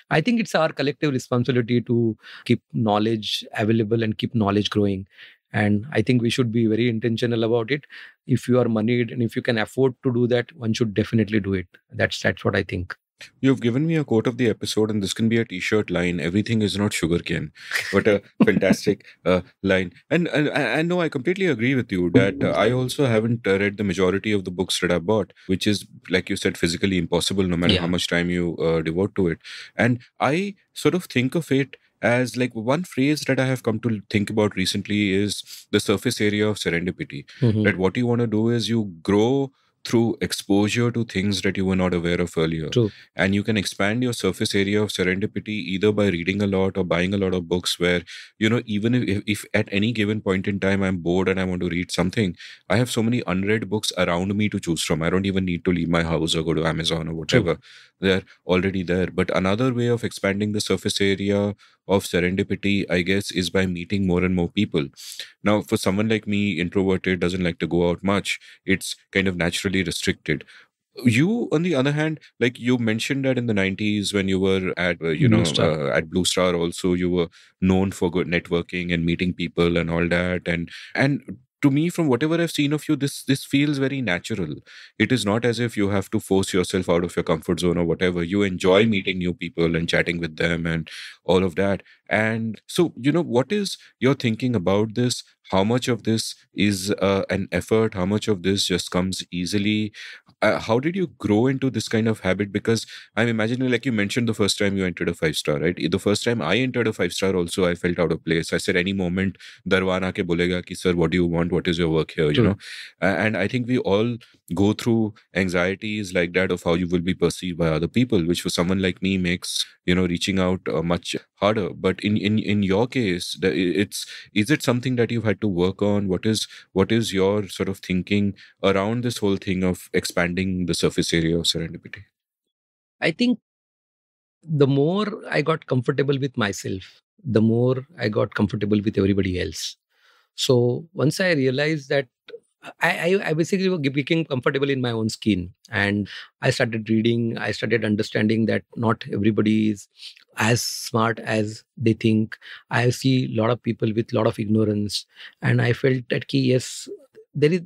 I think it's our collective responsibility to keep knowledge available and keep knowledge growing. And I think we should be very intentional about it. If you are moneyed and if you can afford to do that, one should definitely do it. That's that's what I think. You've given me a quote of the episode, and this can be a T-shirt line. Everything is not sugarcane. What a fantastic uh, line! And, and I know I completely agree with you that uh, I also haven't uh, read the majority of the books that I bought, which is like you said, physically impossible, no matter Yeah. how much time you uh, devote to it. And I sort of think of it as like one phrase that I have come to think about recently is the surface area of serendipity Mhm. that what you want to do is you grow through exposure to things that you were not aware of earlier. True. and you can expand your surface area of serendipity either by reading a lot or buying a lot of books where you know even if, if, if at any given point in time i'm bored and i want to read something i have so many unread books around me to choose from. I don't even need to leave my house or go to amazon or whatever. They're already there. But another way of expanding the surface area of serendipity i guess is by meeting more and more people. Now for someone like me introverted doesn't like to go out much. It's kind of naturally restricted. You on the other hand like you mentioned that in the 90s when you were at uh, you Blue know uh, at blue star also you were known for good networking and meeting people and all that and and to me from whatever i've seen of you this this feels very natural. It is not as if you have to force yourself out of your comfort zone or whatever. You enjoy meeting new people and chatting with them and all of that. And so you know what is your thinking about this how much of this is uh, an effort? How much of this just comes easily? Uh, how did you grow into this kind of habit? Because i'm imagining like you mentioned the first time you entered a five star right? The first time i entered a five star also i felt out of place. I said any moment darwan aake bolega ki sir what do you want? What is your work here? You True. know? And i think we all go through anxieties like that of how you will be perceived by other people which for someone like me makes you know reaching out uh, much harder. But in in in your case it's is it something that you've had to work on? What is what is your sort of thinking around this whole thing of expanding the surface area of serendipity? I think the more I got comfortable with myself, the more I got comfortable with everybody else. So once I realized that I, I, I basically became comfortable in my own skin and I started reading, I started understanding that not everybody is as smart as they think. I see a lot of people with a lot of ignorance and I felt that key, yes, there is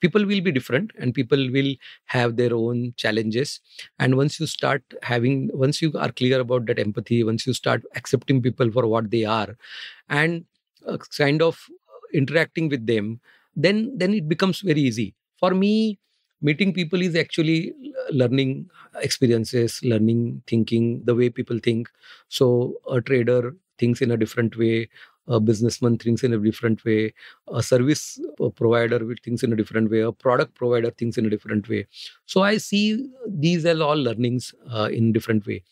people will be different and people will have their own challenges and once you start having once you are clear about that empathy once you start accepting people for what they are and uh, kind of interacting with them then then it becomes very easy. For me meeting people is actually learning experiences learning thinking the way people think. So a trader thinks in a different way a businessman thinks in a different way a service provider thinks in a different way a product provider thinks in a different way. So i see these are all learnings uh, in different way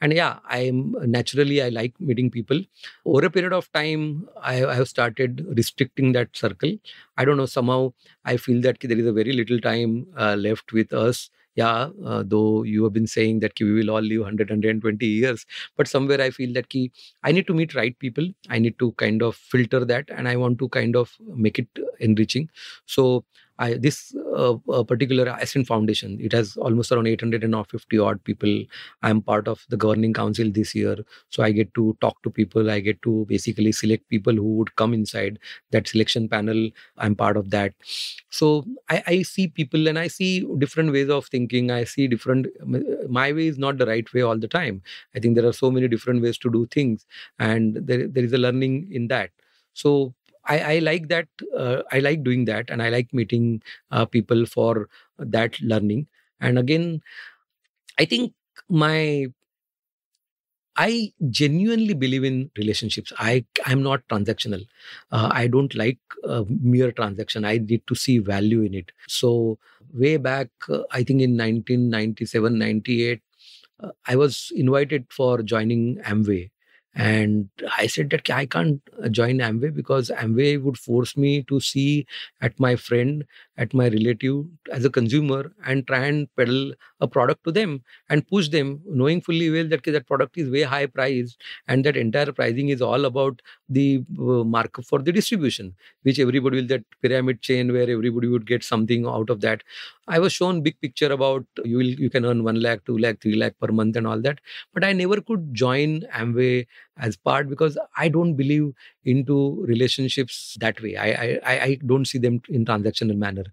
and yeah i'm naturally i like meeting people. Over a period of time I, have started restricting that circle. I don't know somehow i feel that there is a very little time uh, left with us. Yeah uh, though you have been saying that we will all live 100 120 years but somewhere i feel that i need to meet right people. I need to kind of filter that and i want to kind of make it enriching. So I, this uh, uh, particular Ascent Foundation, it has almost around 850 odd people. I'm part of the governing council this year. So I get to talk to people. I get to basically select people who would come inside that selection panel. I'm part of that. So I, I see people and I see different ways of thinking. I see different, my way is not the right way all the time. I think there are so many different ways to do things. And there, there is a learning in that. So I, I like that. Uh, I like doing that, and I like meeting uh, people for that learning. And again, I think my I genuinely believe in relationships. I I'm not transactional. Uh, I don't like uh, mere transaction. I need to see value in it. So way back, uh, I think in 1997, 98, uh, I was invited for joining Amway And I said that I can't join Amway because Amway would force me to see at my friend, at my relative as a consumer and try and peddle a product to them and push them, knowing fully well that that product is way high priced and that entire pricing is all about the uh, markup for the distribution, which everybody will that pyramid chain where everybody would get something out of that. I was shown big picture about you will you can earn one lakh, two lakh, three lakh per month and all that, but I never could join Amway as part because I don't believe into relationships that way. I I, I don't see them in transactional manner.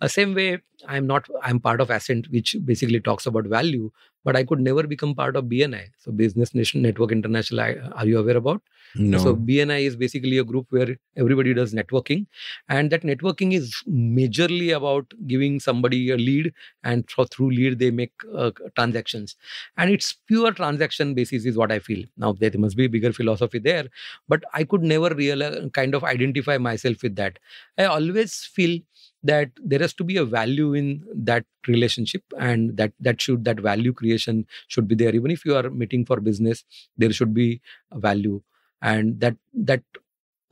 Uh, same way, I'm not. I'm part of Ascent, which basically talks about value, but I could never become part of BNI. So Business Nation Network International. I, are you aware about? No. So BNI is basically a group where everybody does networking, and that networking is majorly about giving somebody a lead, and through lead they make uh, transactions, and it's pure transaction basis is what I feel. Now there must be a bigger philosophy there, but I could never really kind of identify myself with that. I always feel that there has to be a value in that relationship and that that should that value creation should be there even if you are meeting for business there should be a value and that that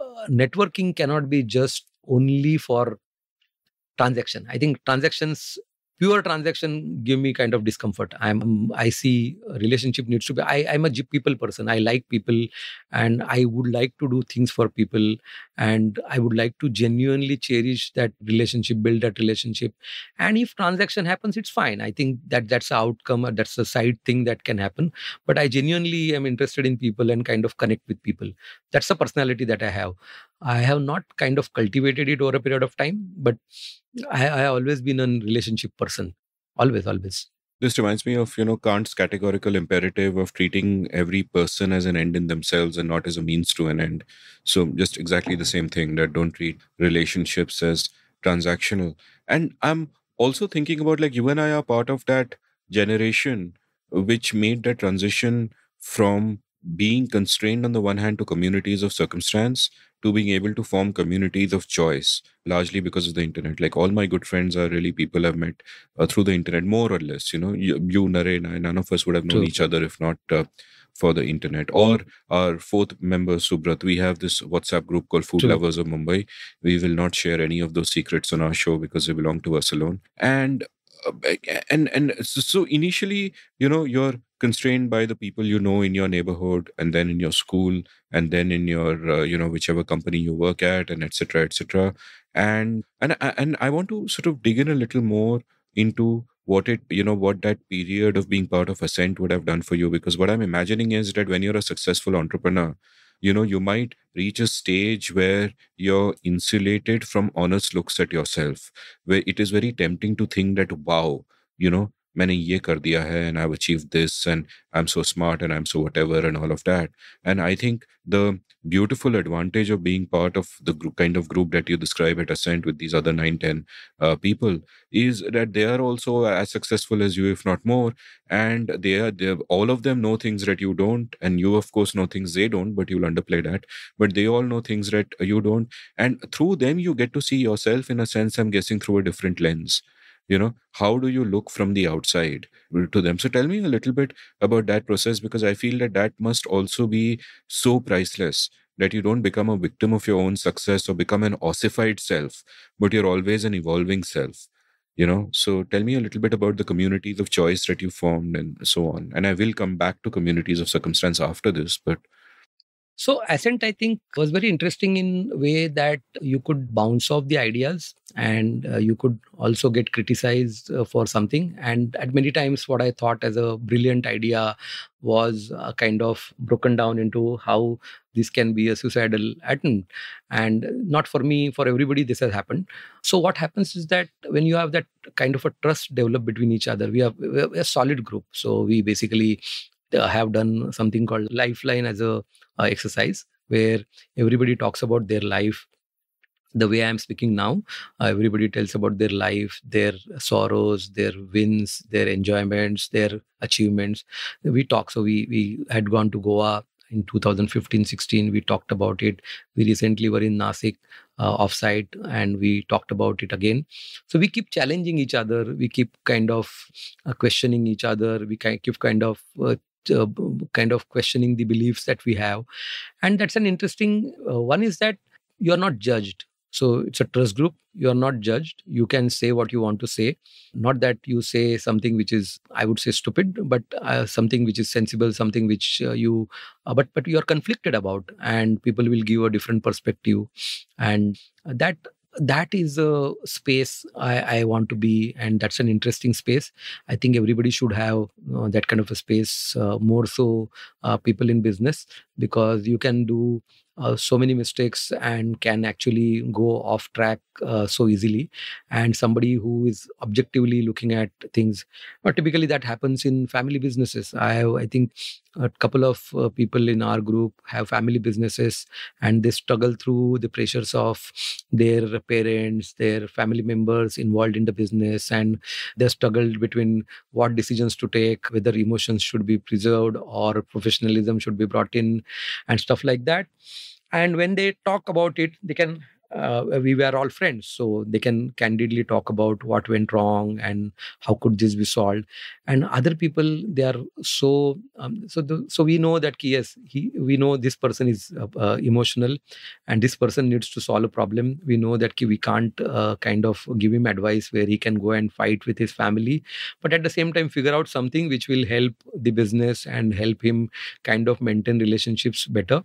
uh, networking cannot be just only for transaction. I think transactions pure transaction give me kind of discomfort. I'm um, i see relationship needs to be i i'm a people person. I like people and i would like to do things for people and i would like to genuinely cherish that relationship build that relationship. And if transaction happens it's fine. I think that that's the outcome or that's the side thing that can happen. But i genuinely am interested in people and kind of connect with people. That's the personality that i have I have not kind of cultivated it over a period of time, but I, I always been a relationship person. Always, always. This reminds me of, you know, Kant's categorical imperative of treating every person as an end in themselves and not as a means to an end. So just exactly the same thing that don't treat relationships as transactional. And I'm also thinking about like you and I are part of that generation which made that transition from being constrained on the one hand to communities of circumstance to being able to form communities of choice largely because of the internet. Like all my good friends are really people i've met uh, through the internet more or less you know. You, you Naren, none of us would have known True. each other if not uh, for the internet. Or our fourth member subrat we have this whatsapp group called food True. lovers of mumbai. We will not share any of those secrets on our show because they belong to us alone. And uh, and and so initially you know you're constrained by the people you know in your neighborhood and then in your school and then in your uh, you know whichever company you work at and etc etc and and and i want to sort of dig in a little more into what it you know what that period of being part of ascent would have done for you. Because what i'm imagining is that when you're a successful entrepreneur you know you might reach a stage where you're insulated from honest looks at yourself where it is very tempting to think that wow you know मैंने ये कर दिया है and I've achieved this and I'm so smart and I'm so whatever and all of that. And I think the beautiful advantage of being part of the group, kind of group that you describe at Ascent with these other nine, 10 uh, people is that they are also as successful as you, if not more. And they are, they all of them know things that you don't. And you, of course, know things they don't, but you'll underplay that. But they all know things that you don't. And through them, you get to see yourself in a sense, I'm guessing, through a different lens you know how do you look from the outside to them? So tell me a little bit about that process because i feel that that must also be so priceless that you don't become a victim of your own success or become an ossified self but you're always an evolving self you know? So tell me a little bit about the communities of choice that you formed and so on. And i will come back to communities of circumstance after this but so Ascent, I think, was very interesting in way that you could bounce off the ideas and uh, you could also get criticized uh, for something. And at many times, what I thought as a brilliant idea was uh, kind of broken down into how this can be a suicidal attempt. And not for me, for everybody, this has happened. So what happens is that when you have that kind of a trust developed between each other, we have, a solid group. So we basically have done something called lifeline as a uh, exercise where everybody talks about their life the way i'm speaking now. Uh, everybody tells about their life their sorrows their wins their enjoyments their achievements. We talk so we we had gone to goa in 2015 16 we talked about it. We recently were in nasik uh, offsite and we talked about it again. So we keep challenging each other. We keep kind of uh, questioning each other. We keep kind of uh, uh, kind of questioning the beliefs that we have. And that's an interesting uh, one is that you're not judged. So it's a trust group. You are not judged. You can say what you want to say. Not that you say something which is i would say stupid but uh, something which is sensible something which uh, you uh, but but you are conflicted about and people will give a different perspective. And that that is a space I, I, want to be and that's an interesting space. I think everybody should have uh, that kind of a space uh, more so uh, people in business because you can do uh, so many mistakes and can actually go off track uh, so easily. And somebody who is objectively looking at things but typically that happens in family businesses. I have i think a couple of uh, people in our group have family businesses and they struggle through the pressures of their parents their family members involved in the business and they struggled between what decisions to take whether emotions should be preserved or professionalism should be brought in and stuff like that and when they talk about it they can uh, we were all friends so they can candidly talk about what went wrong and how could this be solved. And other people they are so um, so the, so we know that yes he we know this person is uh, uh, emotional and this person needs to solve a problem. We know that we can't uh, kind of give him advice where he can go and fight with his family. But at the same time figure out something which will help the business and help him kind of maintain relationships better.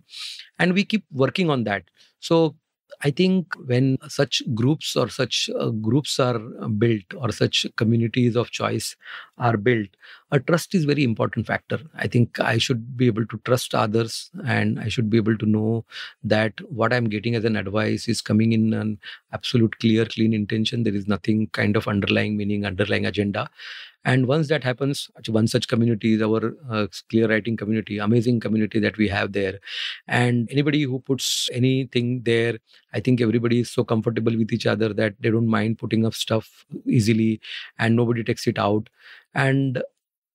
And we keep working on that. So I think when such groups or such uh, groups are uh, built or such communities of choice are built, a trust is very important factor. I think I should be able to trust others and I should be able to know that what I'm getting as an advice is coming in an absolute clear, clean intention. There is nothing kind of underlying meaning, underlying agenda. And once that happens, one such community is our uh, clear writing community, amazing community that we have there. And anybody who puts anything there, I think everybody is so comfortable with each other that they don't mind putting up stuff easily and nobody takes it out. And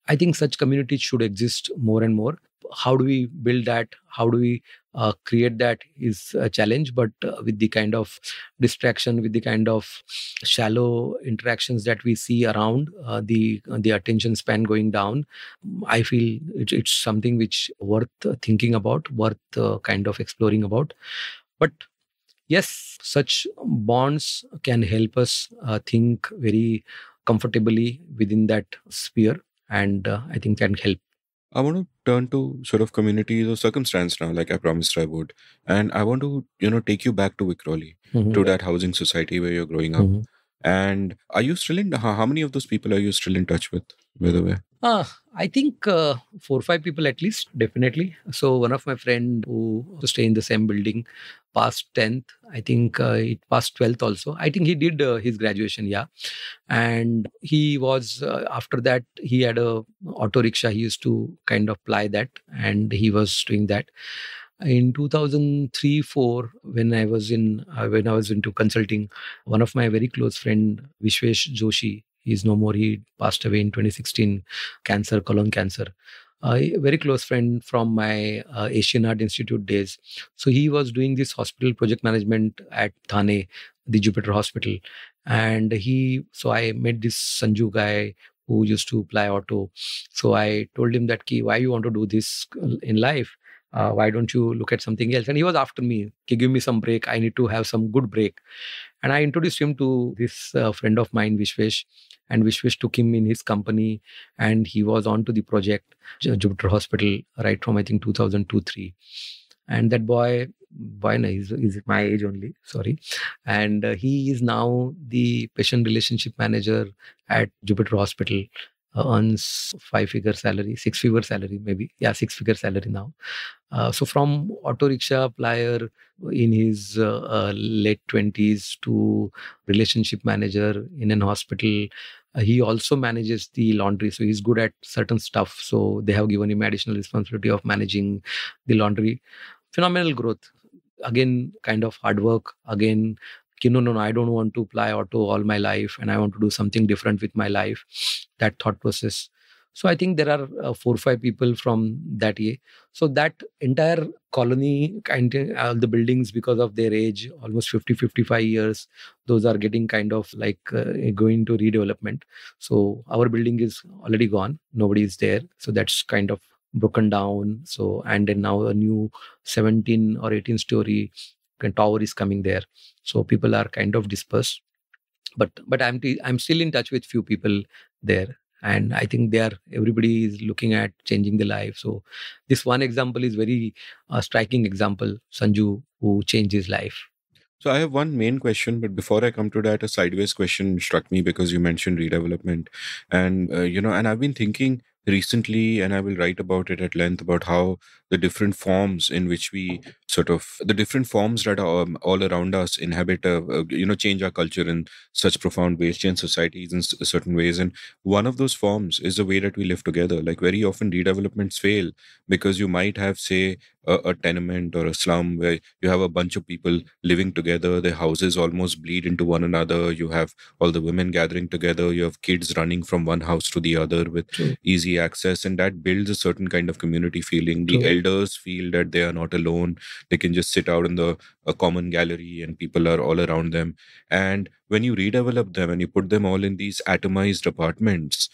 I think such communities should exist more and more. How do we build that? How do we uh, create that is a challenge but uh, with the kind of distraction with the kind of shallow interactions that we see around uh, the the attention span going down i feel it, it's something which worth thinking about worth uh, kind of exploring about but yes such bonds can help us uh, think very comfortably within that sphere and uh, i think can help I want to turn to sort of communities or circumstance now, like I promised I would. And I want to, you know, take you back to Vikhroli, mm-hmm. to that housing society where you're growing up. Mm-hmm. And are you still in, how, many of those people are you still in touch with, by the way? Uh, I think uh, four or five people at least, definitely. So one of my friend who stay in the same building, passed 10th. I think uh, it passed 12th also. I think he did uh, his graduation, yeah. And he was, uh, after that, he had a auto rickshaw. He used to kind of ply that and he was doing that. In 2003 4, when I was in uh, when I was into consulting, one of my very close friend Vishwesh Joshi, He's no more. He passed away in 2016, cancer, colon cancer. a very close friend from my uh, Asian Art Institute days. So he was doing this hospital project management at Thane, the Jupiter Hospital. And he, so I met this Sanju guy who used to ply auto. So I told him that, Ki, why you want to do this in life? Uh, why don't you look at something else? And he was after me, give me some break. I need to have some good break. And I introduced him to this uh, friend of mine, Vishwesh and Vishwesh took him in his company and he was on to the project Jupiter Hospital right from I think 2002 3 and that boy boy no, he's, he's my age only sorry and uh, he is now the patient relationship manager at Jupiter Hospital earns five figure salary, six figure salary, maybe. Yeah, six figure salary now. Uh, so from auto rickshaw plier in his uh, uh late 20s to relationship manager in an hospital. Uh, he also manages the laundry. So he's good at certain stuff. So they have given him additional responsibility of managing the laundry. Phenomenal growth again kind of hard work again no, no, no, I don't want to ply auto all my life and I want to do something different with my life. That thought process. So I think there are uh, four or five people from that year. So that entire colony, kind of, uh, the buildings because of their age, almost 50, 55 years, those are getting kind of like uh, going to redevelopment. So our building is already gone. Nobody is there. So that's kind of broken down. So and then now a new 17 or 18 story tower is coming there. So people are kind of dispersed. But but I'm t- I'm still in touch with few people there and i think they are everybody is looking at changing the life. So this one example is very uh, striking example sanju who changed his life. So I have one main question, but before I come to that, a sideways question struck me because you mentioned redevelopment, and uh, you know, and I've been thinking recently, and I will write about it at length about how the different forms in which we sort of the different forms that are um, all around us inhabit, uh, uh, you know, change our culture in such profound ways, change societies in s- certain ways, and one of those forms is the way that we live together. Like very often, redevelopments fail because you might have, say, a, a tenement or a slum where you have a bunch of people living together. Their houses almost bleed into one another. You have all the women gathering together. You have kids running from one house to the other with True. easy access, and that builds a certain kind of community feeling. The True. Elders feel that they are not alone. They can just sit out in the a common gallery, and people are all around them. And when you redevelop them and you put them all in these atomized apartments,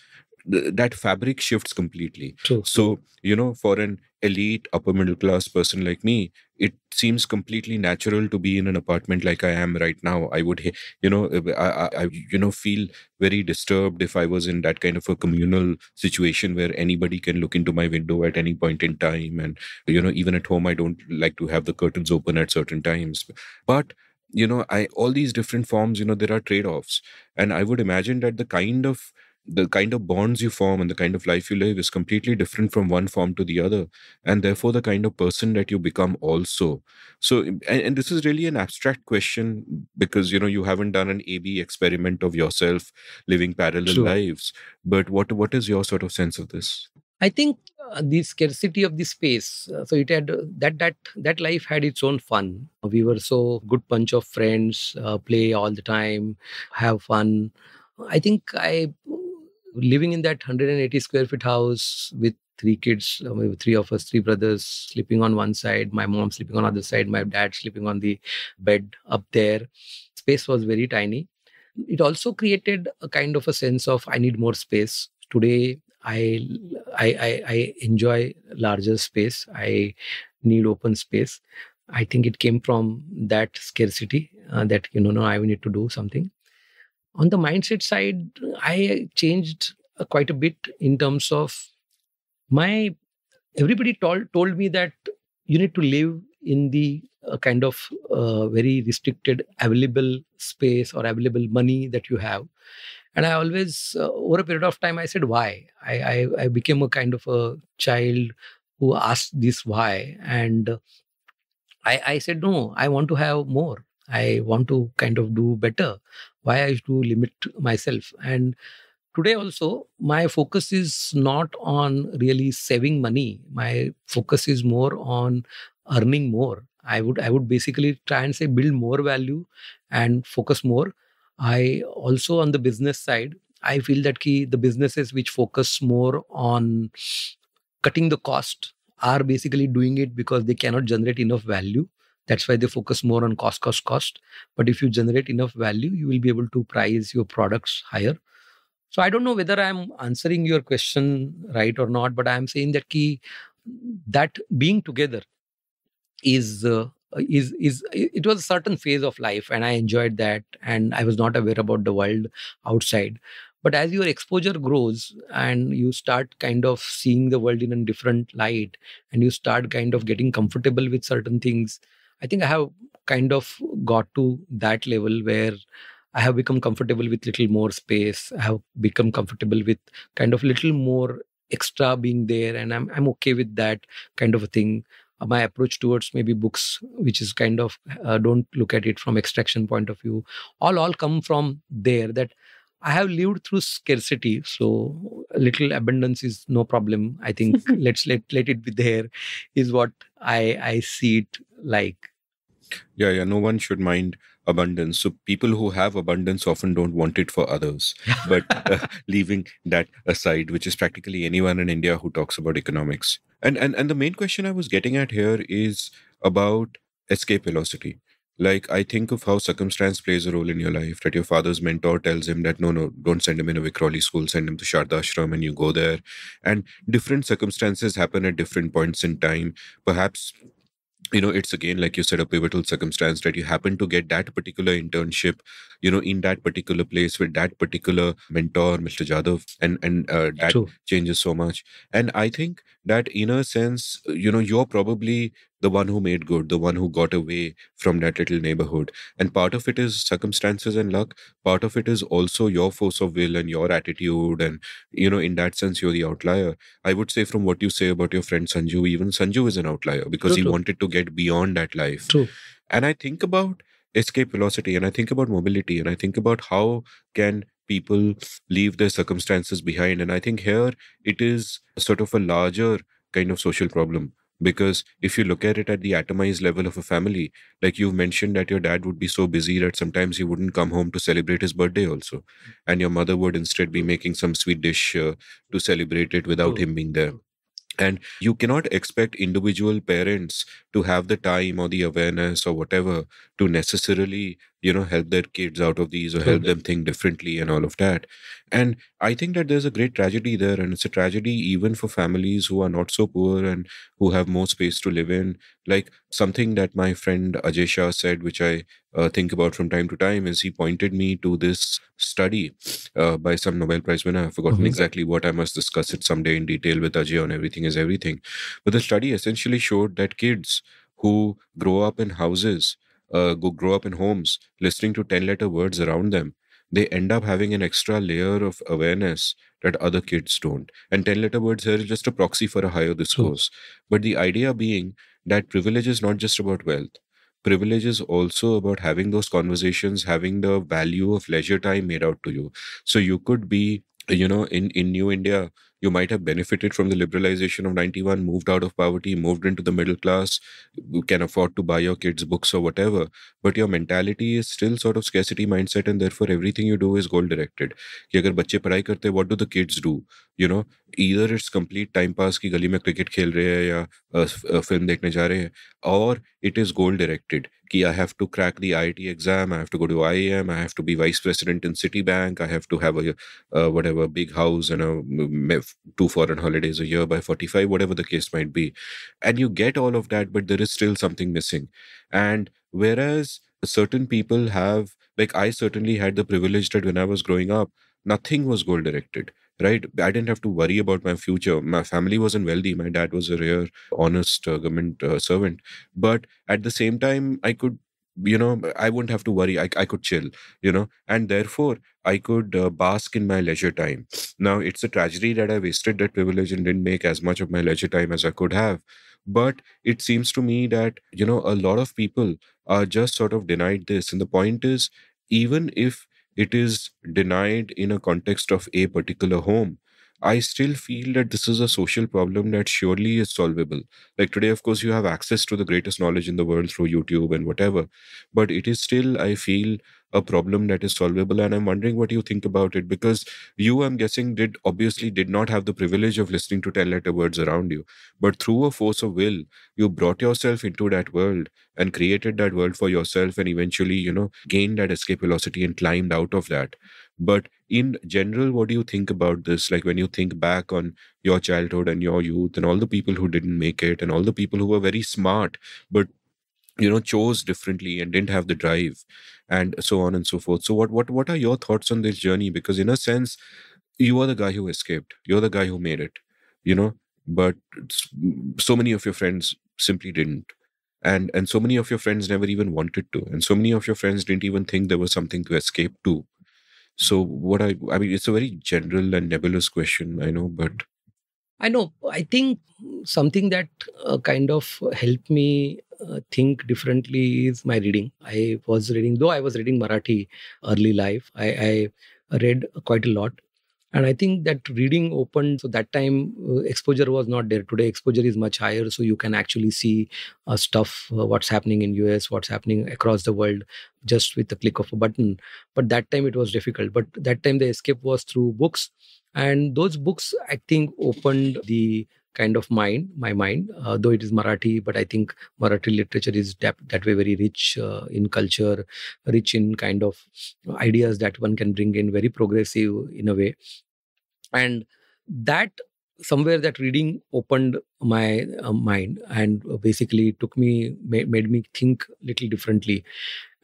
th- that fabric shifts completely. True. So, you know, for an elite upper middle class person like me, it seems completely natural to be in an apartment like I am right now. I would, you know, uh, I, I, I, you know, feel very disturbed if I was in that kind of a communal situation where anybody can look into my window at any point in time. And, you know, even at home, I don't like to have the curtains open at certain times. But, you know, I, all these different forms, you know, there are trade offs. And I would imagine that the kind of the kind of bonds you form and the kind of life you live is completely different from one form to the other and therefore the kind of person that you become also so and, and this is really an abstract question because you know you haven't done an ab experiment of yourself living parallel Sure. lives but what what is your sort of sense of this I think uh, the scarcity of the space. uh, so it had uh, that that that life had its own fun. We were so good bunch of friends, uh, play all the time, have fun. I think I living in that 180 square feet house with three kids, uh, three of us, three brothers sleeping on one side, my mom sleeping on other side, my dad sleeping on the bed up there. Space was very tiny. It also created a kind of a sense of I need more space. Today I, I I I enjoy larger space. I need open space. I think it came from that scarcity uh, that you know no I need to do something. On the mindset side, I changed uh, quite a bit in terms of my. Everybody told told me that you need to live in the uh, kind of uh, very restricted available space or available money that you have. And i always uh, over a period of time i said why? I, I i became a kind of a child who asked this why? And i i said no i want to have more. I want to kind of do better why i should limit myself. And today also my focus is not on really saving money. My focus is more on earning more. I would i would basically try and say build more value and focus more. I also on the business side, I feel that key the businesses which focus more on cutting the cost are basically doing it because they cannot generate enough value. That's why they focus more on cost, cost, cost. But if you generate enough value, you will be able to price your products higher. So I don't know whether I'm answering your question right or not, but I'm saying that key that being together is uh, is is it was a certain phase of life and i enjoyed that and i was not aware about the world outside but as your exposure grows and you start kind of seeing the world in a different light and you start kind of getting comfortable with certain things i think i have kind of got to that level where i have become comfortable with little more space. I have become comfortable with kind of little more extra being there and i'm i'm okay with that kind of a thing. Uh, my approach towards maybe books which is kind of uh, don't look at it from extraction point of view all all come from there that i have lived through scarcity so a little abundance is no problem. I think let's let let it be there is what i i see it like. Yeah yeah no one should mind abundance. So people who have abundance often don't want it for others. But uh, leaving that aside which is practically anyone in india who talks about economics. And and and the main question i was getting at here is about escape velocity like I think of how circumstance plays a role in your life. That your father's mentor tells him that no, no, don't send him in a Vikhroli school, send him to Sharda Ashram, and you go there. And different circumstances happen at different points in time. Perhaps you know it's again like you said a pivotal circumstance that you happen to get that particular internship you know in that particular place with that particular mentor mr jadhav and and uh, that True. changes so much and i think that in a sense you know you're probably the one who made good, the one who got away from that little neighborhood. And part of it is circumstances and luck. Part of it is also your force of will and your attitude. And, you know, in that sense, you're the outlier. I would say, from what you say about your friend Sanju, even Sanju is an outlier because true, he true. wanted to get beyond that life. True. And I think about escape velocity and I think about mobility and I think about how can people leave their circumstances behind. And I think here it is sort of a larger kind of social problem because if you look at it at the atomized level of a family like you've mentioned that your dad would be so busy that sometimes he wouldn't come home to celebrate his birthday also and your mother would instead be making some sweet dish uh, to celebrate it without oh. him being there and you cannot expect individual parents to have the time or the awareness or whatever to necessarily you know help their kids out of these or help them think differently and all of that. And i think that there's a great tragedy there and it's a tragedy even for families who are not so poor and who have more space to live in. Like something that my friend ajay shah said which i uh, think about from time to time is he pointed me to this study uh, by some nobel prize winner. I've forgotten mm-hmm. exactly what i must discuss it someday in detail with ajay on everything is everything. But the study essentially showed that kids who grow up in houses uh, go grow up in homes listening to 10 letter words around them. They end up having an extra layer of awareness that other kids don't. And 10 letter words here is just a proxy for a higher discourse. But the idea being that privilege is not just about wealth. Privilege is also about having those conversations having the value of leisure time made out to you. So you could be you know in in new india you might have benefited from the liberalization of 91, moved out of poverty, moved into the middle class, can afford to buy your kids books or whatever. But your mentality is still sort of scarcity mindset, and therefore everything you do is goal directed. What do the kids do? You know, either it's complete time pass की गली में cricket खेल रहे हैं या film देखने जा रहे हैं और इट इज़ गोल डायरेक्टेड कि I have to crack the I T exam I have to go to I am I have to be vice president in Citibank I have to have whatever big house and two foreign holidays a year by forty five whatever the case might be and you get all of that but there is still something missing and whereas certain people have like I certainly had the privilege that when I was growing up nothing was goal directed right? I didn't have to worry about my future. My family wasn't wealthy. My dad was a rare honest uh, government uh, servant. But at the same time i could you know i wouldn't have to worry. I, I could chill you know? And therefore i could uh, bask in my leisure time. Now it's a tragedy that i wasted that privilege and didn't make as much of my leisure time as i could have. But it seems to me that you know a lot of people are just sort of denied this. And the point is even if it is denied in a context of a particular home I still feel that this is a social problem that surely is solvable. Like today, of course, you have access to the greatest knowledge in the world through YouTube and whatever, but it is still, I feel, a problem that is solvable and i'm wondering what you think about it because you i'm guessing did obviously did not have the privilege of listening to 10 letter words around you. But through a force of will you brought yourself into that world and created that world for yourself and eventually you know gained that escape velocity and climbed out of that. But in general what do you think about this? Like when you think back on your childhood and your youth and all the people who didn't make it and all the people who were very smart but you know chose differently and didn't have the drive and so on and so forth. So what what what are your thoughts on this journey? Because in a sense you are the guy who escaped. You're the guy who made it you know? But so many of your friends simply didn't. And and so many of your friends never even wanted to. And so many of your friends didn't even think there was something to escape to. So what i i mean it's a very general and nebulous question i know but i know i think something that uh, kind of helped me uh, think differently is my reading. I was reading, though I was reading Marathi early life, I, I read quite a lot. And I think that reading opened, so that time uh, exposure was not there. Today exposure is much higher, so you can actually see uh, stuff, uh, what's happening in US, what's happening across the world, just with the click of a button. But that time it was difficult. But that time the escape was through books, and those books I think opened the kind of mind, my mind, uh, though it is Marathi, but I think Marathi literature is that, that way very rich uh, in culture, rich in kind of ideas that one can bring in, very progressive in a way. And that somewhere that reading opened my uh, mind and basically took me made, made me think little differently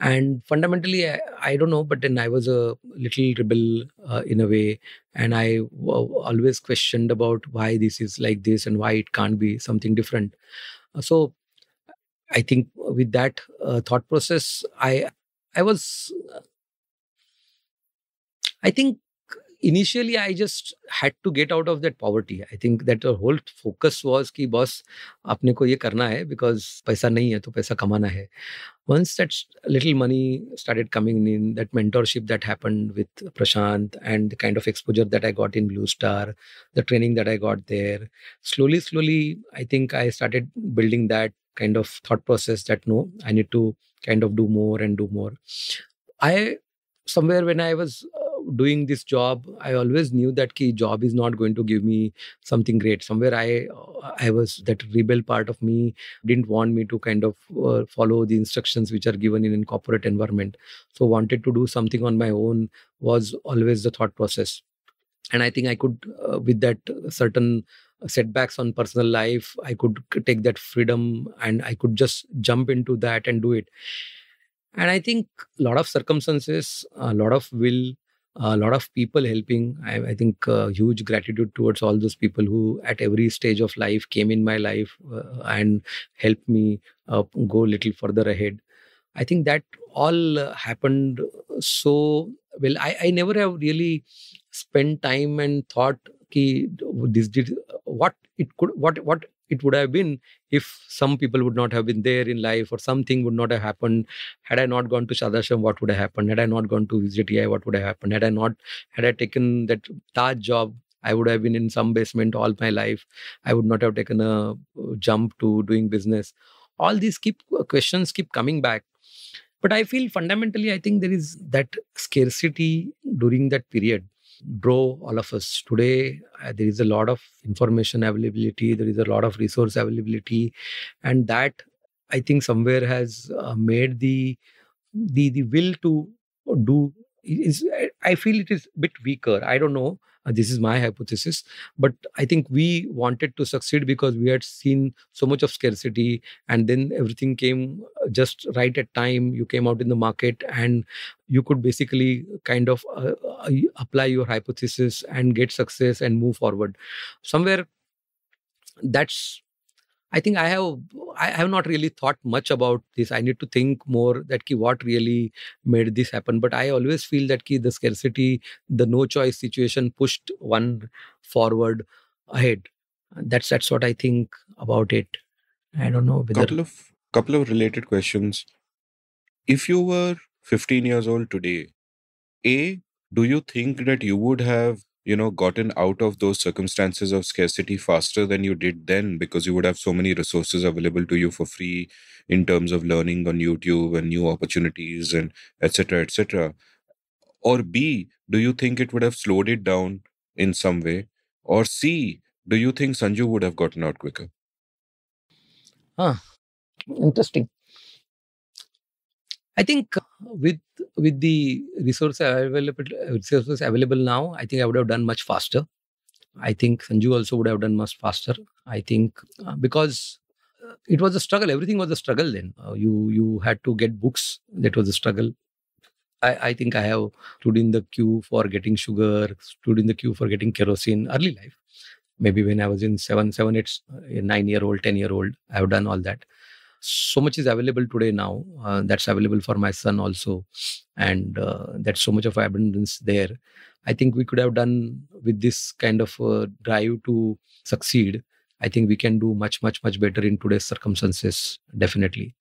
and fundamentally I, I, don't know but then i was a little rebel uh, in a way. And I w- always questioned about why this is like this and why it can't be something different. Uh, so i think with that uh, thought process i i was uh, i think initially i just had to get out of that poverty. I think that the whole focus was ki boss apne ko ye karna hai because paisa nahi hai to paisa kamana hai once that little money started coming in that mentorship that happened with prashant and the kind of exposure that i got in blue star the training that i got there slowly slowly i think i started building that kind of thought process that no i need to kind of do more and do more. I somewhere when i was doing this job i always knew that key job is not going to give me something great. Somewhere i i was that rebel part of me didn't want me to kind of uh, follow the instructions which are given in a corporate environment. So wanted to do something on my own was always the thought process. And i think i could uh, with that certain setbacks on personal life i could take that freedom and i could just jump into that and do it. And i think a lot of circumstances a lot of will a lot of people helping. I, I think uh, huge gratitude towards all those people who at every stage of life came in my life uh, and helped me uh, go a little further ahead. I think that all happened so well. I, I never have really spent time and thought ki this did what it could what what it would have been if some people would not have been there in life or something would not have happened. Had i not gone to Shardashram what would have happened? Had i not gone to VJTI what would have happened? Had i not had i taken that taj job i would have been in some basement all my life. I would not have taken a jump to doing business. All these keep uh, questions keep coming back. But i feel fundamentally i think there is that scarcity during that period draw all of us. Today, uh, there is a lot of information availability, there is a lot of resource availability, and that I think somewhere has uh, made the the the will to do is I feel it is a bit weaker. I don't know uh, this is my hypothesis. But I think we wanted to succeed because we had seen so much of scarcity, and then everything came uh, just right at time. You came out in the market, and you could basically kind of uh, uh apply your hypothesis and get success and move forward. Somewhere that's I think I have I have not really thought much about this. I need to think more that ki what really made this happen. But I always feel that ki the scarcity, the no choice situation pushed one forward ahead. Uh, that's that's what I think about it. I don't know. Whether... Couple of couple of related questions. If you were 15 years old today, a do you think that you would have you know gotten out of those circumstances of scarcity faster than you did then because you would have so many resources available to you for free in terms of learning on youtube and new opportunities and etc etc or b do you think it would have slowed it down in some way? Or c do you think sanju would have gotten out quicker? Ah interesting. I think with with the resources available resources available now, I think I would have done much faster. I think Sanju also would have done much faster. I think uh, because uh, it was a struggle. Everything was a struggle then. Uh, you you had to get books. That was a struggle. I, I think I have stood in the queue for getting sugar, stood in the queue for getting kerosene early life. Maybe when I was in seven, seven, eight, uh, nine year old, ten year old, I have done all that so much is available today now uh, that's available for my son also and uh, that's so much of abundance there. I think we could have done with this kind of uh, drive to succeed. I think we can do much much much better in today's circumstances definitely.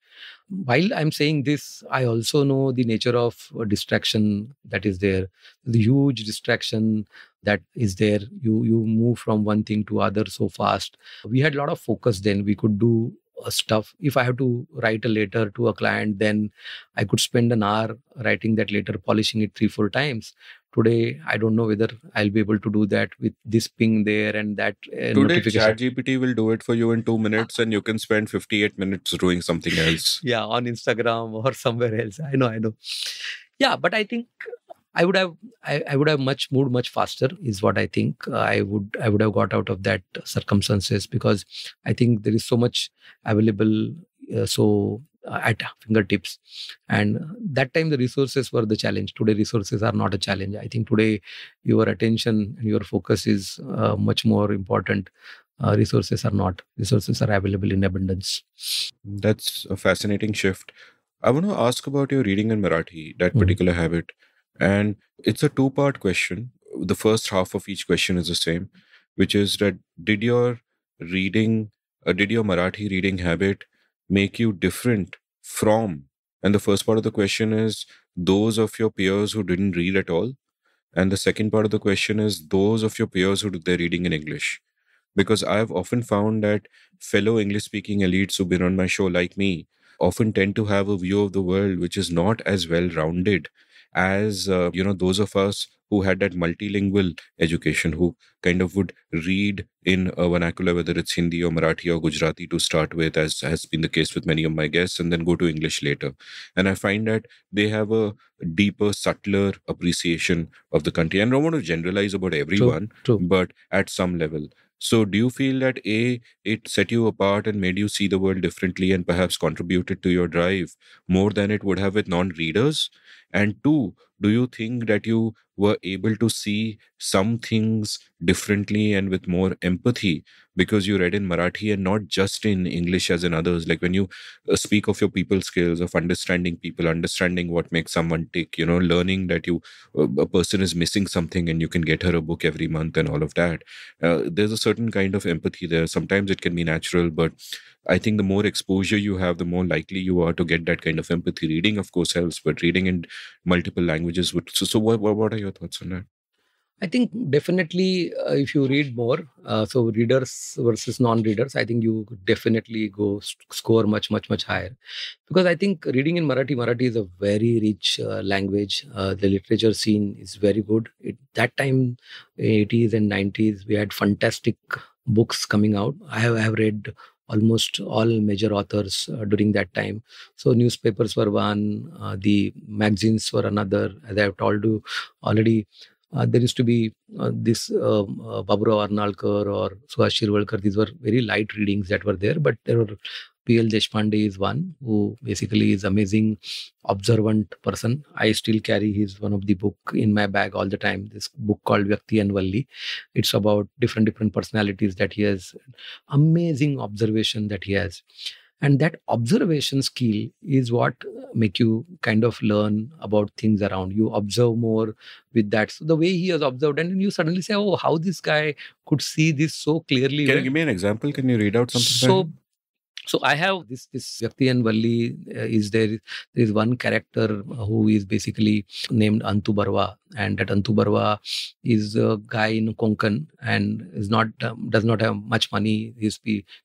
While i'm saying this i also know the nature of distraction that is there the huge distraction that is there. You you move from one thing to other so fast. We had a lot of focus then. We could do stuff. If i have to write a letter to a client then i could spend an hour writing that letter polishing it three four times. Today i don't know whether i'll be able to do that with this ping there and that uh, Today, notification. ChatGPT will do it for you in two minutes, and you can spend 58 minutes doing something else. yeah on instagram or somewhere else. I know i know. Yeah but i think i would have I, I would have much moved much faster is what i think Uh, i would i would have got out of that circumstances because i think there is so much available uh, so uh, at fingertips and that time the resources were the challenge today resources are not a challenge i think today your attention and your focus is uh, much more important uh, resources are not resources are available in abundance That's a fascinating shift. I want to ask about your reading in Marathi, that Mhm. particular habit. And it's a two part question. The first half of each question is the same, which is that did your reading, uh, did your Marathi reading habit make you different from? And the first part of the question is those of your peers who didn't read at all. And the second part of the question is those of your peers who did their reading in English. Because I've often found that fellow English speaking elites who've been on my show, like me, often tend to have a view of the world which is not as well rounded as uh, you know those of us who had that multilingual education who kind of would read in a vernacular whether it's hindi or marathi or gujarati to start with as has been the case with many of my guests and then go to english later. And i find that they have a deeper subtler appreciation of the country. And i don't want to generalize about everyone true. but at some level. So do you feel that a it set you apart and made you see the world differently and perhaps contributed to your drive more than it would have with non-readers and two do you think that you were able to see some things differently and with more empathy? Because you read in marathi and not just in english as in others. Like when you uh, speak of your people skills of understanding people understanding what makes someone tick you know learning that you uh, a person is missing something and you can get her a book every month and all of that. Uh, there's a certain kind of empathy there. Sometimes it can be natural but i think the more exposure you have the more likely you are to get that kind of empathy reading of course helps but reading in multiple languages would so, so what, what are your thoughts on that I think definitely uh, if you read more, uh, so readers versus non-readers, I think you definitely go s- score much, much, much higher. Because I think reading in Marathi, Marathi is a very rich uh, language. Uh, the literature scene is very good. It, that time, 80s and 90s, we had fantastic books coming out. I have, I have read almost all major authors uh, during that time. So newspapers were one, uh, the magazines were another. As I have told you already, uh, there used to be uh, this um, uh, Arnalkar or Suhas Shirvalkar. These were very light readings that were there, but there were P.L. Deshpande is one who basically is amazing, observant person. I still carry his one of the book in my bag all the time. This book called Vyakti and Valli. It's about different different personalities that he has. Amazing observation that he has and that observation skill is what make you kind of learn about things around you observe more with that so the way he has observed and then you suddenly say oh how this guy could see this so clearly can you give me an example can you read out something so? So i have this this Vyakti and Valli uh, is there there is one character who is basically named Antu Barwa and that Antu Barwa is a guy in Konkan and is not um, does not have much money. His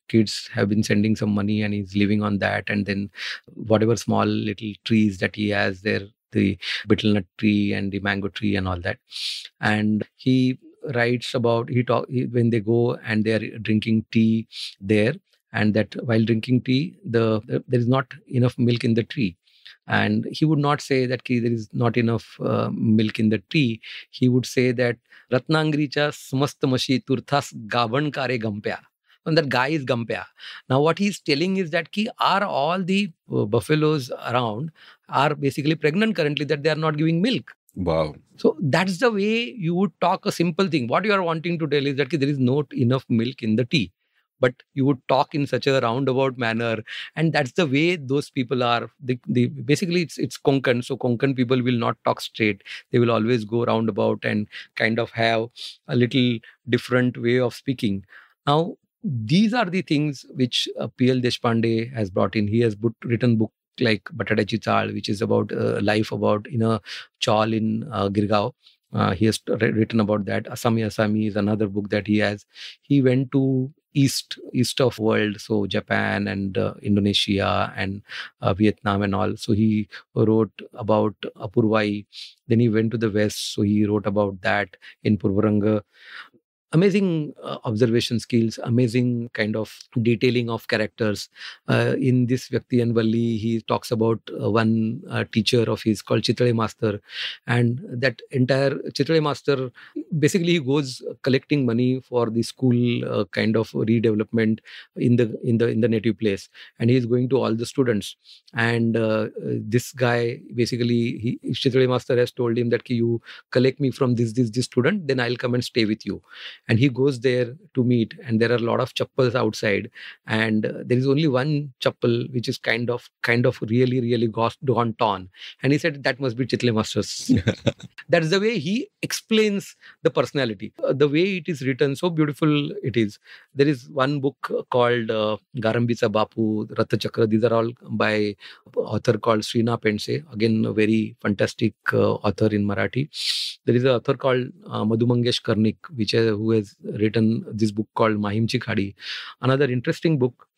kids have been sending some money and he's living on that and then whatever small little trees that he has there the betel nut tree and the mango tree and all that. And he writes about he talk he, when they go and they are drinking tea there and that while drinking tea the, the there is not enough milk in the tree. And he would not say that there is not enough uh, milk in the tree. He would say that ratnangricha samast mashi turthas gavan kare gampya. And that guy is gampya. Now what he's telling is that ki are all the uh, buffaloes around are basically pregnant currently that they are not giving milk? Wow. So that's the way you would talk a simple thing. What you are wanting to tell is that there is not enough milk in the tea. But you would talk in such a roundabout manner, and that's the way those people are. The, the basically it's it's Konkan, so Konkan people will not talk straight. They will always go roundabout and kind of have a little different way of speaking. Now these are the things which uh, P.L. Deshpande has brought in. He has put, written book like Batadachi Chal, which is about uh, life about in a chawl in uh, Girgaon. Uh, he has written about that. Asami Asami is another book that he has. He went to east east of world so japan and uh, indonesia and uh, vietnam and all. So he wrote about apurvai then he went to the west so he wrote about that in purvaranga amazing uh, observation skills amazing kind of detailing of characters. Uh, in this vyakti and valli he talks about uh, one uh, teacher of his called chitale master. And that entire chitale master basically he goes collecting money for the school uh, kind of redevelopment in the in the in the native place. And he is going to all the students. And uh, this guy basically he chitale master has told him that you collect me from this this this student then i'll come and stay with you and he goes there to meet and there are a lot of chappals outside and uh, there is only one chappal which is kind of kind of really really gone torn. And he said that must be chitle masters that is the way he explains the personality. Uh, the way it is written so beautiful it is. There is one book called uh, garambicha bapu ratha chakra. These are all by author called srina pendse again a very fantastic uh, author in marathi. There is an author called uh, madhu mangesh karnik which uh, who has written this book called Mahim Khadi. Another interesting book.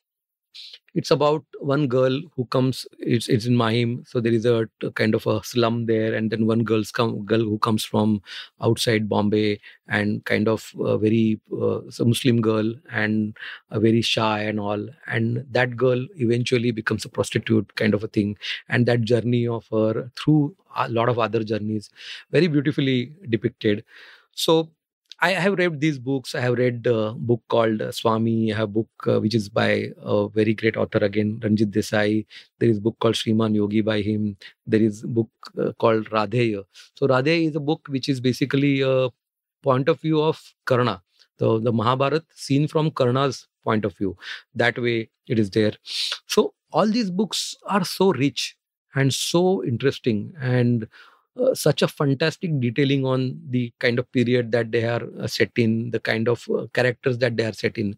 It's about one girl who comes. It's it's in Mahim, so there is a, kind of a slum there, and then one girl's come girl who comes from outside Bombay and kind of a very uh, Muslim girl and a very shy and all, and that girl eventually becomes a prostitute kind of a thing, and that journey of her through a lot of other journeys, very beautifully depicted. So I have read these books. I have read a book called uh, Swami. I have a book uh, which is by a very great author again, Ranjit Desai. There is a book called Shriman Yogi by him. There is a book uh, called Radheya. So Radheya is a book which is basically a point of view of Karna. So the Mahabharata seen from Karna's point of view. That way it is there. So all these books are so rich and so interesting and uh, such a fantastic detailing on the kind of period that they are uh, set in, the kind of uh, characters that they are set in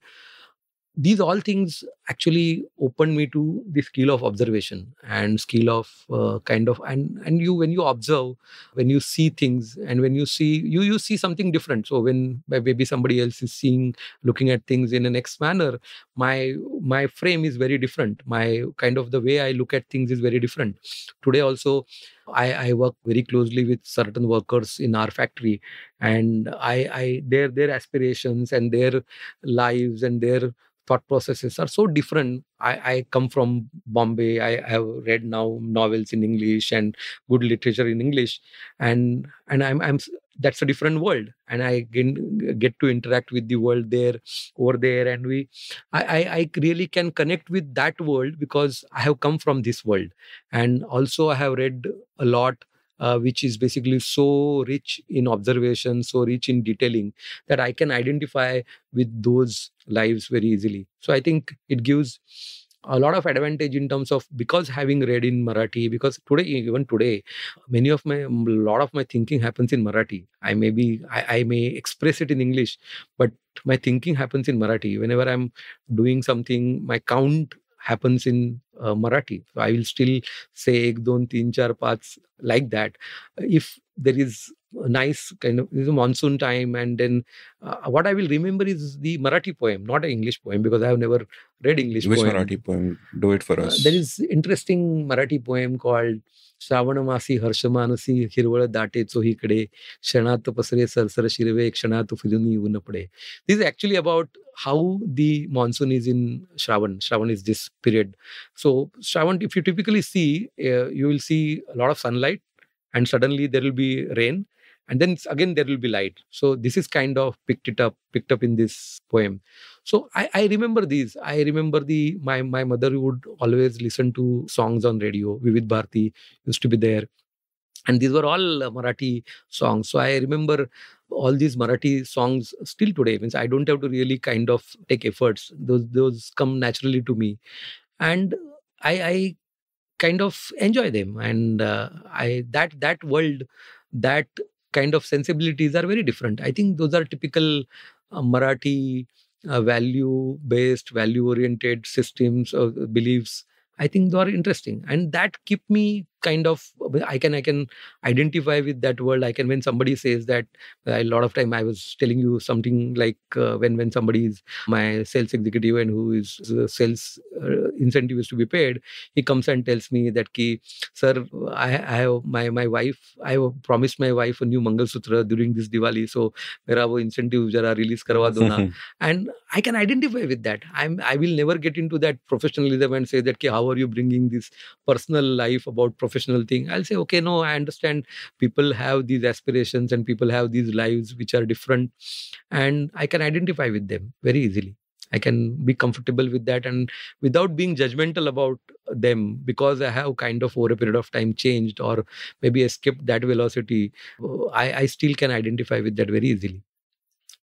these all things actually opened me to the skill of observation and skill of uh, kind of and and you when you observe when you see things and when you see you you see something different. So when maybe somebody else is seeing looking at things in a next manner my my frame is very different. My kind of the way i look at things is very different. Today also I, I work very closely with certain workers in our factory and i i their their aspirations and their lives and their thought processes are so different. I, I come from Bombay. I have read now novels in English and good literature in English, and and I'm I'm that's a different world and i get, get to interact with the world there over there and we I, I i really can connect with that world because i have come from this world and also i have read a lot uh, which is basically so rich in observation, so rich in detailing that I can identify with those lives very easily. So I think it gives a lot of advantage in terms of because having read in marathi because today even today many of my lot of my thinking happens in marathi i may be I, I may express it in english but my thinking happens in marathi whenever i'm doing something my count happens in uh, Marathi. So I will still say ek, don, teen, char, paanch, like that. If there is a nice kind of this a monsoon time, and then uh, what I will remember is the Marathi poem, not an English poem, because I have never read English Which poem. Marathi poem? Do it for uh, us. there is interesting Marathi poem called Shravan मासी हर्षमानसी हिरवळ दाटे चोहीकडे क्षणात पसरे सरसर शिरवे क्षणात फिरून येऊन पडे this actually about how the monsoon is in Shravan. Shravan is this period. So Shravan, if you typically see, uh, you will see a lot of sunlight, and suddenly there will be rain, and then again there will be light. So this is kind of picked it up, picked up in this poem. So I, I remember these. I remember the my my mother would always listen to songs on radio. Vividh Bharati used to be there and these were all uh, marathi songs so i remember all these marathi songs still today means i don't have to really kind of take efforts those those come naturally to me and i i kind of enjoy them. And uh, i that that world that kind of sensibilities are very different. I think those are typical uh, marathi uh, value based value oriented systems or beliefs. I think they are interesting. And that keep me kind of i can i can identify with that world. I can when somebody says that uh, a lot of time i was telling you something like uh, when when somebody is my sales executive and who is uh, sales uh, incentive is to be paid he comes and tells me that ki sir i i have my my wife i have promised my wife a new mangal sutra during this diwali so mera wo incentive jara release karwa do na. And i can identify with that. I'm i will never get into that professionalism and say that ki how are you bringing this personal life about professional thing. I'll say okay, no, I understand people have these aspirations and people have these lives which are different and i can identify with them very easily i can be comfortable with that and without being judgmental about them because i have kind of over a period of time changed or maybe escaped that velocity i, I still can identify with that very easily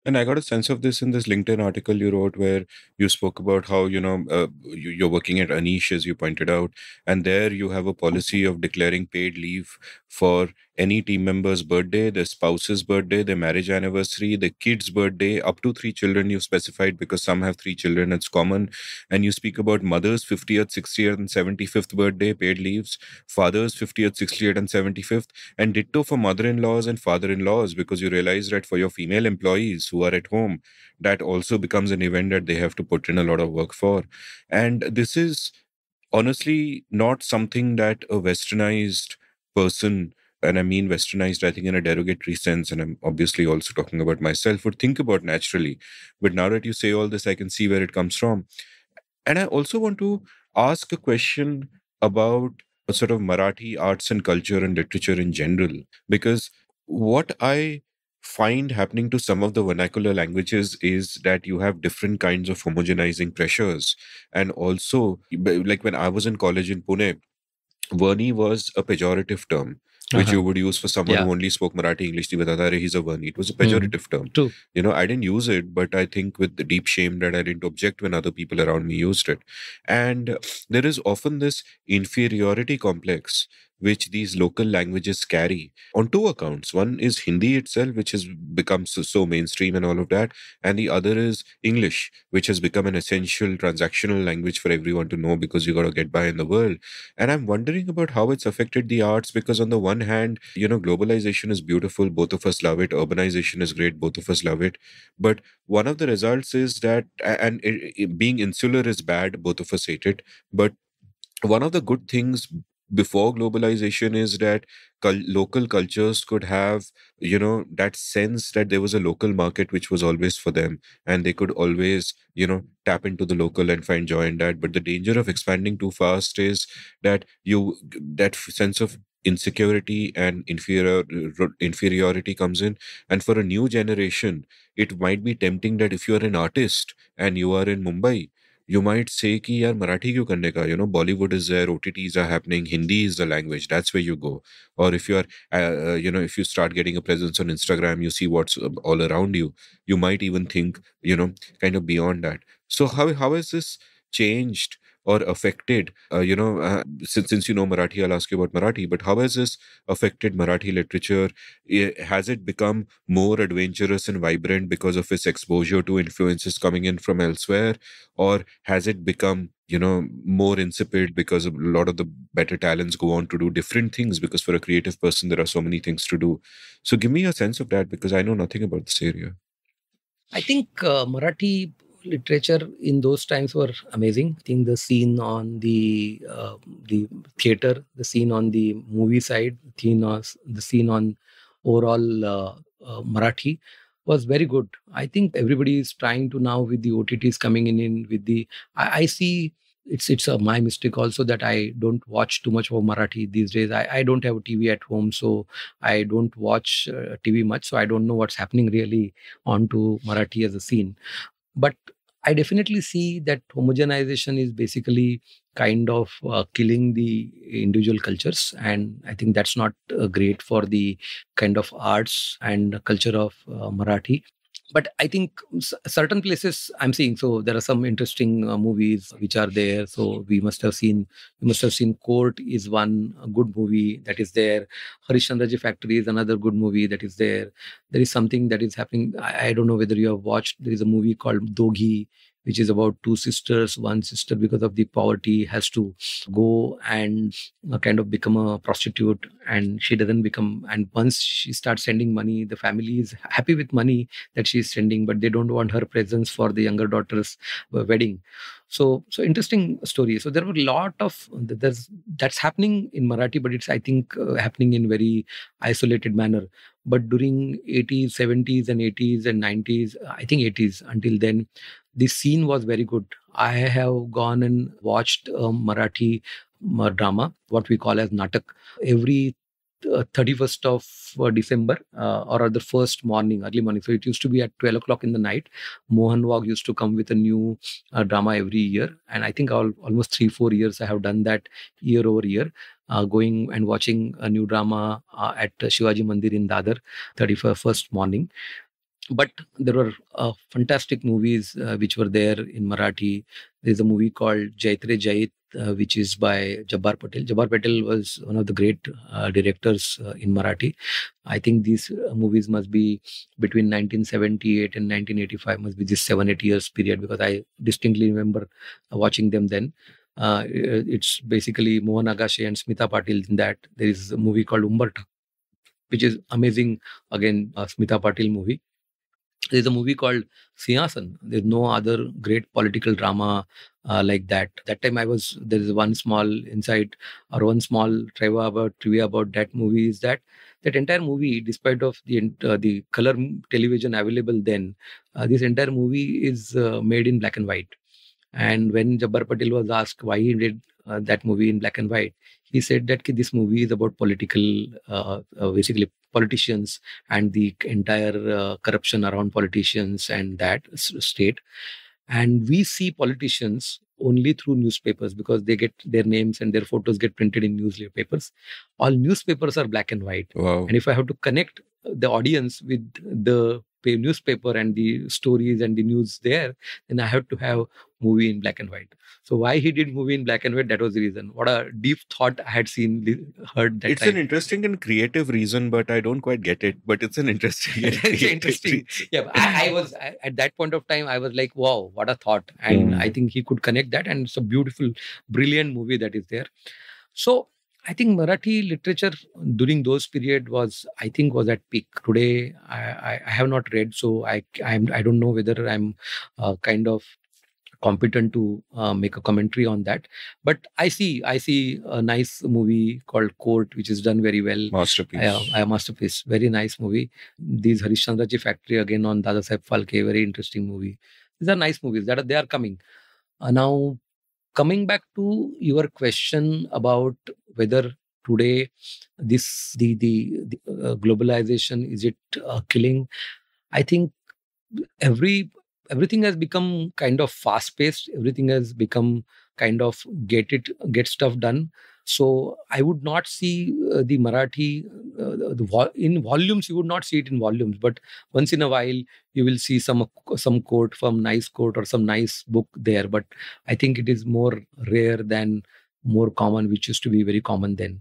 and I got a sense of this in this LinkedIn article you wrote where you spoke about how, you know, uh, you, are working at Anish, as you pointed out, and there you have a policy of declaring paid leave for any team member's birthday, their spouse's birthday, their marriage anniversary, the kid's birthday, up to three children you've specified because some have three children, it's common. And you speak about mother's 50th, 60th, and 75th birthday, paid leaves, father's 50th, 60th, and 75th, and ditto for mother in laws and father in laws because you realize that for your female employees who are at home, that also becomes an event that they have to put in a lot of work for. And this is honestly not something that a westernized person and I mean westernized, I think in a derogatory sense, and I'm obviously also talking about myself, would think about naturally. But now that you say all this, I can see where it comes from. And I also want to ask a question about a sort of Marathi arts and culture and literature in general, because what I find happening to some of the vernacular languages is that you have different kinds of homogenizing pressures. And also, like when I was in college in Pune, Verni was a pejorative term which uh-huh. you would use for someone yeah. who only spoke Marathi English. He's a Varni. It was a pejorative mm. term. True. You know, I didn't use it, but I think with the deep shame that I didn't object when other people around me used it. And there is often this inferiority complex which these local languages carry on two accounts. One is Hindi itself, which has become so, so, mainstream and all of that, and the other is English, which has become an essential transactional language for everyone to know because you got to get by in the world. And I'm wondering about how it's affected the arts because, on the one hand, you know, globalization is beautiful, both of us love it, urbanization is great, both of us love it. But one of the results is that, and it, it, being insular is bad, both of us hate it, but one of the good things before globalization is that cul- local cultures could have you know that sense that there was a local market which was always for them and they could always you know tap into the local and find joy in that. But the danger of expanding too fast is that you that sense of insecurity and inferior inferiority comes in. And for a new generation it might be tempting that if you are an artist and you are in mumbai you might say ki yaar marathi kyun karne ka you know bollywood is there otts are happening hindi is the language that's where you go. Or if you are uh, uh, you know if you start getting a presence on instagram you see what's um, all around you you might even think you know kind of beyond that. So how how has this changed or affected uh, you know uh, since, since you know marathi i'll ask you about marathi but how has this affected marathi literature? Has it become more adventurous and vibrant because of its exposure to influences coming in from elsewhere? Or has it become you know more insipid because a lot of the better talents go on to do different things because for a creative person there are so many things to do? So give me a sense of that because i know nothing about this area. I think uh, marathi literature in those times were amazing. I think the scene on the uh, the theater, the scene on the movie side, the scene on, the scene on overall uh, uh, Marathi was very good. I think everybody is trying to now with the OTTs coming in, in with the I, I see it's it's a, my mistake also that I don't watch too much of Marathi these days. I, I don't have a TV at home, so I don't watch uh, TV much, so I don't know what's happening really onto Marathi as a scene. But I definitely see that homogenization is basically kind of uh, killing the individual cultures. And I think that's not uh, great for the kind of arts and culture of uh, Marathi but i think certain places i'm seeing so there are some interesting uh, movies which are there. So we must have seen you must have seen court is one good movie that is there. Harishchandrachi factory is another good movie that is there. There is something that is happening. I, I, don't know whether you have watched there is a movie called doghi which is about two sisters. One sister, because of the poverty, has to go and uh, kind of become a prostitute, and she doesn't become. And once she starts sending money, the family is happy with money that she's sending, but they don't want her presence for the younger daughter's wedding so so interesting story. So there were a lot of there's that's happening in marathi but it's i think uh, happening in very isolated manner. But during 80s 70s and 80s and 90s i think 80s until then the scene was very good. I have gone and watched a marathi uh, drama what we call as natak. Every 31st uh, of uh, December uh, or the first morning, early morning. So it used to be at 12 o'clock in the night. Mohan Wagh used to come with a new drama every year. And I think almost three, four years I have done that year over year. Uh, going and watching a new drama uh, at Shivaji Mandir in Dadar, 31st morning but there were uh, fantastic movies uh, which were there in Marathi. There's a movie called Jaitre Jait, uh, which is by Jabbar Patel. Jabbar Patel was one of the great uh, directors uh, in Marathi. I think these uh, movies must be between 1978 and 1985, must be this seven, eight years period because I distinctly remember watching them then. it's basically Mohan Agashe and Smita Patil in that. There is a movie called Umbartha, which is amazing. Again, a Smita Patil movie there's a movie called Singhasan. There's no other great political drama uh, like that. That time I was there is one small insight or one small trivia about trivia about that movie is that that entire movie, despite of the uh, the color television available then, uh, this entire movie is uh, made in black and white. And when Jabbar Patel was asked why he did uh, that movie in black and white, he said that this movie is about political, uh, uh, basically politicians and the entire uh, corruption around politicians and that state. And we see politicians only through newspapers because they get their names and their photos get printed in newspapers. All newspapers are black and white. Wow. And if I have to connect the audience with the newspaper and the stories and the news there, then I have to have movie in black and white. So why he did movie in black and white? That was the reason. What a deep thought I had seen, heard that. It's time. an interesting and creative reason, but I don't quite get it. But it's an interesting. it's interesting. Yeah, I, I, was I, at that point of time. I was like, wow, what a thought! And mm. I think he could connect that, and it's a beautiful, brilliant movie that is there. So I think Marathi literature during those period was, I think, was at peak. Today, I, I have not read, so I I'm, I don't know whether I'm uh, kind of competent to uh, make a commentary on that. But I see, I see a nice movie called Court, which is done very well. Masterpiece. Uh, a masterpiece. Very nice movie. These Harishchandrachi Factory again on Dada Saheb Phalke, very interesting movie. These are nice movies that are, they are coming. Uh, now, coming back to your question about whether today this the the, the uh, globalization is it uh, killing? I think every everything has become kind of fast paced everything has become kind of get it get stuff done so i would not see uh, the marathi uh, the vo- in volumes you would not see it in volumes but once in a while you will see some some quote from nice quote or some nice book there but i think it is more rare than more common which used to be very common then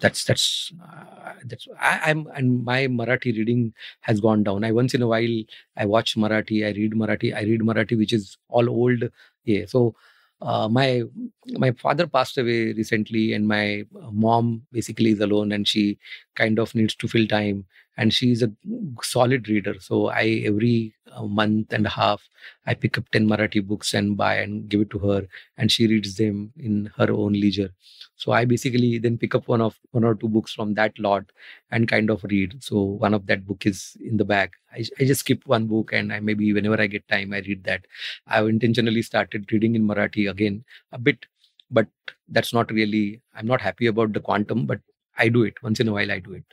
that's that's uh, that's I, am and my Marathi reading has gone down. I once in a while I watch Marathi, I read Marathi, I read Marathi, which is all old. Yeah, so uh, my my father passed away recently, and my mom basically is alone, and she kind of needs to fill time and she is a solid reader. So i every uh, month and a half i pick up 10 marathi books and buy and give it to her and she reads them in her own leisure. So i basically then pick up one of one or two books from that lot and kind of read. So one of that book is in the bag. I, I just skip one book and i maybe whenever i get time i read that. I've intentionally started reading in marathi again a bit but that's not really i'm not happy about the quantum but I do it. Once in a while. I do it.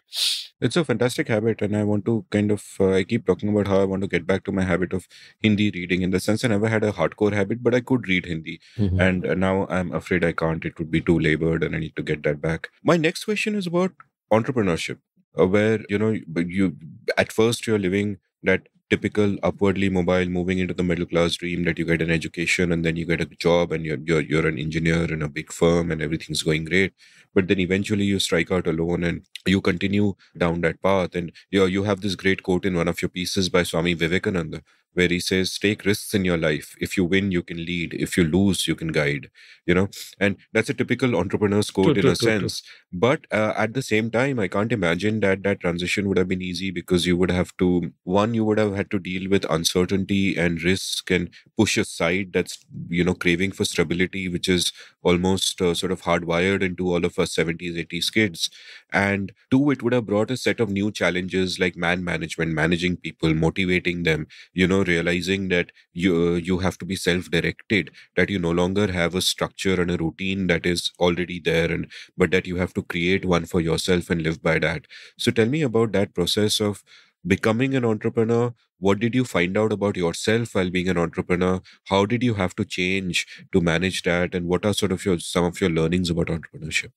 It's a fantastic habit, and I want to kind of uh, I keep talking about how I want to get back to my habit of Hindi reading. In the sense, I never had a hardcore habit, but I could read Hindi, mm-hmm. and uh, now I'm afraid I can't. It would be too labored, and I need to get that back. My next question is about entrepreneurship, uh, where you know you at first you're living that typical upwardly mobile moving into the middle class dream that you get an education and then you get a job and you're, you're you're an engineer in a big firm and everything's going great but then eventually you strike out alone and you continue down that path and you you have this great quote in one of your pieces by Swami Vivekananda where he says, Take risks in your life. If you win, you can lead. If you lose, you can guide. You know, and that's a typical entrepreneur's quote True, in true, a true, true. sense. But uh, at the same time, I can't imagine that that transition would have been easy because you would have to, one, you would have had to deal with uncertainty and risk and push aside that's, you know, craving for stability, which is almost uh, sort of hardwired into all of us 70s, 80s kids. And two, it would have brought a set of new challenges like man management, managing people, motivating them, you know, realizing that you, uh, you have to be self directed, that you no longer have a structure and a routine that is already there, and but that you have to create one for yourself and live by that. So tell me about that process of becoming an entrepreneur. What did you find out about yourself while being an entrepreneur? How did you have to change to manage that? And what are sort of your some of your learnings about entrepreneurship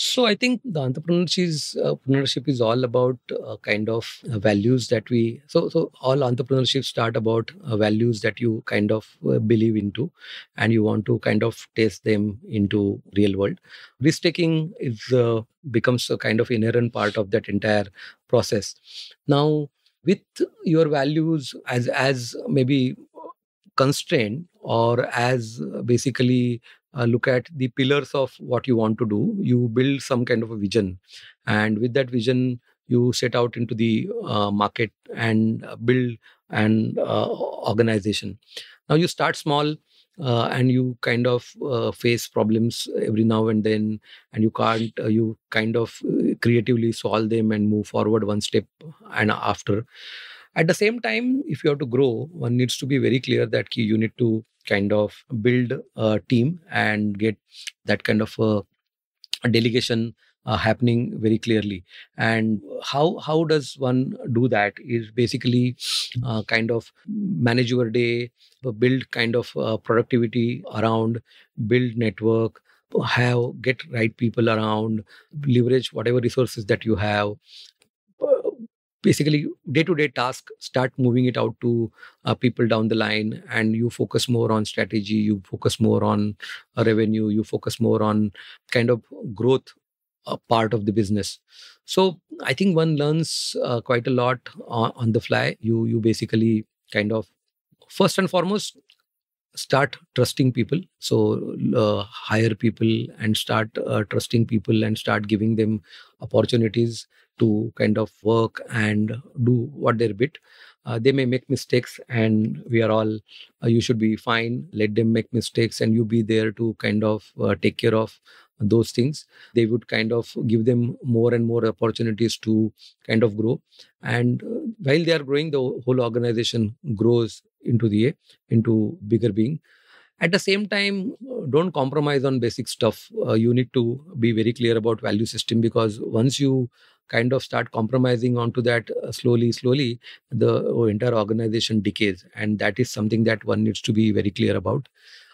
So I think the entrepreneurship is, uh, entrepreneurship is all about uh, kind of uh, values that we. So so all entrepreneurship start about values that you kind of believe into, and you want to kind of test them into real world. Risk taking is becomes a kind of inherent part of that entire process. Now with your values as as maybe constrained or as basically uh, look at the pillars of what you want to do. You build some kind of a vision and with that vision you set out into the uh, market and uh, build an uh, organization. Now you start small uh, and you kind of uh, face problems every now and then and you can't you kind of creatively solve them and move forward one step and after at the same time if you have to grow one needs to be very clear that you need to kind of build a team and get that kind of a, a delegation uh, happening very clearly. And how how does one do that is basically uh, kind of manage your day uh, build kind of uh, productivity around build network have get right people around leverage whatever resources that you have basically day to day task start moving it out to uh, people down the line and you focus more on strategy you focus more on uh, revenue you focus more on kind of growth uh, part of the business. So i think one learns uh, quite a lot on, on the fly. You you basically kind of first and foremost start trusting people. So uh, hire people and start uh, trusting people and start giving them opportunities to kind of work and do what their bit. Uh, they may make mistakes and we are all uh, you should be fine. Let them make mistakes and you be there to kind of uh, take care of those things. They would kind of give them more and more opportunities to kind of grow. And uh, while they are growing the whole organization grows into the into bigger being. At the same time uh, don't compromise on basic stuff. Uh, you need to be very clear about value system because once you kind of start compromising onto that uh, slowly slowly the entire organization decays. And that is something that one needs to be very clear about.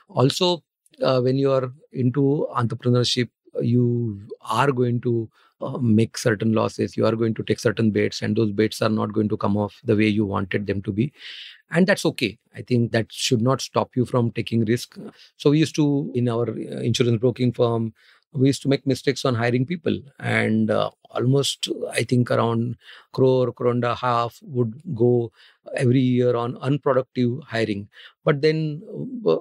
Also uh, when you are into entrepreneurship you are going to uh, make certain losses. You are going to take certain bets and those bets are not going to come off the way you wanted them to be. And that's okay. I think that should not stop you from taking risk. So we used to in our uh, insurance broking firm we used to make mistakes on hiring people. And uh, almost i think around crore crore and a half would go every year on unproductive hiring. But then uh,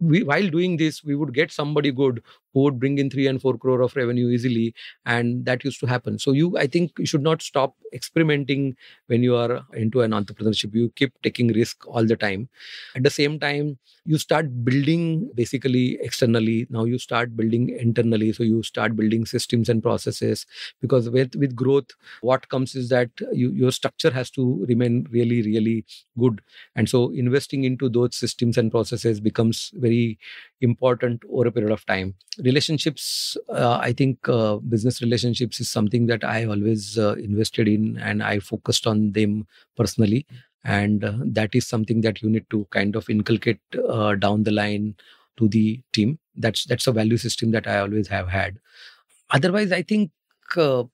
we, while doing this we would get somebody good would bring in 3 and 4 crore of revenue easily and that used to happen. So you i think you should not stop experimenting when you are into an entrepreneurship. You keep taking risk all the time. At the same time you start building basically externally. Now you start building internally. So you start building systems and processes because with with growth what comes is that you, your structure has to remain really really good. And so investing into those systems and processes becomes very important over a period of time. Relationships uh, i think uh, business relationships is something that i always uh, invested in and i focused on them personally. And uh, that is something that you need to kind of inculcate uh, down the line to the team. That's that's a value system that i always have had. Otherwise i think uh,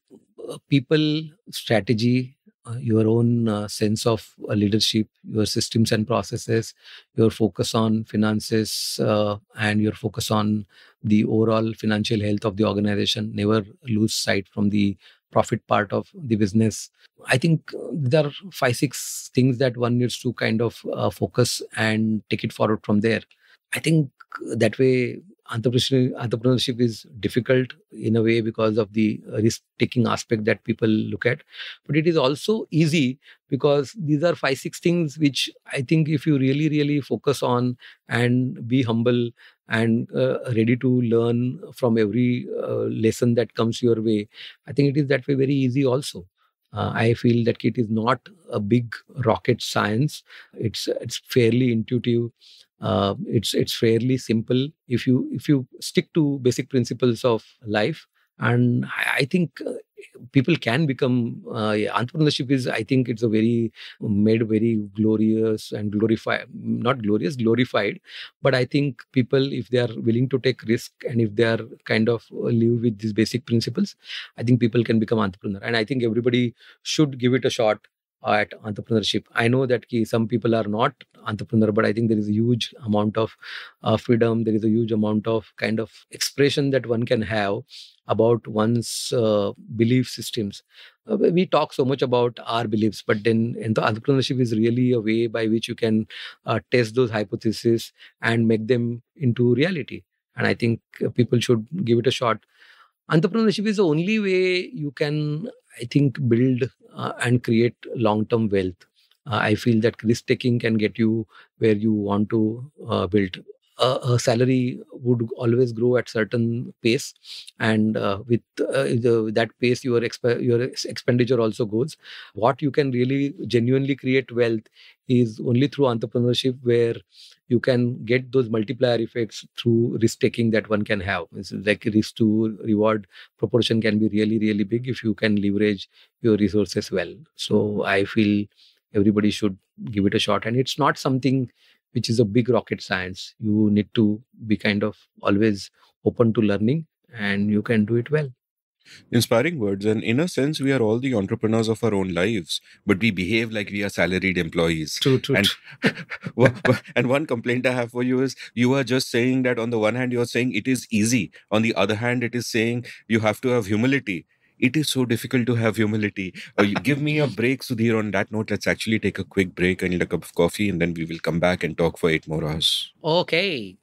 people strategy your own uh, sense of uh, leadership your systems and processes your focus on finances uh, and your focus on the overall financial health of the organization never lose sight from the profit part of the business. I think there are five, six things that one needs to kind of uh, focus and take it forward from there. I think that way entrepreneurship, entrepreneurship is difficult in a way because of the risk taking aspect that people look at. But it is also easy because these are five six things which i think if you really really focus on and be humble and uh, ready to learn from every uh, lesson that comes your way i think it is that way very easy also. Uh, I feel that it is not a big rocket science. It's it's fairly intuitive uh, it's it's fairly simple if you if you stick to basic principles of life. And i, think uh, people can become uh, entrepreneurship is i think it's a very made very glorious and glorified not glorious glorified. But i think people if they are willing to take risk and if they are kind of live with these basic principles i think people can become entrepreneur. And i think everybody should give it a shot at entrepreneurship. I know that ki, some people are not entrepreneur but i think there is a huge amount of uh, freedom. There is a huge amount of kind of expression that one can have about one's uh, belief systems. Uh, we talk so much about our beliefs but then and the entrepreneurship is really a way by which you can uh, test those hypotheses and make them into reality. And i think uh, people should give it a shot. Entrepreneurship is the only way you can i think build uh, and create long term wealth. Uh, i feel that risk taking can get you where you want to uh, build a, a, salary would always grow at certain pace and uh, with uh, the, that pace your exp- your expenditure also goes. What you can really genuinely create wealth is only through entrepreneurship where you can get those multiplier effects through risk taking that one can have. It's like risk to reward proportion can be really really big if you can leverage your resources well. So i feel everybody should give it a shot. And it's not something which is a big rocket science you need to be kind of always open to learning and you can do it well Inspiring words, and in a sense, we are all the entrepreneurs of our own lives, but we behave like we are salaried employees. True, true. And, and one complaint I have for you is you are just saying that on the one hand, you are saying it is easy. On the other hand, it is saying you have to have humility it is so difficult to have humility. Uh, give me a break, Sudhir. On that note, let's actually take a quick break. I need a cup of coffee, and then we will come back and talk for eight more hours. Okay.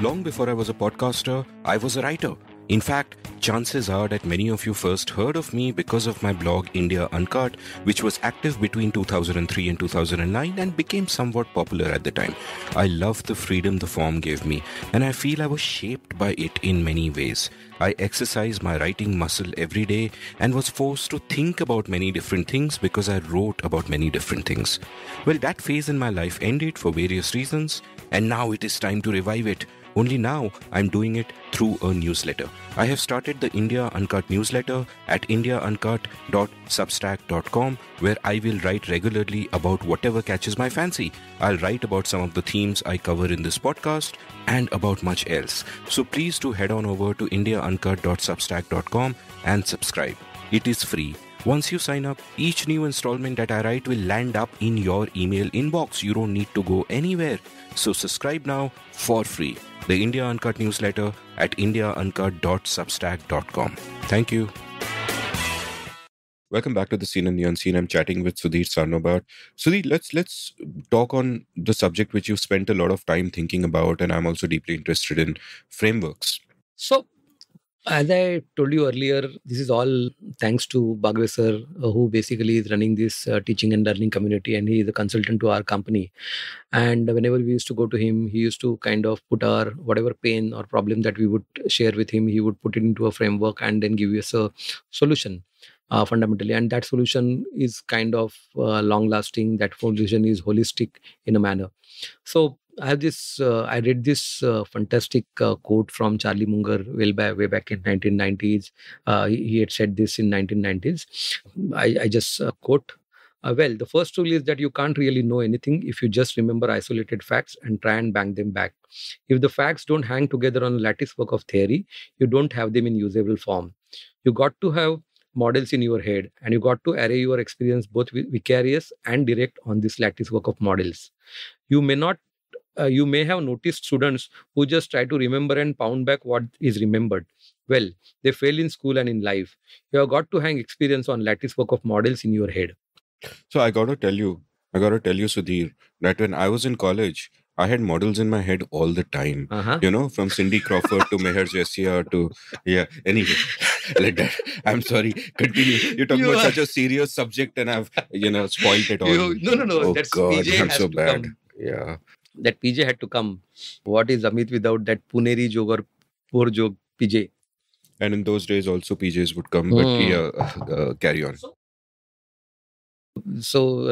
Long before I was a podcaster, I was a writer. In fact, chances are that many of you first heard of me because of my blog India Uncut, which was active between 2003 and 2009 and became somewhat popular at the time. I loved the freedom the form gave me, and I feel I was shaped by it in many ways. I exercised my writing muscle every day and was forced to think about many different things because I wrote about many different things. Well, that phase in my life ended for various reasons, and now it is time to revive it only now I'm doing it through a newsletter. I have started the India Uncut newsletter at indiauncut.substack.com where I will write regularly about whatever catches my fancy. I'll write about some of the themes I cover in this podcast and about much else. So please do head on over to indiauncut.substack.com and subscribe. It is free. Once you sign up, each new installment that I write will land up in your email inbox. You don't need to go anywhere. So subscribe now for free the India Uncut newsletter at indiauncut.substack.com. Thank you. Welcome back to the Seen and the Unseen. I'm chatting with Sudhir Sarnobat. Sudhir, let's let's talk on the subject which you've spent a lot of time thinking about, and I'm also deeply interested in frameworks. So as I told you earlier, this is all thanks to Bagwe sir, uh, who basically is running this uh, teaching and learning community, and he is a consultant to our company. And whenever we used to go to him, he used to kind of put our whatever pain or problem that we would share with him, he would put it into a framework and then give us a solution. Uh, fundamentally and that solution is kind of uh, long lasting that solution is holistic in a manner so I have this. Uh, I read this uh, fantastic uh, quote from Charlie Munger way back, way back in 1990s. Uh, he, he, had said this in 1990s. I, I just uh, quote. Uh, well, the first rule is that you can't really know anything if you just remember isolated facts and try and bang them back. If the facts don't hang together on a lattice work of theory, you don't have them in usable form. You got to have models in your head and you got to array your experience both vicarious and direct on this lattice work of models you may not uh, you may have noticed students who just try to remember and pound back what is remembered. Well, they fail in school and in life. You have got to hang experience on lattice work of models in your head. So I gotta tell you, I gotta tell you, Sudhir, that when I was in college, I had models in my head all the time. Uh-huh. You know, from Cindy Crawford to Mehr Jesia to yeah. Anyway, let that. I'm sorry. Continue. You're talking You about are- such a serious subject, and I've you know spoiled it all. You- no, no, no. Oh that's God, PJ I'm so bad. come. Yeah. That PJ had to come. What is Amit without that Puneri joke or poor joke PJ? And in those days, also PJs would come. But Hmm. yeah, uh, carry on. so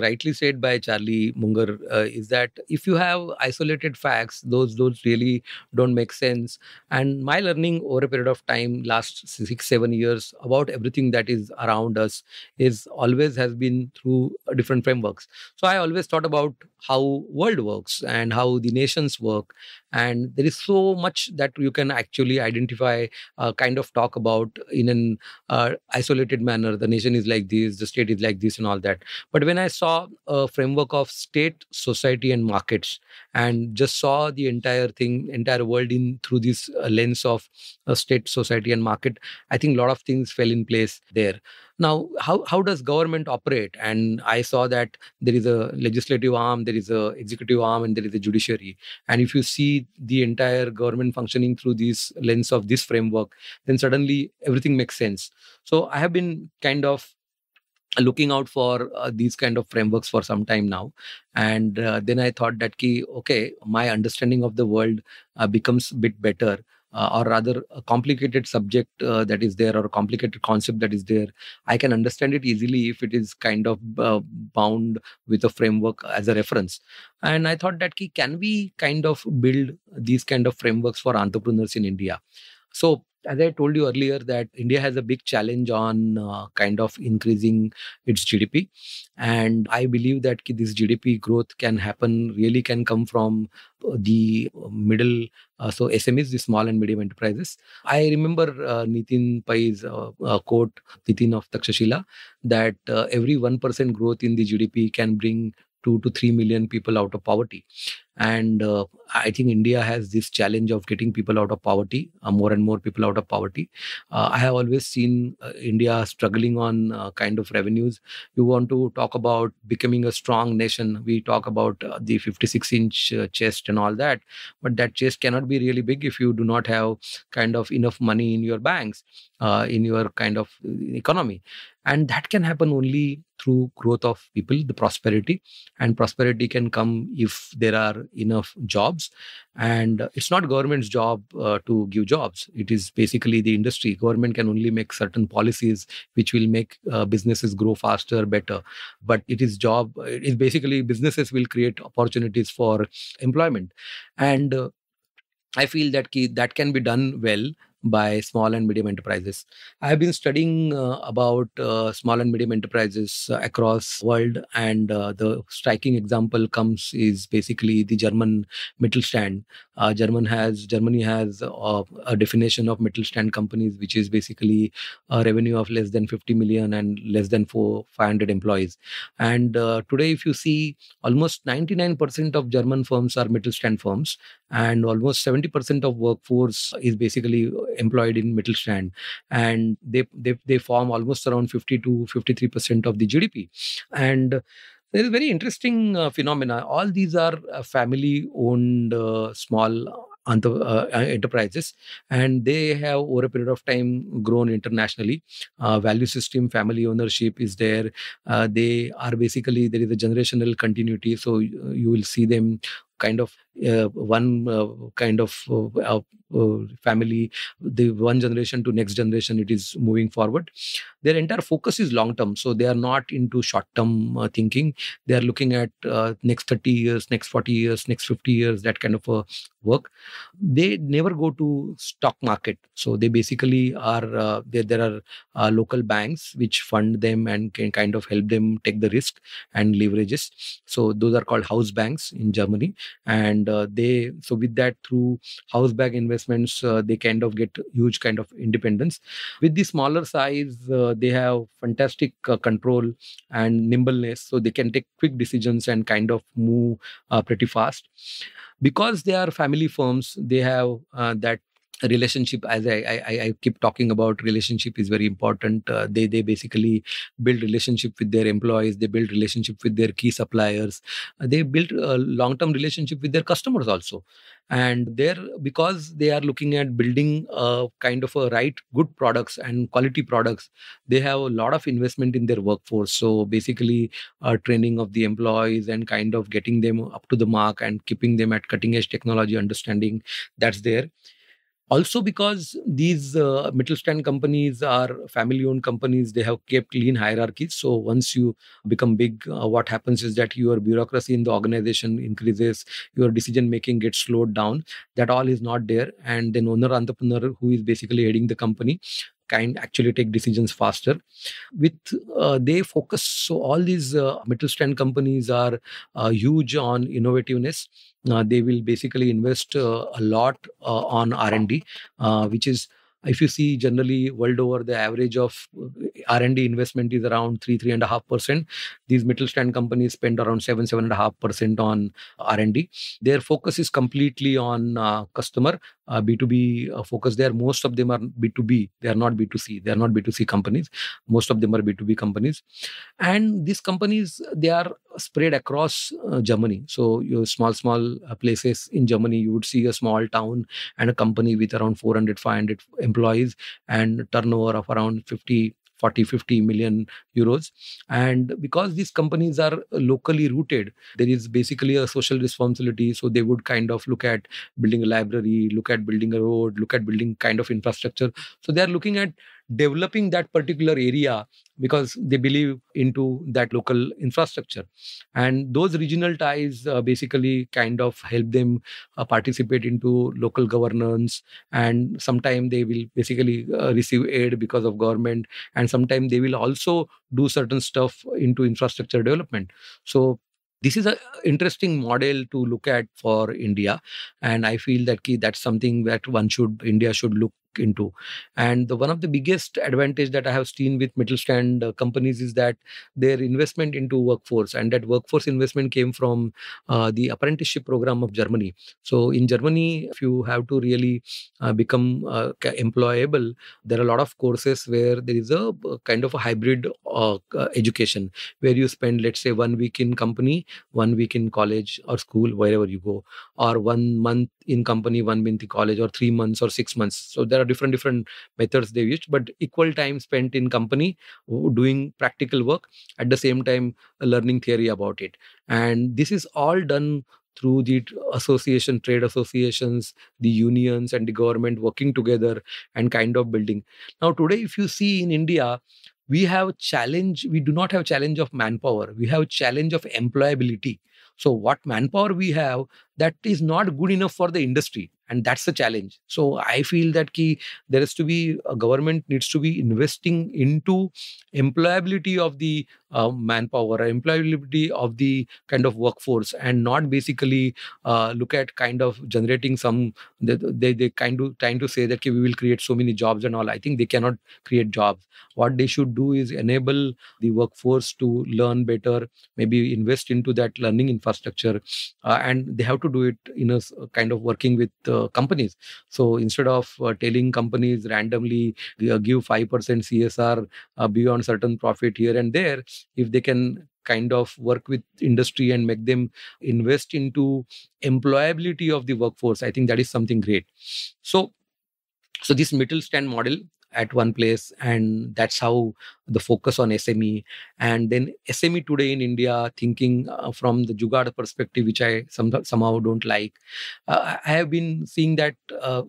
rightly said by charlie munger uh, is that if you have isolated facts those those really don't make sense. And my learning over a period of time last six seven years about everything that is around us is always has been through uh, different frameworks. So i always thought about how world works and how the nations work. And there is so much that you can actually identify uh, kind of talk about in an uh, isolated manner. The nation is like this the state is like this and all that but when I saw a framework of state, society, and markets, and just saw the entire thing, entire world in through this uh, lens of uh, state, society, and market, I think a lot of things fell in place there. Now, how how does government operate? And I saw that there is a legislative arm, there is a executive arm, and there is a judiciary. And if you see the entire government functioning through this lens of this framework, then suddenly everything makes sense. So I have been kind of looking out for uh, these kind of frameworks for some time now. And uh, then i thought that key okay my understanding of the world uh, becomes a bit better uh, or rather a complicated subject uh, that is there or a complicated concept that is there. I can understand it easily if it is kind of uh, bound with a framework as a reference. And i thought that key can we kind of build these kind of frameworks for entrepreneurs in india? So as I told you earlier, that India has a big challenge on uh, kind of increasing its GDP, and I believe that this GDP growth can happen really can come from uh, the middle, uh, so SMEs, the small and medium enterprises. I remember uh, Nitin Pai's uh, uh, quote, Nitin of Takshashila, that every one percent growth in the GDP can bring two to three million people out of poverty and uh, i think india has this challenge of getting people out of poverty uh, more and more people out of poverty. Uh, i have always seen uh, india struggling on uh, kind of revenues. You want to talk about becoming a strong nation. We talk about uh, the 56 inch chest and all that but that chest cannot be really big if you do not have kind of enough money in your banks in your kind of economy. And that can happen only through growth of people the prosperity. And prosperity can come if there are enough jobs. And it's not government's job uh, to give jobs. It is basically the industry. Government can only make certain policies which will make uh, businesses grow faster better. But it is job it is basically businesses will create opportunities for employment. And uh, i feel that key, that can be done well by small and medium enterprises. I have been studying uh, about uh, small and medium enterprises uh, across world and uh, the striking example comes is basically the german mittelstand uh, german has germany has uh, a definition of mittelstand companies which is basically a revenue of less than 50 million and less than 4 500 employees. And today if you see almost 99% of german firms are mittelstand firms and almost 70% of workforce is basically employed in mittelstand and they, they they form almost around 50 to 53% of the gdp and there is very interesting uh, phenomena. All these are uh, family owned uh, small entre- uh, enterprises and they have over a period of time grown internationally. Uh, value system family ownership is there. Uh, they are basically there is a generational continuity so you will see them kind of uh, one uh, kind of uh, uh, uh, family the one generation to next generation it is moving forward. Their entire focus is long term so they are not into short term uh, thinking. They are looking at next 30 years next 40 years next 50 years that kind of uh, work. They never go to stock market so they basically are uh, there, there are local banks which fund them and can kind of help them take the risk and leverages. So those are called house banks in germany and uh, they so with that through house bank investments uh, they kind of get huge kind of independence. With the smaller size uh, they have fantastic control and nimbleness. So they can take quick decisions and kind of move pretty fast. Because they are family firms they have uh, that relationship as I, I, I keep talking about relationship is very important. Uh, they they basically build relationship with their employees. They build relationship with their key suppliers. Uh, they build a long term relationship with their customers also. And there because they are looking at building a kind of a right good products and quality products they have a lot of investment in their workforce. So basically uh, training of the employees and kind of getting them up to the mark and keeping them at cutting edge technology understanding that's there also because these uh, stand companies are family owned companies they have kept lean hierarchies. So once you become big uh, what happens is that your bureaucracy in the organization increases your decision making gets slowed down. That all is not there. And then owner entrepreneur who is basically heading the company can actually take decisions faster. With uh, they focus so all these uh, stand companies are uh, huge on innovativeness they will basically invest uh, a lot uh, on r&d which is if you see generally world over the average of r&d investment is around 3 three and a half percent. These mittelstand companies spend around 7 seven and a half percent on r&d their focus is completely on uh, customer uh, b2b uh, focus there. Most of them are b2b they are not b2c they are not b2c companies. Most of them are b2b companies. And these companies they are spread across uh, germany. So your small small uh, places in germany you would see a small town and a company with around 400 500 employees and turnover of around 50 40 50 million euros. And because these companies are locally rooted there is basically a social responsibility. So they would kind of look at building a library look at building a road look at building kind of infrastructure. So they are looking at developing that particular area because they believe into that local infrastructure. And those regional ties uh, basically kind of help them uh, participate into local governance. And sometimes they will basically uh, receive aid because of government. And sometimes they will also do certain stuff into infrastructure development. So this is an interesting model to look at for india. And i feel that key, that's something that one should india should look into. And the, one of the biggest advantage that i have seen with mittelstand uh, companies is that their investment into workforce and that workforce investment came from uh, the apprenticeship program of germany. So in germany if you have to really uh, become uh, employable there are a lot of courses where there is a kind of a hybrid uh, education where you spend let's say one week in company one week in college or school wherever you go or one month in company one month in college or three months or six months. So there are different different methods they used but equal time spent in company doing practical work at the same time learning theory about it. And this is all done through the association trade associations the unions and the government working together and kind of building. Now today if you see in india we have challenge we do not have challenge of manpower. We have challenge of employability. So what manpower we have that is not good enough for the industry and that's the challenge. So i feel that key has to be a government needs to be investing into employability of the uh, manpower employability of the kind of workforce and not basically uh, look at kind of generating some they, they, they kind of trying to say that okay, we will create so many jobs and all. I think they cannot create jobs. What they should do is enable the workforce to learn better maybe invest into that learning infrastructure uh, and they have to do it in a kind of working with uh, companies. So instead of uh, telling companies randomly uh, give 5% CSR uh, beyond certain profit here and there, if they can kind of work with industry and make them invest into employability of the workforce, I think that is something great. So so this mittelstand model at one place and that's how the focus on sme and then sme today in india thinking uh, from the jugaad perspective which i some, somehow don't like uh, i have been seeing that uh,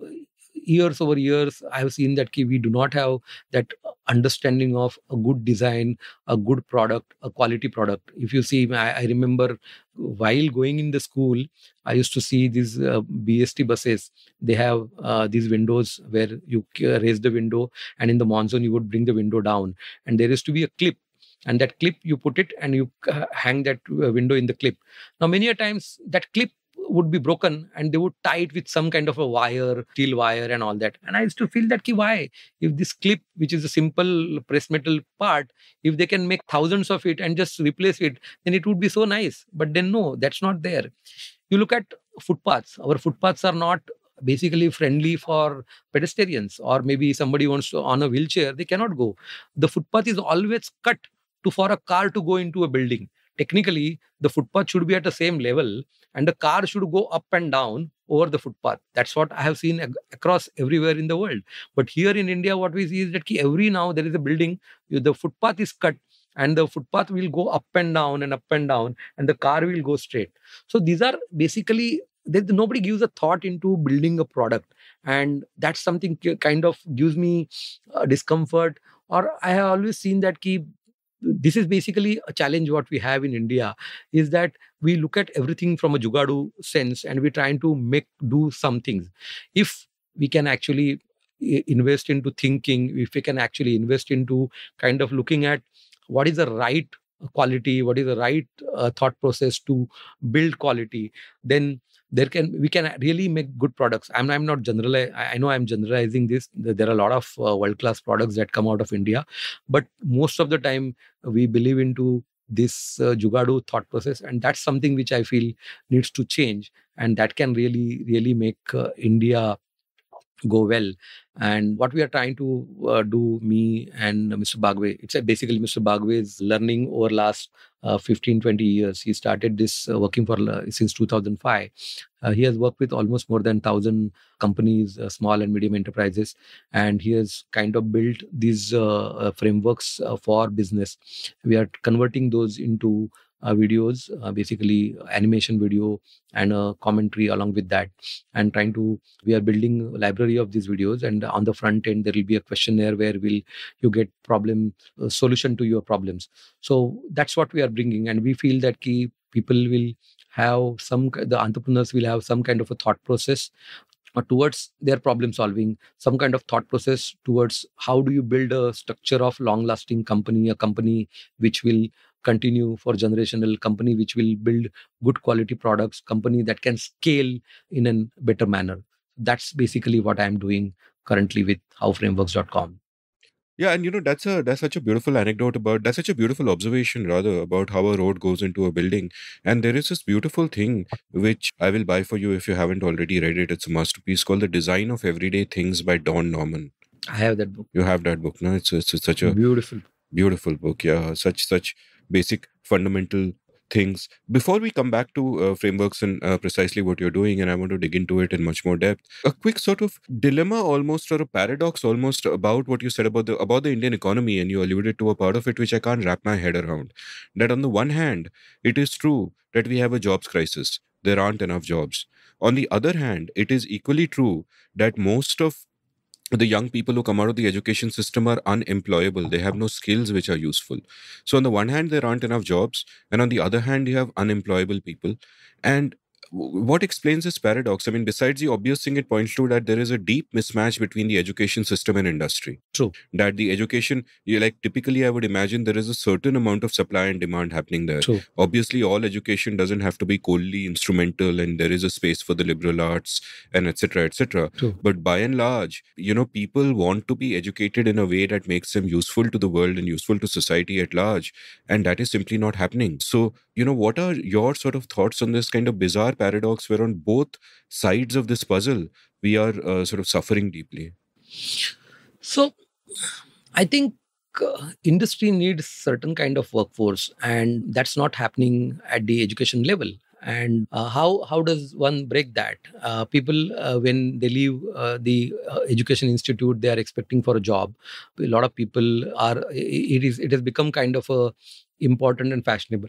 years over years i have seen that we do not have that understanding of a good design a good product a quality product. If you see i, I remember while going in the school i used to see these uh, bst buses. They have uh, these windows where you raise the window and in the monsoon you would bring the window down. And there is to be a clip. And that clip you put it and you uh, hang that uh, window in the clip. Now many a times that clip would be broken and they would tie it with some kind of a wire, steel wire, and all that. And I used to feel that ki, why? If this clip, which is a simple press metal part, if they can make thousands of it and just replace it, then it would be so nice. But then, no, that's not there. You look at footpaths our footpaths are not basically friendly for pedestrians or maybe somebody wants to on a wheelchair they cannot go the footpath is always cut to for a car to go into a building technically the footpath should be at the same level and the car should go up and down over the footpath. That's what i have seen ag- across everywhere in the world. But here in india what we see is that every now there is a building the footpath is cut and the footpath will go up and down and up and down and the car will go straight. So these are basically nobody gives a thought into building a product. And that's something kind of gives me uh, discomfort or i have always seen that key this is basically a challenge what we have in india is that we look at everything from a jugadu sense and we're trying to make do some things. If we can actually invest into thinking if we can actually invest into kind of looking at what is the right quality what is the right uh, thought process to build quality then there can we can really make good products. I'm, I'm not general i know i'm generalizing this there are a lot of uh, world class products that come out of india but most of the time we believe into this uh, jugadu thought process and that's something which i feel needs to change and that can really really make uh, india go well. And what we are trying to uh, do me and mr bagwe it's basically mr bagwe's learning over last uh, 15 20 years. He started this uh, working for uh, since 2005 uh, he has worked with almost more than 1000 companies uh, small and medium enterprises and he has kind of built these frameworks for business. We are converting those into uh, videos, uh, basically animation video and a commentary along with that, and trying to we are building a library of these videos. And on the front end, there will be a questionnaire where will you get problem uh, solution to your problems. So that's what we are bringing, and we feel that key people will have some the entrepreneurs will have some kind of a thought process uh, towards their problem solving some kind of thought process towards how do you build a structure of long lasting company a company which will continue for generational company which will build good quality products company that can scale in a better manner that's basically what i'm doing currently with howframeworks.com yeah, and you know that's a that's such a beautiful anecdote about that's such a beautiful observation rather about how a road goes into a building. And there is this beautiful thing which I will buy for you if you haven't already read it. It's a masterpiece called The Design of Everyday Things by Don Norman. I have that book. You have that book, no? It's, it's, it's such a beautiful beautiful book. Yeah, such such basic fundamental things. Before we come back to uh, frameworks and uh, precisely what you're doing and i want to dig into it in much more depth a quick sort of dilemma almost or a paradox almost about what you said about the about the indian economy and you alluded to a part of it which i can't wrap my head around. That on the one hand it is true that we have a jobs crisis. There aren't enough jobs. On the other hand it is equally true that most of the young people who come out of the education system are unemployable. They have no skills which are useful. So, on the one hand, there aren't enough jobs, and on the other hand, you have unemployable people. And what explains this paradox? I mean, besides the obvious thing, it points to that there is a deep mismatch between the education system and industry. True. That the education, you like typically, I would imagine there is a certain amount of supply and demand happening there. True. Obviously, all education doesn't have to be coldly instrumental, and there is a space for the liberal arts and etc. etc. But by and large, you know, people want to be educated in a way that makes them useful to the world and useful to society at large, and that is simply not happening. So, you know, what are your sort of thoughts on this kind of bizarre paradox where on both sides of this puzzle we are uh, sort of suffering deeply? So i think uh, industry needs certain kind of workforce and that's not happening at the education level. And uh, how how does one break that? Uh, people uh, when they leave uh, the uh, education institute they are expecting for a job. A lot of people are it is it has become kind of a important and fashionable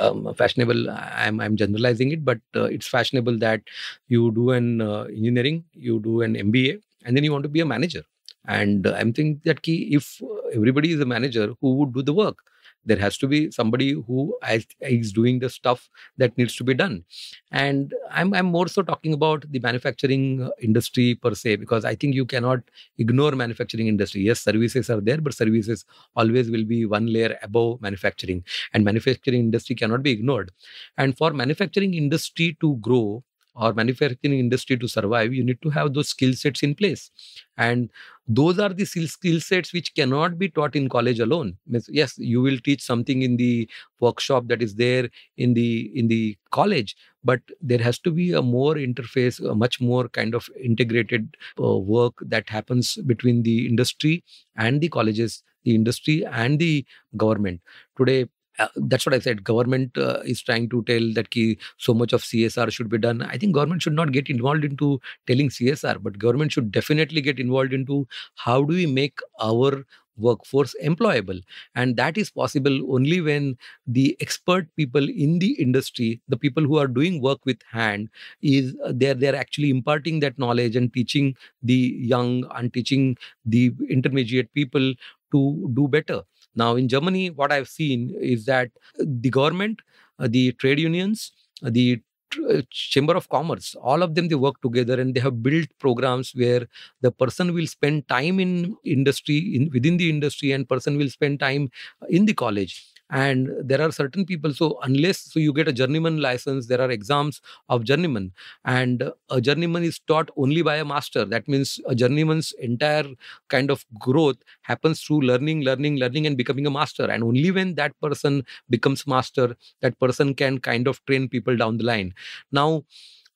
um, fashionable i'm i'm generalizing it but uh, it's fashionable that you do an uh, engineering you do an mba and then you want to be a manager. And uh, i'm thinking that key if everybody is a manager who would do the work there has to be somebody who is doing the stuff that needs to be done. And i'm i'm more so talking about the manufacturing uh, industry per se because i think you cannot ignore manufacturing industry. Yes services are there but services always will be one layer above manufacturing and manufacturing industry cannot be ignored. And for manufacturing industry to grow or manufacturing industry to survive you need to have those skill sets in place. And those are the skill sets which cannot be taught in college alone. Yes you will teach something in the workshop that is there in the in the college but there has to be a more interface a much more kind of integrated uh, work that happens between the industry and the colleges the industry and the government. Today uh, that's what I said. Government uh, is trying to tell that key so much of CSR should be done. I think government should not get involved into telling CSR, but government should definitely get involved into how do we make our workforce employable and that is possible only when the expert people in the industry the people who are doing work with hand is uh, they're they're actually imparting that knowledge and teaching the young and teaching the intermediate people to do better now, in Germany, what I've seen is that the government, uh, the trade unions, uh, the uh, chamber of commerce all of them they work together and they have built programs where the person will spend time in industry in within the industry and person will spend time in the college and there are certain people so unless so you get a journeyman license there are exams of journeyman. And a journeyman is taught only by a master. That means a journeyman's entire kind of growth happens through learning learning learning and becoming a master. And only when that person becomes master that person can kind of train people down the line. Now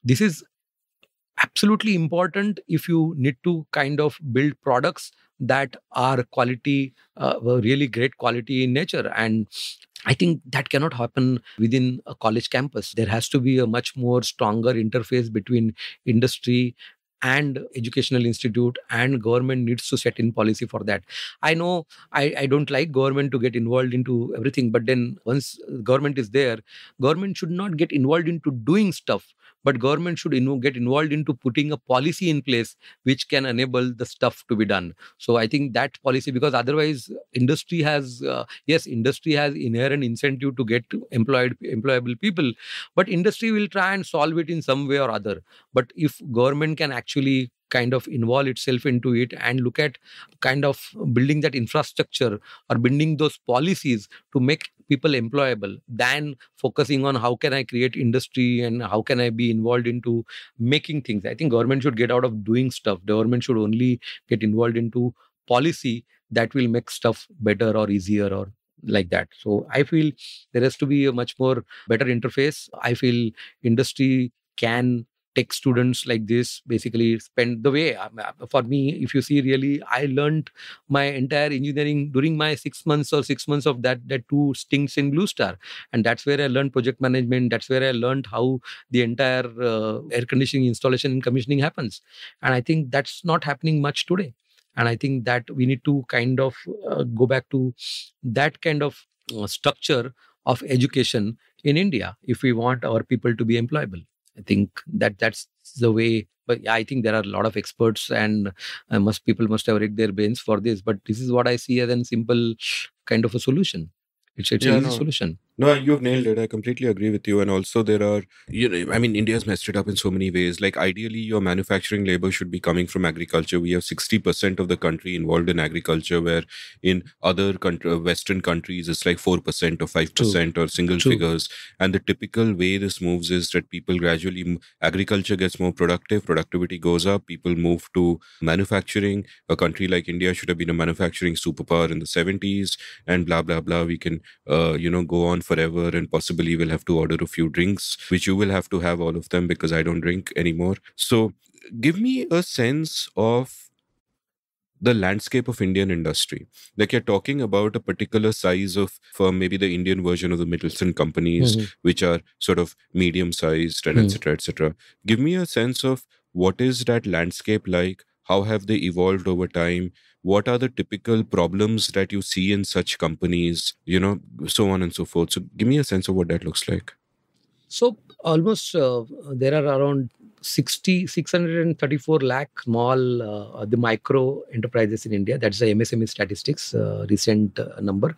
this is absolutely important if you need to kind of build products that are quality, uh, really great quality in nature. And I think that cannot happen within a college campus. There has to be a much more stronger interface between industry and educational institute and government needs to set in policy for that i know I, I don't like government to get involved into everything but then once government is there government should not get involved into doing stuff but government should get involved into putting a policy in place which can enable the stuff to be done. So i think that policy because otherwise industry has uh, yes industry has inherent incentive to get employed employable people but industry will try and solve it in some way or other. But if government can actually kind of involve itself into it and look at kind of building that infrastructure or building those policies to make people employable than focusing on how can i create industry and how can i be involved into making things. I think government should get out of doing stuff. Government should only get involved into policy that will make stuff better or easier or like that. So i feel there has to be a much more better interface. I feel industry can tech students like this basically spend the way. For me if you see really i learned my entire engineering during my six months or six months of that that two stints in blue star. And that's where i learned project management. That's where i learned how the entire uh, air conditioning installation and commissioning happens. And i think that's not happening much today. And i think that we need to kind of uh, go back to that kind of uh, structure of education in india if we want our people to be employable I think that that's the way. But I think there are a lot of experts and uh, must people must have rigged their brains for this. But this is what I see as a simple kind of a solution. It's, it's yeah, a no. solution. No, you've nailed it. I completely agree with you. And also, there are, you know, I mean, India's messed it up in so many ways. Like, ideally, your manufacturing labor should be coming from agriculture. We have 60% of the country involved in agriculture, where in other country, Western countries, it's like 4% or 5% True. or single True. figures. And the typical way this moves is that people gradually, agriculture gets more productive, productivity goes up, people move to manufacturing. A country like India should have been a manufacturing superpower in the 70s, and blah, blah, blah. We can, uh, you know, go on forever and possibly will have to order a few drinks, which you will have to have all of them because I don't drink anymore. So, give me a sense of the landscape of Indian industry. Like you're talking about a particular size of firm, maybe the Indian version of the Mittelstand companies, mm-hmm. which are sort of medium sized and etc. Mm-hmm. etc. Give me a sense of what is that landscape like? How have they evolved over time? What are the typical problems that you see in such companies you know so on and so forth. So give me a sense of what that looks like. So almost uh, there are around 60 634 lakh small uh, the micro enterprises in india. That's the msme statistics uh, recent uh, number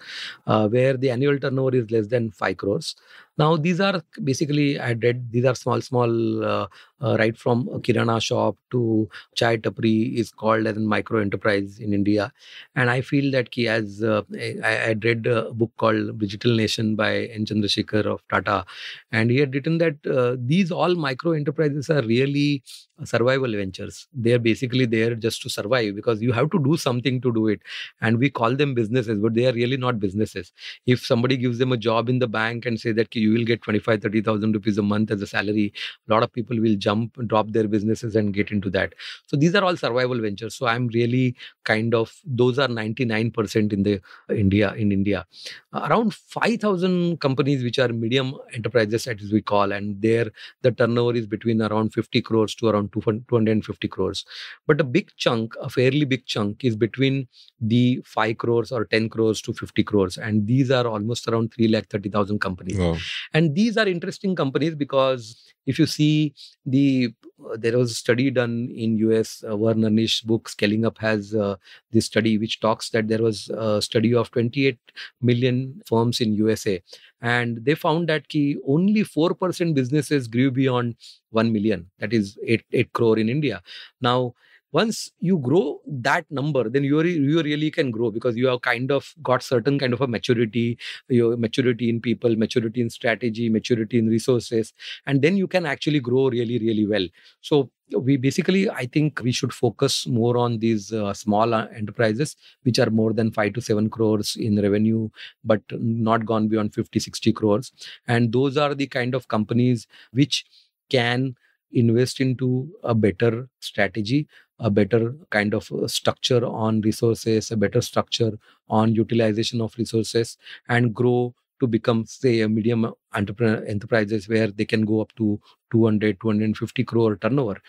uh, where the annual turnover is less than 5 crores Now, these are basically, I read, these are small, small, uh, uh, right from kirana shop to chai tapri is called as a micro enterprise in India. And I feel that ki as uh, I, I read a book called Bridgital Nation by N. Chandrasekhar of Tata, and he had written that uh, these all micro enterprises are really survival ventures. They are basically there just to survive because you have to do something to do it. And we call them businesses, but they are really not businesses. If somebody gives them a job in the bank and say that you will get 25, 30,000 rupees a month as a salary, a lot of people will jump, drop their businesses and get into that. So these are all survival ventures. So I'm really kind of, those are 99% in the uh, India, in India. Uh, around 5,000 companies which are medium enterprises as we call, and there the turnover is between around 50 crores to around 250 crores. But a big chunk, a fairly big chunk, is between the 5 crores or 10 crores to 50 crores. And these are almost around 3 lakh 30,000 companies. Wow. And these are interesting companies because if you see the uh, there was a study done in US. Uh, Verne Harnish's book Scaling Up has uh, this study which talks that there was a study of 28 million firms in USA, and they found that key only four percent businesses grew beyond one million. That is eight eight crore in India. Now once you grow that number then you you really can grow because you have kind of got certain kind of a maturity your maturity in people maturity in strategy maturity in resources and then you can actually grow really really well. So we basically i think we should focus more on these uh, small uh, enterprises which are more than 5 to 7 crores in revenue but not gone beyond 50 60 crores. And those are the kind of companies which can invest into a better strategy a better kind of uh, structure on resources, a better structure on utilization of resources, and grow to become, say, a medium entrepreneur enterprises where they can go up to 200, 250 crore turnover.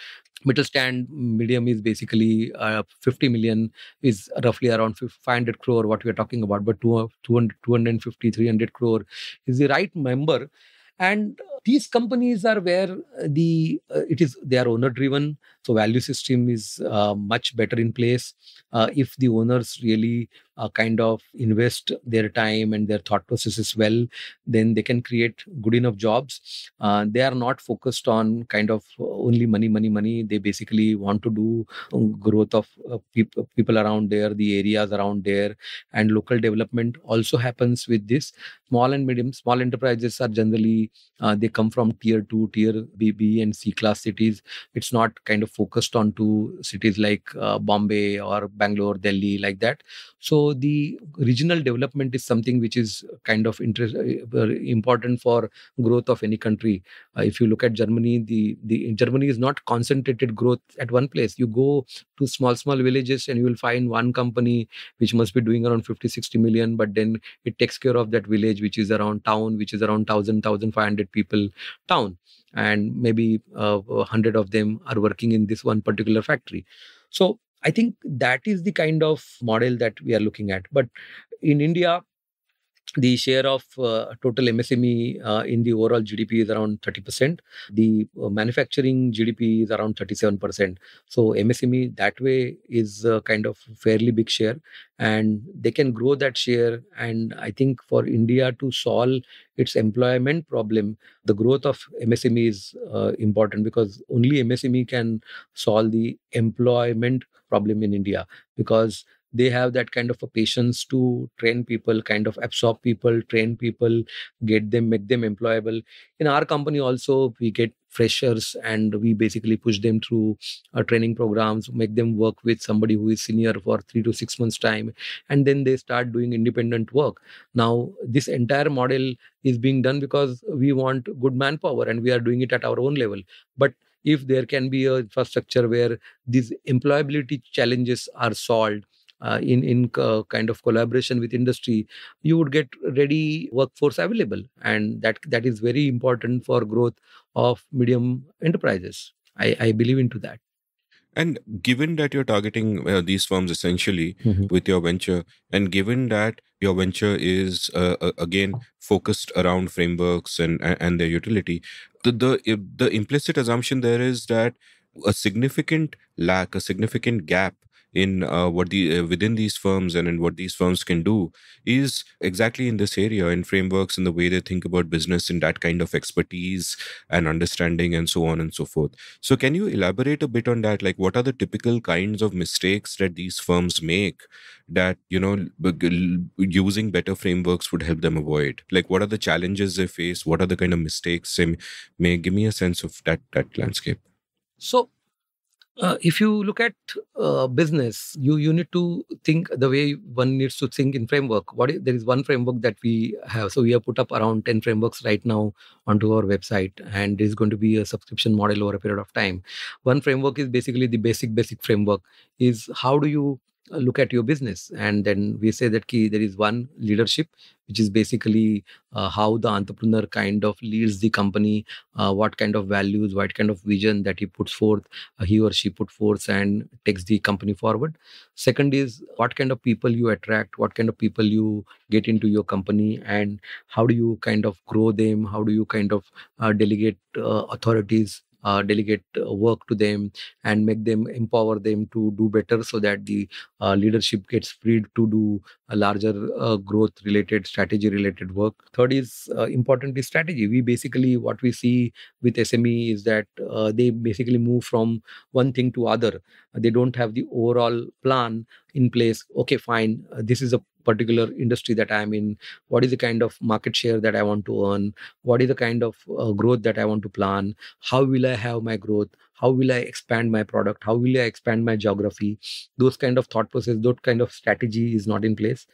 Mittelstand medium is basically uh, 50 million is roughly around 500 crore what we are talking about, but 200, 250, 300 crore is the right number and these companies are where the uh, it is they are owner driven. So value system is uh, much better in place. Uh, if the owners really uh, kind of invest their time and their thought processes well then they can create good enough jobs. Uh, they are not focused on kind of only money money money. They basically want to do um, growth of uh, people around there the areas around there. And local development also happens with this. Small and medium small enterprises are generally uh, they come from tier 2 tier b b and c class cities it's not kind of focused on to cities like uh, bombay or bangalore delhi like that so the regional development is something which is kind of interest, uh, important for growth of any country. Uh, if you look at Germany, the the Germany is not concentrated growth at one place. You go to small small villages and you will find one company which must be doing around 50 60 million but then it takes care of that village which is around town which is around 1000 1500 people town and maybe uh, 100 of them are working in this one particular factory so I think that is the kind of model that we are looking at. But in India, the share of uh, total MSME uh, in the overall GDP is around 30%. The uh, manufacturing GDP is around 37%. So MSME that way is kind of fairly big share and they can grow that share. And I think for India to solve its employment problem, the growth of MSME is uh, important because only MSME can solve the employment problem in India because they have that kind of a patience to train people kind of absorb people train people get them make them employable. In our company also we get freshers and we basically push them through our training programs make them work with somebody who is senior for 3 to 6 months time and then they start doing independent work. Now this entire model is being done because we want good manpower and we are doing it at our own level. But if there can be a infrastructure where these employability challenges are solved uh, in in uh, kind of collaboration with industry you would get ready workforce available. And that that is very important for growth of medium enterprises. I i believe into that. And given that you're targeting uh, these firms essentially mm-hmm. with your venture, and given that your venture is uh, uh again focused around frameworks and and their utility, the the the implicit assumption there is that a significant lack, a significant gap in uh, what the uh, within these firms and in what these firms can do is exactly in this area in frameworks in the way they think about business in that kind of expertise and understanding and so on and so forth. So can you elaborate a bit on that? Like what are the typical kinds of mistakes that these firms make that you know using better frameworks would help them avoid? Like what are the challenges they face? What are the kind of mistakes they may give me a sense of that that landscape? So uh, if you look at uh, business you you need to think the way one needs to think in framework. What is, there is one framework that we have. So we have put up around 10 frameworks right now onto our website and there is going to be a subscription model over a period of time. One framework is basically the basic basic framework is how do you look at your business. And then we say that key there is one leadership which is basically uh, how the entrepreneur kind of leads the company uh, what kind of values what kind of vision that he puts forth uh, he or she put forth and takes the company forward. Second is what kind of people you attract what kind of people you get into your company and how do you kind of grow them? How do you kind of uh, delegate uh, authorities uh, delegate uh, work to them and make them empower them to do better so that the uh, leadership gets freed to do a larger uh, growth related strategy related work. Third is uh, important is strategy. We basically what we see with sme is that they basically move from one thing to other. They don't have the overall plan in place. Okay fine. This is a particular industry that i'm in what is the kind of market share that i want to earn what is the kind of uh, growth that i want to plan how will i have my growth how will i expand my product how will i expand my geography? Those kind of thought process those kind of strategy is not in place.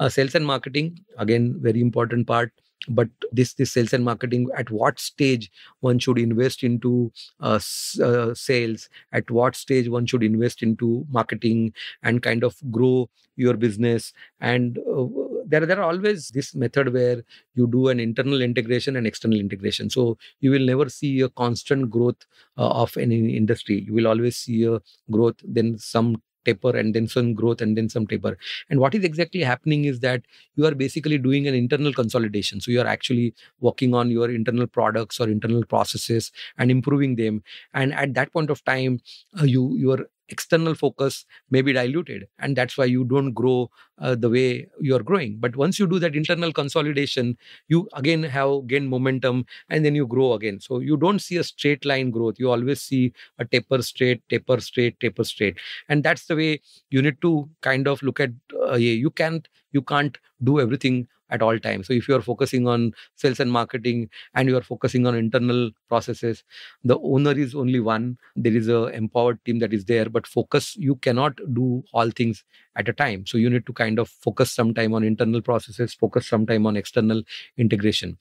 Uh, sales and marketing again very important part but this this sales and marketing at what stage one should invest into uh, uh, sales? At what stage one should invest into marketing and kind of grow your business? And uh, there there are always this method where you do an internal integration and external integration. So you will never see a constant growth uh, of any industry. You will always see a growth then some taper and then some growth and then some taper. And what is exactly happening is that you are basically doing an internal consolidation. So you are actually working on your internal products or internal processes and improving them. And at that point of time uh, you your external focus may be diluted and that's why you don't grow uh, the way you're growing. But once you do that internal consolidation you again have gained momentum and then you grow again. So you don't see a straight line growth. You always see a taper straight taper straight taper straight. And that's the way you need to kind of look at uh, you can't you can't do everything at all times. So if you are focusing on sales and marketing and you are focusing on internal processes, the owner is only one. There is a empowered team that is there, but focus you cannot do all things at a time. So you need to kind of focus some time on internal processes, focus some time on external integration.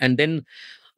And then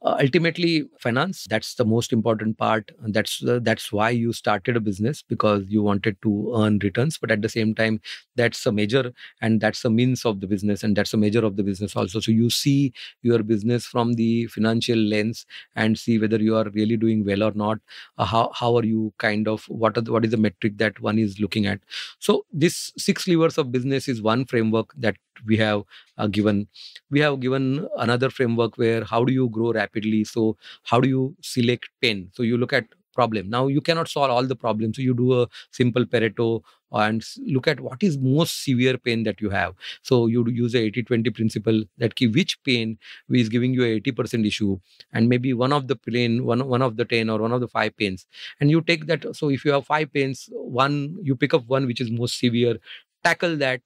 uh, ultimately finance that's the most important part. That's that's why you started a business because you wanted to earn returns. But at the same time that's a major and that's a means of the business and that's a major of the business also. So you see your business from the financial lens and see whether you are really doing well or not. Uh, how how are you kind of what are the, what is the metric that one is looking at? So this six levers of business is one framework that we have uh, given we have given another framework where how do you grow rapidly? So how do you select 10 so you look at problem. Now you cannot solve all the problems. So you do a simple pareto and look at what is most severe pain that you have. So you use a 80 20 principle that key which pain is giving you a 80% issue and maybe one of the pain one, one of the 10 or one of the five pains. And you take that so if you have five pains one you pick up one which is most severe tackle that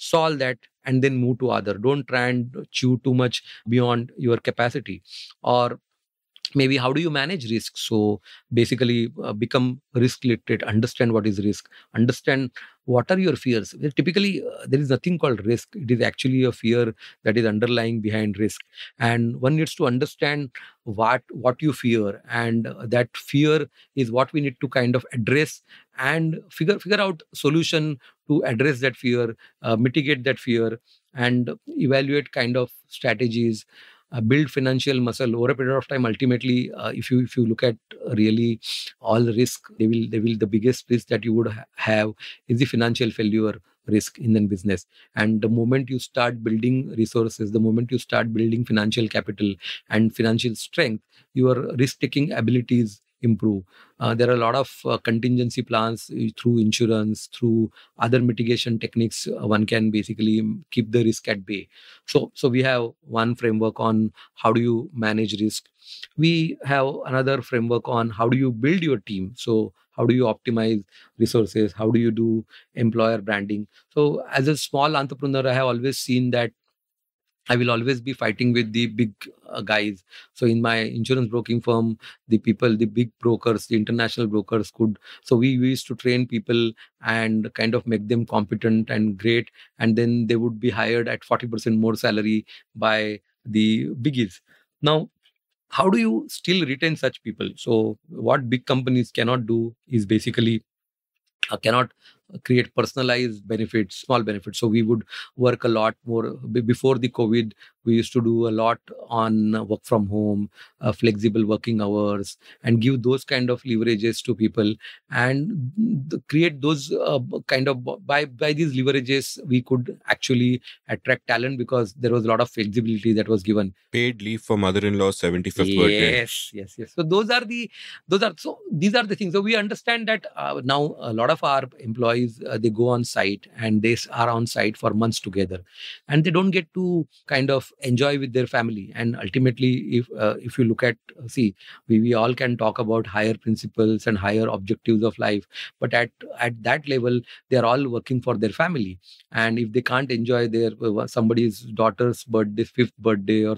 solve that and then move to other. Don't try and chew too much beyond your capacity. Or maybe how do you manage risk? So basically uh, become risk literate understand what is risk. Understand what are your fears? Typically uh, there is nothing called risk. It is actually a fear that is underlying behind risk. And one needs to understand what what you fear. And uh, that fear is what we need to kind of address and figure figure out solution to address that fear uh, mitigate that fear and evaluate kind of strategies uh, build financial muscle over a period of time ultimately uh, if you if you look at really all risk they will they will the biggest risk that you would ha- have is the financial failure risk in the business. And the moment you start building resources the moment you start building financial capital and financial strength your risk taking abilities improve. Uh, there are a lot of uh, contingency plans uh, through insurance through other mitigation techniques uh, one can basically keep the risk at bay. So so we have one framework on how do you manage risk. We have another framework on how do you build your team. So how do you optimize resources? How do you do employer branding? So as a small entrepreneur i have always seen that I will always be fighting with the big uh, guys. So in my insurance broking firm, the people, the big brokers, the international brokers could. So we, we used to train people and kind of make them competent and great, and then they would be hired at forty percent more salary by the biggies. Now how do you still retain such people so what big companies cannot do is basically uh, cannot create personalized benefits small benefits. So we would work a lot more. Before the covid we used to do a lot on work from home uh, flexible working hours and give those kind of leverages to people. And th- create those uh, kind of by by these leverages we could actually attract talent because there was a lot of flexibility that was given. Paid leave for mother-in-law's 75th birthday. yes yes yes. So those are the those are so these are the things. So we understand that uh, now a lot of our employees uh, they go on site and they are on site for months together. And they don't get to kind of enjoy with their family. And ultimately if uh, if you look at uh, see we, we all can talk about higher principles and higher objectives of life. But at at that level they are all working for their family. And if they can't enjoy their uh, somebody's daughter's birthday fifth birthday or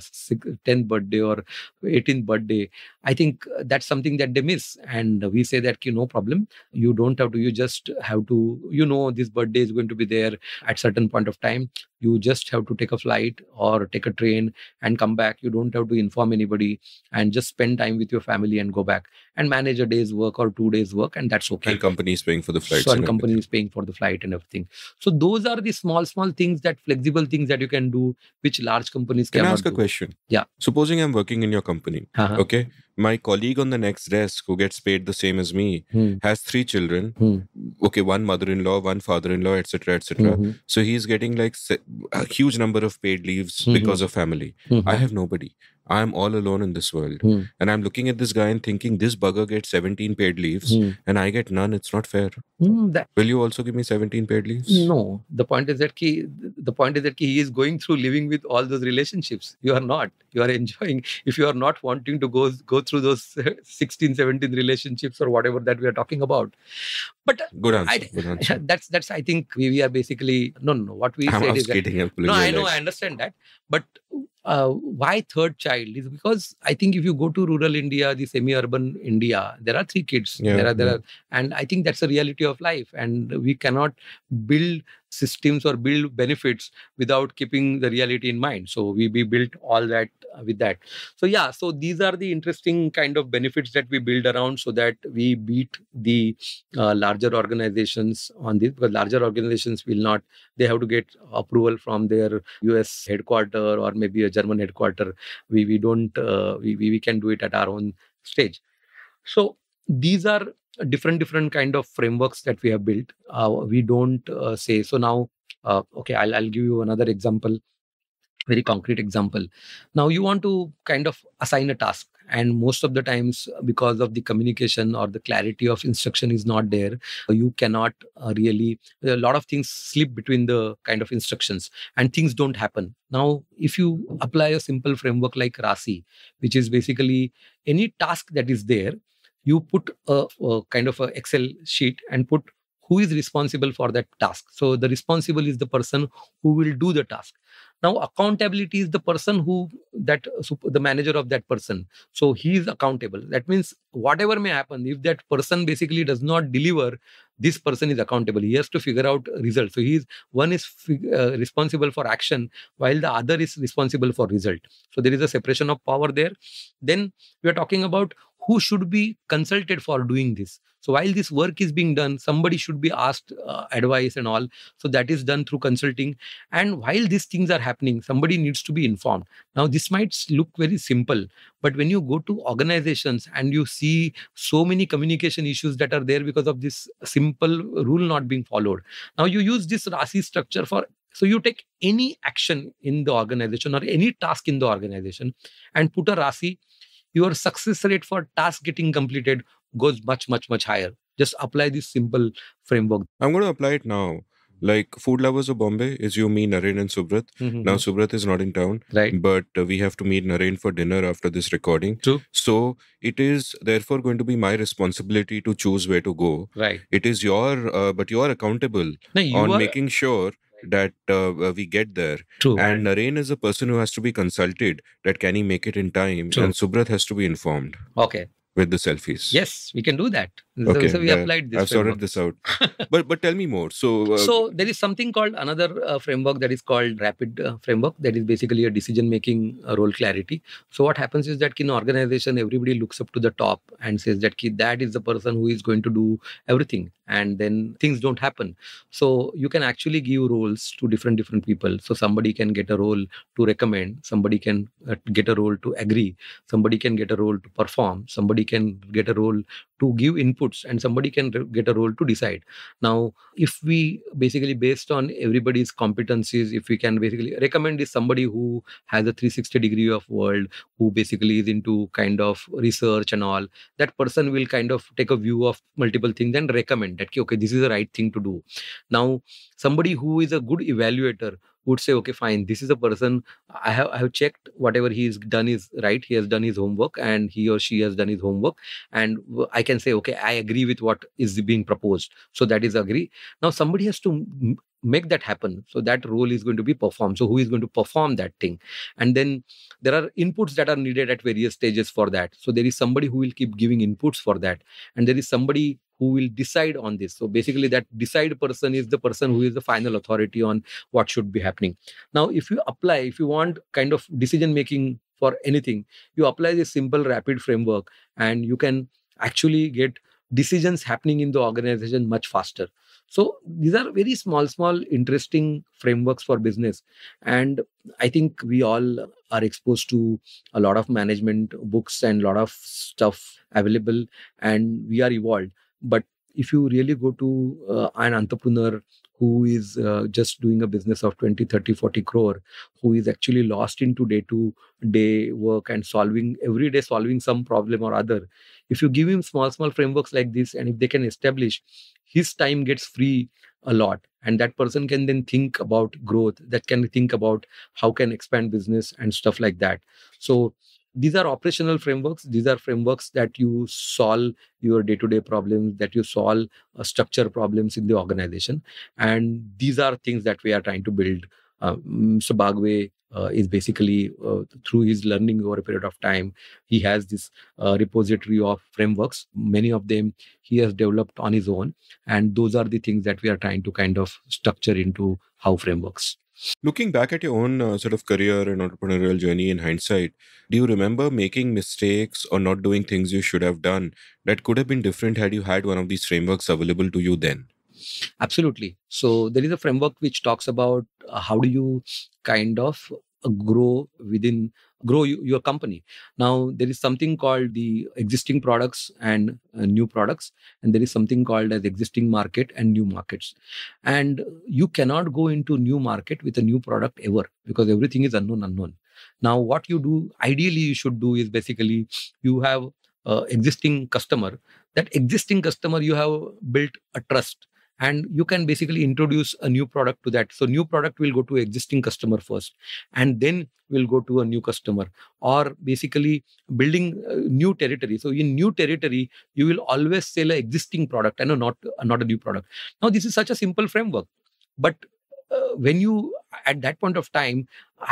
10th birthday or 18th birthday i think uh, that's something that they miss. And we say that you no problem. You don't have to you just have to you know this birthday is going to be there at certain point of time you just have to take a flight or take a train and come back you don't have to inform anybody and just spend time with your family and go back and manage a day's work or two days work and that's okay And company is paying for the flights. so and company is paying for the flight and everything so those are the small small things that flexible things that you can do which large companies Can I ask a do. question? Yeah. Supposing I'm working in your company, Uh-huh. okay? My colleague on the next desk who gets paid the same as me Hmm. has three children. Hmm. Okay, one mother-in-law, one father-in-law, etc., etc. Mhm. So he's getting like a huge number of paid leaves Mhm. because of family. Mhm. I have nobody. I'm all alone in this world. Hmm. And I'm looking at this guy and thinking this bugger gets 17 paid leaves Hmm. and I get none. It's not fair. Hmm, that Will you also give me 17 paid leaves? no the point is that he the point is that he is going through living with all those relationships you are not you are enjoying if you are not wanting to go go through those 16 17 relationships or whatever that we are talking about but Good answer. I, good answer. that's that's i think we, we are basically no no no what we I'm said is that kidding. I'm no i know i understand that but uh, why third child? Is because i think if you go to rural india the semi urban india there are three kids. Yeah, there are there yeah. are and i think that's a reality of life. And we cannot build systems or build benefits without keeping the reality in mind. So we, we built all that uh, with that. So yeah so these are the interesting kind of benefits that we build around so that we beat the uh, larger organizations on this because larger organizations will not they have to get approval from their us headquarter or maybe a german headquarter. We we don't uh, we, we we can do it at our own stage. So these are different different kind of frameworks that we have built. Uh, we don't uh, say so now uh, okay I'll, I'll give you another example very concrete example. Now you want to kind of assign a task and most of the times because of the communication or the clarity of instruction is not there you cannot uh, really a lot of things slip between the kind of instructions and things don't happen. Now if you apply a simple framework like RACI which is basically any task that is there you put a, a kind of a excel sheet and put who is responsible for that task. So the responsible is the person who will do the task. Now accountability is the person who that the manager of that person. So he is accountable. That means whatever may happen if that person basically does not deliver this person is accountable. He has to figure out results. So he is one is uh, responsible for action while the other is responsible for result. So there is a separation of power there. Then we are talking about who should be consulted for doing this. So while this work is being done somebody should be asked uh, advice and all. So that is done through consulting. And while these things are happening somebody needs to be informed. Now this might look very simple but when you go to organizations and you see so many communication issues that are there because of this simple rule not being followed now you use this RACI structure for so you take any action in the organization or any task in the organization and put a RACI your success rate for task getting completed goes much, much, much higher. Just apply this simple framework. I'm going to apply it now. Like Food Lovers of Bombay is you, me, Naren, and Subrat. Mhm. Now Subrat is not in town, right? but uh, we have to meet Naren for dinner after this recording. True. So it is therefore going to be my responsibility to choose where to go. Right. It is your, uh, but you are accountable No, you on are making sure that uh, we get there. true. And Naren is a person who has to be consulted that can he make it in time, True. and Subrat has to be informed okay. With the selfies. Yes, we can do that. So- Okay, so we yeah, applied this. I've sorted this out. but but tell me more. So uh, so there is something called another uh, framework that is called rapid uh, framework that is basically a decision making uh, role clarity so what happens is that in organization everybody looks up to the top and says that ki, that is the person who is going to do everything and then things don't happen so you can actually give roles to different different people so somebody can get a role to recommend somebody can uh, get a role to agree somebody can get a role to perform somebody can get a role to give inputs and somebody can get a role to decide. Now if we basically based on everybody's competencies if we can basically recommend is somebody who has a 360 degree of world who basically is into kind of research and all that person will kind of take a view of multiple things and recommend that "Okay, okay this is the right thing to do. Now somebody who is a good evaluator would say okay fine this is a person i have i have checked whatever he's done is right he has done his homework and he or she has done his homework and I can say okay i agree with what is being proposed so that is agree. Now somebody has to m- make that happen. So that role is going to be performed. So who is going to perform that thing? And then there are inputs that are needed at various stages for that. So there is somebody who will keep giving inputs for that. And there is somebody who will decide on this. So basically that decide person is the person who is the final authority on what should be happening. Now if you apply if you want kind of decision making for anything you apply this simple rapid framework and you can actually get decisions happening in the organization much faster. So these are very small small interesting frameworks for business. And i think we all are exposed to a lot of management books and a lot of stuff available and we are evolved but if you really go to uh, an entrepreneur who is uh, just doing a business of 20 30 40 crore who is actually lost into day to day work and solving every day solving some problem or other if you give him small small frameworks like this and if they can establish his time gets free a lot. And that person can then think about growth that can think about how can expand business and stuff like that. So these are operational frameworks. These are frameworks that you solve your day to day problems that you solve uh, structure problems in the organization. And these are things that we are trying to build. Mr bagwe uh, is basically uh, through his learning over a period of time he has this uh, repository of frameworks. Many of them he has developed on his own. And those are the things that we are trying to kind of structure into how frameworks Looking back at your own uh, sort of career and entrepreneurial journey in hindsight, do you remember making mistakes or not doing things you should have done that could have been different had you had one of these frameworks available to you then? absolutely so there is a framework which talks about uh, how do you kind of grow within grow your company. Now there is something called the existing products and uh, new products and there is something called as existing market and new markets. And you cannot go into new market with a new product ever because everything is unknown unknown. Now what you do ideally you should do is basically you have uh, existing customer. That existing customer you have built a trust and you can basically introduce a new product to that. So new product will go to existing customer first and then will go to a new customer or basically building uh, new territory. So in new territory you will always sell an existing product and not not a new product. Now this is such a simple framework but uh, when you at that point of time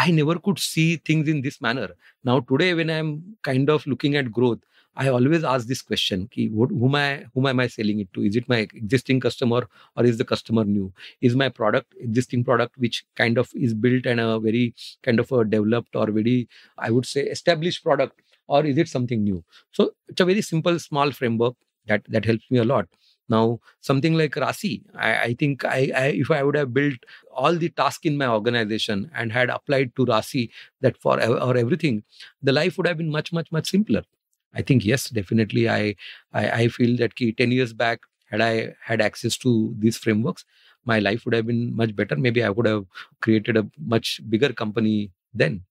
i never could see things in this manner. Now today when i'm kind of looking at growth I always ask this question: ki, what, whom I whom am I selling it to? Is it my existing customer or is the customer new? Is my product existing product which kind of is built and a very kind of a developed or very I would say established product, or is it something new? So it's a very simple small framework that that helps me a lot. Now something like RACI, I, I think I, I if I would have built all the task in my organization and had applied to RACI that for or everything, the life would have been much much much simpler. I think yes, definitely. I I, I feel that key, ten years back, had I had access to these frameworks, my life would have been much better. Maybe I would have created a much bigger company then.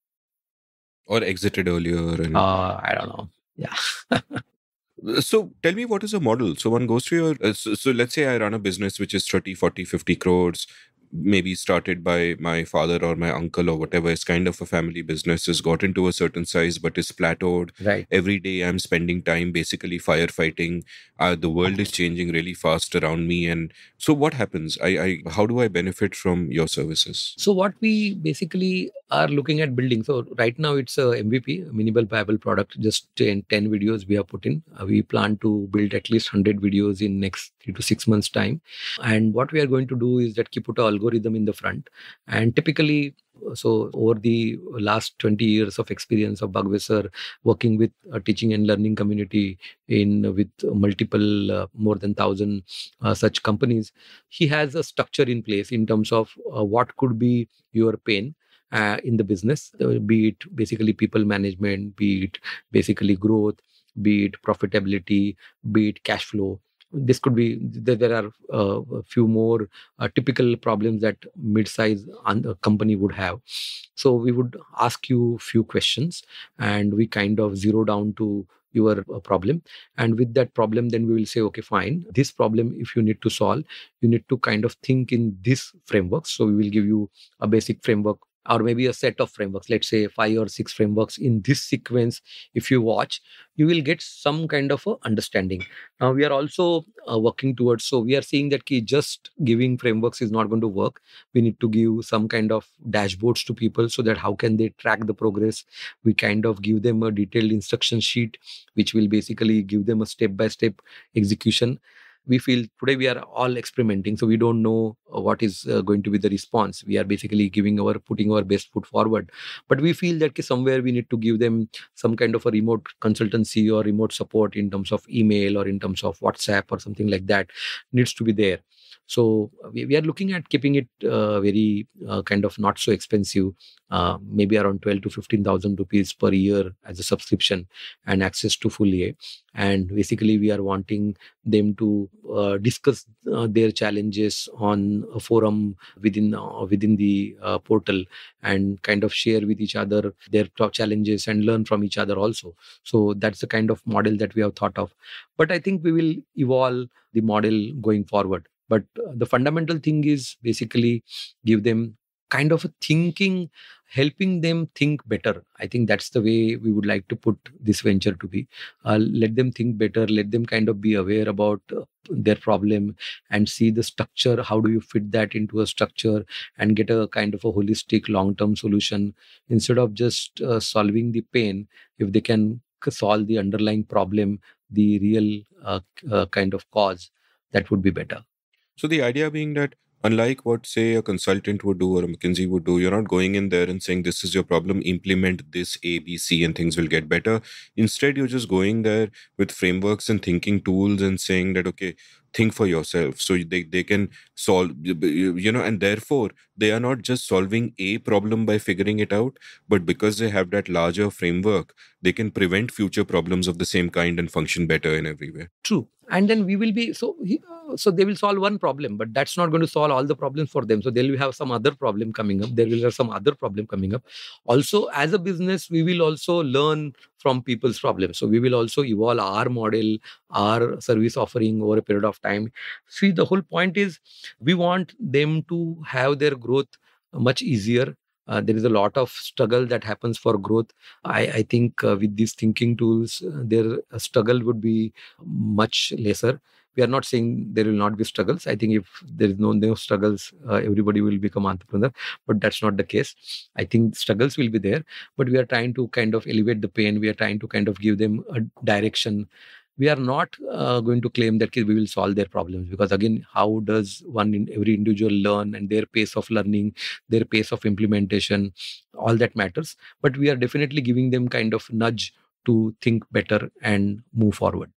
Or exited earlier? And Uh, I don't know. Yeah. so tell me what is a model so one goes to your uh, so, so let's say i run a business which is 30 40 50 crores maybe started by my father or my uncle or whatever is kind of a family business. Has gotten to a certain size but is plateaued. Right. Every day i'm spending time basically firefighting. Uh, the world is changing really fast around me. And so what happens? I, I how do i benefit from your services? So what we basically are looking at building so right now it's a mvp minimal viable product just 10, 10 videos we have put in. Uh, we plan to build at least 100 videos in next three to six months time. And what we are going to do is that all algorithm in the front. And typically, so over the last 20 years of experience of Bagwe sir working with a teaching and learning community in with multiple uh, more than thousand uh, such companies, he has a structure in place in terms of uh, what could be your pain uh, in the business, uh, be it basically people management, be it basically growth, be it profitability, be it cash flow this could be there are uh, a few more uh, typical problems that mid-size un- company would have. So we would ask you few questions and we kind of zero down to your uh, problem. And with that problem then we will say okay fine. This problem if you need to solve you need to kind of think in this framework. So we will give you a basic framework or maybe a set of frameworks let's say five or six frameworks in this sequence if you watch you will get some kind of a understanding. Now we are also uh, working towards so we are seeing that key just giving frameworks is not going to work. We need to give some kind of dashboards to people so that how can they track the progress. We kind of give them a detailed instruction sheet which will basically give them a step by step execution we feel today we are all experimenting so we don't know uh, what is uh, going to be the response. We are basically giving our putting our best foot forward. But we feel that somewhere we need to give them some kind of a remote consultancy or remote support in terms of email or in terms of whatsapp or something like that needs to be there so we, we are looking at keeping it uh, very uh, kind of not so expensive, uh, maybe around 12 to 15,000 rupees per year as a subscription and access to full A. And basically, we are wanting them to uh, discuss uh, their challenges on a forum within uh, within the portal and kind of share with each other their challenges and learn from each other also. So that's the kind of model that we have thought of. But I think we will evolve the model going forward but uh, the fundamental thing is basically give them kind of a thinking helping them think better. I think that's the way we would like to put this venture to be. Uh, let them think better let them kind of be aware about uh, their problem and see the structure. How do you fit that into a structure and get a kind of a holistic long term solution instead of just uh, solving the pain? If they can solve the underlying problem the real uh, uh, kind of cause that would be better so the idea being that unlike what say a consultant would do or a mckinsey would do you're not going in there and saying this is your problem implement this a b c and things will get better. Instead you're just going there with frameworks and thinking tools and saying that okay think for yourself. So they, they can solve you know and therefore they are not just solving a problem by figuring it out but because they have that larger framework they can prevent future problems of the same kind and function better in every way. True and then we will be so uh, so they will solve one problem but that's not going to solve all the problems for them. So they'll have some other problem coming up. There will have some other problem coming up. Also as a business we will also learn from people's problems. So we will also evolve our model our service offering over a period of time. See the whole point is we want them to have their growth much easier uh, there is a lot of struggle that happens for growth. I, I think uh, with these thinking tools uh, their struggle would be much lesser. We are not saying there will not be struggles. I think if there is no no struggles uh, everybody will become entrepreneur but that's not the case. I think struggles will be there but we are trying to kind of elevate the pain. We are trying to kind of give them a direction we are not uh, going to claim that we will solve their problems because again how does one in every individual learn and their pace of learning their pace of implementation all that matters. But we are definitely giving them kind of nudge to think better and move forward.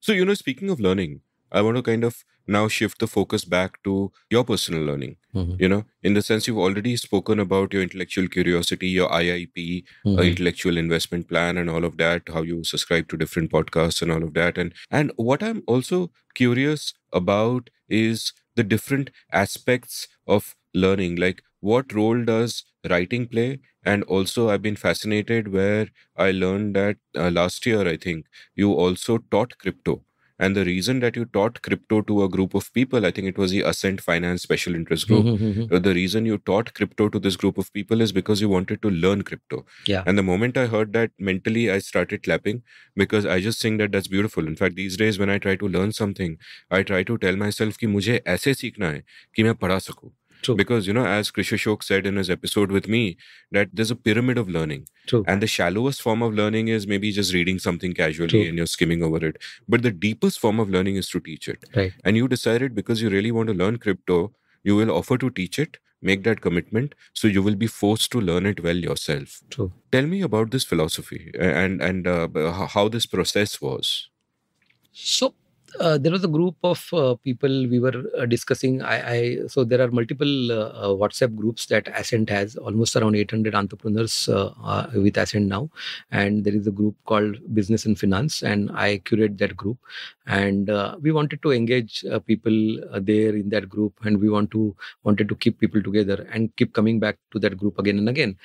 So you know speaking of learning i want to kind of now shift the focus back to your personal learning mm-hmm. you know in the sense you've already spoken about your intellectual curiosity your iip uh, mm-hmm. uh, intellectual investment plan and all of that how you subscribe to different podcasts and all of that and and what i'm also curious about is the different aspects of learning like what role does writing play? And also, I've been fascinated where I learned that uh, last year, I think, you also taught crypto. And the reason that you taught crypto to a group of people, I think it was the Ascent Finance Special Interest Group. Mhm. The reason you taught crypto to this group of people is because you wanted to learn crypto. Yeah. And the moment I heard that, mentally I started clapping because I just think that that's beautiful. In fact, these days when I try to learn something, I try to tell myself कि मुझे ऐसे सीखना है कि मैं पढ़ा सकूं. True. Because you know, as Krish Ashok said in his episode with me, that there's a pyramid of learning, True. and the shallowest form of learning is maybe just reading something casually True. and you're skimming over it. But the deepest form of learning is to teach it. Right. And you decided because you really want to learn crypto, you will offer to teach it, make that commitment, so you will be forced to learn it well yourself. True. Tell me about this philosophy and and uh, how this process was. So uh, there was a group of uh, people we were uh, discussing. I, I so there are multiple uh, uh, WhatsApp groups that Ascent has, almost around 800 entrepreneurs uh, with Ascent now, and there is a group called Business and Finance, and I curate that group, and we wanted to engage people there in that group, and we want to wanted to keep people together and keep coming back to that group again and again.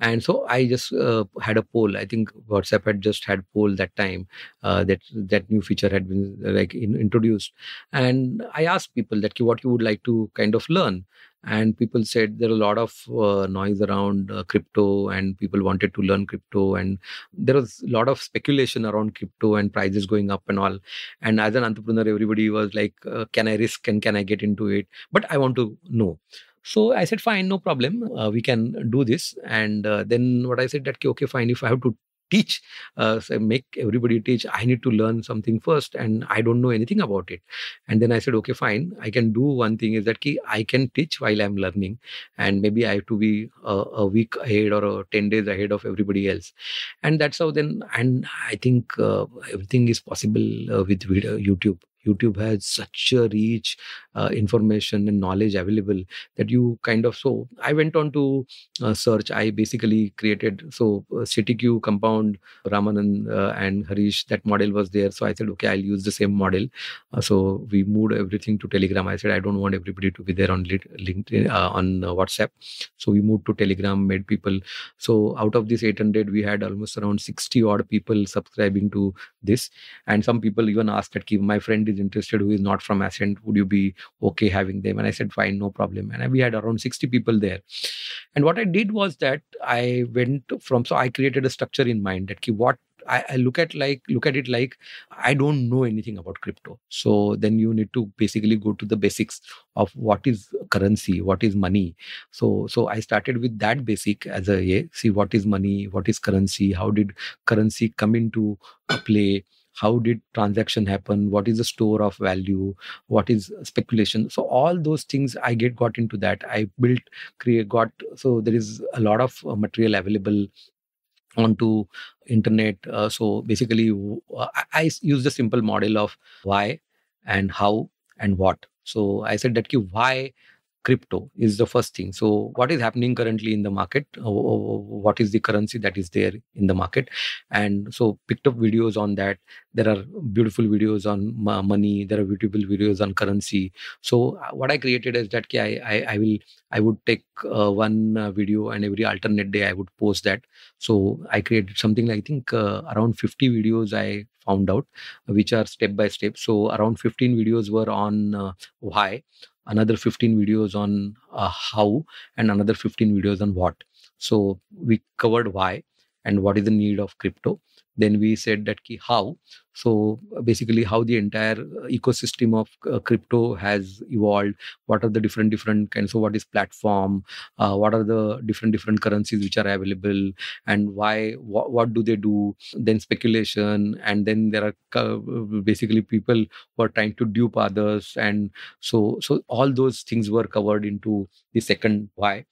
And so I just uh, had a poll. I think WhatsApp had just had poll that time uh, that that new feature had been like in, introduced. And i asked people that what you would like to kind of learn? And people said there are a lot of uh, noise around uh, crypto and people wanted to learn crypto. And there was a lot of speculation around crypto and prices going up and all. And as an entrepreneur everybody was like uh, can i risk and can i get into it? But i want to know so I said, fine, no problem. Uh, we can do this. And uh, then what I said that, "Ki, okay, fine. If I have to teach, uh, so make everybody teach, I need to learn something first. And I don't know anything about it. And then I said, okay, fine. I can do one thing is that ki, I can teach while I'm learning. And maybe I have to be a, week ahead or a 10 days ahead of everybody else. And that's how then, and I think uh, everything is possible uh, with video, YouTube. YouTube has such a rich uh, information and knowledge available that you kind of so i went on to uh, search. I basically created so uh, ctq compound ramanand uh, and harish that model was there. So i said okay i'll use the same model. Uh, so we moved everything to telegram. I said i don't want everybody to be there on linkedin uh, on whatsapp. So we moved to telegram made people so out of this 800 we had almost around 60 odd people subscribing to this. And some people even asked that my friend is interested who is not from ascent would you be okay having them? And i said fine no problem. And we had around 60 people there. And what i did was that i went from so i created a structure in mind that what I, I look at like look at it like I don't know anything about crypto. So then you need to basically go to the basics of what is currency, what is money. So so I started with that basic as a yeah, see what is money, what is currency, how did currency come into play, how did transaction happen what is the store of value what is speculation. So all those things i get got into that. I built create got so there is a lot of uh, material available onto internet. Uh, so basically uh, I, I use the simple model of why and how and what. So i said that ki why crypto is the first thing. So what is happening currently in the market? Uh, what is the currency that is there in the market? And so picked up videos on that. There are beautiful videos on money. There are beautiful videos on currency. So uh, what i created is that I, I i will i would take uh, one uh, video and every alternate day i would post that. So i created something like, i think uh, around 50 videos i found out which are step by step. So around 15 videos were on uh, why another 15 videos on uh, how and another 15 videos on what. So we covered why and what is the need of crypto then we said that ki how? So uh, basically how the entire uh, ecosystem of uh, crypto has evolved. What are the different different kinds so what is platform uh, what are the different different currencies which are available and why what, what do they do? Then speculation and then there are co- basically people who are trying to dupe others and so so all those things were covered into the second why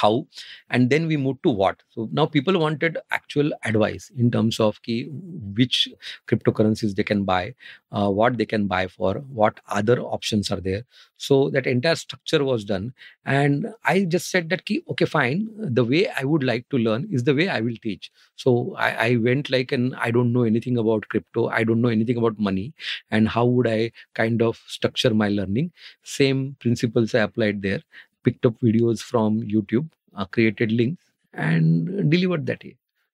how and then we moved to what. So now people wanted actual advice in terms of ki, which cryptocurrencies they can buy uh, what they can buy for what other options are there. So that entire structure was done. And i just said that ki, okay fine. The way i would like to learn is the way i will teach. So I, I went like and i don't know anything about crypto. I don't know anything about money. And how would i kind of structure my learning? Same principles i applied there picked up videos from YouTube, uh, created links, and delivered that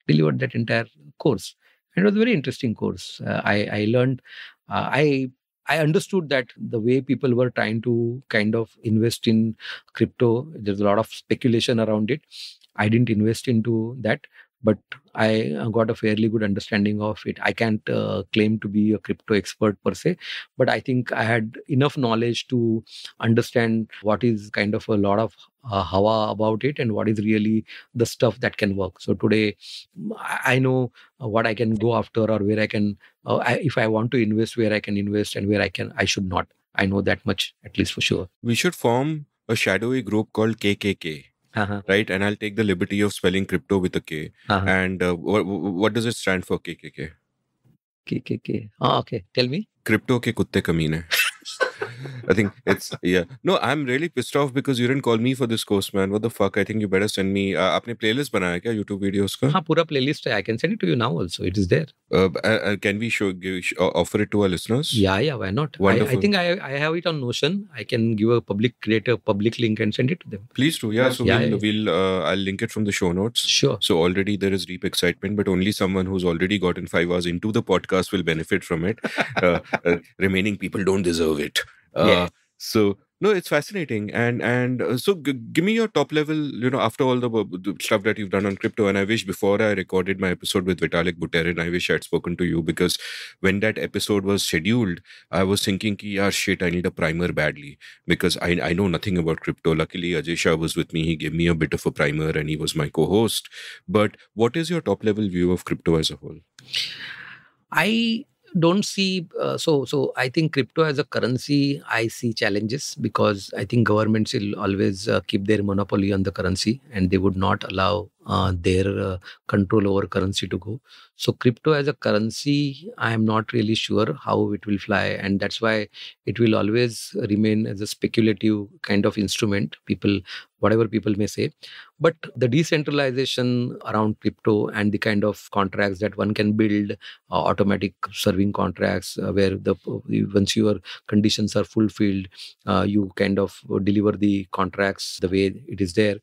delivered that entire course. And it was a very interesting course. Uh, I I learned uh, I I understood that the way people were trying to kind of invest in crypto, there's a lot of speculation around it. I didn't invest into that, but I uh, got a fairly good understanding of it. I can't uh, claim to be a crypto expert per se, but I think I had enough knowledge to understand what is kind of a lot of uh, hawa about it and what is really the stuff that can work. So today, I know uh, what I can go after or where I can, uh, I, if I want to invest, where I can invest and where I can, I should not. I know that much at least for sure. We should form a shadowy group called KKK uh-huh. right? And I'll take the liberty of spelling crypto with a K. Uh-huh. And uh, what, what does it stand for, KKK? KKK. Oh, okay. Tell me. Crypto ke kutte kamine. I think it's yeah. No, I'm really pissed off because you didn't call me for this course, man. What the fuck? I think you better send me. Uh, आपने playlist बनाया क्या YouTube videos का? हाँ पूरा playlist है. I can send it to you now also. It is there. Uh, uh, can we show give, uh, offer it to our listeners? Yeah, yeah. Why not? Wonderful. I, I think I I have it on Notion. I can give a public create a public link and send it to them. Please do. Yeah. So yeah, we'll, yeah. we'll uh, I'll link it from the show notes. Sure. So already there is deep excitement, but only someone who's already gotten five hours into the podcast will benefit from it. Uh, uh, remaining people don't deserve it. Uh, yeah. So no, it's fascinating, and and uh, so g- give me your top level. You know, after all the, the, stuff that you've done on crypto, and I wish before I recorded my episode with Vitalik Buterin, I wish I had spoken to you because when that episode was scheduled, I was thinking, ki, yeah, shit, I need a primer badly because I I know nothing about crypto. Luckily, Ajay Shah was with me; he gave me a bit of a primer, and he was my co-host. But what is your top level view of crypto as a whole? I don't see uh, so so i think crypto as a currency i see challenges because i think governments will always uh, keep their monopoly on the currency and they would not allow uh, their uh, control over currency to go. So crypto as a currency i am not really sure how it will fly and that's why it will always remain as a speculative kind of instrument people whatever people may say. But the decentralization around crypto and the kind of contracts that one can build uh, automatic serving contracts uh, where the once your conditions are fulfilled uh, you kind of deliver the contracts the way it is there.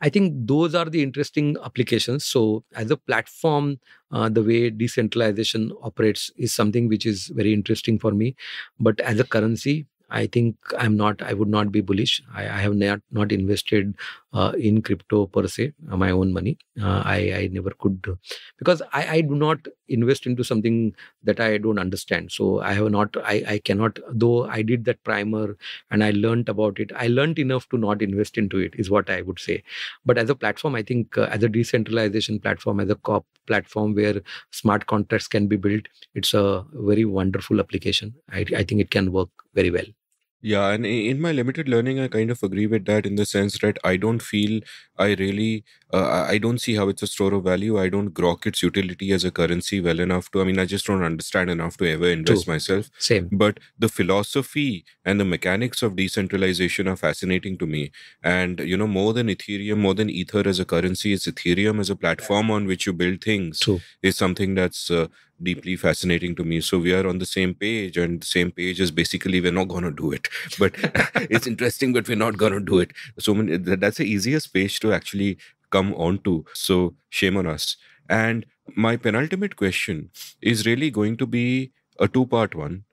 I think those are the interesting applications. So as a platform uh, the way decentralization operates is something which is very interesting for me. But as a currency I think I'm not. I would not be bullish. I, I have not not invested uh, in crypto per se, uh, my own money. Uh, I I never could because I I do not invest into something that I don't understand. So I have not. I I cannot. Though I did that primer and I learned about it. I learned enough to not invest into it. Is what I would say. But as a platform, I think uh, as a decentralization platform, as a cop platform where smart contracts can be built, it's a very wonderful application. I I think it can work very well. Yeah, and in my limited learning, I kind of agree with that in the sense that I don't feel I really, uh, I don't see how it's a store of value. I don't grok its utility as a currency well enough to. I mean, I just don't understand enough to ever invest True. myself. Same. But the philosophy and the mechanics of decentralization are fascinating to me. And you know, more than Ethereum, more than Ether as a currency, it's Ethereum as a platform on which you build things. True. Is something that's uh, deeply fascinating to me. So we are on the same page, and the same page is basically we're not going to do it. But it's interesting, but we're not going to do it. So that's the easiest page to actually come onto. So shame on us. And my penultimate question is really going to be a two part one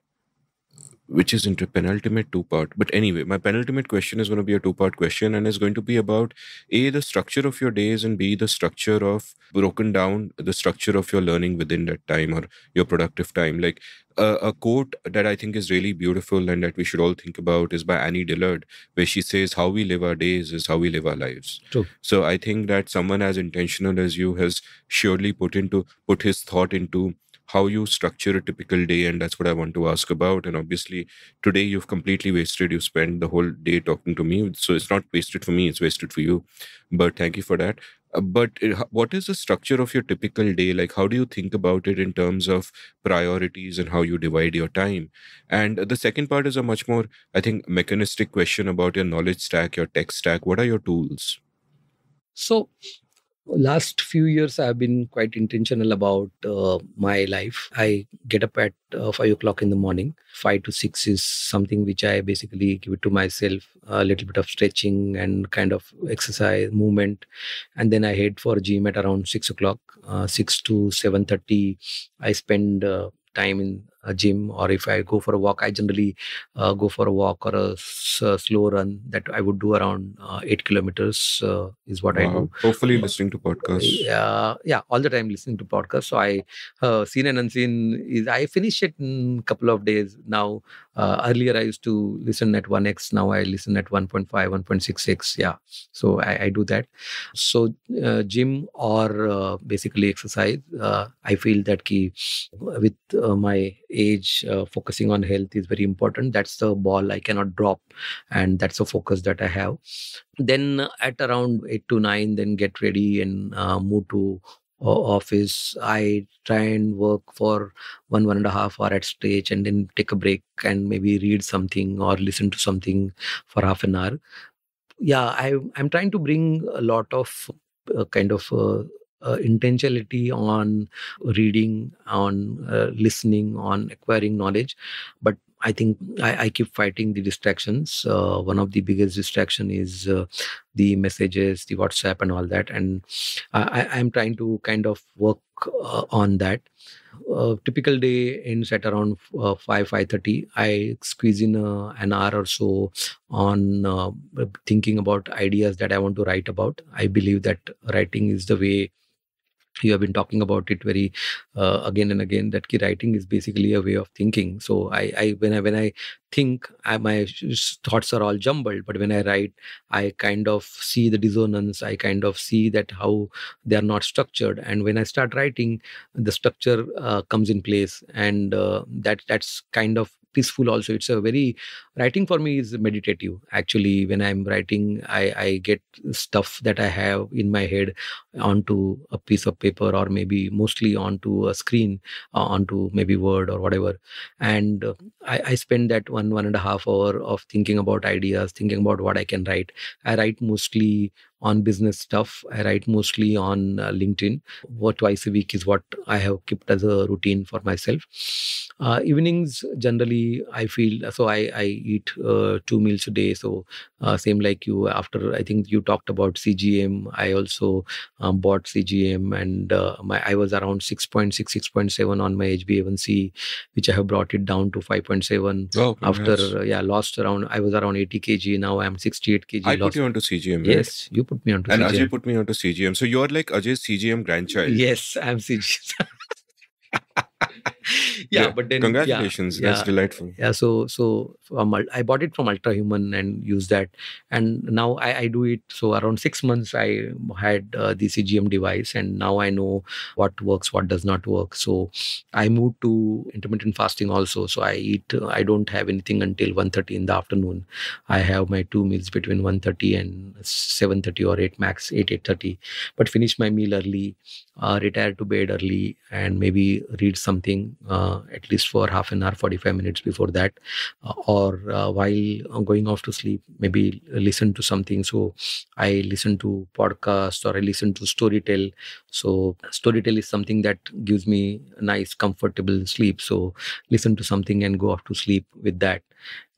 which is into penultimate two part. But anyway, my penultimate question is going to be a two part question and is going to be about A, the structure of your days, and B, the structure of broken down the structure of your learning within that time or your productive time. Like uh, a quote that I think is really beautiful and that we should all think about is by Annie Dillard, where she says, How we live our days is how we live our lives. True. So I think that someone as intentional as you has surely put into put his thought into how you structure a typical day and that's what i want to ask about. And obviously today you've completely wasted you spent the whole day talking to me so it's not wasted for me it's wasted for you. But thank you for that. Uh, but what is the structure of your typical day? Like how do you think about it in terms of priorities and how you divide your time? And the second part is a much more i think mechanistic question about your knowledge stack your tech stack. What are your tools? So last few years i've been quite intentional about uh, my life. I get up at uh, 5 o'clock in the morning. 5 to 6 is something which i basically give it to myself a little bit of stretching and kind of exercise movement. And then i head for gym at around 6 o'clock. Uh, 6 to 7.30 i spend uh, time in a gym or if i go for a walk i generally uh, go for a walk or a, s- slow run that i would do around uh, 8 kilometers uh, is what i do. Hopefully, listening to podcasts. yeah yeah all the time listening to podcasts. So i uh, seen and unseen is i finish it in a couple of days. Now uh, earlier i used to listen at 1x now i listen at 1.5 1.66 yeah. So i, I do that. So uh, gym or uh, basically exercise uh, i feel that key with uh, my age uh, focusing on health is very important. That's the ball i cannot drop and that's the focus that i have. Then at around 8 to 9 then get ready and uh, move to office. I try and work for one one and a half hour at stage and then take a break and maybe read something or listen to something for half an hour. Yeah i i'm trying to bring a lot of uh, kind of uh, uh, intentionality on reading on uh, listening on acquiring knowledge. But i think I, I keep fighting the distractions. Uh, one of the biggest distraction is uh, the messages the whatsapp and all that. And i i'm trying to kind of work uh, on that. Uh, typical day ends at around uh, 5 5.30 i squeeze in an hour or so on thinking about ideas that i want to write about. I believe that writing is the way you have been talking about it very uh, again and again that key writing is basically a way of thinking. So i, I when i when i think I, my thoughts are all jumbled but when i write i kind of see the dissonance i kind of see that how they are not structured. And when i start writing the structure uh, comes in place and uh, that that's kind of peaceful also. It's a very writing for me is meditative. Actually when i'm writing i i get stuff that i have in my head onto a piece of paper or maybe mostly onto a screen uh, onto maybe word or whatever. And uh, I, I spend that one one and a half hour of thinking about ideas thinking about what i can write. I write mostly on business stuff. I write mostly on uh, linkedin. What twice a week is what i have kept as a routine for myself. Uh, evenings generally i feel so i i eat uh, two meals a day. So uh, same like you after i think you talked about cgm i also um, bought cgm and uh, my i was around 6.6 6.7 on my hba1c which i have brought it down to 5.7 Oh, after uh, yeah lost around i was around 80 kg now i'm 68 kg I put lost you onto CGM, right? yes you put me onto And CGM. Ajay put me onto CGM. So you're like Ajay's CGM grandchild. yes i'm cgm yeah, but then Congratulations. yeah, That's yeah. delightful. yeah so so i bought it from Ultrahuman and used that and now I, I do it so around six months i had uh, the cgm device and now i know what works what does not work so i moved to intermittent fasting also so i eat i don't have anything until 1.30 in the afternoon i have my two meals between 1.30 and 7.30 or 8 max 8 8.30 but finish my meal early uh, retire to bed early and maybe read something uh, at least for half an hour 45 minutes before that uh, or uh, while going off to sleep maybe listen to something. So i listen to podcast or i listen to Storytel so Storytel is something that gives me a nice comfortable sleep. So listen to something and go off to sleep with that.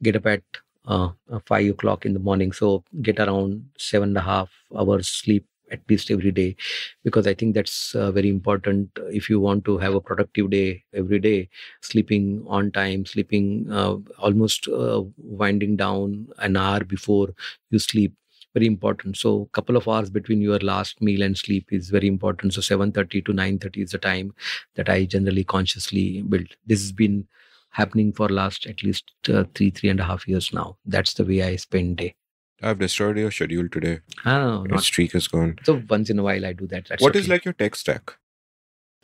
Get up at uh, five o'clock in the morning. So get around seven and a half hours sleep at least every day because i think that's uh, very important if you want to have a productive day every day sleeping on time sleeping uh, almost uh, winding down an hour before you sleep very important. So a couple of hours between your last meal and sleep is very important. So 7:30 to 9:30 is the time that i generally consciously build. This has been happening for last at least uh, three three and a half years now. That's the way i spend day I've destroyed your schedule today. oh, Your not streak is gone. so once in a while i do that that's What is okay. like your tech stack?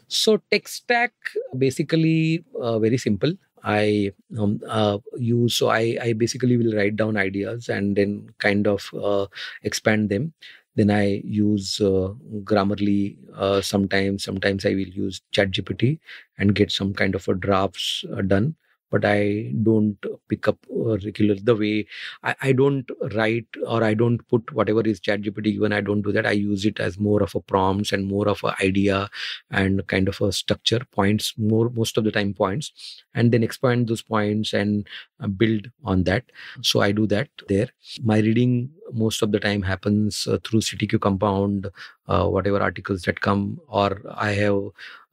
So tech stack basically uh, very simple. I um, uh, use so I I basically will write down ideas and then kind of uh, expand them. Then I use uh, Grammarly uh, sometimes. Sometimes I will use ChatGPT and get some kind of a drafts uh, done. But I don't pick up uh, regular the way I, I don't write or I don't put whatever is ChatGPT given. I don't do that. I use it as more of a prompts and more of an idea and kind of a structure points more most of the time points and then expand those points and uh, build on that. So I do that there. My reading most of the time happens uh, through CTQ compound, uh, whatever articles that come, or I have.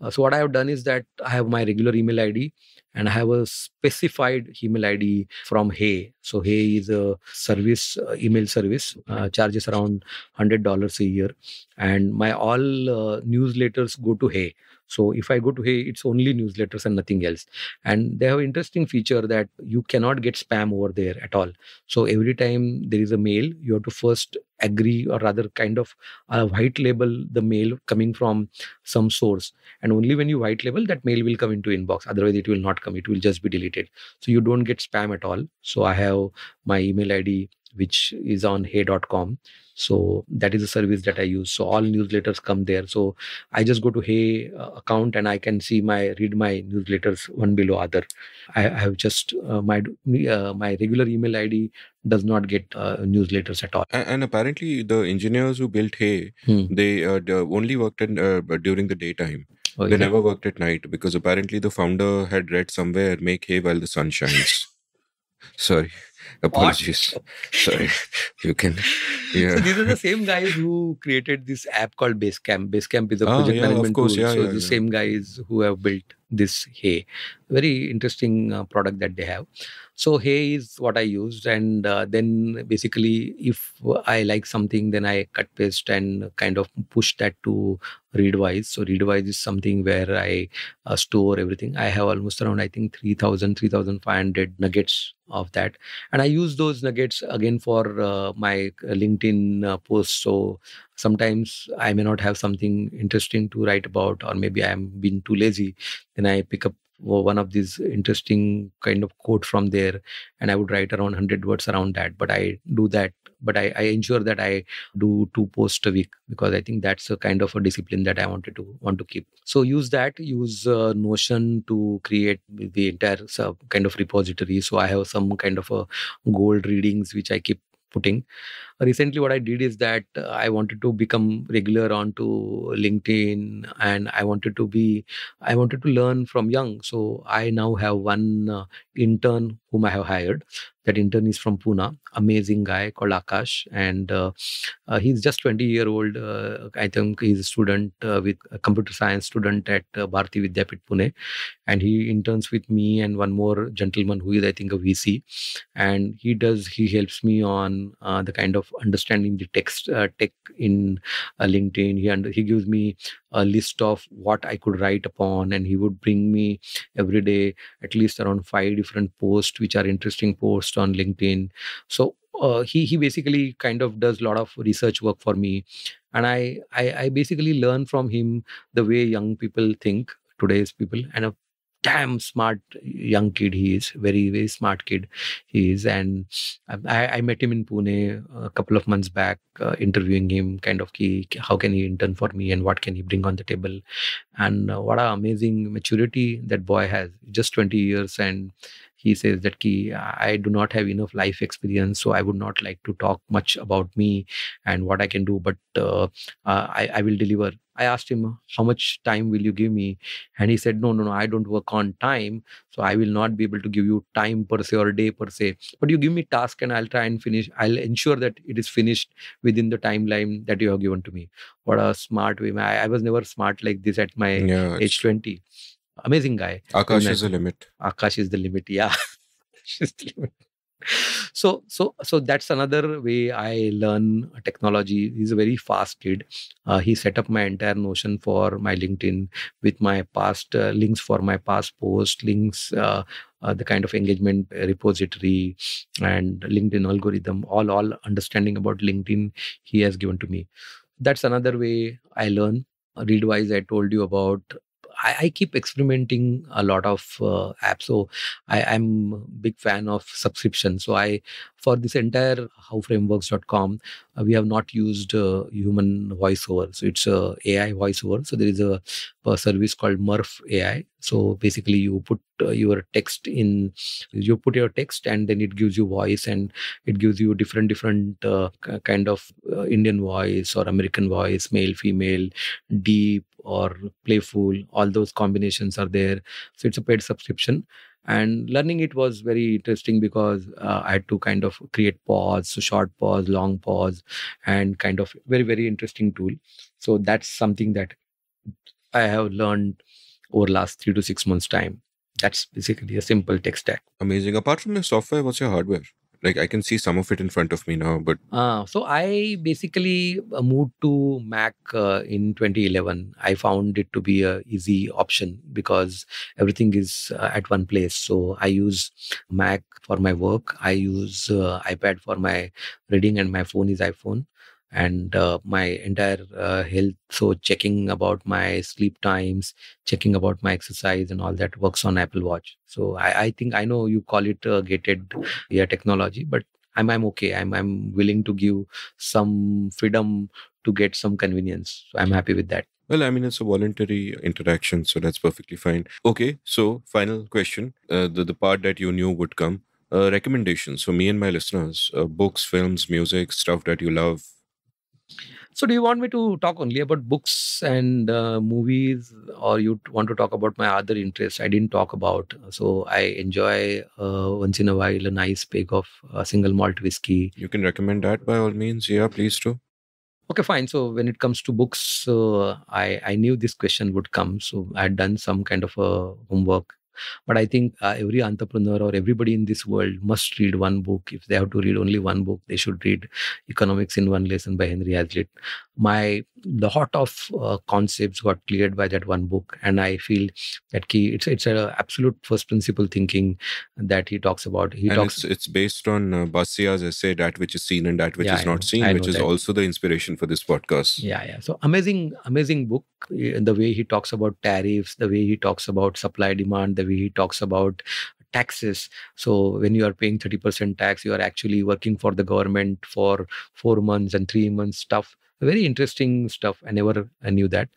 Uh, so what I have done is that I have my regular email ID and I have a specified email ID from Hey. So Hey is a service, uh, email service, uh, charges around hundred dollars a year, and my all uh, newsletters go to Hey. So if I go to Hey, it's only newsletters and nothing else. And they have interesting feature that you cannot get spam over there at all. So every time there is a mail, you have to first agree or rather kind of uh, white label the mail coming from some source. And only when you white label that mail will come into inbox. Otherwise it will not come. It will just be deleted. So you don't get spam at all. So i have my email id which is on hey.com so that is a service that i use so all newsletters come there so i just go to hey uh, account and i can see my read my newsletters one below other i, I have just uh, my uh, my regular email id does not get uh, newsletters at all And, and apparently, the engineers who built Hey, Hmm. they uh, only worked in, uh, during the daytime. Oh, They it? never worked at night because apparently the founder had read somewhere, make hay while the sun shines. Sorry. Apologies. Sorry. You can. Yeah. So these are the same guys who created this app called Basecamp. Basecamp is a Ah, project yeah, of management course. tool. Yeah, so yeah, the yeah. same guys who have built this Hey, very interesting uh, product that they have. So Hey is what I used, and uh, then basically, if I like something, then I cut paste and kind of push that to Readwise. So Readwise is something where I uh, store everything. I have almost around I think 3,000, 3,500 nuggets of that and i use those nuggets again for uh, my uh, linkedin uh, posts so sometimes i may not have something interesting to write about or maybe i'm being too lazy then i pick up one of these interesting kind of quote from there and i would write around 100 words around that. But i do that but I, I ensure that i do two posts a week because i think that's a kind of a discipline that i wanted to want to keep. So use that use uh, notion to create the entire uh, kind of repository. So i have some kind of a gold readings which i keep putting recently what i did is that uh, i wanted to become regular onto linkedin and i wanted to be i wanted to learn from young. So i now have one uh, intern whom i have hired. That intern is from pune. Amazing guy called akash and uh, uh, he's just 20 year old uh, i think he's a student uh, with a computer science student at uh, bharati vidyapeeth pune. And he interns with me and one more gentleman who is i think a vc and he does he helps me on the kind of understanding the text uh, tech in uh, linkedin. He under, he gives me a list of what i could write upon and he would bring me every day at least around five different posts which are interesting posts on linkedin. So uh, he he basically kind of does a lot of research work for me. And I, I i basically learn from him the way young people think today's people and damn smart young kid he is very very smart kid he is. And i, I met him in pune a couple of months back uh, interviewing him kind of key how can he intern for me and what can he bring on the table. And uh, what an amazing maturity that boy has. Just 20 years and he says that key i do not have enough life experience so i would not like to talk much about me and what i can do but uh, uh, I, I will deliver i asked him how much time will you give me? And he said no no no i don't work on time so i will not be able to give you time per se or day per se. But you give me task and i'll try and finish i'll ensure that it is finished within the timeline that you have given to me. What a smart way i, I was never smart like this at my Yeah. age 20 amazing guy. Akash is the limit. akash is the limit yeah. Akash is the limit. So so so that's another way i learn technology. He's a very fast kid. Uh, he set up my entire notion for my linkedin with my past uh, links for my past post links uh, uh, the kind of engagement repository and linkedin algorithm all all understanding about linkedin he has given to me. That's another way i learn. Readwise i told you about I, I keep experimenting a lot of uh, apps. So I, I'm big fan of subscription. So I for this entire howframeworks.com, uh, we have not used uh, human voiceover. So it's a AI voiceover. So there is a, a service called Murf AI. So basically, you put uh, your text in, you put your text, and then it gives you voice, and it gives you different different uh, kind of uh, Indian voice or American voice, male, female, deep or playful. All those combinations are there. So it's a paid subscription and learning it was very interesting because uh, i had to kind of create pause short pause long pause and kind of very very interesting tool. So that's something that i have learned over last 3 to 6 months time. That's basically a simple tech stack. Amazing. Apart from your software what's your hardware like i can see some of it in front of me now but uh, so i basically uh, moved to mac uh, in 2011 i found it to be a easy option because everything is uh, at one place. So i use mac for my work. I use uh, ipad for my reading and my phone is iphone and uh, my entire uh, health. So checking about my sleep times checking about my exercise and all that works on apple watch. So i, I think i know you call it uh, gated yeah technology but i'm i'm okay. I'm i'm willing to give some freedom to get some convenience. So i'm happy with that. Well, I mean, it's a voluntary interaction, so that's perfectly fine. Okay, so final question: uh, the the part that you knew would come. Uh, recommendations. For me and my listeners: uh, books, films, music, stuff that you love, so, do you want me to talk only about books and uh, movies, or you want to talk about my other interests? I didn't talk about. So, I enjoy uh, once in a while a nice peg of uh, single malt whiskey. You can recommend that by all means. Yeah, please do. Okay, fine. So when it comes to books, uh, I I knew this question would come. So I had done some kind of a homework but I think uh, every entrepreneur or everybody in this world must read one book. If they have to read only one book, they should read Economics in One Lesson by Henry Hazlitt. My lot of uh, concepts got cleared by that one book, and I feel that key. It's it's a absolute first principle thinking that he talks about. He and talks. It's, it's based on uh, Bastiat's essay "That which is seen and that which yeah, is not seen," which is that. also the inspiration for this podcast. Yeah, yeah. So amazing, amazing book. The way he talks about tariffs, the way he talks about supply demand, the way he talks about taxes so when you are paying 30% tax you are actually working for the government for 4 months and 3 months stuff very interesting stuff i never I knew that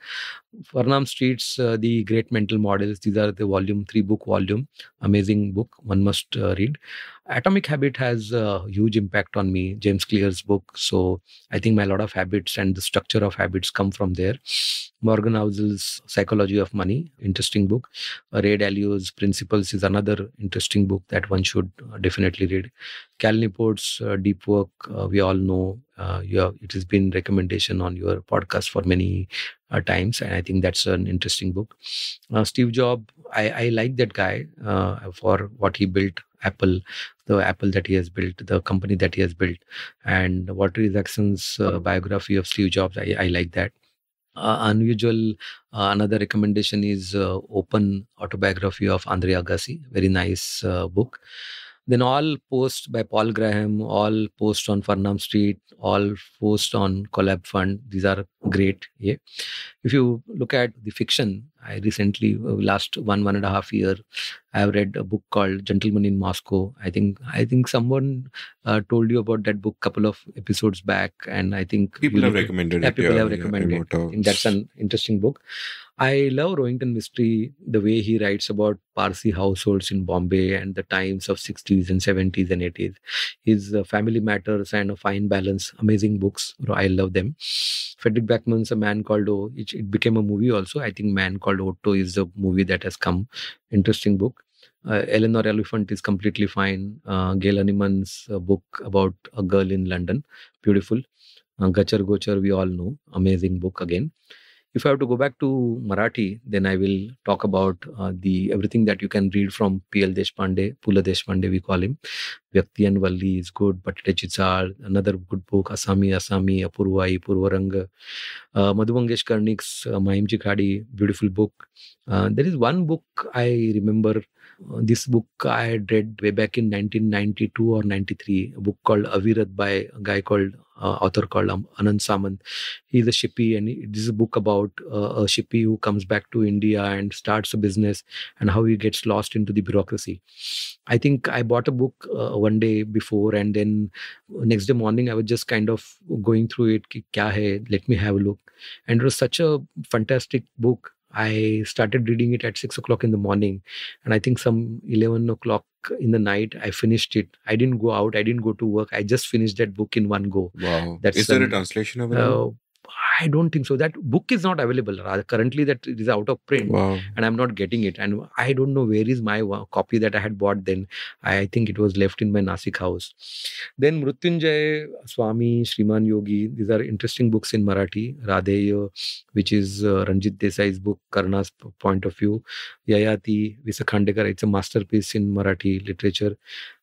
Farnam Street's uh, The Great Mental Models. These are the volume, three book volume. Amazing book. One must uh, read. Atomic Habit has a huge impact on me. James Clear's book. So I think my lot of habits and the structure of habits come from there. Morgan Housel's Psychology of Money. Interesting book. Ray Dalio's Principles is another interesting book that one should uh, definitely read. Cal Newport's uh, Deep Work. Uh, we all know uh, have, it has been recommendation on your podcast for many uh, times and i think that's an interesting book. Uh, steve jobs I, I like that guy uh, for what he built apple the apple that he has built the company that he has built and walter isaacson's uh, biography of steve jobs i, I like that. Uh, unusual uh, another recommendation is open autobiography of andre agassi very nice book then all posts by Paul Graham, all posts on Farnam Street, all posts on Collab Fund. These are great. Yeah. If you look at the fiction, I recently, uh, last one one and a half year, I have read a book called Gentleman in Moscow. I think I think someone uh, told you about that book couple of episodes back, and I think people have recommended yeah, it. People yeah, have recommended. Yeah, it. that's an interesting book. I love Rohinton Mistry, the way he writes about Parsi households in Bombay and the times of 60s and 70s and 80s. His uh, Family Matters and A Fine Balance, amazing books. I love them. Fredrik Backman's A Man Called Ove, it, it became a movie also. I think Man Called Otto is the movie that has come. Interesting book. Uh, Eleanor Oliphant is completely fine. Uh, Gail Honeyman's uh, book about a girl in London, beautiful. Uh, Ghachar Ghochar, we all know, amazing book again. If I have to go back to Marathi, then I will talk about uh, the everything that you can read from P.L. Deshpande, Pula Deshpande, we call him. Vyakti and Valli is good, but Chichar, another good book, Asami Asami, Apurvai, Purvaranga. Uh, Madhu Mangesh Karnik's uh, Mahimchi Khadi, beautiful book. Uh, there is one book I remember. Uh, this book I had read way back in 1992 or 93, a book called Avirat by a guy called uh, author called um, Anand Samant. He's a shippy, and he, this is a book about uh, a shippy who comes back to India and starts a business and how he gets lost into the bureaucracy. I think I bought a book uh, one day before, and then next day morning I was just kind of going through it. Ki, kya hai? Let me have a look. And it was such a fantastic book. I started reading it at six o'clock in the morning, and I think some eleven o'clock in the night I finished it. I didn't go out. I didn't go to work. I just finished that book in one go. Wow. That's, is there a um, translation available? I don't think so. That book is not available. Currently that it is out of print wow. and I'm not getting it. And I don't know where is my copy that I had bought then. I think it was left in my Nasik house. Then Mrutyunjay, Swami, Sriman Yogi, these are interesting books in Marathi. Radheya, which is uh, Ranjit Desai's book, Karna's point of view. Yayati, Visa Khandekar, it's a masterpiece in Marathi literature.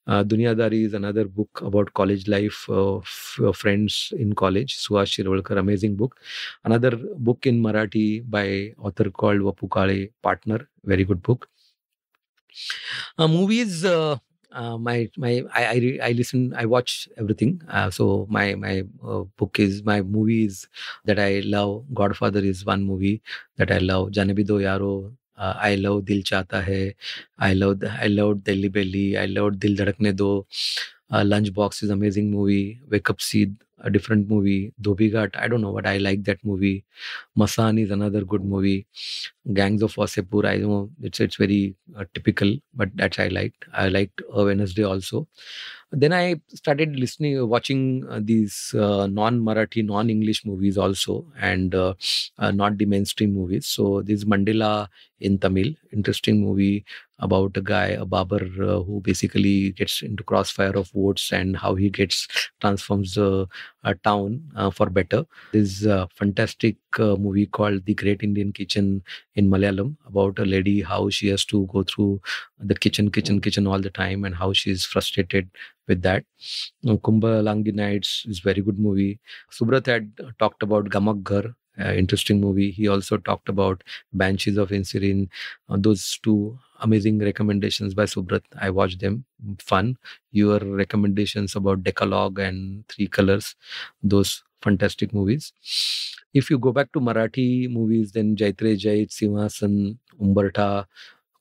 Uh, Dunyadari is another book about college life, f- uh, friends in college. Suhas Shirvalkar, amazing book. Another book in Marathi by author called Vapu Kale, Partner, very good book. Uh, movies, uh, uh, my my I, I I listen I watch everything. Uh, so my my uh, book is my movies that I love. Godfather is one movie that I love. Jaane Bhi Do Yaaro. I love Dil Chahta Hai, I love I love Delhi Bailey, I love Dil Dhadakne Do. Lunch box is amazing movie wake up Sid different movie, Dhobi Ghat, I don't know what I like that movie, Masaan is another good movie, gangs of Wasseypur, I know, it's it's very typical, but that's I like I like Wednesday also then I started listening, watching this non Marathi non English movies also and not the mainstream movies. So, this Mandela in Tamil, interesting movie about a guy, a barber uh, who basically gets into crossfire of votes and how he gets transforms uh, town uh, for better. This fantastic uh, movie called The Great Indian Kitchen in Malayalam about a lady how she has to go through the kitchen, kitchen, kitchen all the time and how she is frustrated with that. Kumbalangi Nights is very good movie. Subrat had talked about Gamak Ghar, uh, interesting movie. He also talked about Banshees of Inisherin. Uh, those two amazing recommendations by Subrat. I watched them. Fun. Your recommendations about Decalogue and Three Colors. Those fantastic movies. If you go back to Marathi movies, then Jait Re Jait, Simhasan, Umbartha,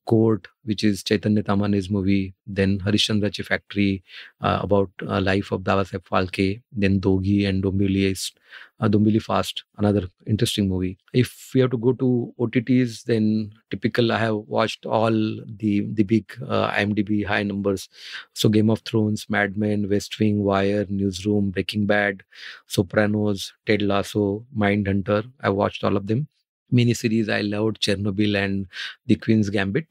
Court, which is Chaitanya Tamhane's movie, then Harishchandrachi Factory uh, about uh, life of Dadasaheb Phalke, then Doghi and Dombivli, uh, Dombivli Fast, another interesting movie. If we have to go to OTTs, then typical, I have watched all the the big uh, IMDb high numbers. So Game of Thrones, Mad Men, West Wing, Wire, Newsroom, Breaking Bad, Sopranos, Ted Lasso, Mindhunter. I watched all of them. Miniseries I loved Chernobyl and The Queen's Gambit.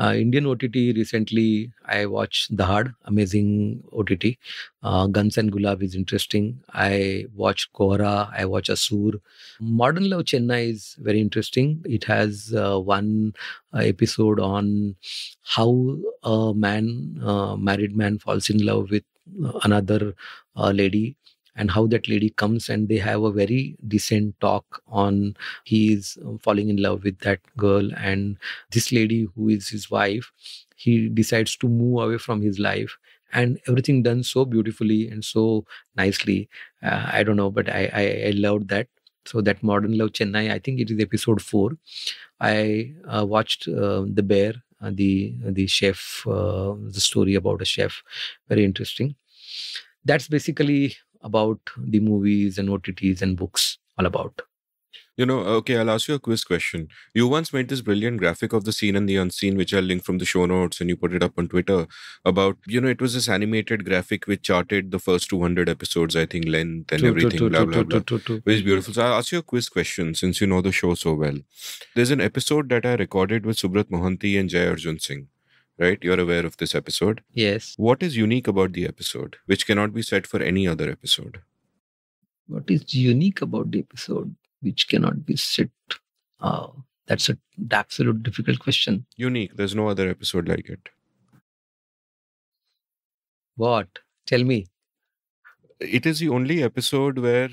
Uh, Indian OTT recently I watched Dahad, amazing OTT. Uh, Guns and Gulab is interesting. I watched Kohra, I watched Asur. Modern Love Chennai is very interesting. It has uh, one uh, episode on how a man, uh, married man, falls in love with uh, another lady and how that lady comes and they have a very decent talk on he is falling in love with that girl and this lady who is his wife he decides to move away from his life and everything done so beautifully and so nicely. Uh, i don't know but i i, I loved that. So that modern love chennai i think it is episode 4 i uh, watched uh, the bear uh, the the chef uh, the story about a chef. Very interesting. That's basically about the movies and OTTs and books all about. You know, uh, okay, I'll ask you a quiz question. You once made this brilliant graphic of the Seen and the unseen, which I'll link from the show notes, and you put it up on Twitter about, you know, it was this animated graphic which charted the first 200 episodes, I think, length and everything, blah, blah, blah. Which is beautiful. So I'll ask you a quiz question since you know the show so well. There's an episode that I recorded with Subrat Mohanty and Jai Arjun Singh, right? You're aware of this episode. Yes. What is unique about the episode, which cannot be said for any other episode? What is unique about the episode which cannot be said? Uh, that's a absolute difficult question. Unique. There's no other episode like it. What? Tell me. It is the only episode where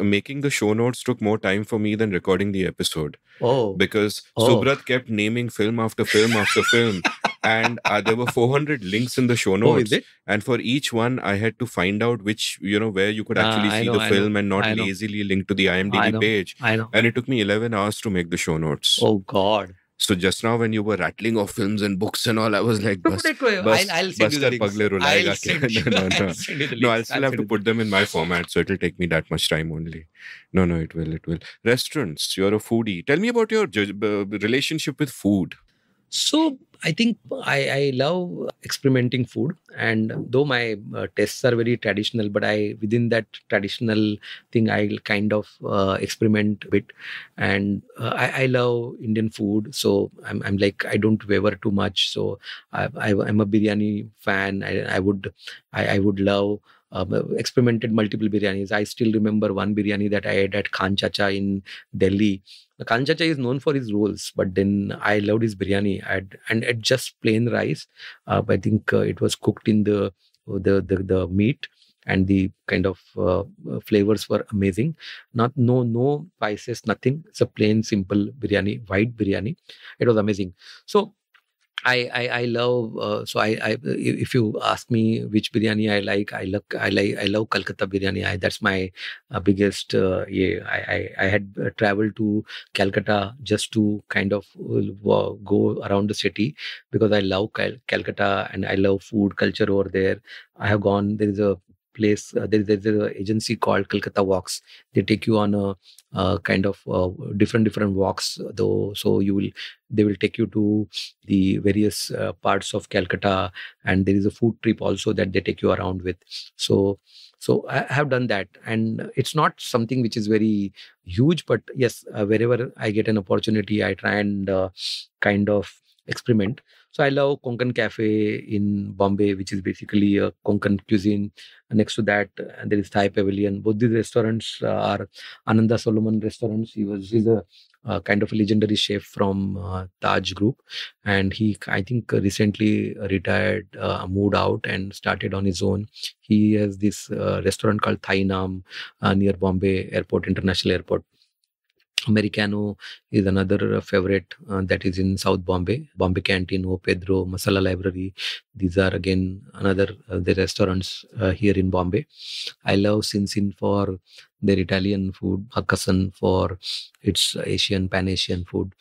making the show notes took more time for me than recording the episode Oh, because Oh. Subrat kept naming film after film after film. And uh, there were 400 links in the show oh, notes. is it? and for each one i had to find out which you know where you could Ah, actually I see know, the I know, film and not I lazily link to the imdb know. page I know. and it took me 11 hours to make the show notes Oh God. so just now when you were rattling off films and books and all i was like bus, bus- I'll, I'll send you the links. I'll send you, No, no, no. I'll send you the no i'll still have to put them in my format so it'll take me that much time only no no it will it will restaurants you're a foodie tell me about your relationship with food So I think I, I love experimenting food, and though my uh, tastes are very traditional, but I within that traditional thing I'll kind of uh, experiment a bit, and uh, I, I love Indian food. So I'm, I'm like I don't waver too much. So I, I I'm a biryani fan. I, I would I, I would love. Um, experimented multiple biryanis. I still remember one biryani that I had at Khan Chacha in Delhi. Khan Chacha is known for his rolls, but then I loved his biryani. I'd, and at just plain rice, uh, I think uh, it was cooked in the the the, the meat and the kind of uh, flavors were amazing. Not no no spices, nothing. It's a plain simple biryani, white biryani. It was amazing. So. I, I I love uh, so I I if you ask me which biryani I like I look I like I love Calcutta biryani I, that's my uh, biggest uh, yeah I, I I had uh, traveled to Calcutta just to kind of uh, go around the city because I love Cal- Calcutta and I love food culture over there. I have gone. There is a place. Uh, there, there's an agency called Calcutta Walks. They take you on a kind of uh, different different walks. Though, so you will they will take you to the various uh, parts of Calcutta, and there is a food trip also that they take you around with. So so i have done that and it's not something which is very huge but yes uh, wherever i get an opportunity i try and uh, kind of experiment so i love konkan cafe in bombay which is basically a konkan cuisine next to that uh, there is thai pavilion both these restaurants uh, are ananda solomon restaurants he was he's a uh, kind of a legendary chef from uh, Taj Group, and he I think uh, recently retired, uh, moved out, and started on his own. He has this uh, restaurant called Thai Nam uh, near Bombay Airport, International Airport. Americano is another uh, favorite uh, that is in South Bombay. Bombay Canteen, O Pedro, Masala Library. These are again another uh, the restaurants uh, here in Bombay. I love Sin Sin for their Italian food, Hakkasan for its Asian, Pan Asian food.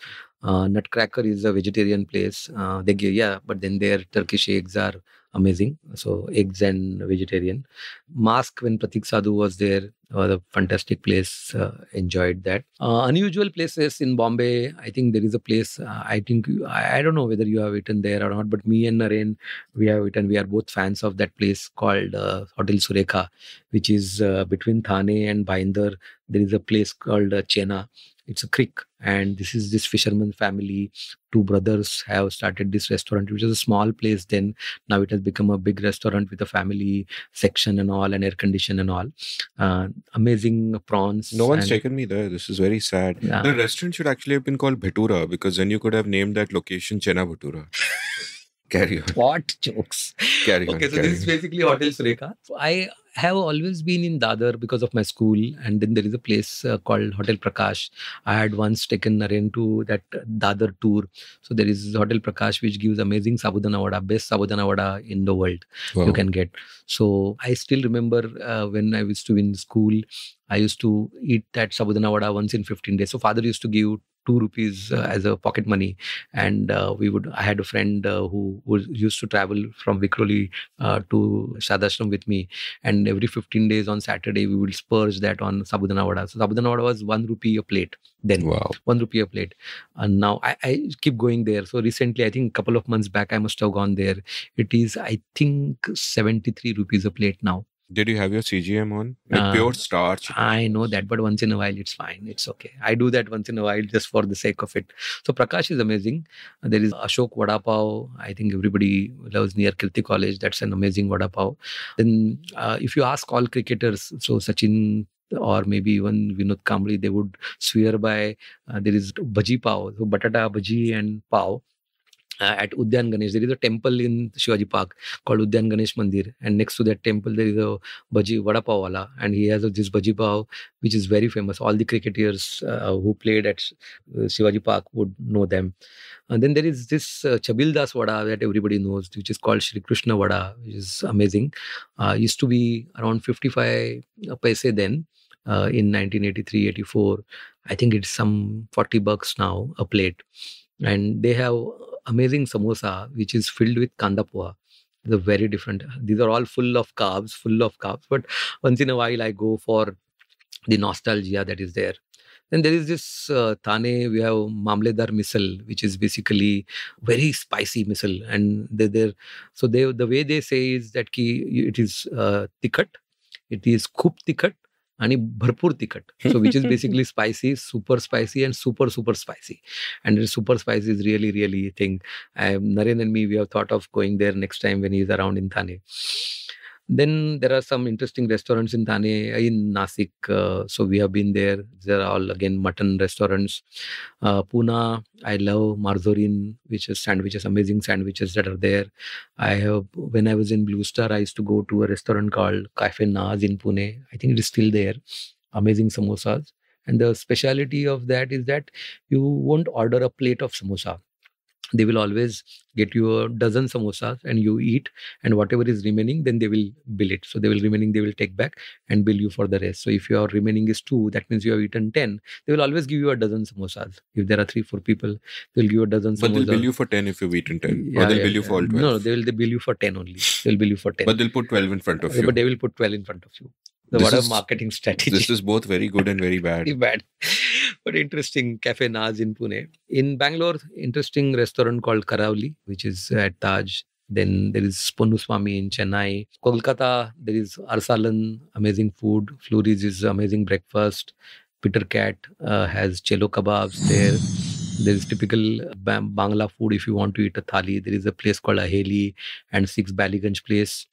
Uh, Nutcracker is a vegetarian place. Uh, they give, yeah, but then their Turkish eggs are amazing. So eggs and vegetarian. Masque when Prateek Sadhu was there was a fantastic place. Uh, enjoyed that. Uh, unusual places in Bombay. I think there is a place. Uh, I think I, I don't know whether you have eaten there or not, but me and Naren, we have eaten. We are both fans of that place called uh, Hotel Sureka, which is uh, between Thane and Bhainder. There is a place called uh, Chena. It's a creek, and this is this fisherman family. Two brothers have started this restaurant, which is a small place. Then now it has become a big restaurant with a family section and all, and air condition and all. Uh, amazing prawns. No one's and- taken me there. This is very sad. Yeah. The restaurant should actually have been called Bhatura because then you could have named that location Chena Bhatura. Carry on. What jokes? Carry on. Okay, so carry this is basically Hotel Sureka. So I have always been in Dadar because of my school, and then there is a place uh, called Hotel Prakash. I had once taken Naren to that Dadar tour. So there is Hotel Prakash, which gives amazing sabudana vada, best sabudana vada in the world Wow. you can get. So I still remember uh, when I used to be in school, I used to eat that sabudana vada once in 15 days. So father used to give two rupees uh, as a pocket money, and uh, we would. I had a friend uh, who was used to travel from Vikhroli uh, to Shardashram with me, and every 15 days on Saturday we would spurge that on sabudana vada. So sabudana vada was one rupee a plate then Wow. one rupee a plate. And now I, I keep going there. So recently, I think a couple of months back, I must have gone there. It is, I think, 73 rupees a plate now. Did you have your CGM on? Like Uh, pure starch. I know that, but once in a while, it's fine. It's okay. I do that once in a while just for the sake of it. So Prakash is amazing. There is Ashok Vada Pav. I think everybody loves near Kirti College. That's an amazing Vada Pav. Then uh, if you ask all cricketers, so Sachin or maybe even Vinod Kambli, they would swear by uh, there is bhaji pav, so batata bhaji and pav. Uh, at Udyan Ganesh. There is a temple in Shivaji Park called Udyan Ganesh Mandir, and next to that temple there is a bhaji vada pav wala, and he has a, this bhaji pav which is very famous. All the cricketers uh, who played at uh, Shivaji Park would know them. And then there is this uh, Chabildas vada that everybody knows, which is called Shri Krishna vada, which is amazing. Uh, used to be around 55 paise then. Uh, in 1983 84 i think it's some 40 bucks now a plate and they have amazing samosa which is filled with kanda poha. They're very different these are all full of carbs full of carbs but once in a while i go for the nostalgia that is there. Then there is this uh, Thane, we have Mamledar misal, which is basically very spicy misal. And they, they're, so they, the way they say is that ki, it is uh, tikkat, it is kup tikkat, आणि भरपूर तिखट so which is basically spicy super spicy and super super spicy and super spicy is really really thing I Naren and me we have thought of going there next time when is around in Thane then there are some interesting restaurants in Thane, in Nasik. Uh, so we have been there. They're all again mutton restaurants. Uh, Pune, I love Marz-o-rin, which is sandwiches, amazing sandwiches that are there. I have when I was in Blue Star, I used to go to a restaurant called Cafe Naz in Pune. I think it is still there. Amazing samosas. And the speciality of that is that you won't order a plate of samosa they will always get you a dozen samosas and you eat and whatever is remaining then they will bill it. So they will remaining they will take back and bill you for the rest. So if your remaining is two that means you have eaten 10 they will always give you a dozen samosas. If there are three four people they'll give you a dozen samosas. but they'll bill you for 10 if you've eaten 10 yeah, or they'll yeah, bill you for all 12 no they will they bill you for 10 only. They'll bill you for 10 but they'll put 12 in front of you. but they will put 12 in front of you the what a marketing strategy. This is both very good and very bad. very bad. but interesting. Cafe Naz in Pune. In Bangalore, interesting restaurant called Karavli, which is at Taj. Then there is Ponnuswamy in Chennai. Kolkata, there is Arsalan, amazing food. Flurys is amazing breakfast. Peter Cat uh, has chelo kebabs there. There is typical Bangla food if you want to eat a thali. There is a place called Aheli and Six Ballygunge place.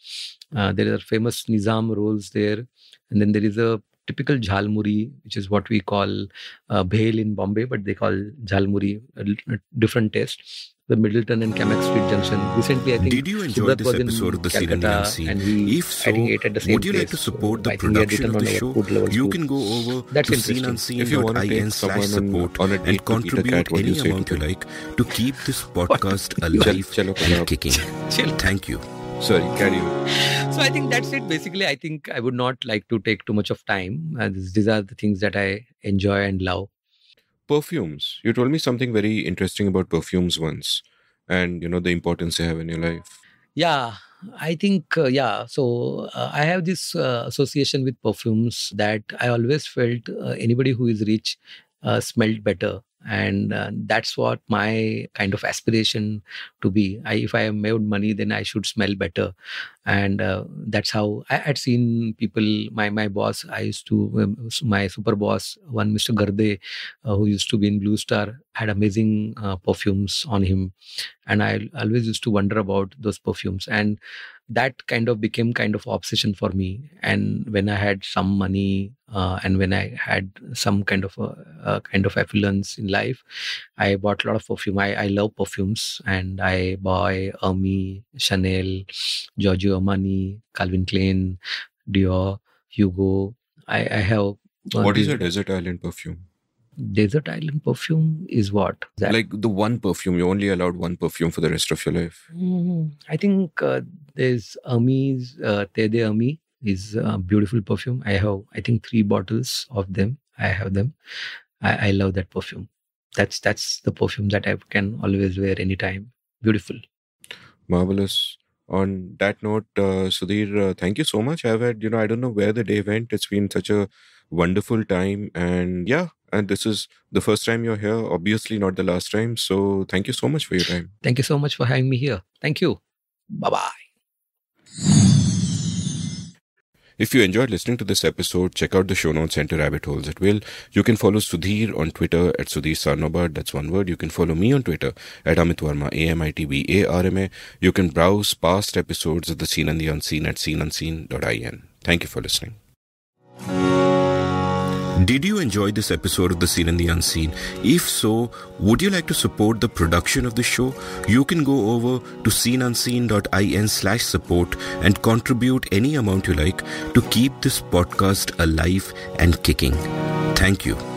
Uh, there are famous Nizam rolls there. And then there is a typical jhalmuri, which is what we call uh, bhel in Bombay, but they call jhalmuri, a, a different taste. The Middleton and Camac Street Junction. Recently, I think. Did you enjoy Subrat this episode of the Calcutta, and we, If so, would you like to support the production of the show? You can go over That's to seenunseen.in slash support on and contribute any amount you like to keep this podcast alive and kicking. Thank you. Sorry, carry on. So I think that's it. Basically, I think I would not like to take too much of time. Uh, these are the things that I enjoy and love. Perfumes. You told me something very interesting about perfumes once, and you know the importance they have in your life. Yeah, I think uh, yeah. So uh, I have this uh, association with perfumes that I always felt uh, anybody who is rich uh, smelled better and uh, that's what my kind of aspiration to be. I, if i have made money then i should smell better. And uh, that's how i had seen people my my boss i used to um, my super boss one mr garde uh, who used to be in blue star had amazing uh, perfumes on him. And i always used to wonder about those perfumes. And that kind of became kind of obsession for me. And when i had some money uh, and when i had some kind of a, a, kind of affluence in life i bought a lot of perfume. I, I love perfumes. And i buy Hermes, chanel giorgio armani calvin klein dior hugo. I, I have what is a desert island perfume desert island perfume is what? That? like the one perfume you only allowed one perfume for the rest of your life. Mm, i think uh, there's Hermes uh, Terre d'Hermès is a beautiful perfume. I have i think three bottles of them. I have them. I, I love that perfume. That's that's the perfume that i can always wear anytime. Beautiful. Marvelous. On that note uh, sudhir uh, thank you so much. I've had you know i don't know where the day went. It's been such a wonderful time. And yeah and this is the first time you're here, obviously not the last time. So thank you so much for your time. Thank you so much for having me here. Thank you. Bye bye. If you enjoyed listening to this episode, check out the show notes and rabbit holes at will. You can follow Sudhir on Twitter at Sudhir Sarnobat, that's one word. You can follow me on Twitter at Amit Varma, A-M-I-T-V-A-R-M-A. You can browse past episodes of The Seen and the Unseen at seenunseen.in. Thank you for listening. Did you enjoy this episode of The Seen and the Unseen? If so, would you like to support the production of the show? You can go over to seenunseen.in slash support and contribute any amount you like to keep this podcast alive and kicking. Thank you.